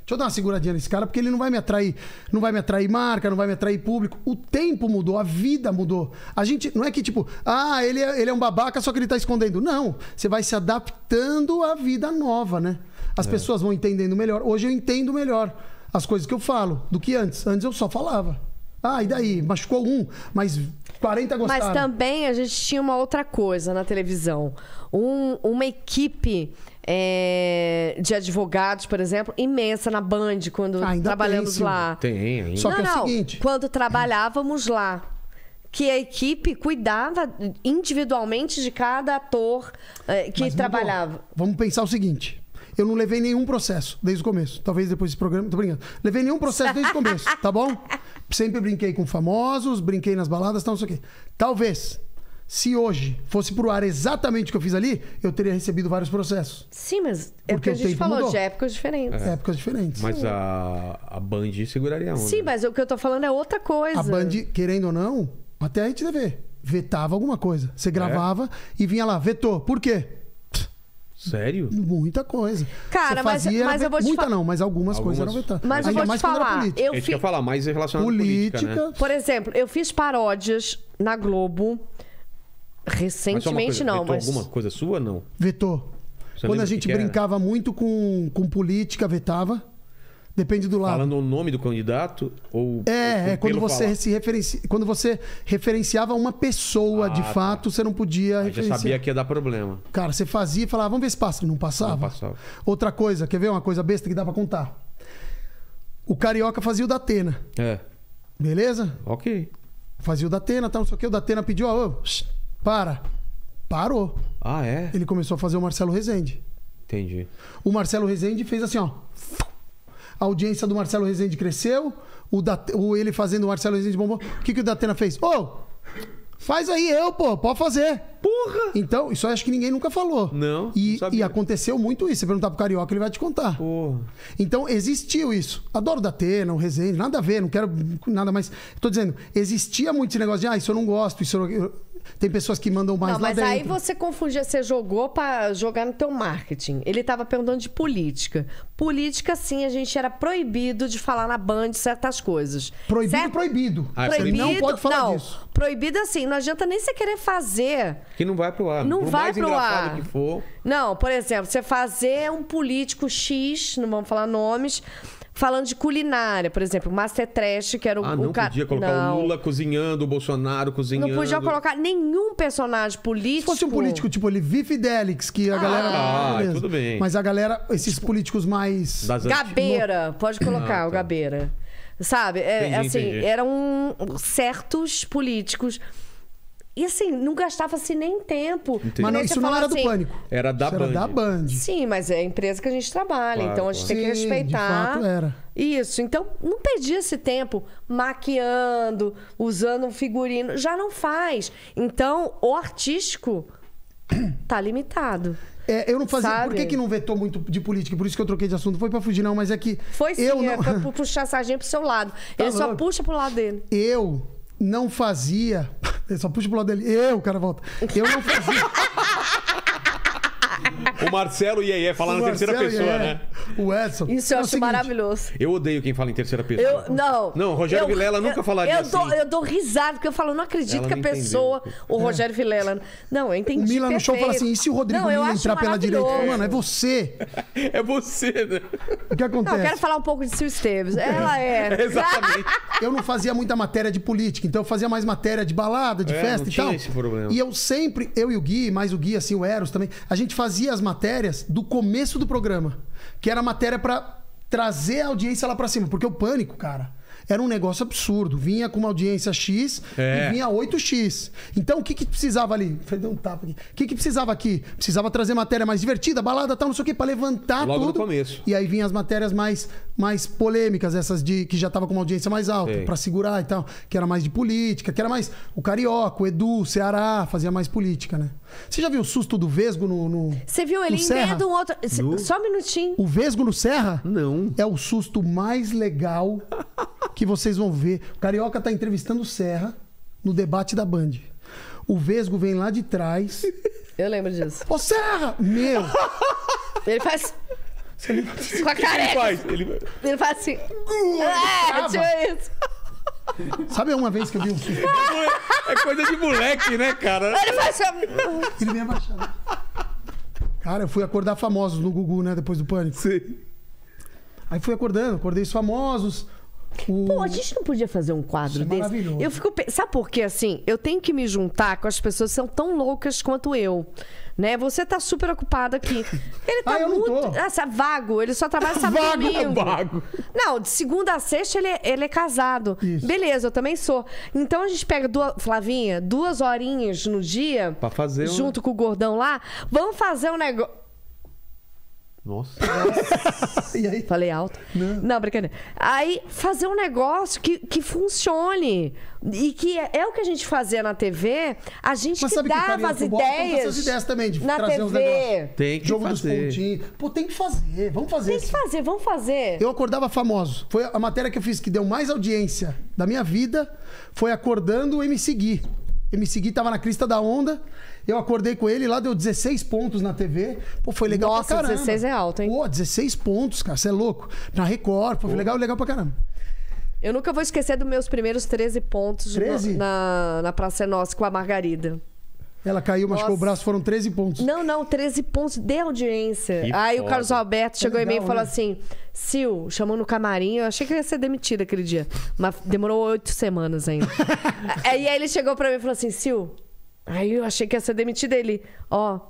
Deixa eu dar uma seguradinha nesse cara, porque ele não vai me atrair, não vai me atrair marca, não vai me atrair público. O tempo mudou, a vida mudou. A gente não é que tipo, ah, ele é, ele é um babaca, só que ele tá escondendo. Não, você vai se adaptando à vida nova, né? As pessoas vão entendendo melhor. Hoje eu entendo melhor as coisas que eu falo do que antes. Antes eu só falava. Ah, e daí? Machucou um, mas 40 gostaram. Mas também a gente tinha uma outra coisa na televisão. Um- uma equipe é, de advogados, por exemplo, imensa na Band, quando Ah, ainda trabalhamos tem, lá. Tem ainda. Só não, que é o não. seguinte- Quando trabalhávamos lá. Que a equipe cuidava individualmente de cada ator eh, que Mas mudou. trabalhava. Vamos pensar o seguinte. Eu não levei nenhum processo desde o começo. Talvez depois desse programa. Tô brincando. Levei nenhum processo desde o começo, tá bom? Sempre brinquei com famosos, brinquei nas baladas, tal, não sei o quê. Talvez, se hoje fosse pro ar exatamente o que eu fiz ali, eu teria recebido vários processos. Sim, mas é o Porque que a o gente falou, mudou. de épocas diferentes. Épocas diferentes. Mas a, a Band seguraria a onda. Sim, mas o que eu tô falando é outra coisa. A Band, querendo ou não, até a gente TV, vetava alguma coisa. Você gravava e vinha lá, vetou. Por quê? Sério? Muita coisa. Cara, Você mas- fazia, mas eu vou te Muita falar- não, mas algumas, coisas eram Algumas. vetadas. Mas eu vou te falar, política. eu fi- falar mais relacionado política, Política. né? Por exemplo, eu fiz paródias na Globo Recentemente coisa, não, vetou mas. alguma coisa sua, não? Vetou. Você Quando a que gente que era? brincava muito com, com política, vetava. Depende do lado. Falando o nome do candidato? Ou, É, é quando você falar? se referencia, quando você referenciava uma pessoa de Ah, tá. fato, você não podia Aí já referenciar. sabia que ia dar problema. Cara, você fazia e falava, vamos ver se passa. Não passava? Não passava. Outra coisa, quer ver uma coisa besta que dá pra contar? O Carioca fazia o da Atena, É, beleza? ok. Fazia o da Atena, tal, não sei o que. O da Atena pediu, ó, shh, para. Parou. Ah, é? Ele começou a fazer o Marcelo Rezende. Entendi. O Marcelo Rezende fez assim, ó. A audiência do Marcelo Rezende cresceu. O, da, o ele fazendo o Marcelo Rezende bombou. O que, que o Datena fez? Ô, faz aí eu, pô, pode fazer. Porra! Então, isso eu acho que ninguém nunca falou. Não, E, não sabia. e aconteceu muito isso. Você perguntar pro Carioca, ele vai te contar. Porra. Então, existiu isso. Adoro o Datena, o Rezende, nada a ver, não quero nada mais. Tô dizendo, existia muito esse negócio de, ah, isso eu não gosto, isso eu não... Tem pessoas que mandam mais Não, lá mas dentro. aí você confundia, você jogou pra jogar no teu marketing. Ele tava perguntando de política. Política, sim, a gente era proibido de falar na Band certas coisas. Proibido, Certo? proibido. Ah, Você proibido, não pode falar não, disso. Proibido assim, não adianta nem você querer fazer. Que não vai pro ar. Não Por vai mais pro ar. que for. Não, por exemplo, você fazer um político X, não vamos falar nomes, falando de culinária, por exemplo, Master Trash, que era o, Ah, o não ca- podia colocar Não. o Lula cozinhando, o Bolsonaro cozinhando. Não podia colocar nenhum personagem Se político. fosse um político tipo Levi Fidelix, que a galera. Ah, beleza. tudo bem. Mas a galera, esses políticos mais. Das antigas. Gabeira, pode colocar Ah, tá. o Gabeira. Sabe? É, Entendi, assim, entendi. eram certos políticos. E assim, não gastava-se nem tempo. Entendi. Mas não, isso não era do assim, pânico. Era da Isso Band. era da Band. Sim, mas é a empresa que a gente trabalha, Claro, então a gente tem que claro. Sim, de respeitar. fato era. Isso, então não perdia esse tempo maquiando, usando um figurino, já não faz. Então, o artístico tá limitado. É, eu não fazia. Sabe? Por que, que não vetou muito de política? Por isso que eu troquei de assunto. Foi pra fugir, não, mas é que. Foi sim, eu é, não, pu- puxar a sardinha pro seu lado. Ele só louco. puxa pro lado dele. eu não fazia. Só puxa pro lado dele. Eu, cara, volta. Eu não fazia. O Marcelo e aí falar O na terceira Marcelo, pessoa, é, né? O Edson. Isso eu É o acho seguinte, maravilhoso. Eu odeio quem fala em terceira pessoa. Eu, não. Não, Rogério eu- Vilela nunca eu, falaria eu assim. Dou, eu dou risada, porque eu falo, não acredito Ela que a não pessoa. entendeu. O Rogério Vilela. Não, eu entendi. O Mila no show fala assim: e se o Rodrigo Não, Mila entrar pela direita? Mano, é você. É você, né? O que Não, acontece? eu quero falar um pouco de Sil Esteves. Ela é. Exatamente. eu não fazia muita matéria de política, então eu fazia mais matéria de balada, de É, festa não e tinha tal. esse problema. E eu sempre, eu e o Gui, mais o Gui, assim, o Eros também, a gente fazia as matérias do começo do programa, que era matéria pra trazer a audiência lá pra cima, porque o pânico, cara. Era um negócio absurdo. Vinha com uma audiência X É. e vinha 8X. Então, o que que precisava ali? Falei, deu um tapa aqui. O que que precisava aqui? Precisava trazer matéria mais divertida, balada, tal, não sei o quê, pra levantar Logo no tudo. começo. E aí vinham as matérias mais, mais polêmicas, essas de que já tava com uma audiência mais alta, Sei. pra segurar e tal, que era mais de política, que era mais o Carioca, o Edu, o Ceará, fazia mais política, né? Você já viu o susto do Vesgo no, no Você viu ele no Serra? emenda um outro. Nu? Só um minutinho. O Vesgo no Serra? Não. É o susto mais legal que vocês vão ver. O Carioca tá entrevistando o Serra no debate da Band. O Vesgo vem lá de trás. Eu lembro disso. Ô, Serra! Meu! Ele faz. Com a Ele careca. faz. Ele... Ele faz assim. É, trava. tipo isso. Sabe uma vez que eu vi um susto? É coisa de moleque, né, cara? Ele faz assim. Ele vem abaixado. Cara, eu fui acordar famosos no Gugu, né? Depois do pânico. Aí fui acordando, acordei os famosos. O... Pô, a gente não podia fazer um quadro Isso é desse. Eu fico. Sabe por quê? Assim, eu tenho que me juntar com as pessoas que são tão loucas quanto eu. Né? Você tá super ocupado aqui. Ele tá Ah, muito. Essa, vago, ele só trabalha sábado Vago, e domingo. vago. Não, de segunda a sexta ele, é- ele é casado. Isso. Beleza, eu também sou. Então a gente pega duas. Flavinha, duas horinhas no dia. Pra fazer um- Junto com o gordão lá. Vamos fazer um negócio. Nossa. E aí? Falei alto. Não. brincadeira. Aí, fazer um negócio que, que funcione. E que é, é o que a gente fazia na TV. A gente Mas que que dava Carioca as ideias. essas ideias também, de na trazer uns TV. negócios. Tem que Jogo fazer. dos pontinhos. Pô, tem que fazer. Vamos fazer Tem que fazer, vamos fazer. Eu acordava famoso. Foi a matéria que eu fiz que deu mais audiência da minha vida. Foi acordando o MC Gui. MC Gui tava na crista da onda. Eu acordei com ele, lá deu 16 pontos na TV. Pô, foi legal Nossa, pra caramba. 16 é alto, hein? Pô, 16 pontos, cara. Você é louco. Na Record. Pô, foi legal, legal pra caramba. Eu nunca vou esquecer dos meus primeiros 13 pontos no- 13? na, na Praça é Nossa com a Margarida. Ela caiu, machucou Nossa. o braço, foram 13 pontos. Não, não, 13 pontos de audiência. Que Aí o foda. Carlos Alberto chegou em mim e legal, falou né? assim: Sil, chamou no camarim, eu achei que eu ia ser demitida aquele dia. Mas demorou oito semanas ainda. aí ele chegou pra mim e falou assim: Sil, aí eu achei que ia ser demitida. Ele, ó,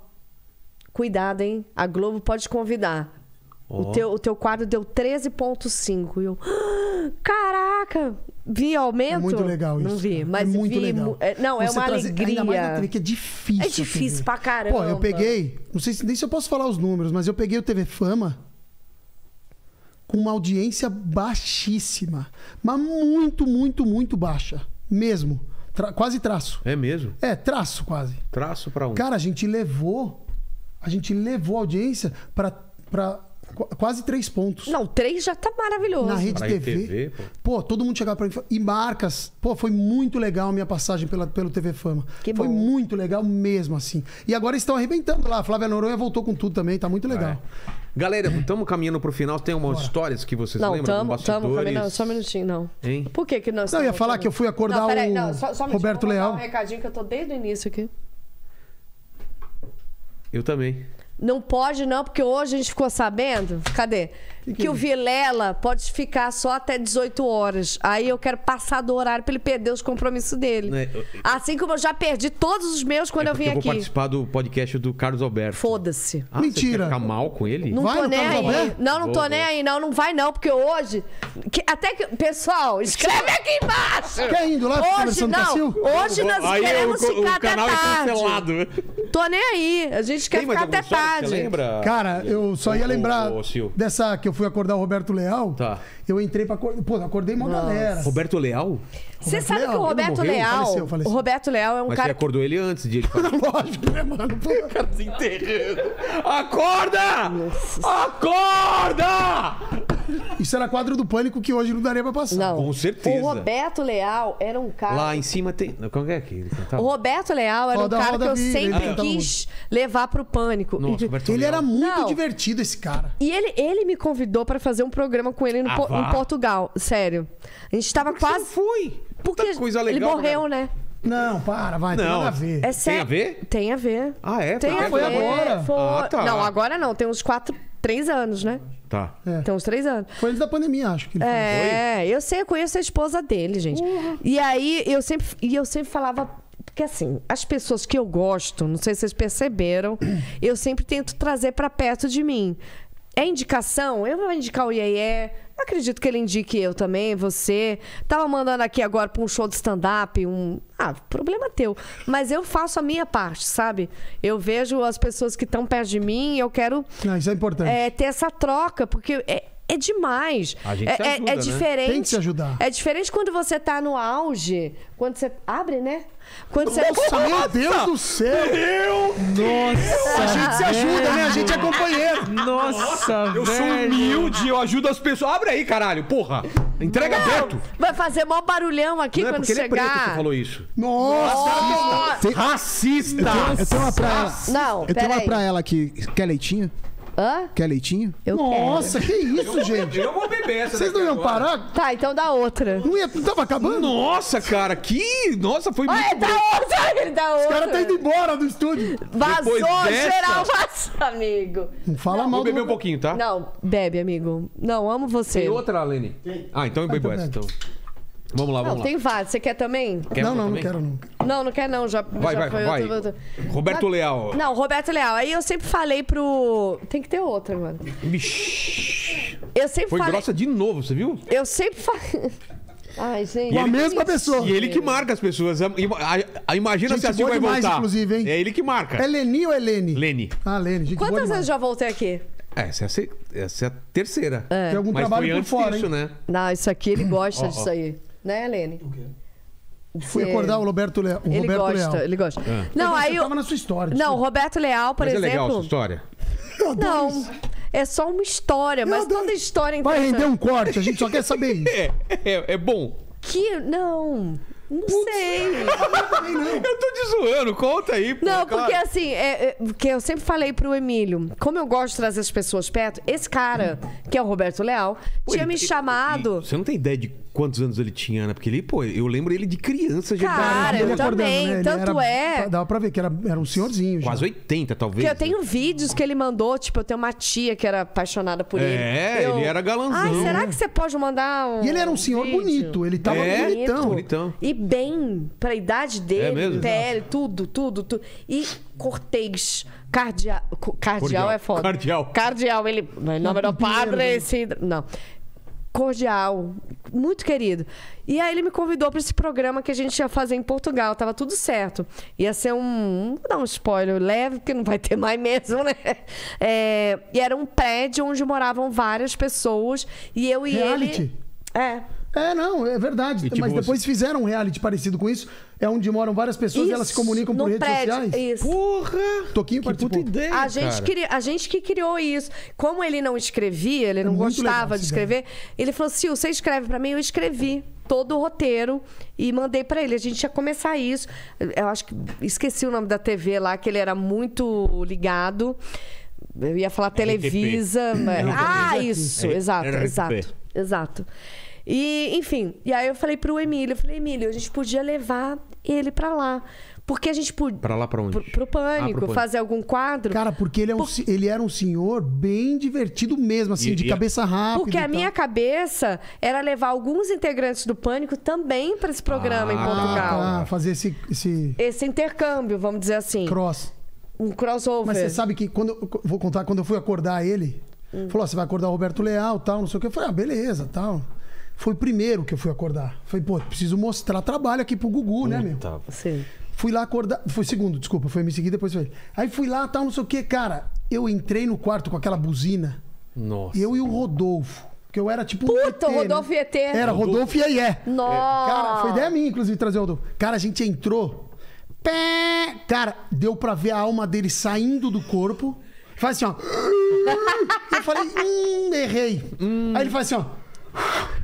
cuidado, hein? A Globo pode convidar. Ó. O, teu, o teu quadro deu 13,5. E eu, "Ah, caraca! Vi aumento? É muito legal isso. Não vi, cara. mas é muito vi. legal. é, Não, é Você uma trazer- alegria. Ainda mais na TV, que é difícil. É difícil pra caramba. Pô, eu peguei, não sei se, nem se eu posso falar os números, mas eu peguei o TV Fama com uma audiência baixíssima. Mas muito, muito, muito baixa. Mesmo. Tra- quase traço. É mesmo? É, traço quase. Traço pra um. Cara, a gente levou. A gente levou a audiência qu- quase três pontos. Não, três já tá maravilhoso. Na rede Pra TV. ITV, pô. pô. todo mundo chegava pra mim e marcas. Pô, foi muito legal a minha passagem pela, pelo TV Fama. Que foi bom. muito legal mesmo, assim. E agora estão arrebentando lá. A Flávia Noronha voltou com tudo também, tá muito legal. Galera, estamos caminhando pro final. Tem umas histórias que vocês Não, lembram? tamo, dos tamo, bastidores? não, só um minutinho, não. Hein? Por que que nós Não, eu ia estamos falar fazendo? que eu fui acordar não, peraí, o não, só, só um minutinho, Roberto Leal. um recadinho que eu tô desde o início aqui. Eu também. Não pode não, porque hoje a gente ficou sabendo, cadê? Que, o Vilela pode ficar só até 18 horas. Aí eu quero passar do horário pra ele perder os compromissos dele. Né, eu- Assim como eu já perdi todos os meus quando é eu vim eu vou aqui. participar do podcast do Carlos Alberto. Foda-se. Ah, Mentira. Você quer ficar mal com ele? Não Vai tô nem Carlos aí. Alberto? Não, não tô Vou, nem vou. aí, não. Não vai não, porque hoje. que- até que. Pessoal, escreve aqui embaixo! Quer indo lá Hoje não. Hoje nós Aí queremos o, ficar o canal até é tarde. cancelado. Tô nem aí. A gente quer Tem ficar até que tarde. Lembra? Cara, eu só ia lembrar dessa que eu fui acordar o Roberto Leal. Tá. Eu entrei pra acordar. Pô, acordei uma galera. Roberto Leal? Você sabe que Leal, o ele Roberto morreu? Leal. Faleceu, faleceu. O Roberto Leal é um Mas você cara. acordou ele antes de ele fazer. Lógico, né, mano? Pô, Desenterrando. Acorda! Acorda! Isso era quadro do pânico que hoje não daria pra passar. Não. Com certeza. O Roberto Leal era um cara. Lá em cima tem. Como é que ele cantava? O Roberto Leal era Roda, um cara roda, que eu ele sempre cantava quis levar pro pânico. Nossa, E- Roberto Ele Leal. era muito Não. divertido, esse cara. E ele, ele me convidou pra fazer um programa com ele no Ah, Po- em Portugal. Sério. A gente tava Por que você quase. não foi. Porque coisa ele legal. morreu, cara. né? Não, para, vai, tem Não. nada a ver. É sério. a ver? Tem a ver. Ah, é? Tem a Foi ver. agora? Foi- Ah, tá. Não, agora não. Tem uns quatro, três anos, né? Tá. É. Tem uns três anos. Foi antes da pandemia, acho que ele fez. É, eu sei, eu conheço a esposa dele, gente. E aí eu sempre, e eu sempre falava. Porque assim, as pessoas que eu gosto, não sei se vocês perceberam, eu sempre tento trazer pra perto de mim. É indicação? Eu vou indicar o Iê. Não acredito que ele indique eu também, você. Tava mandando aqui agora pra um show de stand-up, um. Ah, problema teu. Mas eu faço a minha parte, sabe? Eu vejo as pessoas que estão perto de mim e eu quero Não, isso é importante. é, ter essa troca, porque é, é demais. A gente é, se é- ajuda, é né? diferente. Tem que se ajudar. É diferente quando você tá no auge, quando você abre, né? Quando você Nossa, meu Deus do céu! Nossa! A gente se ajuda, né? A gente é companheiro. Nossa, Eu sou velho. humilde, eu ajudo as pessoas. Abre aí, caralho, porra. Entrega aberto. vai fazer mó barulhão aqui Não é quando porque ele é preto que chegar. falou isso. Nossa! Tem- Racista! Eu tenho uma pra ela. Não, Eu tenho uma pra ela aqui. Quer leitinho? Hã? Quer leitinho? Eu Nossa, que isso, gente? Eu vou beber essa Vocês não iam parar? quero. Tá, então dá outra. Não, ia, não tava acabando? Nossa, cara, que. Nossa, foi Olha, muito. dá outra, ele dá outra. O cara tá indo embora do estúdio. Vazou, dessa- geral vazou, amigo. Não fala mal Vou beber um pouquinho, tá? Não, bebe, amigo. Não, amo você. Tem outra, Lene? Ah, então eu bebo então essa, bebe. então. Vamos lá, Não, vamos lá. tem vários. Você quer também? Quer Não, não, não também? quero nunca. Não, não quer não. Já, Vai, já vai, foi vai. outra- outra. Roberto Leal. Não, Roberto Leal. Aí eu sempre falei pro. Tem que ter outra agora. Bicho. Eu sempre Foi falei. grossa de novo, você viu? Eu sempre falei. Ai, gente. Com a mesma pessoa. E ele que marca as pessoas. A- a- a- Imagina Gente se a Sil vai demais, voltar. inclusive, hein? É ele que marca. É Leni ou é Lene? Lene. Ah, Lene. Gente Quantas vezes já voltei aqui? Essa é a, essa é a terceira. É. Tem algum Mas trabalho foi antes fora, disso, hein? né? Não, isso aqui ele gosta Ó, disso aí. Né, Helene? O quê? Fui acordar o Roberto, Le... o Ele Roberto gosta, Leal. ele gosta. Ah. Não, aí você eu... tava na sua história. Não, o Roberto Leal, por Mas é legal a sua exemplo. história. não, é só uma história, mas adoro. toda história é Vai render um corte, a gente só quer saber isso. É, é, é bom. Que. Não. Não sei. Eu tô te zoando, conta aí, pô. Não, porque assim, é, é, porque eu sempre falei pro Emílio, como eu gosto de trazer as pessoas perto, esse cara, que é o Roberto Leal, Pô, tinha ele- me ele- chamado. e Você não tem ideia de quantos anos ele tinha, né? Porque ele, pô, eu lembro ele de criança já. Cara, Ele eu também. né? Ele Tanto era- é. Dava pra ver que era, era um senhorzinho já. Quase 80, talvez. Que eu tenho vídeos que ele mandou, tipo, eu tenho uma tia que era apaixonada por ele. É, Eu- ele era galanzão. Ai, será que você pode mandar um. E ele era um senhor vídeo? bonito, ele tava É? bonitão. Bonitão. E bem, pra idade É dele, mesmo? pele, tudo, tudo, tudo. E cortês, Cardeal Cordial. é foda. Cardeal. Cardeal, ele. Em nome do padre, Cidra- Não. Cordial, muito querido. E aí ele me convidou para esse programa que a gente ia fazer em Portugal, tava tudo certo. Ia ser um. Vou dar um spoiler leve, porque não vai ter mais mesmo, né? É, e era um prédio onde moravam várias pessoas. E eu e Reality? ele. É. É, não, é verdade. E, tipo, Mas você- depois fizeram um reality parecido com isso. É onde moram várias pessoas e elas se Isso, comunicam por redes prédio, sociais. Isso. Porra! Toquinho Que participou. puta ideia, A gente, queria, a gente que criou isso. Como ele não escrevia, ele não É muito legal gostava de escrever, ele falou: Sil, você escreve pra mim? Eu escrevi todo o roteiro e mandei pra ele. A gente ia começar isso. Eu acho que esqueci o nome da TV lá, que ele era muito ligado. Eu ia falar Televisa. mas- Ah, isso, exato, exato, exato. E, enfim, e aí eu falei pro Emílio, eu falei, Emílio, a gente podia levar ele pra lá. Porque a gente podia. Pra lá pra onde? Pro, pro pânico, Ah, pro Pânico. fazer algum quadro. Cara, porque ele, é um, se- ele era um senhor bem divertido mesmo, assim, E- de e- cabeça rápida. Porque a minha cabeça era levar alguns integrantes do Pânico também para esse programa em Ah, Portugal. Ah, fazer esse, esse Esse intercâmbio, vamos dizer assim. cross. Um crossover. Mas você sabe que quando eu vou contar, quando eu fui acordar ele, Hum. falou: ó, você vai acordar o Roberto Leal, tal, não sei o que. Eu falei, ah, beleza, tal. Foi o primeiro que eu fui acordar. Falei, pô, preciso mostrar trabalho aqui pro Gugu, né, meu? Puta. Sim. Fui lá acordar. Foi segundo, desculpa, foi me seguir, depois foi. Aí fui lá, tal, não sei o que, cara. Eu entrei no quarto com aquela buzina. Nossa. Eu e o Rodolfo. Que eu era tipo. um Puta, ET, né? Rodolfo e ET. Era, Rodolfo e Ié. Nossa. Cara, foi ideia minha, inclusive, trazer o Rodolfo. Cara, a gente entrou. Pé! Cara, deu pra ver a alma dele saindo do corpo. Faz assim, ó. Eu falei, hum, errei. Aí ele faz assim, ó.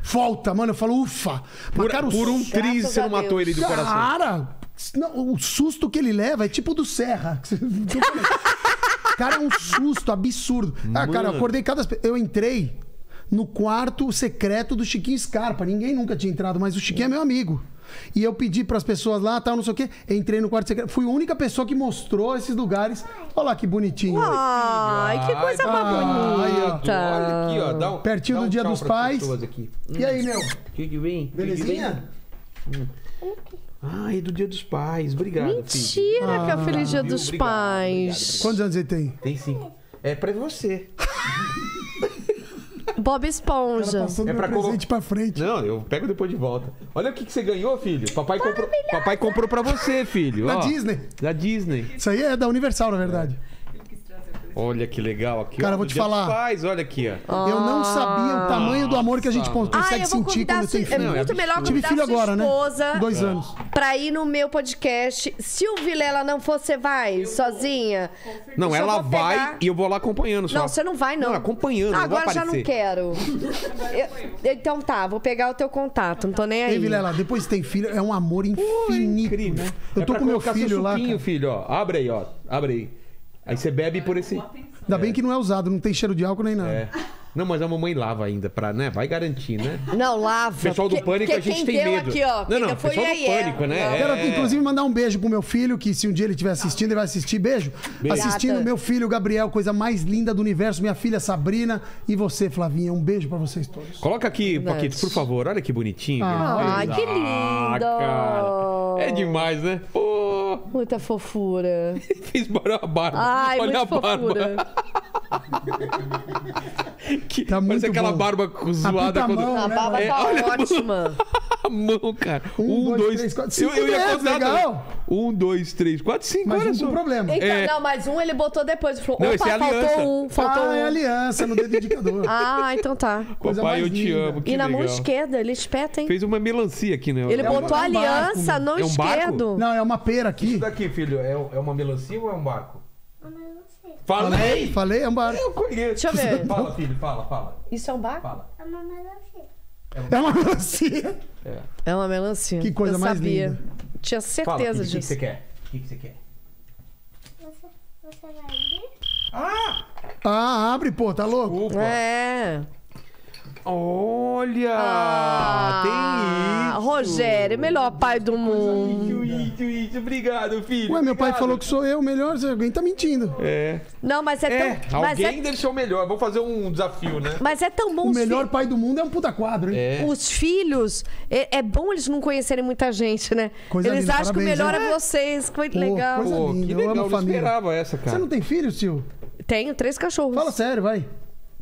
Volta, mano. Eu falo, ufa. Por, cara, por um triz você não matou ele do coração. Cara, não, o susto que ele leva é tipo do Serra. cara, é um susto absurdo. Ah, cara, eu acordei cada. Eu entrei no quarto secreto do Chiquinho Scarpa. Ninguém nunca tinha entrado, mas o Chiquinho é meu amigo. E eu pedi pras pessoas lá, tal, não sei o quê. Entrei no quarto secreto. Fui a única pessoa que mostrou esses lugares. Olha lá que bonitinho. Ai, que coisa mais bonita. Olha aqui, ó. Dá um, Pertinho dá do um Dia tchau dos Pais. E aí, meu? Tudo bem? Tudo Belezinha? bem? Ai, do Dia dos Pais. Obrigado, filho. Mentira que é o Feliz Dia dos Obrigado, Pais. Quantos anos ele tem? Tem sim. É pra você. Bob Esponja. É pra presente pra frente. Não, eu pego depois de volta. Olha o que, que você ganhou, filho. Papai comprou, papai comprou pra você, filho. Da ó. Disney. Da Disney. Isso aí é da Universal, na verdade. Olha que legal aqui. Cara, ó, vou te falar. Pais, olha aqui, ó. Eu não sabia o tamanho do amor que a gente con- Ah, consegue eu vou sentir quando tem é filho. É muito melhor. Tive filho agora, né? esposa Dois anos. pra ir no meu podcast. Se o Vilela não for, você vai sozinha? Não, ela vai e eu vou lá acompanhando só. Não, você não vai, não. Não, acompanhando, Agora já não quero. Eu- então tá, vou pegar o teu contato, não tô nem aí. Ei, Vilela, depois tem filho, é um amor infinito. Incrível. né? Eu É tô pra com meu filho lá. filho, ó. Abre aí, ó. Abre aí. Aí você bebe por esse. Ainda bem que não é usado, não tem cheiro de álcool nem nada. É. Não, mas a mamãe lava ainda pra, né? Vai garantir, né? Não, lava. Pessoal do porque- Pânico, a gente quem tem deu medo. Aqui, ó, Não, não, pessoal do. Pânico, né? É. Quero, inclusive, mandar um beijo pro meu filho, que se um dia ele estiver assistindo, ele vai assistir. Beijo. Assistindo Gata. meu filho, Gabriel, coisa mais linda do universo. Minha filha, Sabrina. E você, Flavinha. Um beijo pra vocês todos. Coloca aqui. Paquito, por favor. Olha que bonitinho. Ah, Ai, que Ah, lindo. cara. É demais, né? Pô, Muita fofura. fez barulho a barba. Ai, Olha muito a barba. Que, Tá parece muito aquela bom. barba zoada puta quando. mão, A né? barba É, tá olha a mão. ótima. A mão, cara. Um, dois, três, quatro, cinco eu, eu ia dedos, contar. legal. Um, dois, três, quatro, cinco. Mas olha um só. problema. Então, É. não, mas um ele botou depois. Ele falou, Não, opa, esse é aliança. faltou um, faltou Ah, é um. aliança no dedo indicador. Ah, então tá. Coisa Papai, mais eu te linda. amo. Que E na mão legal. esquerda, ele espeta, hein? Fez uma melancia aqui, né? Ele É um- botou a é um barco, aliança no É um barco? esquerdo. Não, é uma pera aqui. Isso daqui, filho, é, é uma melancia ou é um barco? Falei, Falei! falei, é um barco. Eu conheço. Deixa eu ver. Fala, filho, fala, fala. Isso é um barco? Fala. É uma melancia. É uma melancia. É uma melancia. Que coisa Eu mais sabia. linda. Tinha Fala, certeza filho, o que que disso. você quer? O que que você quer? Você, você vai abrir? Ah, abre, pô, tá louco? Opa. É. Olha! Ah, tem isso! Rogério, melhor pai do mundo. Isso, isso, isso. Obrigado, filho. Ué, meu pai Obrigado. falou que sou eu o melhor, alguém tá mentindo. É. Não, mas é É, tão. mas, alguém é, deve ser o melhor. Vamos fazer um desafio, né? mas é tão bom O melhor pai do mundo é um puta quadro, hein? É. Os filhos, é, é bom eles não conhecerem muita gente, né? Coisa eles linda, acham que o melhor é vocês. Que Pô, legal. coisa Pô, linda, que eu legal. amo Eu não família. esperava essa, cara. Você não tem filho, Sil? Tenho três cachorros. Fala sério, vai.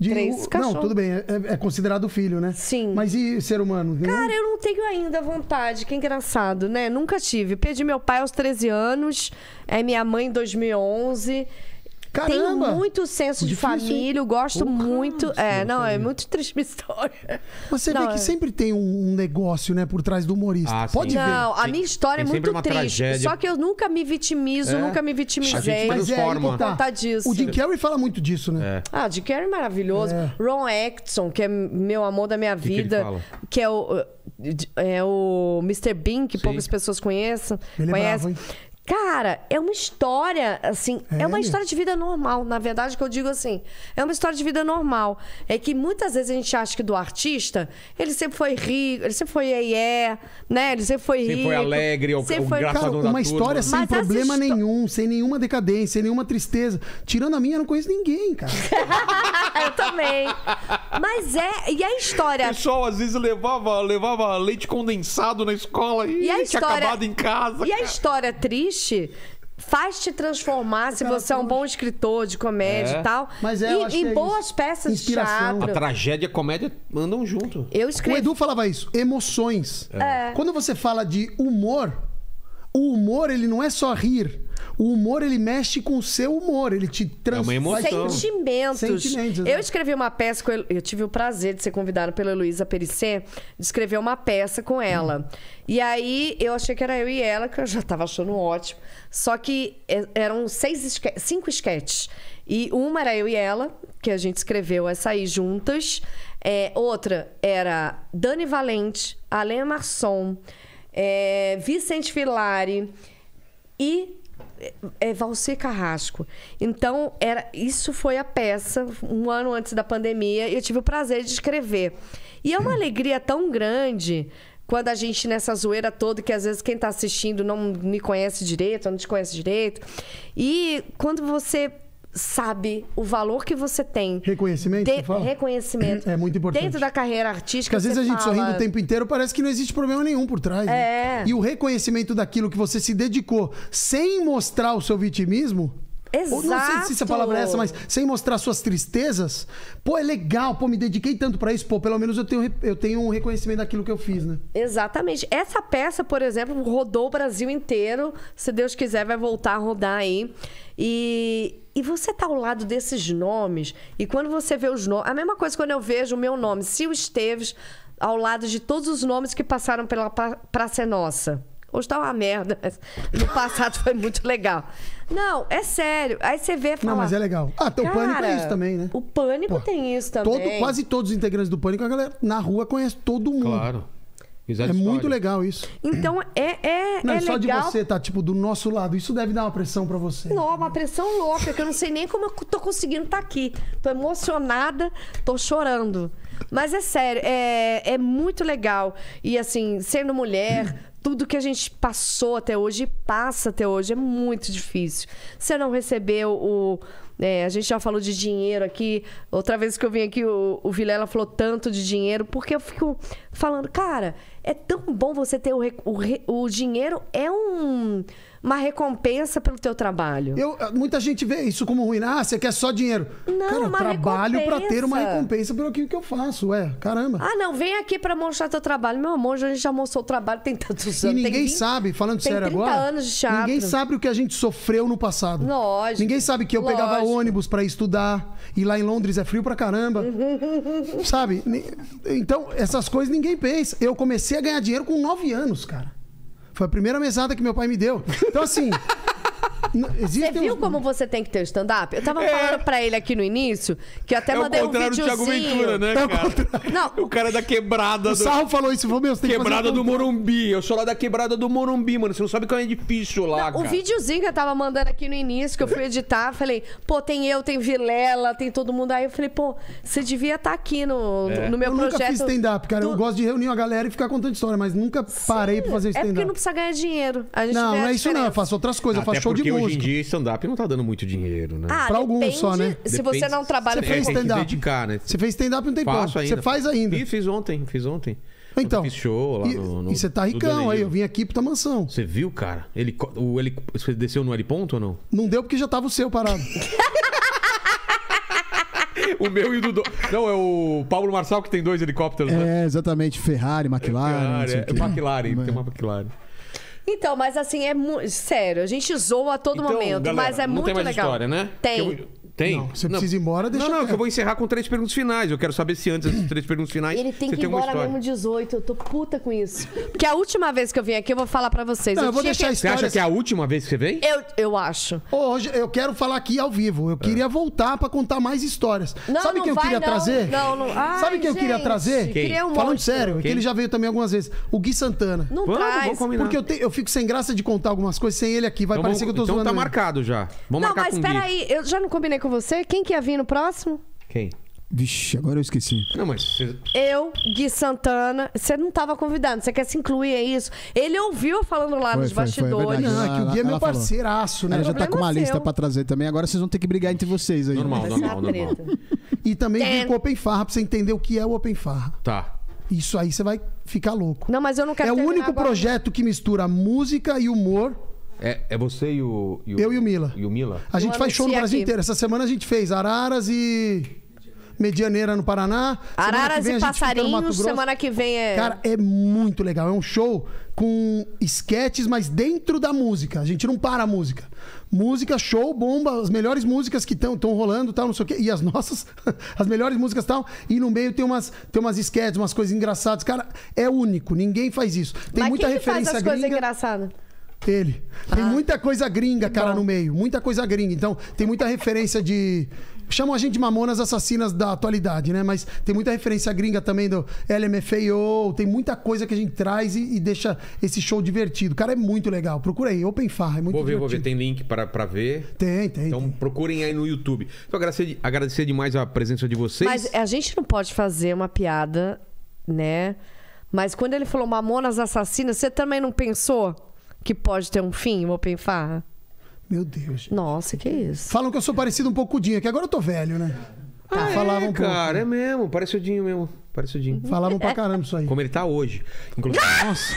De- Três cachorros. Não, tudo bem, é, é considerado filho, né? Sim. Mas e ser humano? Cara, eu não tenho ainda vontade, que engraçado, né? Nunca tive. Perdi meu pai aos 13 anos, é minha mãe em 2011. Caramba! Tenho muito senso de Difícil, hein? família, eu gosto Porra, muito. É, não, é muito triste minha história. Mas você Não, vê que é- sempre tem um negócio, né, por trás do humorista. Ah, sim. Pode ver. Não, a minha história é tem sempre muito uma triste. tragédia. Só que eu nunca me vitimizo, É. nunca me A vitimizei. gente Mas é que tá. Por conta disso. O Jim Carrey fala muito disso, né? É. Ah, de Carrey é maravilhoso. É. Ron Atkinson, que é meu amor da minha que ele vida. fala? Que é o, é o Mr. Bean, que poucas pessoas conhecem. Ele é conhecem. bravo, Cara, é uma história, assim, é, É uma história de vida normal. Na verdade, que eu digo assim, é uma história de vida normal. É que muitas vezes a gente acha que do artista, ele sempre foi rico, ele sempre foi iê, né? Ele sempre foi rico. Sempre foi alegre, o- sempre o foi... Cara, uma história sem Mas problema histó- nenhum, sem nenhuma decadência, sem nenhuma tristeza. Tirando a minha, eu não conheço ninguém, cara. eu também. Mas é, e a O história pessoal às vezes levava, levava leite condensado na escola e, E a tinha história- acabado em casa. E a cara. história triste faz te transformar se você é um bom escritor de comédia É. e tal. Mas é, em que é boas isso. peças Inspiração. de A teatro. tragédia e a comédia andam junto. Eu O escrevi. Edu falava isso, emoções. É. Quando você fala de humor, o humor ele não é só rir. O humor ele mexe com o seu humor, ele te transforma. É uma emoção. Sentimentos. Sentimentos, Eu exato. escrevi uma peça com. Eu tive o prazer de ser convidada pela Luísa Perissé de escrever uma peça com ela. E aí eu achei que era eu e ela, que eu já tava achando ótimo. Só que é, eram seis esque- cinco esquetes. E uma era eu e ela, que a gente escreveu essa aí juntas. É, outra era Dani Valente, Alain Marçom, é, Vicente Filari e é Valcer Carrasco. Então, era, isso foi a peça, um ano antes da pandemia, eu tive o prazer de escrever. E é uma alegria tão grande quando a gente, nessa zoeira toda, que às vezes quem está assistindo não me conhece direito, não te conhece direito. E quando você sabe o valor que você tem. Reconhecimento, de- você reconhecimento. É muito importante. Dentro da carreira artística. Porque às vezes a gente fala- sorrindo o tempo inteiro parece que não existe problema nenhum por trás. né? É. E o reconhecimento daquilo que você se dedicou sem mostrar o seu vitimismo. Ou não sei se essa palavra é essa, mas sem mostrar suas tristezas. Pô, é legal, pô, me dediquei tanto pra isso. Pô, pelo menos eu tenho, eu tenho um reconhecimento daquilo que eu fiz, né? Exatamente. Essa peça, por exemplo, rodou o Brasil inteiro. Se Deus quiser, vai voltar a rodar aí. E, e você tá ao lado desses nomes. E quando você vê os nomes. A mesma coisa quando eu vejo o meu nome, Sil Esteves, ao lado de todos os nomes que passaram pela pra- Praça é Nossa. Hoje tá uma merda, mas no passado foi muito legal. Não, é sério. Aí você vê e fala. Não, mas é legal. Ah, então o Pânico é "Cara, isso também, né? O Pânico Pô, tem isso também. Todo, quase todos os integrantes do Pânico, a galera na rua conhece todo mundo. Claro. É história. muito legal isso. Então é, é, Não, é só legal. de você tá, tipo, do nosso lado, isso deve dar uma pressão pra você. Não, uma pressão louca, que eu não sei nem como eu tô conseguindo estar aqui. Tô emocionada, tô chorando. Mas é sério, é, é muito legal. E assim, sendo mulher, tudo que a gente passou até hoje e passa até hoje é muito difícil. Você não recebeu o. é, a gente já falou de dinheiro aqui. Outra vez que eu vim aqui, o, o Vilela falou tanto de dinheiro, porque eu fico falando, cara, é tão bom você ter o, o, o dinheiro, é um, uma recompensa pelo teu trabalho. Eu, muita gente vê isso como ruim. Ah, você quer só dinheiro. Não, Cara, eu trabalho pra ter uma recompensa. pelo que eu faço. Ué, caramba. Ah, não, vem aqui pra mostrar teu trabalho. Meu amor, a gente já mostrou o trabalho tem tantos e anos. ninguém tem 20 sabe, falando sério 30 agora. anos de teatro. Ninguém sabe o que a gente sofreu no passado. Lógico. Ninguém sabe que eu pegava Lógico. ônibus pra estudar. E lá em Londres é frio pra caramba. sabe? Então, essas coisas ninguém pensa. Eu comecei a ganhar dinheiro com 9 anos, cara. Foi a primeira mesada que meu pai me deu. Então, assim. Você viu uns- como você tem que ter o stand-up? Eu tava falando pra ele aqui no início, que eu até É o mandei um contrário do Thiago. Ventura, né, É o cara? Não, O cara da quebrada O do... Sarro falou isso, falou, meu, você tem que fazer Quebrada um do contra- Morumbi. Eu sou lá da quebrada do Morumbi, mano. Você não sabe como é difícil lá, o cara. videozinho que eu tava mandando aqui no início, que eu fui editar, falei, pô, tem eu, tem Vilela, tem todo mundo. Aí eu falei, pô, você devia estar aqui no, É. no meu Eu projeto. nunca fiz stand-up, cara. Eu do- gosto de reunir a galera e ficar contando história, mas nunca parei pra fazer É porque não stand-up. precisa ganhar dinheiro. A gente Não, não é isso não. Eu faço outras coisas. Eu Até faço show de porque hoje em música. dia stand-up não tá dando muito dinheiro, né? Ah, Pra alguns só, né? Se Depende- você não trabalha Você fez tem stand-up? dedicar, né? Você fez stand-up um tempão. Faço ainda. Você faz ainda. Ih, fiz ontem, fiz ontem. Então. Fiz show lá e, no, no- e você tá ricão aí. Eu vim aqui pra mansão. Você viu, cara? Ele, o, ele, você desceu no heliponto ou não? Não deu porque já tava o seu parado. O meu e o do... do- Não, é o Paulo Marçal que tem dois helicópteros, né? É, exatamente. Ferrari, McLaren. não é, o quê. McLaren, tem uma McLaren. Então, mas assim, é muito. Sério, a gente zoa a todo Então, momento, galera, mas é muito legal. história, né? Tem. Eu- Tem? Não, você precisa ir embora, deixa Não, não, que eu vou encerrar com três perguntas finais. Eu quero saber se antes das três perguntas finais Ele tem você que ir tem embora história. mesmo 18. Eu tô puta com isso. Porque a última vez que eu vim aqui, eu vou falar pra vocês. Não, eu vou tinha deixar que... isso- Você acha que é a última vez que você vem? Eu, eu acho. Hoje eu quero falar aqui ao vivo. Eu queria voltar pra contar mais histórias. Não, Sabe não quem eu queria não. trazer? Não, não. Ai, Sabe quem eu queria gente, trazer? cria um Falando monstro. sério, é que Quem? ele já veio também algumas vezes. O Gui Santana. Não Vamos, traz. Porque eu, te- eu fico sem graça de contar algumas coisas sem ele aqui. Vai Então, parecer que eu tô então zoando. tá ele. marcado já. Vamos não, marcar mas com o Gui. peraí, eu já não combinei com você? Quem que ia vir no próximo? Quem? Vixe, agora eu esqueci. Não, mas... você- Eu, Gui Santana. Você não tava convidando, você quer se incluir, é isso? Ele ouviu falando lá Foi, nos foi, foi, é bastidores. verdade. Não, é que o Gui é meu parceiraço, né? Ela já tá com uma lista seu. pra trazer também. Agora vocês vão ter que brigar entre vocês aí. Normal, normal, normal. E também com o Open Farra pra você entender o que é o Open Farra. Tá. Isso aí você vai ficar louco. Não, mas eu não quero é o único agora. projeto que mistura música e humor. É, é você e o, Eu e o Mila. E o Mila? A gente faz show no Brasil aqui. inteiro. Essa semana a gente fez Araras e Medianeira no Paraná. Semana que Araras vem e a gente fica no Mato passarinhos, Grosso. semana que vem é. Cara, é muito legal. É um show com esquetes, mas dentro da música. A gente não para a música. Música, show, bomba, as melhores músicas que estão rolando, tal, não sei o quê. E as nossas, as melhores músicas tal. E no meio tem umas, tem umas esquetes, umas coisas engraçadas. Cara, é único. Ninguém faz isso. Tem mas muita quem que faz referência as coisas gringa. engraçadas? Ele. Tem muita coisa gringa, cara, Ah. bom. no meio. Muita coisa gringa. Então, tem muita referência de. Chamam a gente de mamonas assassinas da atualidade, né? Mas tem muita referência gringa também do LMFAO. Tem muita coisa que a gente traz e, e deixa esse show divertido. Cara, é muito legal. Procura aí, Open Farra. É muito Vou ver, vou ver. divertido. Tem link para, para ver. Tem, tem. Então tem. procurem aí no YouTube. Então agradecer, agradecer demais a presença de vocês. Mas a gente não pode fazer uma piada, né? Mas quando ele falou Mamonas Assassinas, você também não pensou que pode ter um fim, o Open Farra? Meu Deus. gente. Nossa, que isso. Falam que eu sou parecido um pouco com o Dinho, que agora eu tô velho, né? Ah, Falavam é, um pouco. cara, é mesmo. Parece o Dinho mesmo. Parece o Dinho. Falavam pra caramba isso aí. Como ele tá hoje. Inclusive, nossa.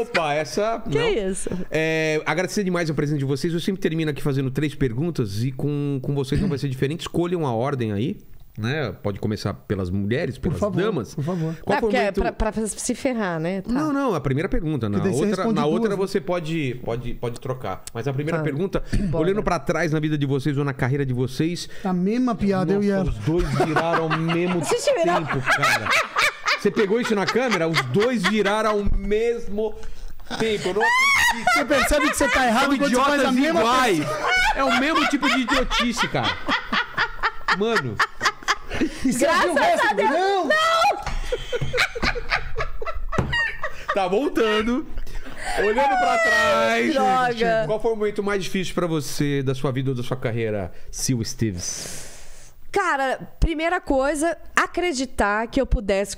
Opa, essa. Que não. isso? É, agradecer demais a presença de vocês. Eu sempre termino aqui fazendo três perguntas e com, com vocês não vai ser diferente. Escolham a ordem aí. Né? Pode começar pelas mulheres, pelas favor, damas. por favor. Qual é é momento- pra, pra se ferrar, né? Tá. Não, não, a primeira pergunta. Na outra, na duas, outra né? você pode, pode, pode trocar. Mas a primeira Tá. pergunta, Bora. olhando pra trás na vida de vocês ou na carreira de vocês, A mesma piada, eu e nossa, ela. os dois viraram ao mesmo tempo, cara. Você pegou isso na câmera? Os dois viraram ao mesmo tempo. Não. Você percebe que você tá errado São quando você faz a idiotas mesma iguais. É o mesmo tipo de idiotice, cara. Mano, E você viu o resto? Não! tá voltando. Olhando pra trás. droga. Qual foi o momento mais difícil pra você da sua vida ou da sua carreira, Sil Stevens? Cara, primeira coisa, acreditar que eu pudesse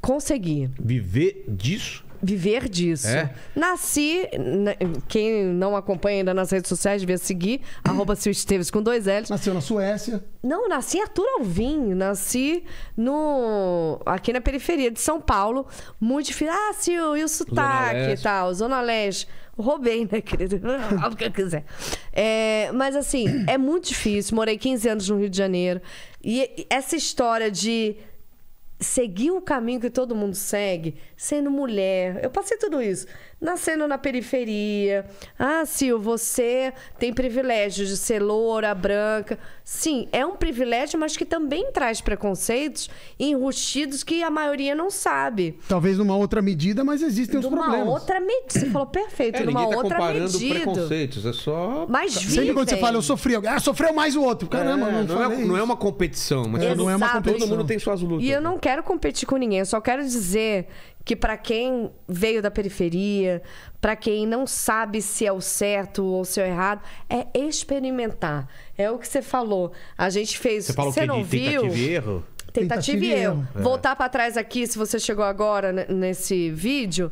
conseguir. Viver disso? Viver disso. É? Nasci, né, quem não acompanha ainda nas redes sociais devia seguir, arroba Sil Esteves com dois L's. Nasceu na Suécia. Não, nasci em Arthur Alvim, nasci no aqui na periferia de São Paulo, muito difícil. Ah, Sil, e o sotaque e tal, Zona Leste. Roubei, né, querido? Fala o que eu quiser. É, mas assim, é muito difícil. Morei 15 anos no Rio de Janeiro. E essa história de seguir o caminho que todo mundo segue, sendo mulher. Eu passei tudo isso. Nascendo na periferia. Ah, Sil, você tem privilégio de ser loura, branca. Sim, é um privilégio, mas que também traz preconceitos enrustidos que a maioria não sabe. Talvez numa outra medida, mas existem os Numa problemas. outra medida. Você falou perfeito, É, numa tá outra comparando medida. preconceitos, é só... Mas Sempre quando você vivem. fala, eu sofri, ah, sofreu mais o outro. Caramba, É, não, não, é, falei não é uma competição, mas É, não é uma competição. todo mundo tem suas lutas. E eu não quero competir com ninguém, eu só quero dizer que pra quem veio da periferia, pra quem não sabe se é o certo ou se é o errado, é experimentar. É o que você falou. A gente fez. Você fala o você quê? não De viu? tentativa e erro? Tentativa e Tentativa e erro. erro. Voltar pra trás aqui, se você chegou agora ne- nesse vídeo,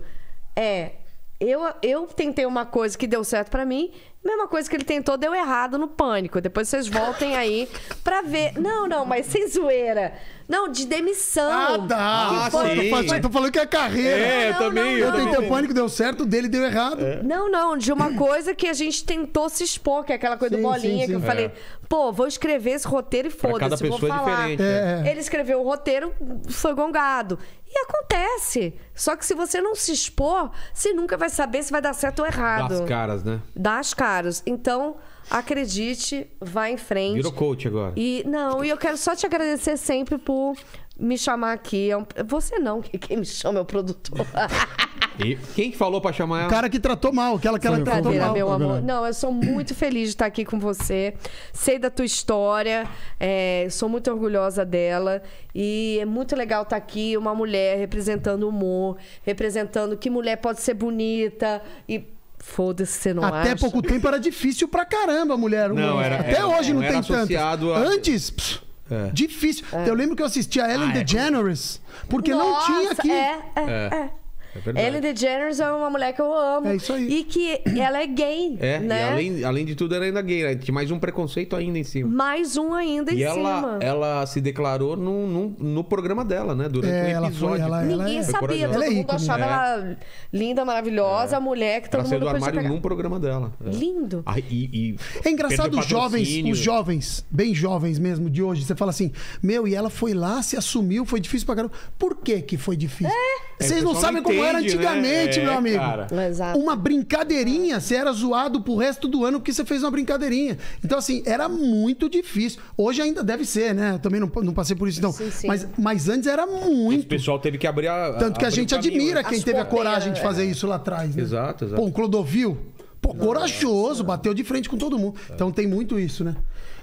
é. Eu, eu tentei uma coisa que deu certo pra mim, mesma coisa que ele tentou deu errado no pânico. Depois vocês voltem aí pra ver. Não, não, mas sem zoeira. Não, de demissão. Ah, tá. Que Ah, foi- sim. Tô falando- Tô falando que é carreira. É, Não, também. não, eu Eu não. também. tentei o pânico, deu certo, o dele deu errado. Não, não, de uma coisa que a gente tentou se expor, que é aquela coisa Sim, do bolinha, sim, que eu sim. falei, pô, vou escrever esse roteiro e foda-se, vou é falar. diferente. É. Ele escreveu o roteiro, foi gongado. Acontece. Só que se você não se expor, você nunca vai saber se vai dar certo ou errado. Das caras, né? Dá as caras. Então, acredite, vá em frente. Virou coach agora. E não, e eu quero só te agradecer sempre por me chamar aqui. É um- Você não, que quem me chama é o produtor. E quem que falou pra chamar ela? O cara que tratou mal, aquela que ela tratou Brincadeira, mal. meu amor. Não, eu sou muito feliz de estar aqui com você. Sei da tua história, é, sou muito orgulhosa dela. E é muito legal estar aqui, uma mulher representando o humor, representando que mulher pode ser bonita e. Foda-se, você não Até acha? pouco tempo era difícil pra caramba, mulher. Não, era- Até era- hoje não não tem tanto. a- Antes, pss, É. difícil. Eu lembro que eu assistia a Ellen Ah, é. DeGeneres, porque não Nossa, tinha aqui. É, é, É. é. É verdade. Ellen DeGeneres é uma mulher que eu amo. É isso aí. E que ela é gay, É, né? e além, além de tudo, era ainda gay. né? Tinha mais um preconceito ainda em cima. Mais um ainda em E ela, cima. ela se declarou no, no, no programa dela, né? Durante É, um ela foi- episódio. ela- ela Ninguém é- sabia, todo Ela é mundo ícone, achava é. ela linda, maravilhosa, a mulher que todo Ela saiu mundo do podia armário pegar. num programa dela. É. Lindo. Ah, e, e É engraçado os jovens, os jovens, bem jovens mesmo, de hoje. Você fala assim, meu, e ela foi lá, se assumiu, foi difícil pra caramba. Por que que foi difícil? É, Vocês não sabem não como era né? antigamente, É, meu amigo. cara. Exato. Uma brincadeirinha, você era zoado pro resto do ano porque você fez uma brincadeirinha. Então, assim, era muito difícil. Hoje ainda deve ser, né? Eu também não, não passei por isso, não. Sim, sim. Mas, mas antes era O muito. pessoal teve que abrir a. Tanto que a gente o caminho, admira né? quem As teve a coragem de é. fazer isso lá atrás. Né? Exato, exato. Pô, um Clodovil, pô, corajoso, bateu de frente com todo mundo. Então tem muito isso, né?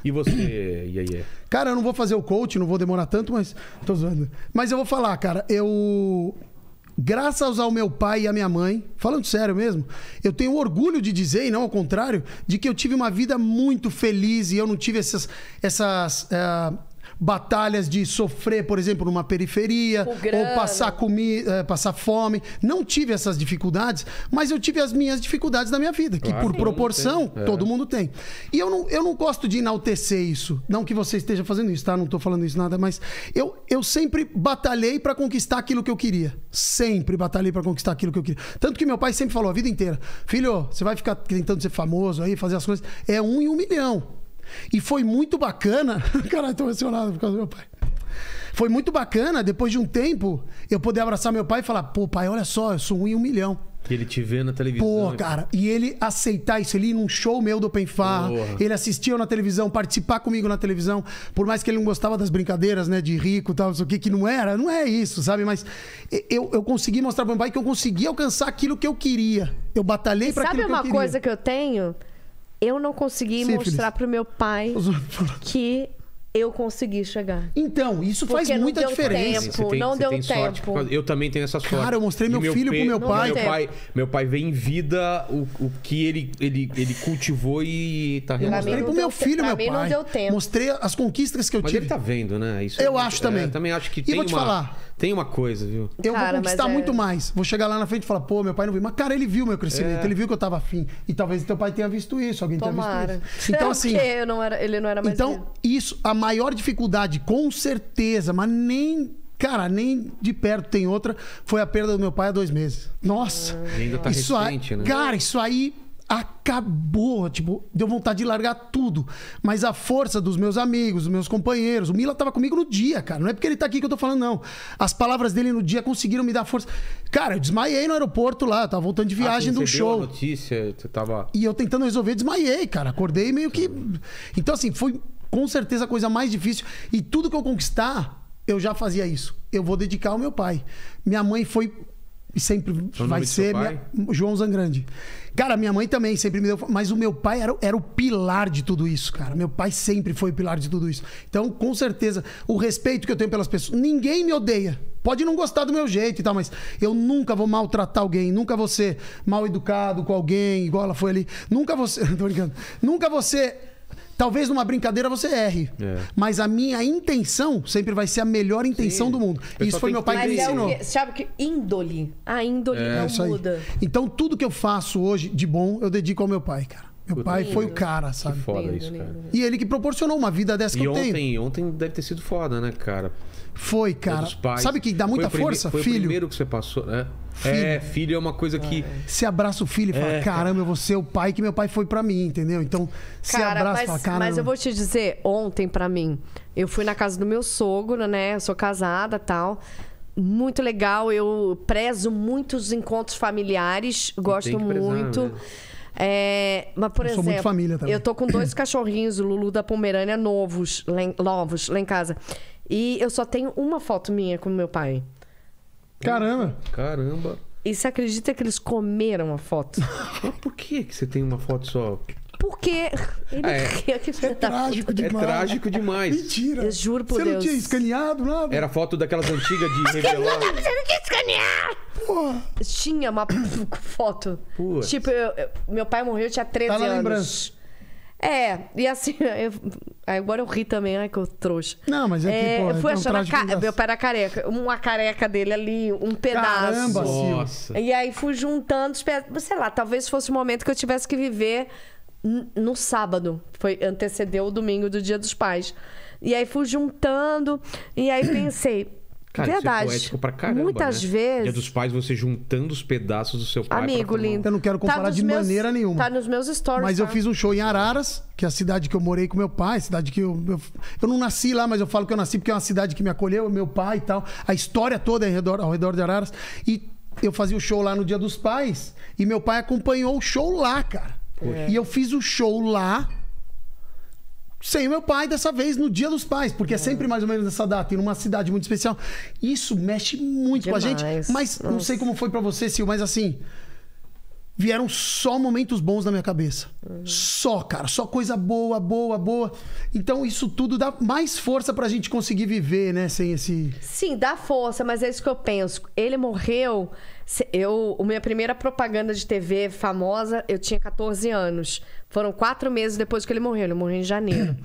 E você, e aí? Cara, eu não vou fazer o coach, não vou demorar tanto, mas. Tô zoando. Mas eu vou falar, cara, eu. Graças ao meu pai e à minha mãe, falando sério mesmo, eu tenho orgulho de dizer, e não ao contrário, de que eu tive uma vida muito feliz e eu não tive essas, essas eh, batalhas de sofrer, por exemplo, numa periferia, ou passar comida, passar fome. Não tive essas dificuldades, mas eu tive as minhas dificuldades da minha vida, que Claro, por todo mundo proporção, tem, é. todo mundo tem. E eu não, eu não gosto de enaltecer isso. Não que você esteja fazendo isso, tá? Não tô falando isso nada, mas eu, eu sempre batalhei pra conquistar aquilo que eu queria. Sempre batalhei pra conquistar aquilo que eu queria. Tanto que meu pai sempre falou a vida inteira: Filho, você vai ficar tentando ser famoso aí, fazer as coisas. É um em um milhão. E foi muito bacana. Caralho, tô emocionado por causa do meu pai. Foi muito bacana, depois de um tempo, eu poder abraçar meu pai e falar: Pô, pai, olha só, eu sou um em um milhão. Que ele te vê na televisão. Pô, cara, e ele aceitar isso, ele ir num show meu do Open Farra, ele assistir eu na televisão, participar comigo na televisão, por mais que ele não gostava das brincadeiras, né, de rico e tal, não sei o que, que não era, não é isso, sabe? Mas eu, eu consegui mostrar pro meu pai que eu consegui alcançar aquilo que eu queria. Eu batalhei pra Sabe aquilo uma que eu queria. coisa que eu tenho? Eu não consegui Sífilis. mostrar pro meu pai que eu consegui chegar. Então, isso faz Porque não muita deu diferença. tempo. não deu sorte tempo. causa- Eu também tenho essa sorte. Cara, eu mostrei E meu filho pro meu pe- pai. Meu pai, meu pai vê em vida o, o que ele, ele, ele cultivou e tá mim Mostrei pro meu filho, pra meu mim não pai. deu tempo. Mostrei as conquistas que eu Mas tive. ele tá vendo, né? Isso Eu é- acho também. é, também acho que E tem vou te uma, falar. Tem uma coisa, viu? Eu Cara, vou conquistar mas é- muito mais. Vou chegar lá na frente e falar, pô, meu pai não viu. Mas, cara, ele viu meu crescimento, É. ele viu que eu tava afim. E talvez teu pai tenha visto isso, alguém Tomara. tenha visto isso. Então, assim. Porque eu não era, ele não era mais Então, isso, a maior dificuldade, com certeza, mas nem. Cara, nem de perto tem outra, foi a perda do meu pai há dois meses. Nossa! E ainda tá isso aí, recente, né? Cara, isso aí acabou. Tipo, deu vontade de largar tudo. Mas a força dos meus amigos, dos meus companheiros. O Mila tava comigo no dia, cara. Não é porque ele tá aqui que eu tô falando, não. As palavras dele no dia conseguiram me dar força. Cara, eu desmaiei no aeroporto lá. Eu tava voltando de viagem Ah, de um você deu a show. notícia, você tava. E eu tentando resolver, desmaiei, cara. Acordei meio que. Então, assim, foi com certeza a coisa mais difícil. E tudo que eu conquistar, eu já fazia isso. Eu vou dedicar ao meu pai. Minha mãe foi. E sempre O vai ser. minha- João Zangrande. Cara, minha mãe também sempre me deu. Mas o meu pai era, era o pilar de tudo isso, cara. Meu pai sempre foi o pilar de tudo isso. Então, com certeza, o respeito que eu tenho pelas pessoas. Ninguém me odeia. Pode não gostar do meu jeito e tal, mas eu nunca vou maltratar alguém, nunca vou ser mal educado com alguém, igual ela foi ali. Nunca vou ser. Tô brincando. Nunca vou ser. Talvez numa brincadeira você erre. É. Mas a minha intenção sempre vai ser a melhor intenção Sim. do mundo. O Isso foi meu que pai que me é ensinou. o que. Sabe que? Índole. A índole É não muda. Então, tudo que eu faço hoje de bom, eu dedico ao meu pai, cara. Meu pai foi o cara, sabe? Foda Lindo, isso, cara. lindo. E ele que proporcionou uma vida dessa que E eu tenho. ontem, ontem deve ter sido foda, né, cara? Foi, cara. Sabe que dá Foi muita o prime- força? Foi o filho. primeiro que você passou, né? Filho. É, filho é uma coisa que. Você abraça o filho e fala: É. caramba, eu vou ser o pai que meu pai foi pra mim, entendeu? Então, você Cara, abraça e mas, fala: caramba. mas eu vou te dizer, ontem pra mim, eu fui na casa do meu sogro, né? Eu sou casada tal. Muito legal, eu prezo muitos encontros familiares, gosto tem que prezar, muito. né? É, mas, por Eu sou exemplo, muito família também. eu tô com dois cachorrinhos, o Lulu da Pomerânia, novos, lá em, novos, lá em casa. E eu só tenho uma foto minha com meu pai. Caramba. Caramba. E você acredita que eles comeram a foto? Mas por que, que você tem uma foto só? Porque ele É. quer que filho da Trágico É demais. trágico demais. Mentira. Eu juro por Você não Deus. tinha escaneado nada? Era foto daquelas antigas de revelar. Porra. Tinha uma foto. Putz. Tipo, eu- eu- meu pai morreu, eu tinha 13 Tá na anos. lembrança. É, e assim, eu, aí agora eu ri também, ai que eu trouxa. Não, mas é que, pô, eu fui é um achando a trágico ca... Meu pai era careca, uma careca dele ali, um pedaço. Caramba. Nossa. E aí fui juntando, os pedaços. sei lá, talvez fosse o momento que eu tivesse que viver no sábado. Foi antecedeu o domingo do Dia dos Pais. E aí fui juntando, e aí pensei, Cara, verdade. isso é poético pra caramba. muitas né? vezes Dia dos pais, você juntando os pedaços do seu pai. Amigo lindo. Eu não quero comparar nos de maneira nenhuma. Tá nos meus stories. Mas eu tá? fiz um show em Araras, que é a cidade que eu morei com meu pai, cidade que eu, eu. eu não nasci lá, mas eu falo que eu nasci porque é uma cidade que me acolheu, meu pai e tal. A história toda é ao redor, ao redor de Araras. E eu fazia o show lá no Dia dos Pais, e meu pai acompanhou o show lá, cara. E eu fiz o show lá. Sem o meu pai dessa vez no Dia dos Pais, porque é sempre mais ou menos nessa data, e numa cidade muito especial. Isso mexe muito com a gente. Demais. Mas não Nossa. sei como foi pra você, Sil, mas assim, vieram só momentos bons na minha cabeça. Só, cara, só coisa boa, boa, boa. Então isso tudo dá mais força pra gente conseguir viver, né, sem esse Sim, dá força, mas é isso que eu penso. Ele morreu. Eu, a minha primeira propaganda de TV famosa, eu tinha 14 anos. Foram quatro meses depois que ele morreu. Ele morreu em janeiro.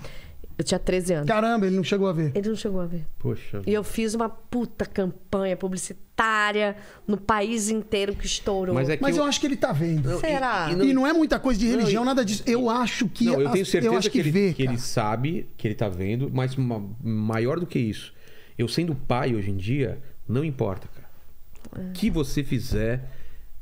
Eu tinha 13 anos. Caramba, ele não chegou a ver. Ele não chegou a ver. Poxa. E eu fiz uma puta campanha publicitária no país inteiro que estourou. Mas é que Mas eu eu- acho que ele tá vendo. Será? E não é muita coisa de religião, e- nada disso. Eu acho que Não, eu tenho certeza acho que, ele, vê, que ele sabe, que ele tá vendo, mas ma- maior do que isso. Eu sendo pai hoje em dia, não importa, cara. O que você fizer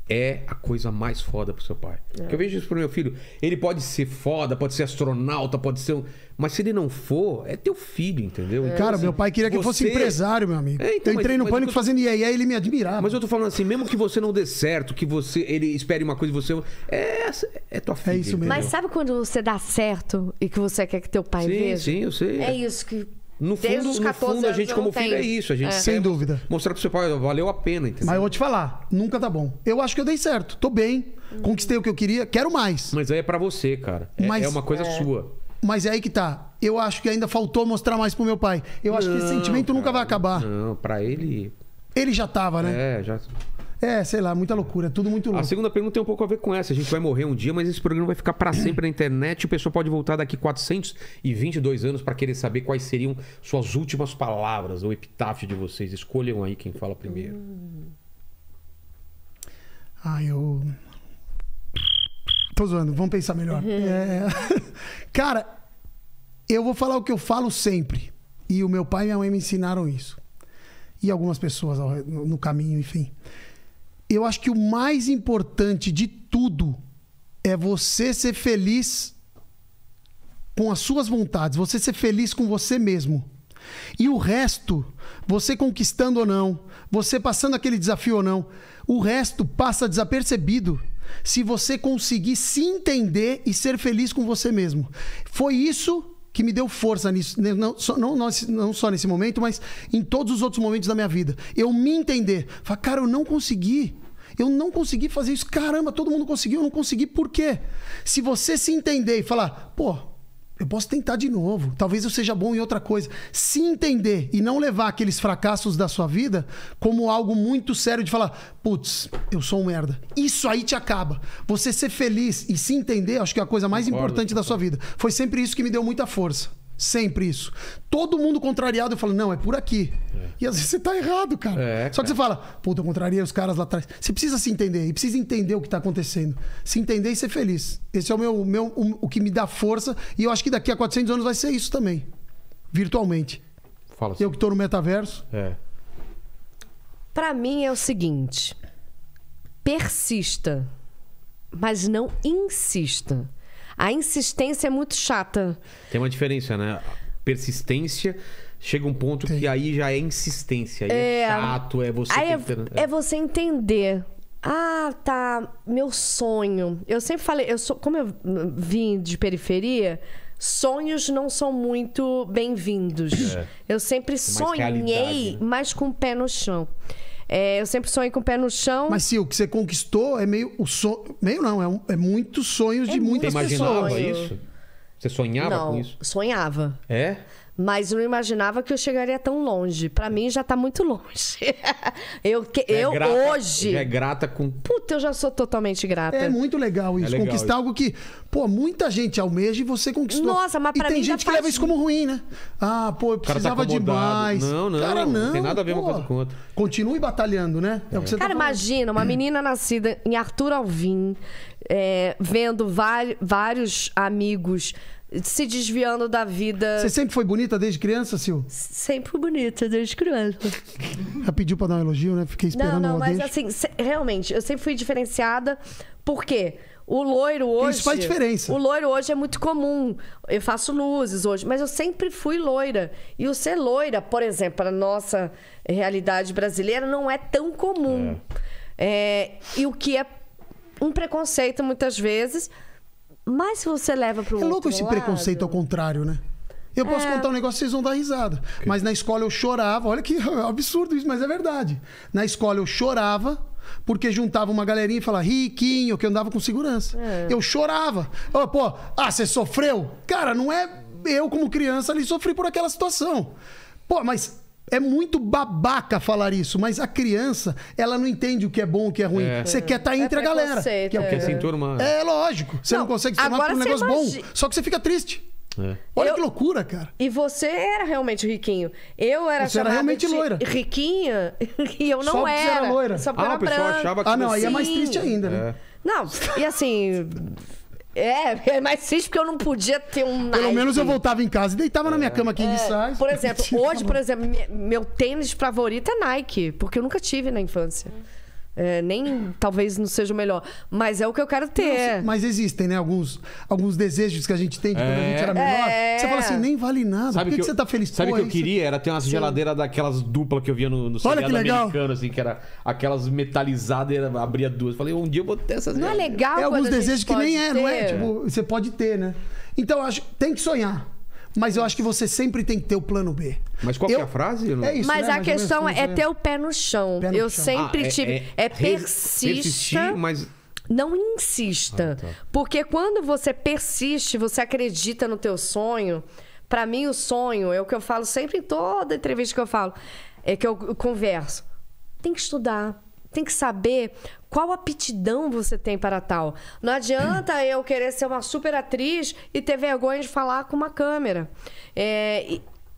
é a coisa mais foda pro seu pai. Porque Eu vejo isso pro meu filho. Ele pode ser foda, pode ser astronauta, pode ser um. Mas se ele não for, é teu filho, entendeu? Então, Cara, assim, meu pai queria que eu fosse você- empresário, meu amigo. É, então, eu entrei mas- no mas pânico eu fazendo IE, ele me admirava. Mas eu tô falando assim, mesmo que você não dê certo, que você ele espere uma coisa e você. É, é tua filha. isso mesmo. entendeu? Mas sabe quando você dá certo e que você quer que teu pai Sim, veja? sim, eu sei. É isso que. No desde fundo, os no 14 fundo a gente, como não filho, é tenho. isso. A gente É. Sem dúvida. Mostrar pro seu pai, valeu a pena, entendeu? Mas eu vou te falar, nunca tá bom. Eu acho que eu dei certo. Tô bem, conquistei o que eu queria, quero mais. Mas aí é pra você, cara. É, Mas- é uma coisa sua. Mas é aí que tá. Eu acho que ainda faltou mostrar mais pro meu pai. Eu acho que esse Não, sentimento nunca cara, vai acabar. Não, pra ele. Ele já tava, né? É, já. É, sei lá, muita loucura. Tudo muito A louco. segunda pergunta tem um pouco a ver com essa. A gente vai morrer um dia, mas esse programa vai ficar pra sempre na internet. O pessoal pode voltar daqui 422 anos pra querer saber quais seriam suas últimas palavras, o epitáfio de vocês. Escolham aí quem fala primeiro. Ah, eu. Tô zoando, vamos pensar melhor. É... Cara, eu vou falar o que eu falo sempre. E o meu pai e minha mãe me ensinaram isso. E algumas pessoas no caminho, enfim. Eu acho que o mais importante de tudo é você ser feliz com as suas vontades, você ser feliz com você mesmo. E o resto, você conquistando ou não, você passando aquele desafio ou não, o resto passa desapercebido se você conseguir se entender e ser feliz com você mesmo. Foi isso que me deu força nisso, né, não só, não, não, só nesse momento, mas em todos os outros momentos da minha vida. Eu me entender. Falar, cara, eu não consegui. Eu não consegui fazer isso. Caramba, todo mundo conseguiu, eu não consegui. Por quê? Se você se entender e falar, pô, eu posso tentar de novo. Talvez eu seja bom em outra coisa. Se entender e não levar aqueles fracassos da sua vida como algo muito sério de falar, putz, eu sou um merda. Isso aí te acaba. Você ser feliz e se entender, acho que é a coisa mais Concordo, importante da sua vida. Foi sempre isso que me deu muita força. Sempre isso. Todo mundo contrariado, eu falo, não, é por aqui. E às vezes você tá errado, cara. É, Só que você fala, puta, eu contrariei os caras lá atrás. Você precisa se entender e precisa entender o que tá acontecendo. Se entender e ser feliz. Esse é o meu, o meu o, o que me dá força. E eu acho que daqui a 400 anos vai ser isso também. Virtualmente. Fala assim. Eu que tô no metaverso. É. Pra mim é o seguinte: persista, mas não insista. A insistência é muito chata. Tem uma diferença, né? Persistência chega um ponto que aí já é insistência. Aí é, É. chato, é você Aí é, tentando- é você entender. Ah, tá. Meu sonho. Eu sempre falei, eu sou, como eu vim de periferia, sonhos não são muito bem-vindos. É. Eu sempre sonhei, realidade, né? mas com o pé no chão. É, eu sempre sonhei com o pé no chão. Mas se o que você conquistou é meio. O so... Meio não, é, um- é muitos sonhos de É Você muitas imaginava pessoas. isso? Você sonhava não, com isso? sonhava. É? Mas eu não imaginava que eu chegaria tão longe. Pra mim já tá muito longe. eu que- é eu grata- hoje. Já é grata com. Puta, eu já sou totalmente grata. É muito legal isso. É legal conquistar isso. algo que, pô, muita gente almeja e você conquistou. Nossa, mas pra e tem mim já gente que leva faz- isso como ruim, né? Ah, pô, eu tá precisava acomodado. demais. Não, não, Cara, não não. tem nada a ver uma pô. coisa com outra. Continue batalhando, né? É, o que você Cara, tá imagina uma menina nascida em Arthur Alvim, é, vendo vários amigos se desviando da vida. Você sempre foi bonita desde criança, Sil? Sempre bonita, desde criança. Já pediu pra dar um elogio, né? Fiquei Não, esperando não, o mas deixa. assim, se- realmente, eu sempre fui diferenciada. Por quê? O loiro hoje. Isso faz diferença. O loiro hoje é muito comum. Eu faço luzes hoje, mas eu sempre fui loira. E o ser loira, por exemplo, para nossa realidade brasileira, não é tão comum. É, e o que é um preconceito muitas vezes. Mas se você leva para o É louco esse preconceito ao contrário, né? Eu posso É. contar um negócio, vocês vão dar risada. Mas na escola eu chorava. Olha que absurdo isso, mas é verdade. Na escola eu chorava porque juntava uma galerinha e falava riquinho, que eu andava com segurança. É. Eu chorava. Ô, pô, ah, você sofreu? Cara, não é eu como criança ali sofri por aquela situação. Pô, mas é muito babaca falar isso, mas a criança, ela não entende o que é bom, o que é ruim. É. Você quer estar É entre a galera. Que é o é. que se enturmar. é lógico. Você não, Não, consegue se tornar por um negócio bom. Só que você fica triste. É. Olha Eu- que loucura, cara. E você era realmente riquinho. Eu era Você era realmente de loira. riquinha e eu não Só porque você era. era loira. Só porque Ah, era o pessoal branca. achava que Ah, não, aí é mais triste ainda, né? É. Não, e assim. É, é mais triste porque eu não podia ter um Pelo Nike. menos eu voltava em casa e deitava na minha cama É, king size. Por exemplo, hoje, por exemplo, me- meu tênis favorito é Nike, porque eu nunca tive na infância. É, nem talvez não seja o melhor, mas é o que eu quero ter. Mas existem, né? Alguns, alguns desejos que a gente tem de quando a É. gente era menor. É. Você fala assim, nem vale nada. Por que, que, eu- você tá feliz? Sabe o que eu queria? Era ter umas geladeiras daquelas duplas que eu via no, no que legal. americano, assim, que era aquelas metalizadas e era- abria duas. Falei, um dia eu vou ter essas Não é legal É alguns desejos que nem é, não é? Tipo, você pode ter, né? Então, eu acho tem que sonhar. Mas eu acho que você sempre tem que ter o plano B. Mas qual Eu- que é a frase? Eu É isso, Mas né? a menos questão é ter o pé no chão. Pé no eu chão. sempre Ah, tive. É, res- persista. Persistir, mas... Não insista. Ah, tá. Porque quando você persiste, você acredita no teu sonho. Pra mim, o sonho é o que eu falo sempre em toda entrevista que eu falo. É que eu converso. Tem que estudar. Tem que saber qual aptidão você tem para tal. Não adianta eu querer ser uma super atriz e ter vergonha de falar com uma câmera. É,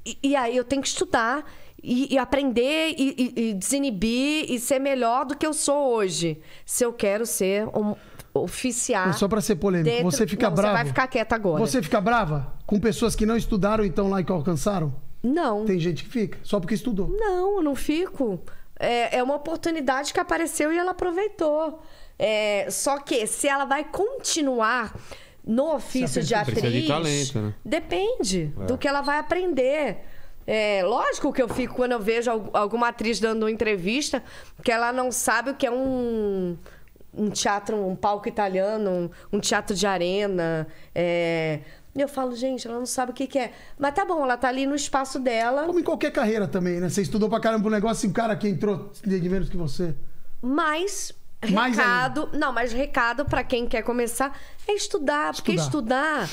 e, e- aí eu tenho que estudar e, e aprender e, e- e desinibir e ser melhor do que eu sou hoje. Se eu quero ser um oficiar. Só pra ser polêmico, dentro- você fica Não, bravo. Você vai ficar quieta agora. Você fica brava com pessoas que não estudaram e estão lá e que alcançaram? Não. Tem gente que fica, só porque estudou. Não, eu não fico. É, é uma oportunidade que apareceu e ela aproveitou. É, só que se ela vai continuar no ofício de atriz, de talento, né? depende do que ela vai aprender. É, lógico que eu fico quando eu vejo al- alguma atriz dando uma entrevista que ela não sabe o que é um, um teatro, um palco italiano, um, um teatro de arena. É, eu falo, gente, ela não sabe o que, que é. Mas tá bom, ela tá ali no espaço dela. Como em qualquer carreira também, né? Você estudou pra caramba um negócio e um cara que entrou de menos que você. Mas Mais recado, não, mas recado pra quem quer começar é estudar, porque estudar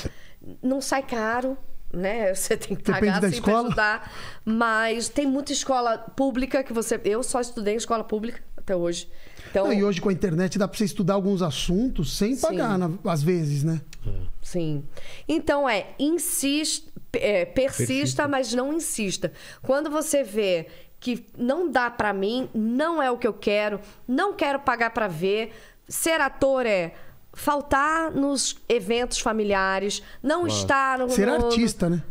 não sai caro, né? Você tem que Depende pagar assim estudar, mas tem muita escola pública que você, eu só estudei em escola pública até hoje. Então, Não, e hoje com a internet dá pra você estudar alguns assuntos sem pagar, na- às vezes, né? Sim. Então é, insista, é, persista, Persista. mas não insista. Quando você vê que não dá pra mim, não é o que eu quero, não quero pagar pra ver, ser ator é faltar nos eventos familiares, não estar no Ser artista, né?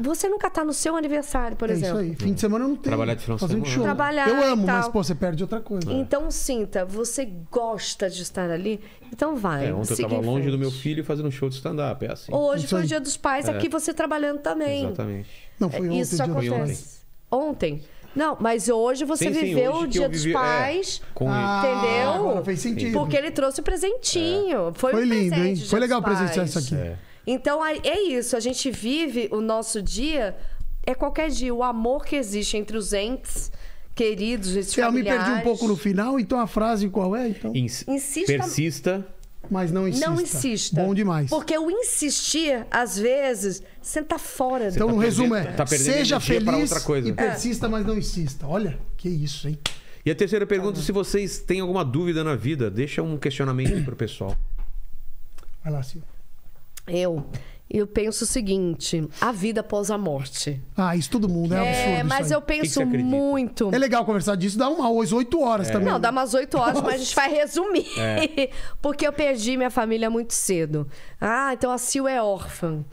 Você nunca tá no seu aniversário, por é exemplo. isso aí. Fim de semana eu não tenho. Trabalhar de final de Fazendo semana. show. Trabalhar eu amo, mas, pô, você perde outra coisa. Então sinta, você gosta de estar ali, então vai. É, ontem eu tava longe frente. do meu filho fazendo um show de stand-up. É assim. Hoje Isso foi o dia dos pais, É. aqui você trabalhando também. Exatamente. Não, foi É, ontem. Isso acontece. Ontem. Não, mas hoje você Sim, sim, viveu hoje o dia eu dos vivi- é, pais. com Ah, entendeu? agora fez sentido. Porque ele trouxe o presentinho. Foi, Foi um lindo, presente hein? Foi legal Pais. isso aqui. É. Então é isso. A gente vive o nosso dia. É qualquer dia. O amor que existe entre os entes queridos, esses É, Eu me perdi um pouco no final, então a frase qual é? Então? Ins- Insista- Persista. Mas não insista. Não insista. Bom demais. Porque o insistir, às vezes, você tá fora. Então, do- no resumo é, tá seja feliz outra coisa. e persista, mas não insista. Olha, que isso, hein? E a terceira pergunta, se vocês têm alguma dúvida na vida, deixa um questionamento pro pessoal. Vai lá, Silvio. Eu, eu penso o seguinte: a vida após a morte. Ah, isso todo mundo, é, absurdo É, mas isso aí. eu penso muito. É legal conversar disso, dá umas 8 horas também. Não, dá umas oito horas, mas a gente vai resumir. É. Porque eu perdi minha família muito cedo. Ah, então a Sil é órfã.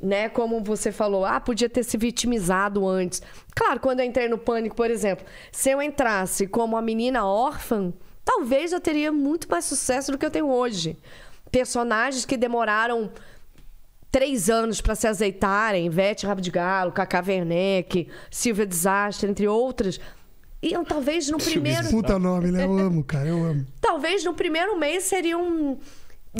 Né? Como você falou, ah, podia ter se vitimizado antes. Claro, quando eu entrei no pânico, por exemplo, se eu entrasse como a menina órfã, talvez eu teria muito mais sucesso do que eu tenho hoje. Personagens que demoraram três anos para se azeitarem, Ivete Rabo de Galo, Cacá Werneck, Silvia Desastre, entre outras. Iam talvez no primeiro. Puta nome, né? Eu amo, cara, eu amo. Talvez no primeiro mês seriam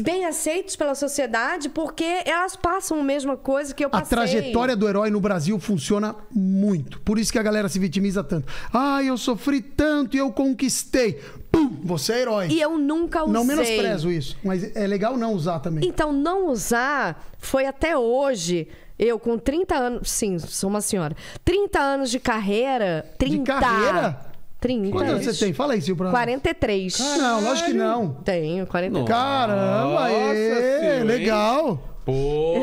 bem aceitos pela sociedade, porque elas passam a mesma coisa que eu A passei. trajetória do herói no Brasil funciona muito. Por isso que a galera se vitimiza tanto. Ah, eu sofri tanto e eu conquistei. Pum, você é herói. E eu nunca usei. Não menosprezo isso, mas é legal não usar também. Então, não usar foi até hoje. Eu, com 30 anos. Sim, sou uma senhora. 30 anos de carreira. 30. carreira? 30. Quantos anos você tem? Fala aí, Silvio. pra- 43. Ah, não, lógico que não. Tenho, 43. Caramba, hein? legal. Pô,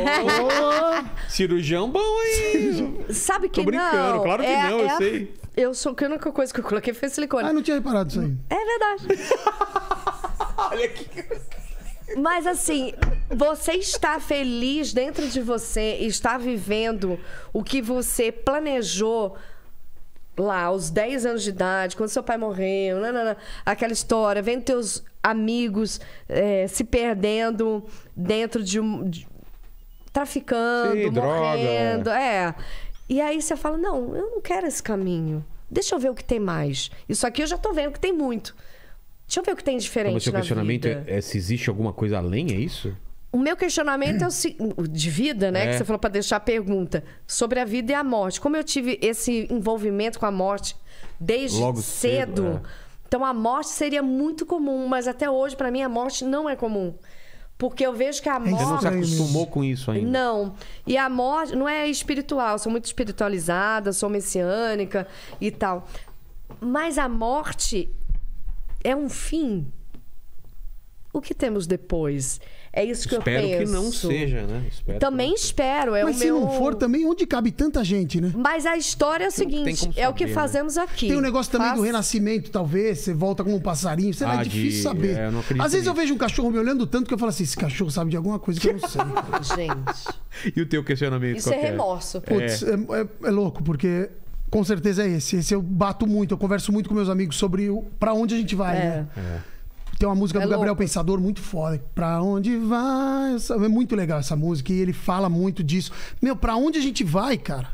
cirurgião bom, hein? Sabe que Tô brincando, não? claro que É- não, eu é a- sei. Eu sou que a única coisa que eu coloquei foi silicone. Ah, não tinha reparado isso aí. É verdade. Olha aqui. Mas assim, você está feliz dentro de você, está vivendo o que você planejou lá aos 10 anos de idade, quando seu pai morreu, nanana, aquela história, vendo teus amigos eh, se perdendo dentro de um. de- traficando, Sim, droga, morrendo. é. E aí você fala: não, eu não quero esse caminho. Deixa eu ver o que tem mais. Isso aqui eu já tô vendo que tem muito. Deixa eu ver o que tem diferente Então, o seu na questionamento vida. é, é se existe alguma coisa além, é isso? O meu questionamento é o se- o de vida, né? É. Que você falou para deixar a pergunta sobre a vida e a morte. Como eu tive esse envolvimento com a morte desde Logo cedo, cedo, é. então a morte seria muito comum, mas até hoje para mim a morte não é comum, porque eu vejo que a Você não se morte acostumou com isso ainda? não. E a morte não é espiritual, sou muito espiritualizada, sou messiânica e tal. Mas a morte é um fim. O que temos depois? É isso que Espero eu penso. que não seja, né? Espero Também espero, é Mas o se meu... não for também, onde cabe tanta gente, né? Mas a história é o seguinte, é o que né? fazemos aqui. Tem um negócio também do Faz- renascimento, talvez. Você volta como um passarinho. Sei lá, Ah, é difícil de- saber. é, eu não acredito Às vezes eu vejo um cachorro me olhando tanto que eu falo assim: esse cachorro sabe de alguma coisa que eu não sei. Gente, E o teu questionamento isso qual é que remorso. Putz, é, é- é louco, porque com certeza é esse. Esse eu bato muito, eu converso muito com meus amigos sobre o, pra onde a gente vai, É. né? Tem uma música É do Gabriel louco. Pensador muito foda. Pra onde vai? É muito legal essa música e ele fala muito disso. Meu, pra onde a gente vai, cara?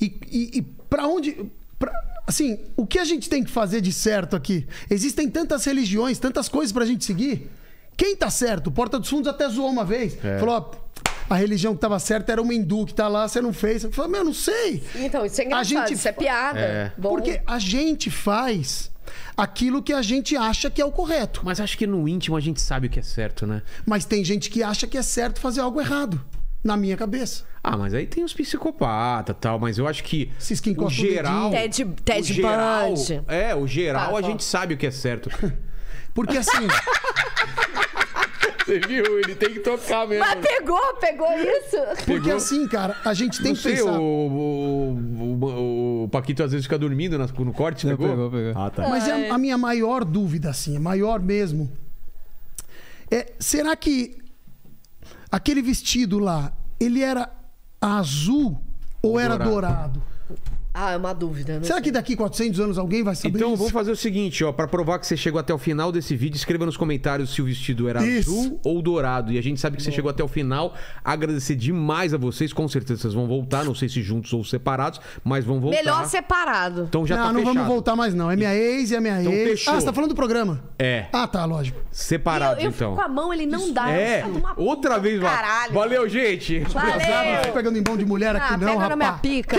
E, e, e pra onde. pra- assim, o que a gente tem que fazer de certo aqui? Existem tantas religiões, tantas coisas pra gente seguir. Quem tá certo? O Porta dos Fundos até zoou uma vez. É. Falou, ó, a religião que tava certa era uma hindu que tá lá, você não fez. Eu falei, meu, não sei. Então, isso é engraçado, gente isso é piada. É. Porque a gente faz aquilo que a gente acha que é o correto. Mas acho que no íntimo a gente sabe o que é certo, né? Mas tem gente que acha que é certo fazer algo errado. Na minha cabeça. Ah, mas aí tem os psicopatas e tal, mas eu acho que o encostam o geral... Ted, Ted o geral. É, o geral Tá, a gente sabe o que é certo. Porque assim, Você viu? Ele tem que tocar mesmo. Mas pegou, pegou isso? porque assim, cara, a gente tem Não que sei, pensar. o, o, o- o Paquito às vezes fica dormindo no corte, Não, pegou? pegou, pegou. Ah, tá. Mas é a, a minha maior dúvida, assim, a maior mesmo. É, será que aquele vestido lá, ele era azul ou, Ou era dourado. Ah, é uma dúvida. Não Será sei. que daqui 400 anos alguém vai saber Então isso? vamos fazer o seguinte, ó, Pra provar que você chegou até o final desse vídeo, escreva nos comentários se o vestido era Isso. azul ou dourado. E a gente sabe que você chegou até o final. Agradecer demais a vocês, com certeza vocês vão voltar, não sei se juntos ou separados, mas vão voltar. Melhor separado. Então já não, tá não fechado. vamos voltar mais, não. É minha ex e é minha Então ex. fechou. Ah, você tá falando do programa? É. Ah, tá, lógico. E eu, eu então. fico com a mão, ele não dá. É, Eu outra puta vez. Caralho. Valeu, gente. Valeu. Não tô pegando em mão de mulher aqui, Ah, não, pega na minha rapaz. pica.